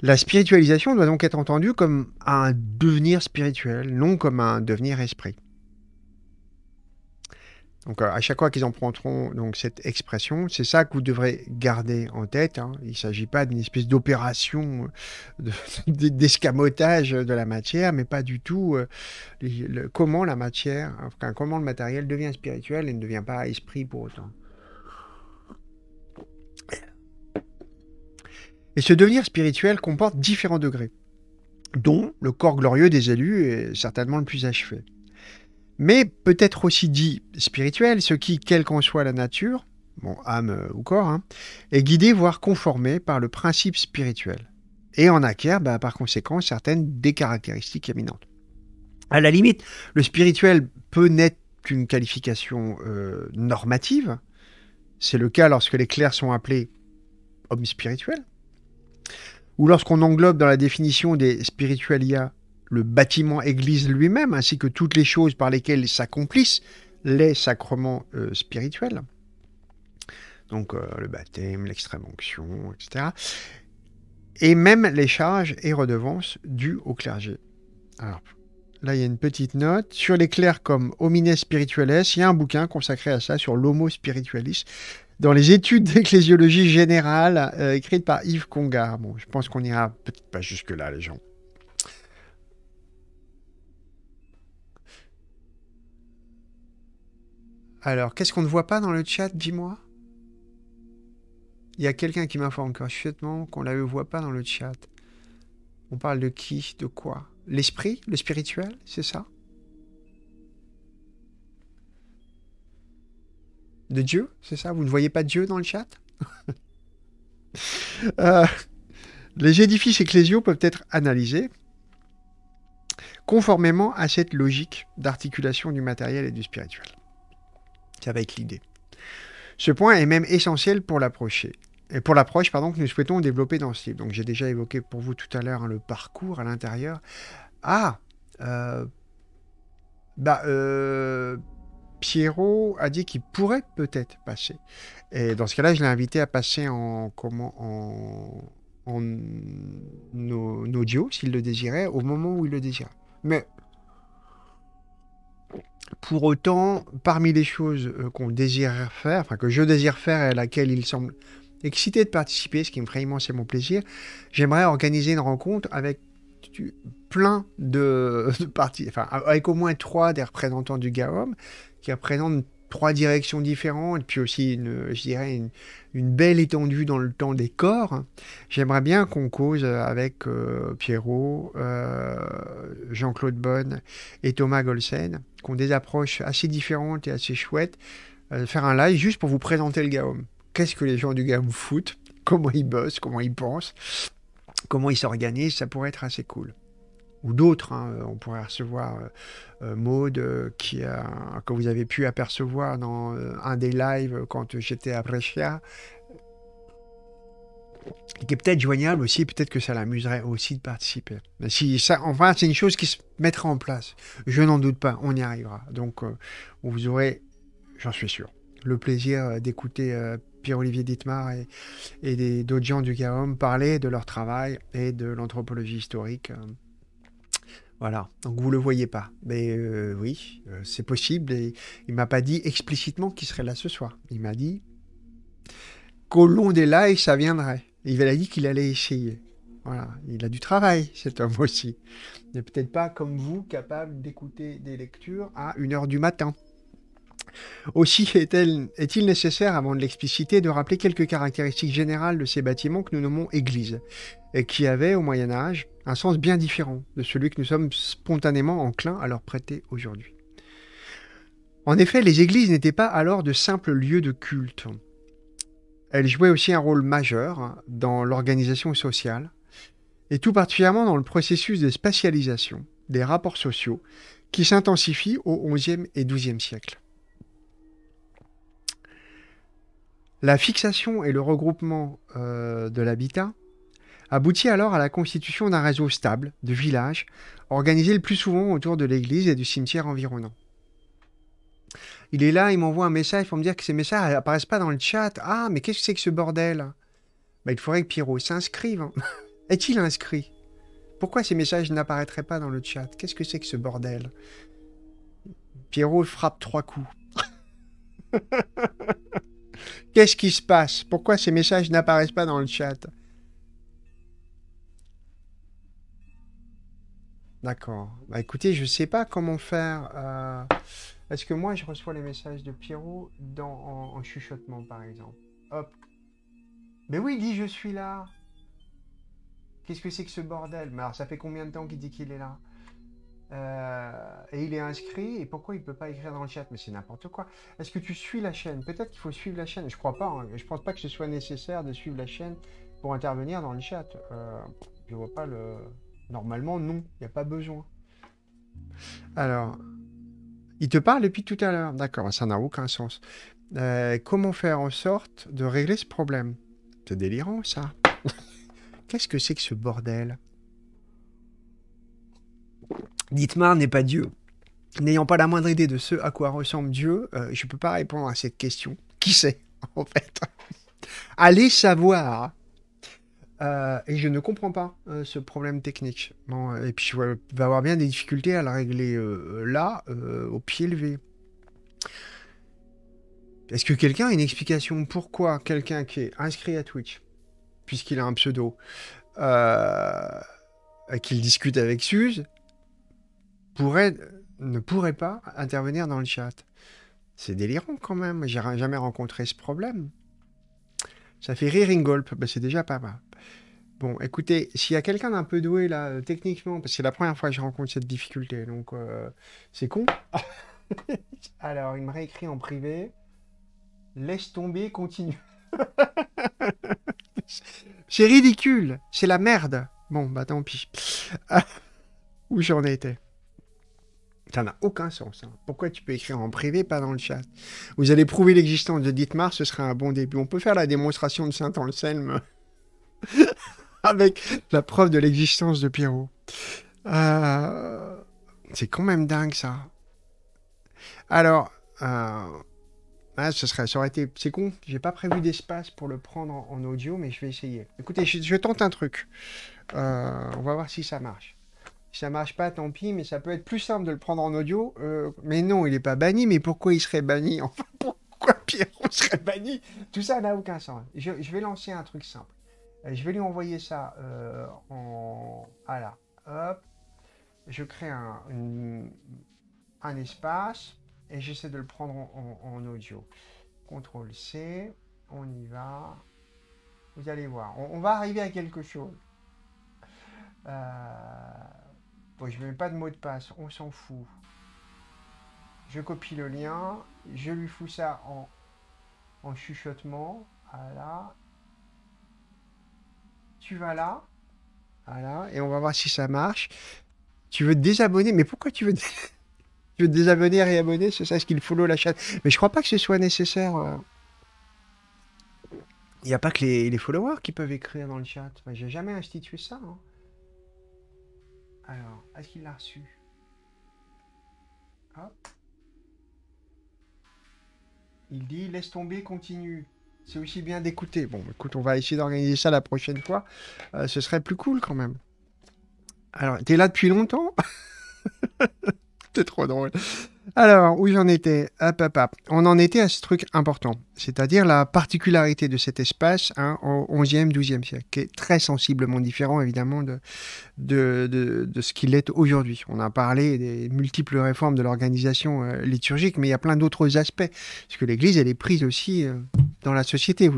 La spiritualisation doit donc être entendue comme un devenir spirituel, non comme un devenir esprit. Donc euh, à chaque fois qu'ils emprunteront donc cette expression, c'est ça que vous devrez garder en tête. hein. Il ne s'agit pas d'une espèce d'opération euh, de- d'escamotage de la matière, mais pas du tout euh, comment la matière, enfin, comment le matériel devient spirituel et ne devient pas esprit pour autant. Et ce devenir spirituel comporte différents degrés, dont le corps glorieux des élus est certainement le plus achevé. Mais peut-être aussi dit spirituel, ce qui, quelle qu'en soit la nature, âme euh, ou corps, hein, est guidé, voire conformé par le principe spirituel, et en acquiert bah, par conséquent certaines des caractéristiques éminentes. À la limite, le spirituel peut n'être qu'une qualification euh, normative. C'est le cas lorsque les clercs sont appelés hommes spirituels, ou lorsqu'on englobe dans la définition des spiritualia le bâtiment église lui-même, ainsi que toutes les choses par lesquelles s'accomplissent les sacrements euh, spirituels. Donc euh, le baptême, l'extrême onction, etc. Et même les charges et redevances dues au clergé. Alors, là, il y a une petite note. Sur les clercs comme homines spirituales, il y a un bouquin consacré à ça, sur l'homo spiritualis, dans les études d'ecclésiologie générale, euh, écrite par Yves Congar. Bon, je pense qu'on ira peut-être pas jusque-là, les gens. Alors, qu'est-ce qu'on ne voit pas dans le chat Dis-moi? Il y a quelqu'un qui m'informe gratuitement qu'on ne la voit pas dans le chat. On parle de qui? De quoi? L'esprit? Le spirituel? C'est ça? De Dieu? C'est ça? Vous ne voyez pas Dieu dans le chat? Euh, les édifices ecclésiaux peuvent être analysés conformément à cette logique d'articulation du matériel et du spirituel. Ça va être l'idée. Ce point est même essentiel pour l'approcher. Et pour l'approche pardon, que nous souhaitons développer dans ce livre. Donc j'ai déjà évoqué pour vous tout à l'heure hein, le parcours à l'intérieur. Ah euh, bah, euh, Pierrot a dit qu'il pourrait peut-être passer. Et dans ce cas-là, je l'ai invité à passer en, comment, en, en, en audio, s'il le désirait, au moment où il le désirait. Mais pour autant, parmi les choses euh, qu'on désire faire, enfin que je désire faire et à laquelle il semble excité de participer, ce qui me ferait immensément plaisir, j'aimerais organiser une rencontre avec plein de, de parties, enfin avec au moins trois des représentants du GAOM qui représentent trois directions différentes, puis aussi une, je une, belle étendue dans le temps des corps. J'aimerais bien qu'on cause avec euh, Pierrot, euh, Jean-Claude Bonne et Thomas Golsen, qui ont des approches assez différentes et assez chouettes, euh, faire un live juste pour vous présenter le GAOM. Qu'est-ce que les gens du GAOM foutent? Comment ils bossent? Comment ils pensent? Comment ils s'organisent? Ça pourrait être assez cool. Ou d'autres, hein, on pourrait recevoir euh, euh, Maude, euh, qui que vous avez pu apercevoir dans euh, un des lives quand j'étais à Brescia, et qui est peut-être joignable aussi, peut-être que ça l'amuserait aussi de participer. Si ça, enfin, c'est une chose qui se mettra en place. Je n'en doute pas, on y arrivera. Donc, euh, vous aurez, j'en suis sûr, le plaisir euh, d'écouter euh, Pierre-Olivier Dittmar et, et d'autres gens du GAOM parler de leur travail et de l'anthropologie historique. Voilà, donc vous le voyez pas. Mais euh, oui, euh, c'est possible. Et il m'a pas dit explicitement qu'il serait là ce soir. Il m'a dit qu'au long des lives, ça viendrait. Il a dit qu'il allait essayer. Voilà, il a du travail, cet homme aussi. Il n'est peut-être pas comme vous capable d'écouter des lectures à 1h du matin. Aussi est-il nécessaire, avant de l'expliciter, de rappeler quelques caractéristiques générales de ces bâtiments que nous nommons églises, et qui avaient, au Moyen Âge, un sens bien différent de celui que nous sommes spontanément enclins à leur prêter aujourd'hui. En effet, les églises n'étaient pas alors de simples lieux de culte. Elles jouaient aussi un rôle majeur dans l'organisation sociale, et tout particulièrement dans le processus de spatialisation des rapports sociaux qui s'intensifie au XIe et XIIe siècle. La fixation et le regroupement euh, de l'habitat aboutit alors à la constitution d'un réseau stable de villages organisés le plus souvent autour de l'église et du cimetière environnant. Il est là, il m'envoie un message pour me dire que ces messages apparaissent pas dans le chat. Ah, mais qu'est-ce que c'est que ce bordel? Bah, Il faudrait que Pierrot s'inscrive. hein. Est-il inscrit? Pourquoi ces messages n'apparaîtraient pas dans le chat? Qu'est-ce que c'est que ce bordel? Pierrot frappe trois coups. Qu'est-ce qui se passe? Pourquoi ces messages n'apparaissent pas dans le chat? D'accord. Bah écoutez, je sais pas comment faire. euh, Est-ce que moi je reçois les messages de Pierrot dans, en, en chuchotement par exemple? Hop. Mais oui, il dit je suis là. Qu'est-ce que c'est que ce bordel? Mais alors ça fait combien de temps qu'il dit qu'il est là? Euh, Et il est inscrit, et pourquoi il peut pas écrire dans le chat? Mais c'est n'importe quoi. Est-ce que tu suis la chaîne? Peut-être qu'il faut suivre la chaîne. Je crois pas. hein. Je pense pas que ce soit nécessaire de suivre la chaîne pour intervenir dans le chat. Euh, je vois pas le. Normalement, non. Il n'y a pas besoin. Alors, il te parle depuis tout à l'heure. D'accord, ça n'a aucun sens. Euh, comment faire en sorte de régler ce problème? C'est délirant, ça. Qu'est-ce que c'est que ce bordel? Dietmar n'est pas Dieu. N'ayant pas la moindre idée de ce à quoi ressemble Dieu, euh, je ne peux pas répondre à cette question. Qui sait, en fait? Allez savoir. Euh, et je ne comprends pas euh, ce problème technique. Et puis je vais vais avoir bien des difficultés à le régler là, au pied levé. Est-ce que quelqu'un a une explication pourquoi quelqu'un qui est inscrit à Twitch, puisqu'il a un pseudo, qu'il discute avec Suze, ne pourrait pas intervenir dans le chat C'est délirant quand même. J'ai jamais rencontré ce problème. Ça fait rire Ingolp. Ben, c'est déjà pas mal. Bon, écoutez, s'il y a quelqu'un d'un peu doué là, euh, techniquement, parce que c'est la première fois que je rencontre cette difficulté, donc euh, c'est con. Alors, il me réécrit en privé. Laisse tomber, continue. c'est ridicule. C'est la merde. Bon, bah tant pis. où j'en étais ça n'a aucun sens. Hein. Pourquoi tu peux écrire en privé, pas dans le chat? Vous allez prouver l'existence de Dietmar, ce serait un bon début. On peut faire la démonstration de Saint-Anselme avec la preuve de l'existence de Pierrot. Euh, c'est quand même dingue, ça. Alors, euh, ah, serait, ça aurait été, c'est con. J'ai pas prévu d'espace pour le prendre en, audio, mais je vais essayer. Écoutez, je, tente un truc. Euh, on va voir si ça marche. Ça marche pas, tant pis, mais ça peut être plus simple de le prendre en audio. Euh, mais non, il n'est pas banni. Mais pourquoi il serait banni Enfin, pourquoi Pierrot serait banni? Tout ça n'a aucun sens. Je, vais lancer un truc simple. Euh, je vais lui envoyer ça euh, en. Voilà. Hop. Je crée un, un espace et j'essaie de le prendre en, audio. CTRL C. On y va. Vous allez voir. On, on va arriver à quelque chose. Euh, Bon, je ne mets pas de mot de passe, on s'en fout. Je copie le lien, je lui fous ça en, en chuchotement. Voilà. Tu vas là. Voilà. Et on va voir si ça marche. Tu veux te désabonner Mais pourquoi tu veux te, tu veux désabonner et réabonner? C'est ça ce qu'il follow la chaîne. Mais je crois pas que ce soit nécessaire. Euh. Il n'y a pas que les, followers qui peuvent écrire dans le chat. J'ai jamais institué ça. Hein. Alors, est-ce qu'il l'a reçu? Hop. Il dit laisse tomber, continue. C'est aussi bien d'écouter. Bon, écoute, on va essayer d'organiser ça la prochaine fois. Euh, ce serait plus cool quand même. Alors, t'es là depuis longtemps? C'est trop drôle. Alors, où j'en étais? On en était à ce truc important, c'est-à-dire la particularité de cet espace hein, au 11e, 12e siècle, qui est très sensiblement différent évidemment de, de, de, ce qu'il est aujourd'hui. On a parlé des multiples réformes de l'organisation euh, liturgique, mais il y a plein d'autres aspects, parce que l'Église, elle est prise aussi euh, dans la société.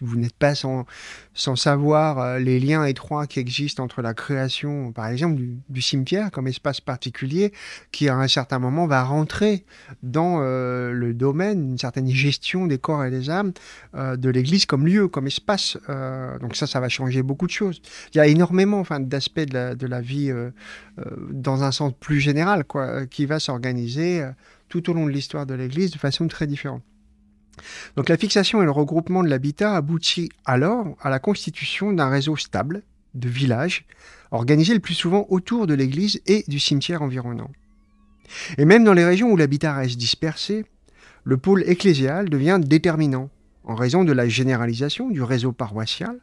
Vous n'êtes pas sans, savoir euh, les liens étroits qui existent entre la création, par exemple, du, cimetière comme espace particulier, qui à un certain moment va rentrer dans euh, le domaine, une certaine gestion des corps et des âmes euh, de l'Église comme lieu, comme espace. donc ça, ça va changer beaucoup de choses. Il y a énormément enfin, d'aspects de la, de la vie dans un sens plus général, quoi, qui va s'organiser tout au long de l'histoire de l'Église de façon très différente. Donc la fixation et le regroupement de l'habitat aboutit alors à la constitution d'un réseau stable de villages, organisés le plus souvent autour de l'église et du cimetière environnant. Et même dans les régions où l'habitat reste dispersé, le pôle ecclésial devient déterminant en raison de la généralisation du réseau paroissial,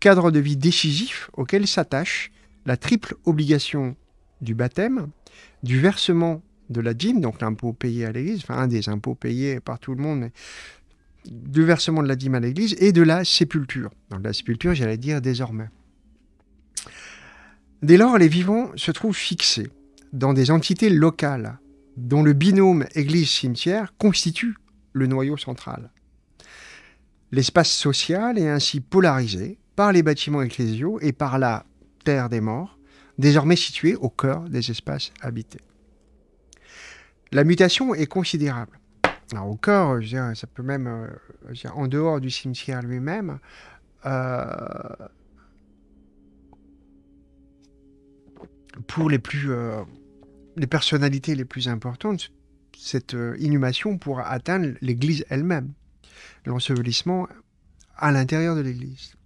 cadre de vie décisif auquel s'attache la triple obligation du baptême, du versement de la dîme, donc l'impôt payé à l'Église, enfin un des impôts payés par tout le monde, du versement de la dîme à l'Église et de la sépulture. La sépulture, j'allais dire désormais. Dès lors, les vivants se trouvent fixés dans des entités locales dont le binôme Église-cimetière constitue le noyau central. L'espace social est ainsi polarisé par les bâtiments ecclésiaux et par la terre des morts, désormais située au cœur des espaces habités. La mutation est considérable. Alors, corps, ça peut même, euh, en dehors du cimetière lui-même, euh, pour les plus, euh, les personnalités les plus importantes, cette inhumation pourra atteindre l'Église elle-même, l'ensevelissement à l'intérieur de l'Église.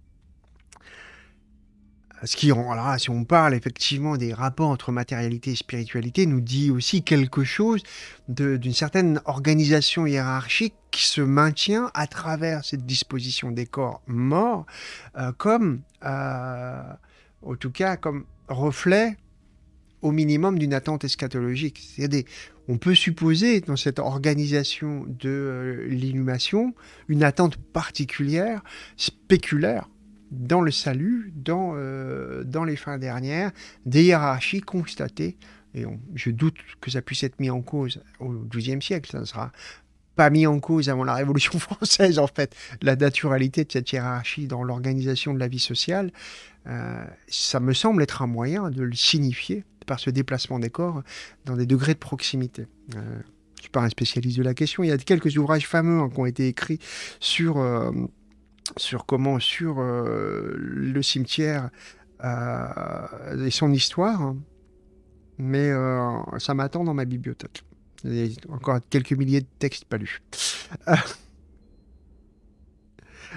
Ce qui, alors si on parle effectivement des rapports entre matérialité et spiritualité, nous dit aussi quelque chose d'une certaine organisation hiérarchique qui se maintient à travers cette disposition des corps morts, euh, comme, euh, en tout cas, comme reflet au minimum d'une attente eschatologique. C'est-à-dire, on peut supposer dans cette organisation de euh, l'inhumation une attente particulière, spéculaire, dans le salut, dans, euh, dans les fins dernières, des hiérarchies constatées. Et je doute que ça puisse être mis en cause au XIIe siècle. Ça ne sera pas mis en cause avant la Révolution française, en fait, la naturalité de cette hiérarchie dans l'organisation de la vie sociale. Euh, ça me semble être un moyen de le signifier par ce déplacement des corps dans des degrés de proximité. Euh, Je suis pas un spécialiste de la question. Il y a quelques ouvrages fameux hein, qui ont été écrits sur, sur comment sur euh, le cimetière euh, et son histoire. hein. Mais euh, ça m'attend dans ma bibliothèque. Il y a encore quelques milliers de textes pas lus.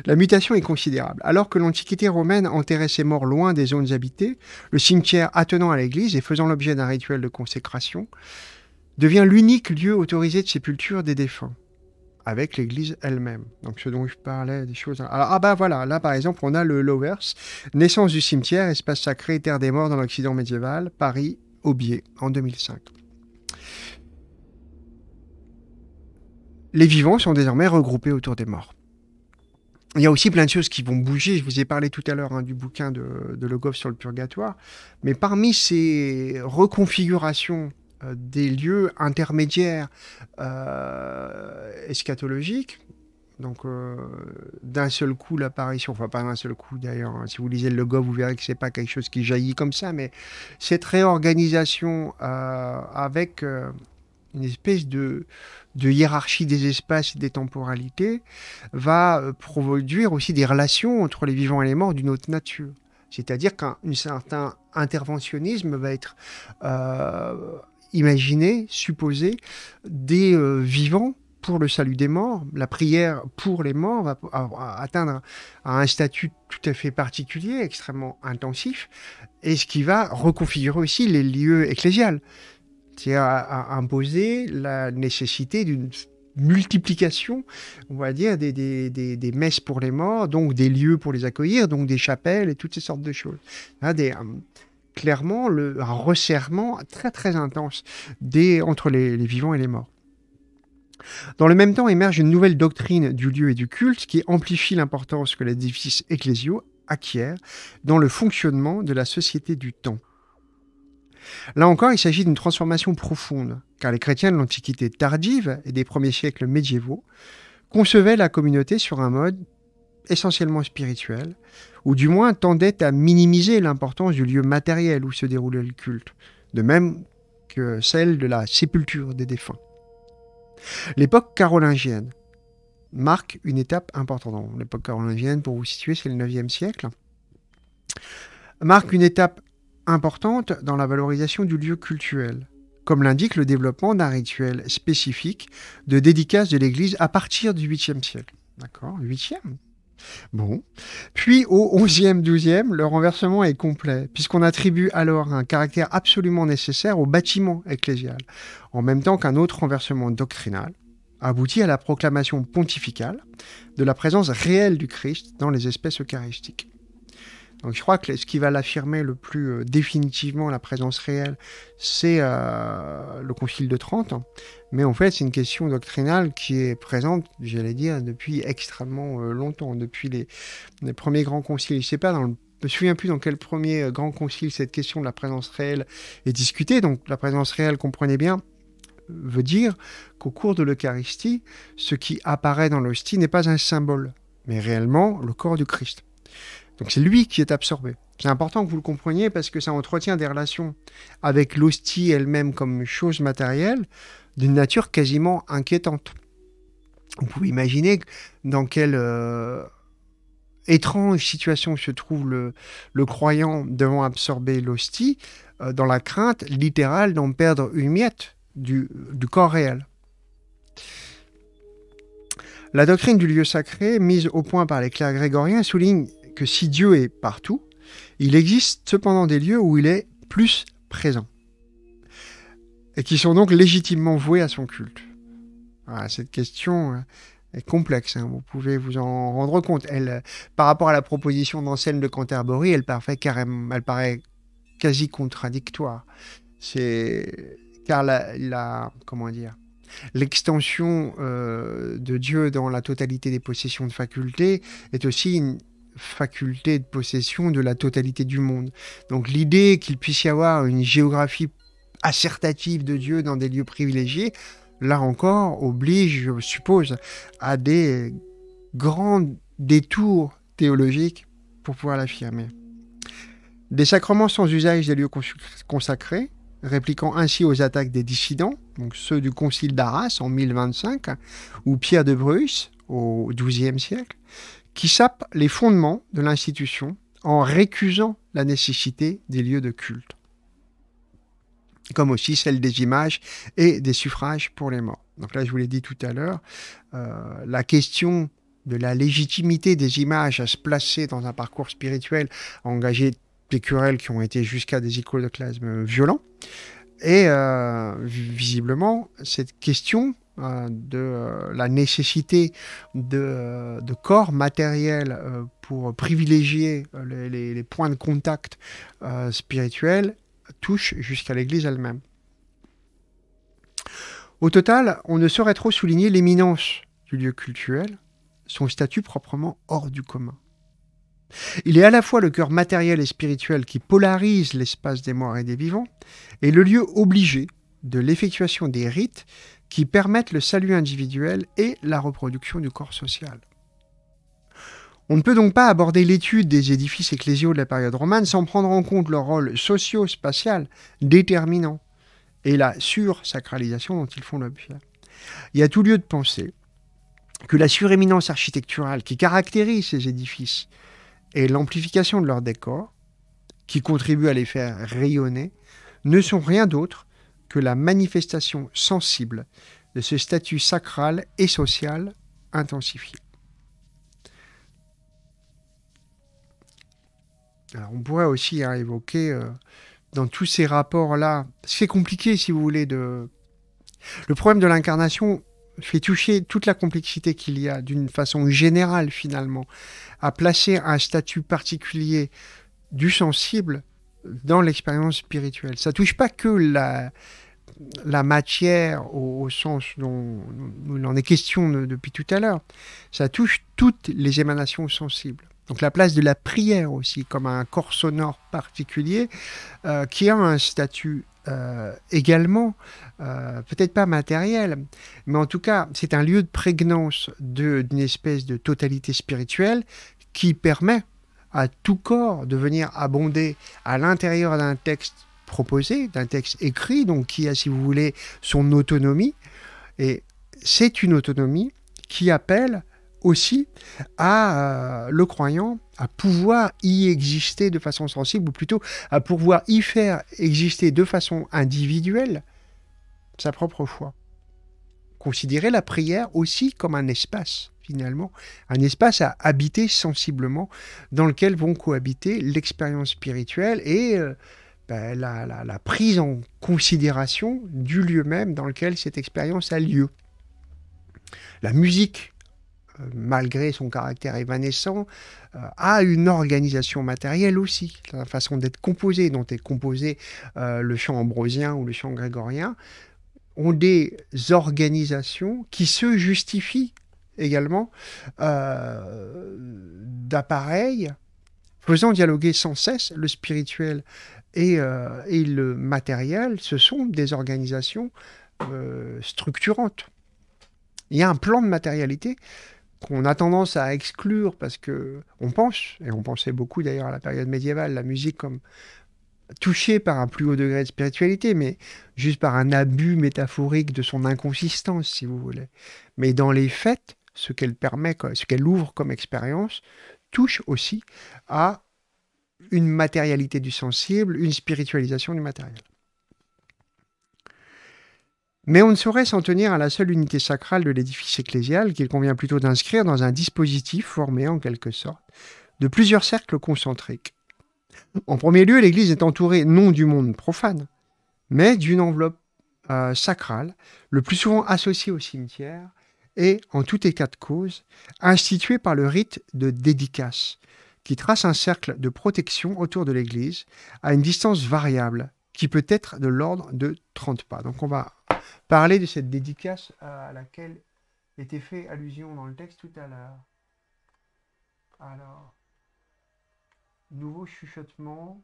La mutation est considérable. Alors que l'Antiquité romaine enterrait ses morts loin des zones habitées, le cimetière attenant à l'église et faisant l'objet d'un rituel de consécration devient l'unique lieu autorisé de sépulture des défunts, avec l'église elle-même. Donc ce dont je parlais, des choses... Alors, ah bah voilà, là par exemple on a le Lowers, naissance du cimetière, espace sacré, terre des morts dans l'Occident médiéval, Paris, Aubier, en 2005. Les vivants sont désormais regroupés autour des morts. Il y a aussi plein de choses qui vont bouger. Je vous ai parlé tout à l'heure hein, du bouquin de, de Le Goff sur le purgatoire. Mais parmi ces reconfigurations des lieux intermédiaires euh, eschatologiques, donc euh, d'un seul coup l'apparition, enfin pas d'un seul coup d'ailleurs, hein, si vous lisez Le Goff, vous verrez que c'est pas quelque chose qui jaillit comme ça, mais cette réorganisation euh, avec une espèce de, hiérarchie des espaces et des temporalités va produire aussi des relations entre les vivants et les morts d'une autre nature. C'est-à-dire qu'un un certain interventionnisme va être imaginé, supposé, des euh, vivants pour le salut des morts. La prière pour les morts va atteindre un statut tout à fait particulier, extrêmement intensif, et ce qui va reconfigurer aussi les lieux ecclésiales c'est-à-dire imposer la nécessité d'une multiplication, on va dire, des, des, messes pour les morts, donc des lieux pour les accueillir, donc des chapelles et toutes ces sortes de choses. Hein, des, euh, clairement, le, un resserrement très très intense des, entre les, vivants et les morts. Dans le même temps émerge une nouvelle doctrine du lieu et du culte qui amplifie l'importance que les édifices ecclésiaux acquièrent dans le fonctionnement de la société du temps. Là encore, il s'agit d'une transformation profonde, car les chrétiens de l'Antiquité tardive et des premiers siècles médiévaux concevaient la communauté sur un mode essentiellement spirituel, ou du moins tendaient à minimiser l'importance du lieu matériel où se déroulait le culte, de même que celle de la sépulture des défunts. L'époque carolingienne marque une étape importante. L'époque carolingienne, pour vous situer, c'est le 9e siècle. Marque une étape importante dans la valorisation du lieu cultuel, comme l'indique le développement d'un rituel spécifique de dédicace de l'Église à partir du 8e siècle. D'accord? 8e Bon. Puis au 11e, 12e, le renversement est complet, puisqu'on attribue alors un caractère absolument nécessaire au bâtiment ecclésial, en même temps qu'un autre renversement doctrinal aboutit à la proclamation pontificale de la présence réelle du Christ dans les espèces eucharistiques. Donc je crois que ce qui va l'affirmer le plus euh, définitivement, la présence réelle, c'est euh, le Concile de Trente. Mais en fait, c'est une question doctrinale qui est présente, j'allais dire, depuis extrêmement euh, longtemps, depuis les, premiers grands conciles. Je sais pas, dans me souviens plus dans quel premier grand concile cette question de la présence réelle est discutée. Donc la présence réelle, comprenez bien, veut dire qu'au cours de l'Eucharistie, ce qui apparaît dans l'hostie n'est pas un symbole, mais réellement le corps du Christ. Donc c'est lui qui est absorbé. C'est important que vous le compreniez parce que ça entretient des relations avec l'hostie elle-même comme chose matérielle d'une nature quasiment inquiétante. Vous pouvez imaginer dans quelle euh, étrange situation se trouve le, croyant devant absorber l'hostie, euh, dans la crainte littérale d'en perdre une miette du, du corps réel. La doctrine du lieu sacré, mise au point par les clercs grégoriens, souligne que si Dieu est partout, il existe cependant des lieux où il est plus présent, et qui sont donc légitimement voués à son culte. Voilà, cette question euh, est complexe, hein, vous pouvez vous en rendre compte. Elle, euh, par rapport à la proposition d'Anselme de Canterbury, elle paraît, carrément, elle paraît quasi contradictoire. C'est car la comment dire l'extension euh, de Dieu dans la totalité des possessions de facultés est aussi une faculté de possession de la totalité du monde. Donc l'idée qu'il puisse y avoir une géographie assertative de Dieu dans des lieux privilégiés, là encore, oblige, je suppose, à des grands détours théologiques pour pouvoir l'affirmer. Des sacrements sans usage des lieux consacrés, répliquant ainsi aux attaques des dissidents, donc ceux du concile d'Arras en 1025, ou Pierre de Bruce au XIIe siècle, qui sapent les fondements de l'institution en récusant la nécessité des lieux de culte, comme aussi celle des images et des suffrages pour les morts. Donc là, je vous l'ai dit tout à l'heure, euh, la question de la légitimité des images à se placer dans un parcours spirituel, à engager des querelles qui ont été jusqu'à des iconoclasmes violents. Et euh, visiblement, cette question euh, de euh, la nécessité de, de corps matériels pour privilégier les, les, points de contact spirituels touche jusqu'à l'Église elle-même. Au total, on ne saurait trop souligner l'éminence du lieu cultuel, son statut proprement hors du commun. Il est à la fois le cœur matériel et spirituel qui polarise l'espace des morts et des vivants, et le lieu obligé de l'effectuation des rites qui permettent le salut individuel et la reproduction du corps social. On ne peut donc pas aborder l'étude des édifices ecclésiaux de la période romane sans prendre en compte leur rôle socio-spatial déterminant et la sursacralisation dont ils font l'objet. Il y a tout lieu de penser que la suréminence architecturale qui caractérise ces édifices et l'amplification de leur décor, qui contribue à les faire rayonner, ne sont rien d'autre que la manifestation sensible de ce statut sacral et social intensifié. Alors on pourrait aussi hein, évoquer euh, dans tous ces rapports-là, c'est compliqué si vous voulez de... Le problème de l'incarnation fait toucher toute la complexité qu'il y a d'une façon générale finalement à placer un statut particulier du sensible dans l'expérience spirituelle. Ça touche pas que la, la matière au, sens dont, il en est question depuis tout à l'heure. Ça touche toutes les émanations sensibles. Donc la place de la prière aussi, comme un corps sonore particulier, euh, qui a un statut euh, également, euh, peut-être pas matériel, mais en tout cas, c'est un lieu de prégnance d'une espèce de totalité spirituelle qui permet à tout corps de venir abonder à l'intérieur d'un texte proposé, d'un texte écrit, donc qui a, si vous voulez, son autonomie. Et c'est une autonomie qui appelle aussi à euh, le croyant à pouvoir y exister de façon sensible, ou plutôt à pouvoir y faire exister de façon individuelle sa propre foi. Considérer la prière aussi comme un espace, finalement, un espace à habiter sensiblement, dans lequel vont cohabiter l'expérience spirituelle et euh, la, prise en considération du lieu même dans lequel cette expérience a lieu. La musique euh, malgré son caractère évanescent, euh, a une organisation matérielle aussi. La façon d'être composé, dont est composé euh, le chant ambrosien ou le chant grégorien, ont des organisations qui se justifient également d'appareils faisant dialoguer sans cesse le spirituel et, et, le matériel. Ce sont des organisations structurantes. Il y a un plan de matérialité qu'on a tendance à exclure parce que on pense, et on pensait beaucoup d'ailleurs à la période médiévale, la musique comme touchée par un plus haut degré de spiritualité, mais juste par un abus métaphorique de son inconsistance, si vous voulez. Mais dans les faits, ce qu'elle permet, ce qu'elle ouvre comme expérience, touche aussi à une matérialité du sensible, une spiritualisation du matériel. Mais on ne saurait s'en tenir à la seule unité sacrale de l'édifice ecclésial qu'il convient plutôt d'inscrire dans un dispositif formé en quelque sorte de plusieurs cercles concentriques. En premier lieu, l'Église est entourée non du monde profane, mais d'une enveloppe euh, sacrale, le plus souvent associée au cimetière, et, en tout état de cause, instituée par le rite de dédicace, qui trace un cercle de protection autour de l'Église à une distance variable, qui peut être de l'ordre de 30 pas. Donc on va parler de cette dédicace à laquelle était fait allusion dans le texte tout à l'heure. Alors, nouveau chuchotement.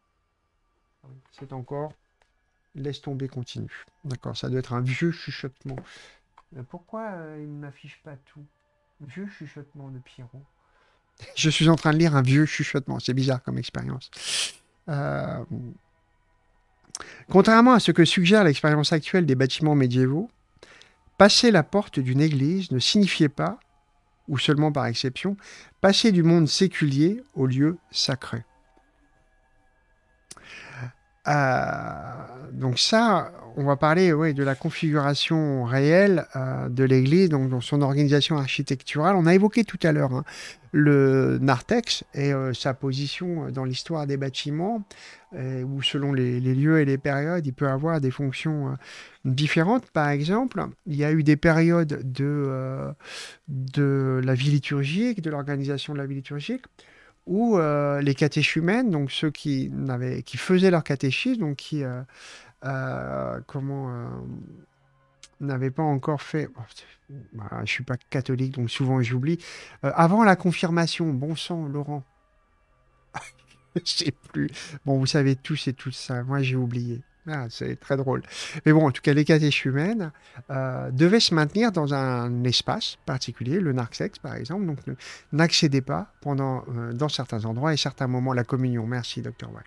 C'est encore laisse tomber, continue. D'accord, ça doit être un vieux chuchotement. pourquoi euh, il ne m'affiche pas tout? Vieux chuchotement de Pierrot. Je suis en train de lire un vieux chuchotement. C'est bizarre comme expérience. Euh, Contrairement à ce que suggère l'expérience actuelle des bâtiments médiévaux, passer la porte d'une église ne signifiait pas, ou seulement par exception, passer du monde séculier au lieu sacré. Euh, donc ça, on va parler de la configuration réelle euh, de l'Église, donc dans son organisation architecturale. On a évoqué tout à l'heure hein, le narthex et euh, sa position dans l'histoire des bâtiments, où selon les, lieux et les périodes, il peut avoir des fonctions différentes. Par exemple, il y a eu des périodes de, de la vie liturgique, de l'organisation de la vie liturgique, où euh, les catéchumènes, donc ceux qui, faisaient leur catéchisme, donc qui euh, euh, comment n'avaient pas encore fait. Je bah, je suis pas catholique, donc souvent j'oublie. avant la confirmation, bon sang, Laurent. je sais plus. Bon, vous savez tous et tout ça. Moi, j'ai oublié. Ah, c'est très drôle. Mais bon, en tout cas, les catéchumènes euh, devaient se maintenir dans un espace particulier, le narcex par exemple, donc n'accédaient pas pendant, euh, dans certains endroits et certains moments la communion. Merci, docteur Wack.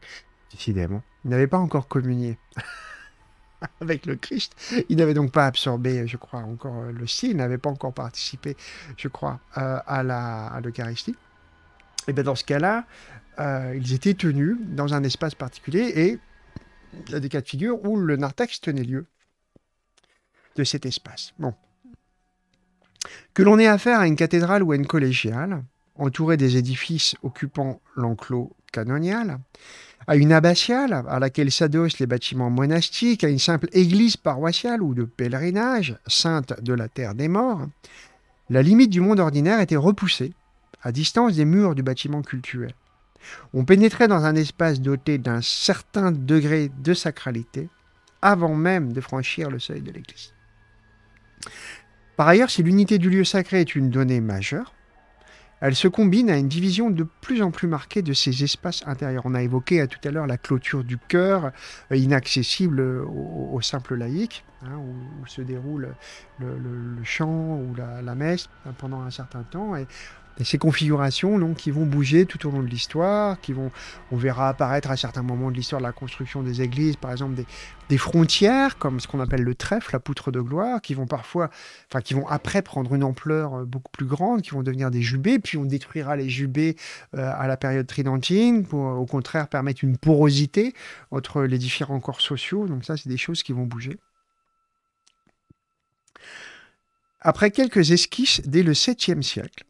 Décidément, ils n'avaient pas encore communié avec le Christ. Ils n'avaient donc pas absorbé, je crois, encore euh, le style, ils n'avaient pas encore participé, je crois, à l'Eucharistie. Et bien dans ce cas-là, ils étaient tenus dans un espace particulier et il y a des cas de figure où le narthex tenait lieu de cet espace. Bon. Que l'on ait affaire à une cathédrale ou à une collégiale, entourée des édifices occupant l'enclos canonial, à une abbatiale à laquelle s'adossent les bâtiments monastiques, à une simple église paroissiale ou de pèlerinage, sainte de la terre des morts, la limite du monde ordinaire était repoussée, à distance des murs du bâtiment cultuel. On pénétrait dans un espace doté d'un certain degré de sacralité avant même de franchir le seuil de l'Église. Par ailleurs, si l'unité du lieu sacré est une donnée majeure, elle se combine à une division de plus en plus marquée de ces espaces intérieurs. On a évoqué tout à l'heure la clôture du cœur, euh, inaccessible au, simple laïc, hein, où, se déroule le, chant ou la, messe pendant un certain temps. Ces configurations donc, qui vont bouger tout au long de l'histoire, qui vont, on verra apparaître à certains moments de l'histoire de la construction des églises, par exemple des, des frontières, comme ce qu'on appelle le trèfle, la poutre de gloire, qui vont parfois, enfin qui vont après prendre une ampleur euh, beaucoup plus grande, qui vont devenir des jubés, puis on détruira les jubés euh, à la période tridentine pour au contraire permettre une porosité entre les différents corps sociaux. Donc ça, c'est des choses qui vont bouger. Après quelques esquisses dès le 7e siècle,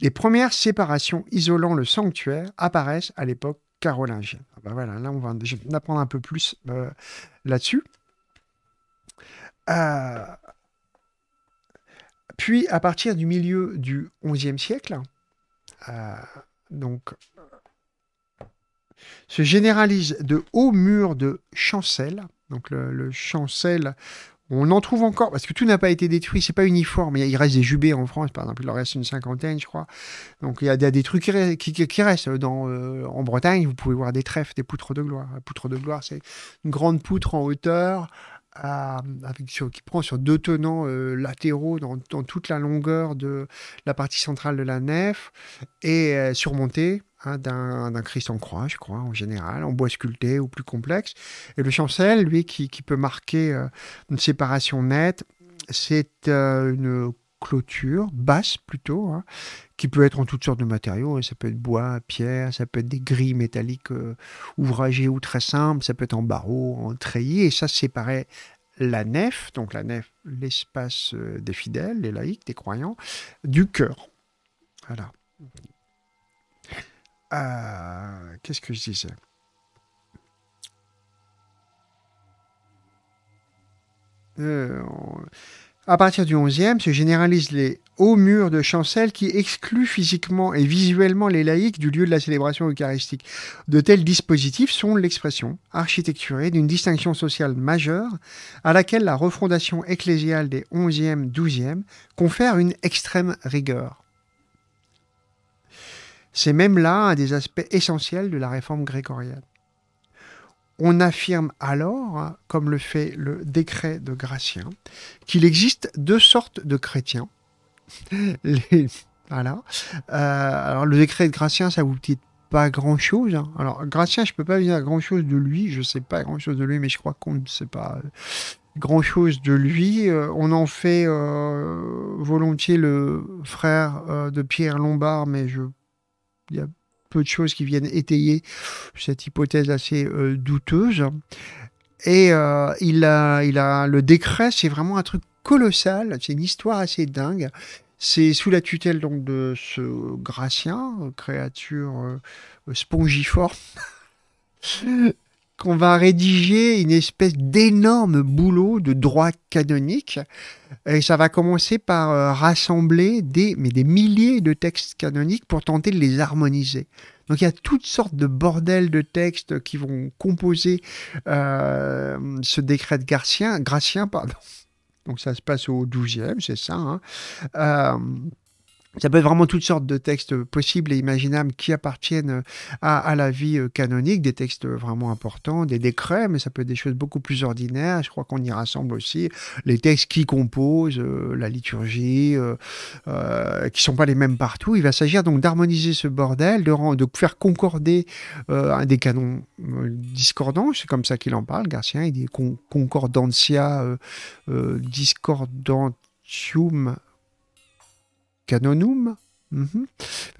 les premières séparations isolant le sanctuaire apparaissent à l'époque carolingienne. Ah bah voilà, là, on va en apprendre un peu plus euh, là-dessus. Euh, puis, à partir du milieu du XIe siècle, euh, donc, se généralise de hauts murs de chancel. Donc, le, le chancel, on en trouve encore, parce que tout n'a pas été détruit, c'est pas uniforme. Il reste des jubés en France, par exemple, il en reste une cinquantaine, je crois. Donc il y a des, trucs qui, restent. Euh, en Bretagne, vous pouvez voir des trèfles, des poutres de gloire. La poutre de gloire, c'est une grande poutre en hauteur, avec, qui prend sur deux tenants euh, latéraux dans, toute la longueur de la partie centrale de la nef, et euh, surmontée Hein, d'un Christ en croix, je crois, en général, en bois sculpté ou plus complexe. Et le chancel, lui, qui, peut marquer euh, une séparation nette, c'est euh, une clôture, basse plutôt, hein, qui peut être en toutes sortes de matériaux. Hein. Ça peut être bois, pierre, ça peut être des grilles métalliques euh, ouvragées ou très simples, ça peut être en barreau, en treillis, et ça séparait la nef, donc la nef, l'espace des fidèles, des laïcs, des croyants, du cœur. Voilà. Euh, qu'est-ce que je disais? Euh, À partir du 11e, se généralisent les hauts murs de chancel qui excluent physiquement et visuellement les laïcs du lieu de la célébration eucharistique. De tels dispositifs sont l'expression architecturée d'une distinction sociale majeure à laquelle la refondation ecclésiale des 11e, 12e confère une extrême rigueur. C'est même là un des aspects essentiels de la réforme grégorienne. On affirme alors, hein, comme le fait le décret de Gratien, qu'il existe deux sortes de chrétiens. voilà. Euh, alors le décret de Gratien, ça vous dit pas grand-chose. hein. Alors, Gratien, je peux pas dire grand-chose de lui. Je sais pas grand-chose de lui, mais je crois qu'on ne sait pas euh, grand-chose de lui. Euh, on en fait volontiers le frère de Pierre Lombard, mais je... il peu de choses qui viennent étayer cette hypothèse assez euh, douteuse. Et euh, il, a, il a le décret, c'est vraiment un truc colossal. C'est une histoire assez dingue. C'est sous la tutelle donc de ce Gratien, créature euh, spongiforme, qu'on va rédiger une espèce d'énorme boulot de droit canonique. Et ça va commencer par euh, rassembler des, mais des milliers de textes canoniques pour tenter de les harmoniser. Donc il y a toutes sortes de bordels de textes qui vont composer euh, ce décret de Garcien, Gratien. Pardon. Donc ça se passe au 12e, c'est ça. hein. Euh, ça peut être vraiment toutes sortes de textes possibles et imaginables qui appartiennent à, à la vie euh, canonique, des textes vraiment importants, des décrets, mais ça peut être des choses beaucoup plus ordinaires. Je crois qu'on y rassemble aussi les textes qui composent euh, la liturgie, euh, euh, qui sont pas les mêmes partout. Il va s'agir donc d'harmoniser ce bordel, de, de faire concorder euh, des canons euh, discordants. C'est comme ça qu'il en parle, Garcien. Il dit con- concordantia euh, euh, discordantium canonum. Mhm.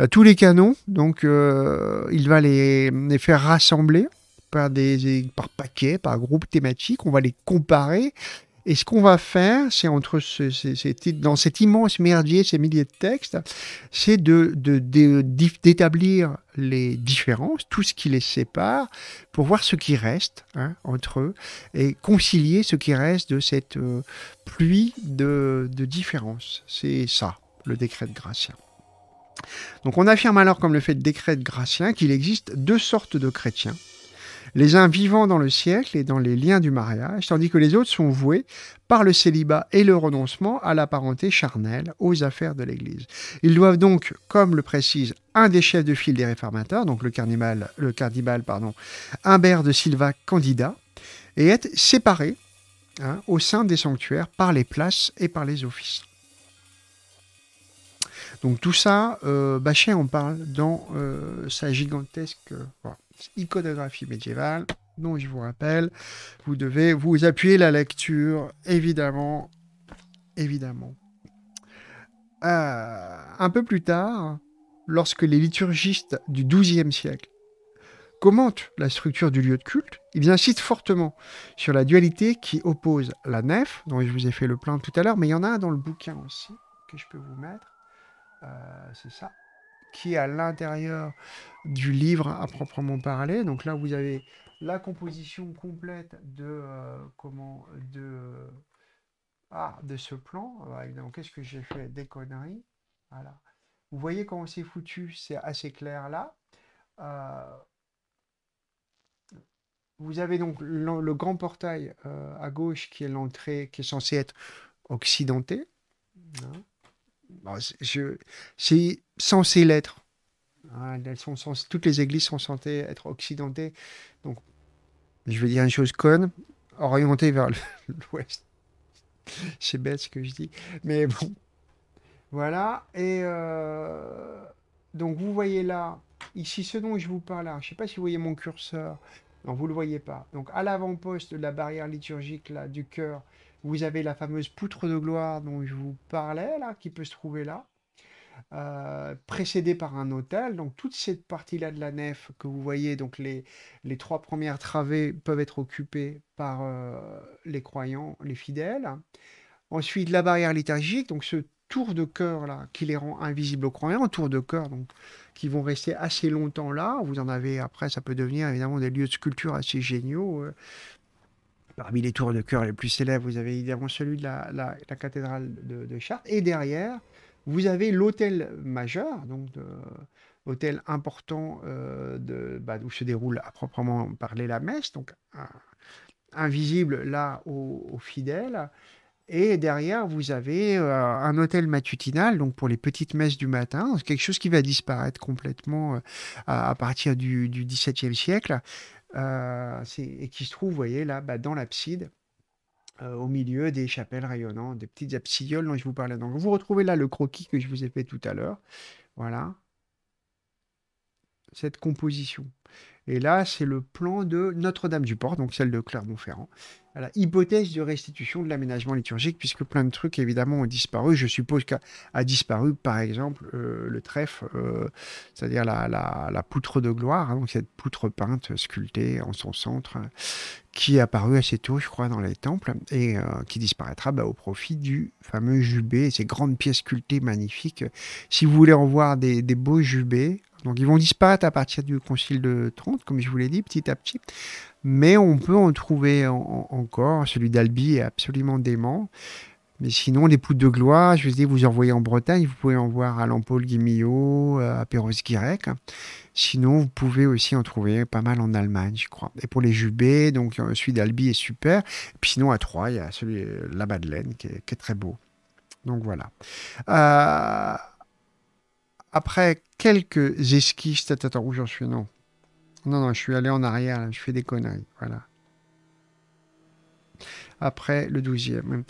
Euh, tous les canons, donc euh, il va les, les faire rassembler par des par paquets, par groupes thématiques. On va les comparer. Et ce qu'on va faire, c'est entre dans cet immense merdier, ces milliers de textes, c'est de, de- d'établir les différences, tout ce qui les sépare, pour voir ce qui reste hein, entre eux et concilier ce qui reste de cette euh, pluie de, de différences. C'est ça, le décret de Gratien. Donc on affirme alors, comme le fait le décret de Gratien, qu'il existe deux sortes de chrétiens. Les uns vivant dans le siècle et dans les liens du mariage, tandis que les autres sont voués par le célibat et le renoncement à la parenté charnelle, aux affaires de l'Église. Ils doivent donc, comme le précise un des chefs de file des réformateurs, donc le cardinal, le pardon, Humbert de Silva Candida, et être séparés hein, au sein des sanctuaires par les places et par les offices. Donc tout ça, euh, Bachet en parle dans euh, sa gigantesque euh, iconographie médiévale, dont je vous rappelle, vous devez vous appuyer la lecture, évidemment, évidemment. Un peu plus tard, lorsque les liturgistes du XIIe siècle commentent la structure du lieu de culte, ils insistent fortement sur la dualité qui oppose la nef, dont je vous ai fait le plein tout à l'heure, mais il y en a un dans le bouquin aussi que je peux vous mettre. Euh, c'est ça, qui est à l'intérieur du livre à proprement parler. Donc là, vous avez la composition complète de euh, comment de euh, ah, de ce plan. Ouais, donc qu'est-ce que j'ai fait Des conneries? Voilà. Vous voyez comment c'est foutu, c'est assez clair là. Euh, vous avez donc le grand portail euh, à gauche qui est l'entrée qui est censée être occidentée. hein. C'est- censé l'être. Hein, toutes les églises sont censées être occidentées. Donc, je vais dire une chose conne, orientée vers l'ouest. C'est bête ce que je dis. Mais bon, voilà. Et euh, donc, vous voyez là, ici, ce dont je vous parle je ne sais pas si vous voyez mon curseur. Non, vous ne le voyez pas. Donc, à l'avant-poste de la barrière liturgique là, du cœur, vous avez la fameuse poutre de gloire dont je vous parlais, là, qui peut se trouver là, euh, précédée par un autel. Donc toute cette partie-là de la nef que vous voyez, donc les, les trois premières travées peuvent être occupées par euh, les croyants, les fidèles. Ensuite, la barrière liturgique, donc ce tour de cœur là, qui les rend invisibles aux croyants, tour de cœur donc qui vont rester assez longtemps là. Vous en avez après, ça peut devenir évidemment des lieux de sculpture assez géniaux. euh, Parmi les tours de cœur les plus célèbres, vous avez évidemment celui de la, cathédrale de, Chartres. Et derrière, vous avez l'hôtel majeur, donc important euh, de, bah, où se déroule à proprement parler la messe, donc invisible là aux, fidèles. Et derrière, vous avez euh, un hôtel matutinal, donc pour les petites messes du matin, quelque chose qui va disparaître complètement euh, à, partir du, du XVIIe siècle, et qui se trouve, vous voyez, là, bah, dans l'abside, euh, au milieu des chapelles rayonnantes, des petites absidioles dont je vous parlais. Donc, vous retrouvez là le croquis que je vous ai fait tout à l'heure. Voilà. cette composition. Et là, c'est le plan de Notre-Dame-du-Port, donc celle de Clermont-Ferrand. Voilà, hypothèse de restitution de l'aménagement liturgique, puisque plein de trucs, évidemment, ont disparu. Je suppose qu'a disparu, par exemple, euh, le trèfle, euh, c'est-à-dire la, la- la poutre de gloire, hein, donc cette poutre peinte, sculptée en son centre, qui est apparue assez tôt, je crois, dans les temples, et euh, qui disparaîtra bah, au profit du fameux jubé, ces grandes pièces sculptées magnifiques. Si vous voulez en voir des, des beaux jubés, donc ils vont disparaître à partir du Concile de Trente, comme je vous l'ai dit, petit à petit. Mais on peut en trouver en- en- encore. Celui d'Albi est absolument dément. Mais sinon, les poutres de gloire, je vous dis, vous en voyez en Bretagne, vous pouvez en voir à Lampol Guimillot, à Perros-Guirec. Sinon, vous pouvez aussi en trouver pas mal en Allemagne, je crois. Et pour les jubés, donc euh, celui d'Albi est super. Puis sinon, à Troyes, il y a celui de la Madeleine qui est, très beau. Donc voilà. Euh, après quelques esquisses, attends, où j'en suis? Non. Non, non, je suis allé en arrière, je fais des conneries. Voilà. Après le douzième.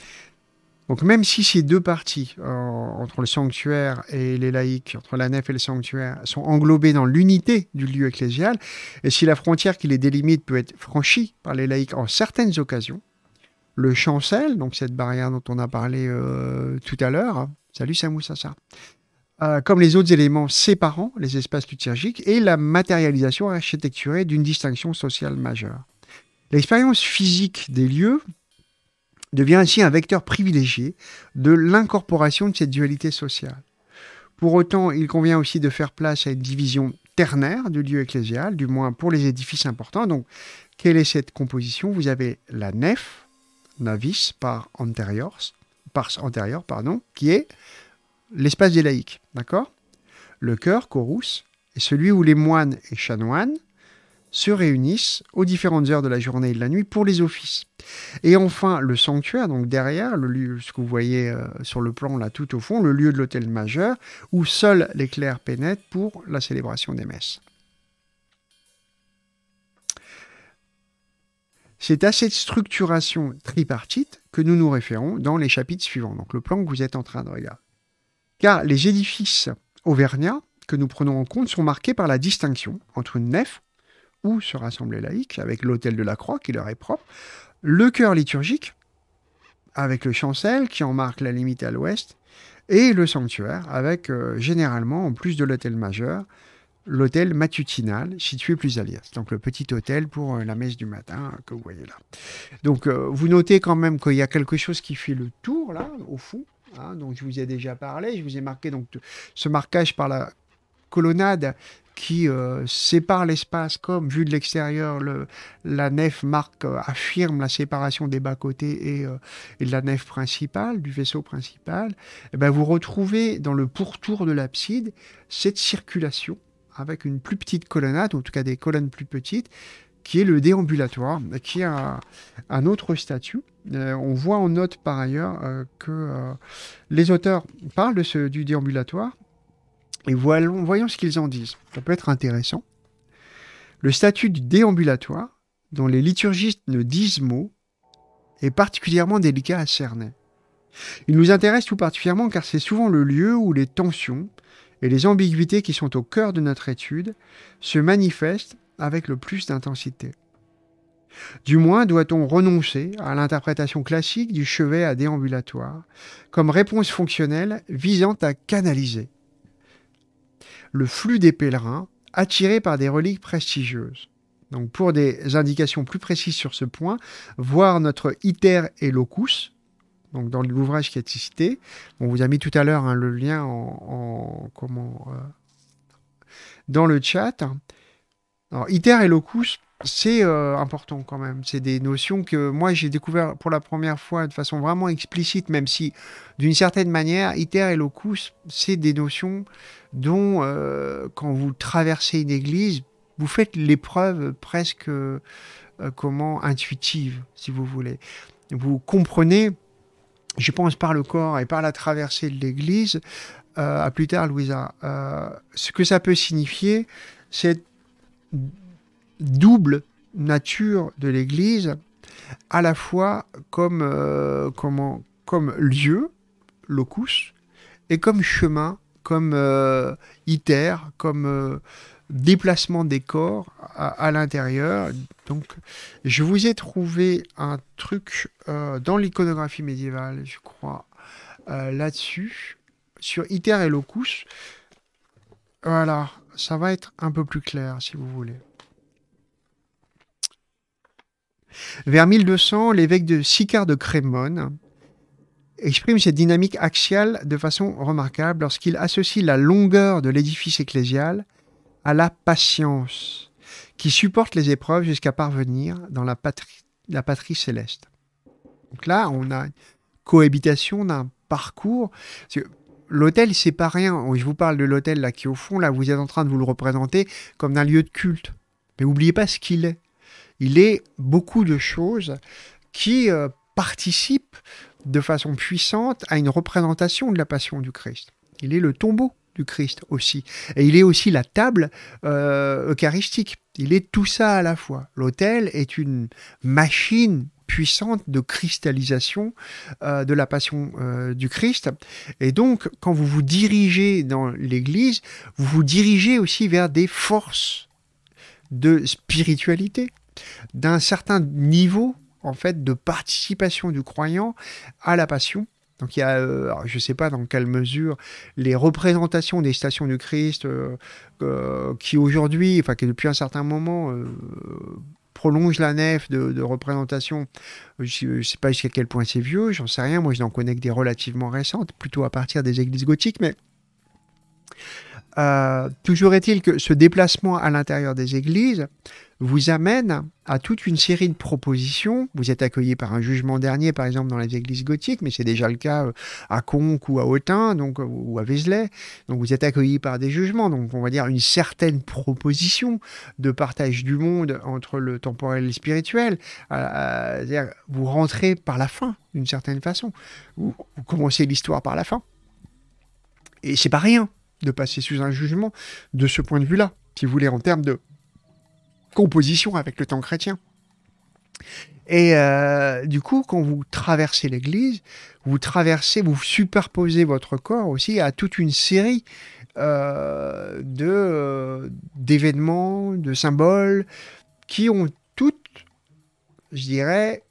Donc même si ces deux parties, euh, entre le sanctuaire et les laïcs, entre la nef et le sanctuaire, sont englobées dans l'unité du lieu ecclésial, et si la frontière qui les délimite peut être franchie par les laïcs en certaines occasions, le chancel, donc cette barrière dont on a parlé euh, tout à l'heure, hein, salut Samou Sassa, euh, comme les autres éléments séparant les espaces liturgiques et la matérialisation architecturée d'une distinction sociale majeure. L'expérience physique des lieux devient ainsi un vecteur privilégié de l'incorporation de cette dualité sociale. Pour autant, il convient aussi de faire place à une division ternaire du lieu ecclésial, du moins pour les édifices importants. Donc, quelle est cette composition? Vous avez la nef, navis par pars antérieur, pardon, qui est l'espace des laïcs, d'accord? Le chœur, chorus, est celui où les moines et chanoines se réunissent aux différentes heures de la journée et de la nuit pour les offices. Et enfin, le sanctuaire, donc derrière, le lieu, ce que vous voyez euh, sur le plan là tout au fond, le lieu de l'autel majeur, où seuls les clercs pénètrent pour la célébration des messes. C'est à cette structuration tripartite que nous nous référons dans les chapitres suivants, donc le plan que vous êtes en train de regarder. Car les édifices auvergnats que nous prenons en compte sont marqués par la distinction entre une nef, où se rassemblent les laïcs, avec l'autel de la croix qui leur est propre, le chœur liturgique, avec le chancel qui en marque la limite à l'ouest, et le sanctuaire, avec euh, généralement, en plus de l'autel majeur, l'autel matutinal situé plus à l'est. Donc le petit autel pour euh, la messe du matin que vous voyez là. Donc euh, vous notez quand même qu'il y a quelque chose qui fait le tour là, au fond. Hein. donc je vous ai déjà parlé, je vous ai marqué donc ce marquage par la colonnade qui euh, sépare l'espace comme vu de l'extérieur le, la nef marque euh, affirme la séparation des bas côtés et, euh, et de la nef principale du vaisseau principal eh ben, vous retrouvez dans le pourtour de l'abside cette circulation avec une plus petite colonnade ou en tout cas des colonnes plus petites qui est le déambulatoire qui a un, autre statut Euh, on voit en note par ailleurs euh, que euh, les auteurs parlent du déambulatoire et voyons ce qu'ils en disent. Ça peut être intéressant. Le statut du déambulatoire, dont les liturgistes ne disent mot, est particulièrement délicat à cerner. Il nous intéresse tout particulièrement car c'est souvent le lieu où les tensions et les ambiguïtés qui sont au cœur de notre étude se manifestent avec le plus d'intensité. Du moins doit-on renoncer à l'interprétation classique du chevet à déambulatoire comme réponse fonctionnelle visant à canaliser le flux des pèlerins attirés par des reliques prestigieuses. Donc pour des indications plus précises sur ce point, voir notre Iter et Locus, donc dans l'ouvrage qui est cité. On vous a mis tout à l'heure hein, le lien euh, dans le chat. Alors Iter et Locus, c'est euh, important quand même. C'est des notions que moi j'ai découvert pour la première fois de façon vraiment explicite, même si d'une certaine manière, Iter et Locus, c'est des notions dont, euh, quand vous traversez une église, vous faites l'épreuve presque euh, comment intuitive, si vous voulez. Vous comprenez, je pense par le corps et par la traversée de l'église, à plus tard, Louisa, ce que ça peut signifier, cette double nature de l'église, à la fois comme, euh, comme lieu, locus, et comme chemin, comme euh, iter, comme euh, déplacement des corps à, l'intérieur. Donc, je vous ai trouvé un truc euh, dans l'iconographie médiévale, je crois, là-dessus, sur iter et locus. Voilà, ça va être un peu plus clair si vous voulez. Vers 1200, l'évêque de Sicard de Crémone exprime cette dynamique axiale de façon remarquable lorsqu'il associe la longueur de l'édifice ecclésial à la patience qui supporte les épreuves jusqu'à parvenir dans la patrie, céleste. Donc là, on a une cohabitation d'un parcours. L'hôtel, c'est pas rien. Je vous parle de l'hôtel là qui au fond. Là, vous êtes en train de vous le représenter comme un lieu de culte. Mais n'oubliez pas ce qu'il est. Il est beaucoup de choses qui euh, participent de façon puissante à une représentation de la passion du Christ. Il est le tombeau du Christ aussi. Et il est aussi la table euh, eucharistique. Il est tout ça à la fois. L'autel est une machine puissante de cristallisation euh, de la passion euh, du Christ. Et donc, quand vous vous dirigez dans l'Église, vous vous dirigez aussi vers des forces de spiritualité, d'un certain niveau en fait de participation du croyant à la passion. Donc il y a, euh, je ne sais pas dans quelle mesure, les représentations des stations du Christ qui aujourd'hui, enfin qui depuis un certain moment prolongent la nef de, de représentation. Je ne sais pas jusqu'à quel point c'est vieux, j'en sais rien. Moi, je n'en connais que des relativement récentes, plutôt à partir des églises gothiques, mais euh, toujours est-il que ce déplacement à l'intérieur des églises vous amène à toute une série de propositions. Vous êtes accueilli par un jugement dernier, par exemple, dans les églises gothiques, mais c'est déjà le cas euh, à Conques ou à Autun, donc, euh, ou à Vézelay. Donc vous êtes accueilli par des jugements, donc on va dire une certaine proposition de partage du monde entre le temporel et le spirituel. Vous rentrez par la fin, d'une certaine façon. Vous, vous commencez l'histoire par la fin. Et c'est pas rien de passer sous un jugement de ce point de vue-là, si vous voulez, en termes de composition avec le temps chrétien. Et euh, du coup, quand vous traversez l'Église, vous traversez, vous superposez votre corps aussi à toute une série euh, de euh, d'événements, de symboles qui ont toutes, je dirais,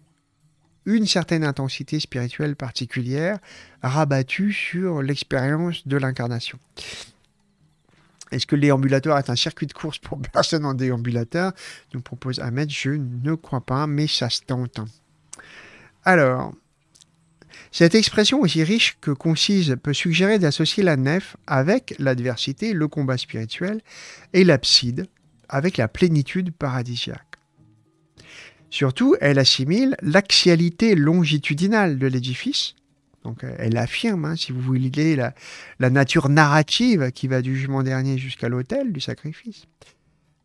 une certaine intensité spirituelle particulière rabattue sur l'expérience de l'incarnation. Est-ce que le déambulateur est un circuit de course pour personne en déambulateur? Nous propose Ahmed. Je ne crois pas, mais ça se tente. Alors, cette expression aussi riche que concise peut suggérer d'associer la nef avec l'adversité, le combat spirituel, et l'abside avec la plénitude paradisiaque. Surtout, elle assimile l'axialité longitudinale de l'édifice. Donc, euh, elle affirme, hein, si vous voulez, la, nature narrative qui va du jugement dernier jusqu'à l'autel du sacrifice.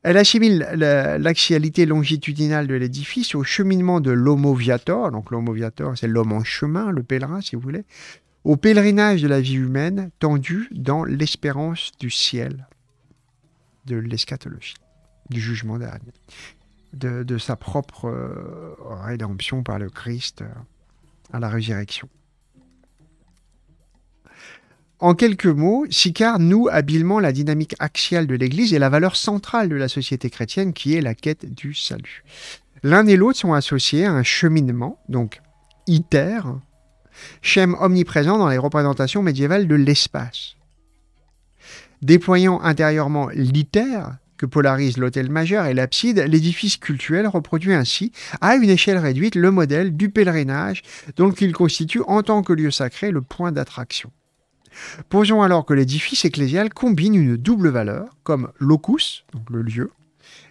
Elle assimile la- l'axialité longitudinale de l'édifice au cheminement de l'homo viator. Donc, l'homo viator, c'est l'homme en chemin, le pèlerin, si vous voulez. Au pèlerinage de la vie humaine tendu dans l'espérance du ciel, de l'eschatologie, du jugement dernier de, sa propre euh, rédemption par le Christ euh, à la résurrection. En quelques mots, Sicard noue habilement la dynamique axiale de l'Église et la valeur centrale de la société chrétienne qui est la quête du salut. L'un et l'autre sont associés à un cheminement, donc iter, schème omniprésent dans les représentations médiévales de l'espace. Déployant intérieurement l'iter, que polarise l'autel majeur et l'abside, l'édifice cultuel reproduit ainsi, à une échelle réduite, le modèle du pèlerinage dont il constitue en tant que lieu sacré le point d'attraction. Posons alors que l'édifice ecclésial combine une double valeur, comme locus, donc le lieu,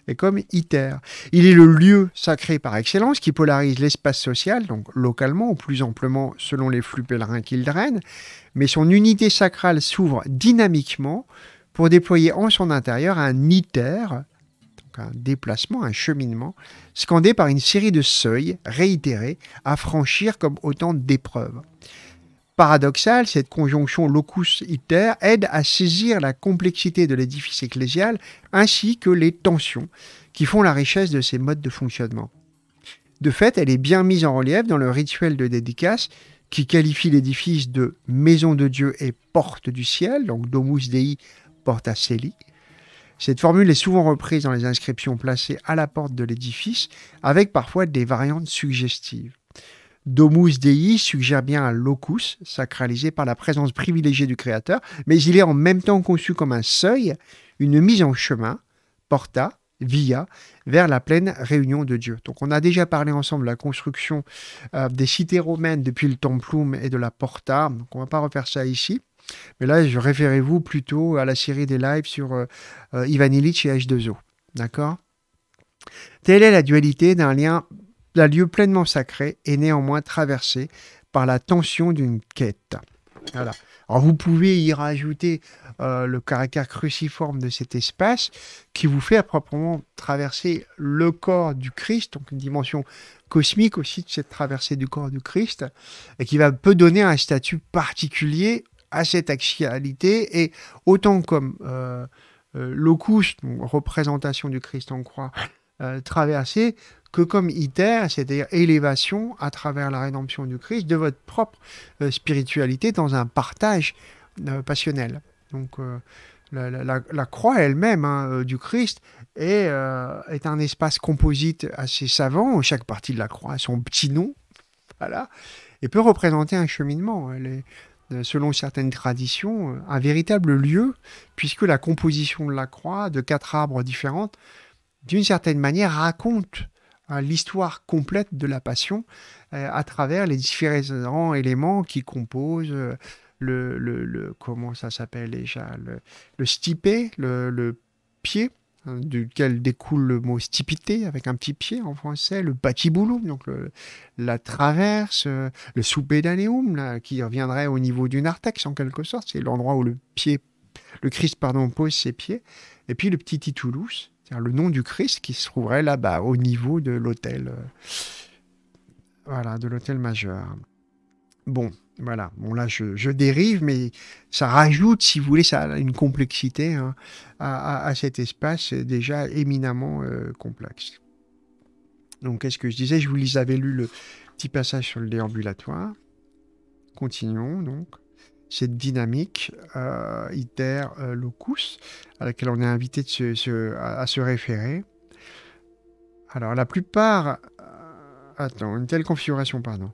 et comme iter. Il est le lieu sacré par excellence qui polarise l'espace social, donc localement ou plus amplement selon les flux pèlerins qu'il draine, mais son unité sacrale s'ouvre dynamiquement pour déployer en son intérieur un iter, donc un déplacement, un cheminement, scandé par une série de seuils réitérés à franchir comme autant d'épreuves. Paradoxal, cette conjonction locus-iter aide à saisir la complexité de l'édifice ecclésial ainsi que les tensions qui font la richesse de ces modes de fonctionnement. De fait, elle est bien mise en relief dans le rituel de dédicace qui qualifie l'édifice de maison de Dieu et porte du ciel, donc Domus Dei porta celi. Cette formule est souvent reprise dans les inscriptions placées à la porte de l'édifice, avec parfois des variantes suggestives. Domus Dei suggère bien un locus, sacralisé par la présence privilégiée du Créateur, mais il est en même temps conçu comme un seuil, une mise en chemin, porta, via, vers la pleine réunion de Dieu. Donc on a déjà parlé ensemble de la construction euh, des cités romaines depuis le Templum et de la Porta, donc on ne va pas refaire ça ici. Mais là, je référez-vous plutôt à la série des lives sur euh, euh, Ivan Illich et H2O. D'accord? Telle est la dualité d'un lien, d'un lieu pleinement sacré et néanmoins traversé par la tension d'une quête. Voilà. Alors vous pouvez y rajouter euh, le caractère cruciforme de cet espace qui vous fait à proprement traverser le corps du Christ, donc une dimension cosmique aussi de cette traversée du corps du Christ, et qui va peut donner un statut particulier à cette axialité, et autant comme euh, euh, représentation du Christ en croix, euh, traversée, que comme iter, c'est-à-dire élévation à travers la rédemption du Christ de votre propre euh, spiritualité dans un partage passionnel. Donc la, croix elle-même hein, du Christ est, un espace composite assez savant. Chaque partie de la croix a son petit nom, voilà, et peut représenter un cheminement. Elle est, selon certaines traditions, euh, un véritable lieu, puisque la composition de la croix, de quatre arbres différentes, d'une certaine manière raconte hein, l'histoire complète de la passion euh, à travers les différents éléments qui composent euh, le, comment ça s'appelle déjà le, stipé, le, pied duquel découle le mot stipité avec un petit pied en français, le patibulum, donc la traverse, euh, le suppedaneum là, qui reviendrait au niveau du narthex en quelque sorte, c'est l'endroit où le pied, le Christ pardon pose ses pieds, et puis le petit titulus, c'est-à-dire le nom du Christ qui se trouverait là-bas au niveau de l'autel, euh, voilà, de majeur. Bon, voilà. Bon, là, je, dérive, mais ça rajoute, si vous voulez, ça une complexité hein, à, cet espace déjà éminemment euh, complexe. Donc, qu'est-ce que je disais? Je vous avais lu le petit passage sur le déambulatoire. Continuons, donc. Cette dynamique euh, iter euh, locus, à laquelle on est invité à, se référer. Alors, la plupart... attends, une telle configuration, pardon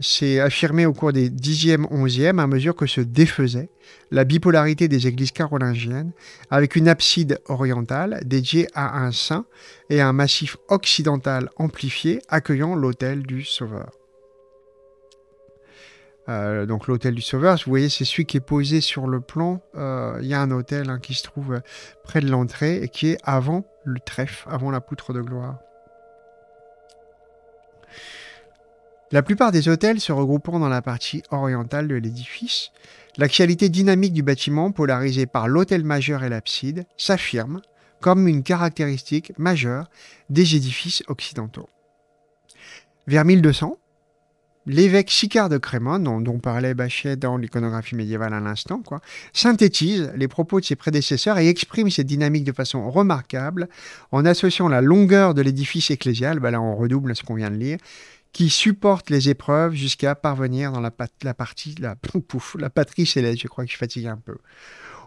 c'est affirmé au cours des 10e, 11e à mesure que se défaisait la bipolarité des églises carolingiennes avec une abside orientale dédiée à un saint et un massif occidental amplifié accueillant l'autel du Sauveur. Euh, donc l'autel du Sauveur, vous voyez, c'est celui qui est posé sur le plan. Euh, Il y a un autel hein, qui se trouve près de l'entrée et qui est avant le trèfle, avant la poutre de gloire. La plupart des hôtels se regroupant dans la partie orientale de l'édifice, l'axialité dynamique du bâtiment, polarisée par l'autel majeur et l'abside, s'affirme comme une caractéristique majeure des édifices occidentaux. Vers 1200, l'évêque Sicard de Crémone, dont, parlait Bachet dans l'iconographie médiévale à l'instant, synthétise les propos de ses prédécesseurs et exprime cette dynamique de façon remarquable en associant la longueur de l'édifice ecclésial, bah là on redouble ce qu'on vient de lire, qui supporte les épreuves jusqu'à parvenir dans la, la partie, la, pouf, la patrie céleste. Je crois que je fatigue un peu.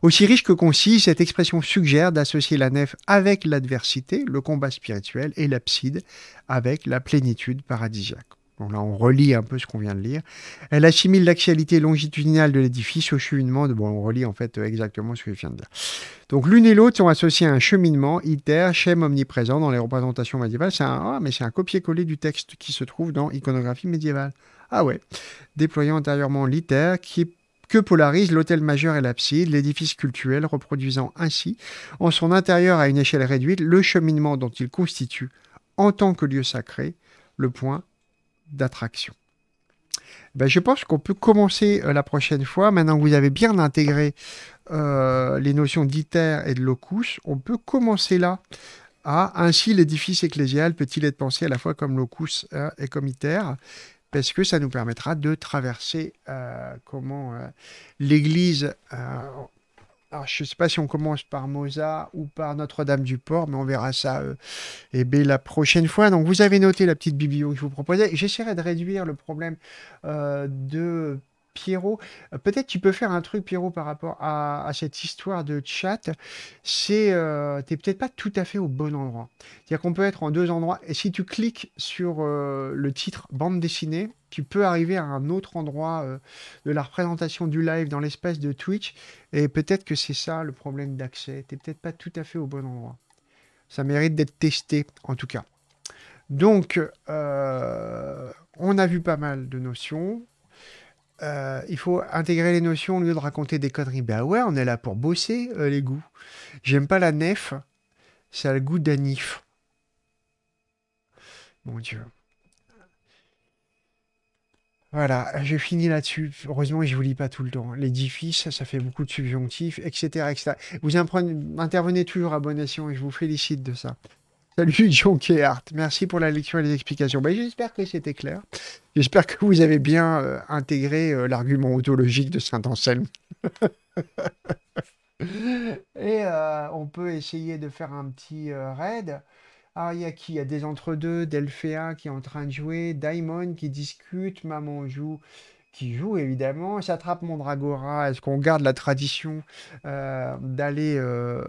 Aussi riche que concise, cette expression suggère d'associer la nef avec l'adversité, le combat spirituel, et l'abside avec la plénitude paradisiaque. Donc là, on relit un peu ce qu'on vient de lire. Elle assimile l'axialité longitudinale de l'édifice au cheminement de... Bon, on relit en fait exactement ce que je viens de dire. Donc l'une et l'autre sont associées à un cheminement, iter, schem omniprésent dans les représentations médiévales. C'est un, ah, un copier-coller du texte qui se trouve dans iconographie médiévale. Ah ouais. Déployant antérieurement l'iter qui que polarise l'autel majeur et l'abside, l'édifice cultuel, reproduisant ainsi, en son intérieur à une échelle réduite, le cheminement dont il constitue, en tant que lieu sacré, le point d'attraction. Ben, je pense qu'on peut commencer euh, la prochaine fois. Maintenant que vous avez bien intégré euh, les notions d'iter et de locus, on peut commencer là. à ainsi l'édifice ecclésial peut-il être pensé à la fois comme locus euh, et comme iter? Parce que ça nous permettra de traverser comment l'Église Alors, je ne sais pas si on commence par Moza ou par Notre-Dame-du-Port, mais on verra ça euh, eh bien, la prochaine fois. Donc, vous avez noté la petite biblio que je vous proposais. J'essaierai de réduire le problème euh, de Pierrot. Euh, Peut-être tu peux faire un truc, Pierrot, par rapport à, cette histoire de chat. C'est, euh, t'es peut-être pas tout à fait au bon endroit. C'est-à-dire qu'on peut être en deux endroits. Et si tu cliques sur euh, le titre bande dessinée, tu peux arriver à un autre endroit euh, de la représentation du live dans l'espace de Twitch. Et peut-être que c'est ça le problème d'accès. T'es peut-être pas tout à fait au bon endroit. Ça mérite d'être testé, en tout cas. Donc, on a vu pas mal de notions. Euh, il faut intégrer les notions au lieu de raconter des conneries. Ben ouais, on est là pour bosser euh, les goûts. J'aime pas la nef, ça a le goût d'anif. Mon Dieu. Voilà, j'ai fini là-dessus. Heureusement, je vous lis pas tout le temps. L'édifice, ça fait beaucoup de subjonctifs, etc. etc. Vous intervenez toujours à bon et je vous félicite de ça. Salut John Kehart, merci pour la lecture et les explications. Ben, J'espère que c'était clair. J'espère que vous avez bien euh, intégré euh, l'argument autologique de Saint-Anselme. et euh, on peut essayer de faire un petit raid. Ah, il y a qui? Il y a des entre-deux, Delphéa qui est en train de jouer, Daimon qui discute, Maman joue, qui joue évidemment, S'attrape Mondragora. Est-ce qu'on garde la tradition euh, d'aller. euh,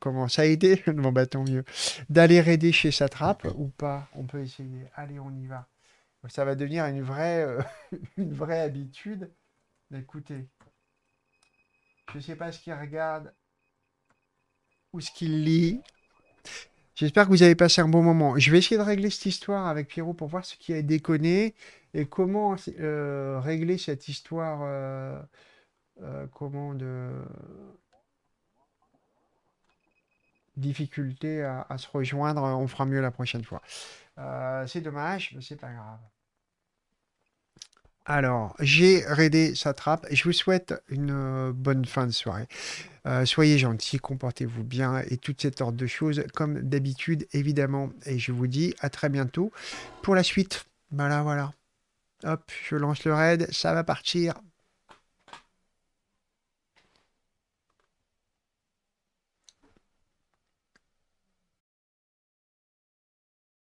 comment ça a été? Bon, bah tant mieux. D'aller raider chez Satrape ou pas? On peut essayer. Allez, on y va. Ça va devenir une vraie, euh, une vraie habitude. Écoutez, je sais pas ce qu'il regarde ou ce qu'il lit. J'espère que vous avez passé un bon moment. Je vais essayer de régler cette histoire avec Pierrot pour voir ce qui a déconné et comment euh, régler cette histoire. euh, euh, comment de difficulté à, à se rejoindre. On fera mieux la prochaine fois. C'est dommage, mais c'est pas grave. Alors, j'ai raidé sa trappe je vous souhaite une euh, bonne fin de soirée. Euh, soyez gentils, comportez-vous bien et toute cette sorte de choses comme d'habitude, évidemment. Et je vous dis à très bientôt pour la suite. Voilà, voilà. Hop, je lance le raid, ça va partir.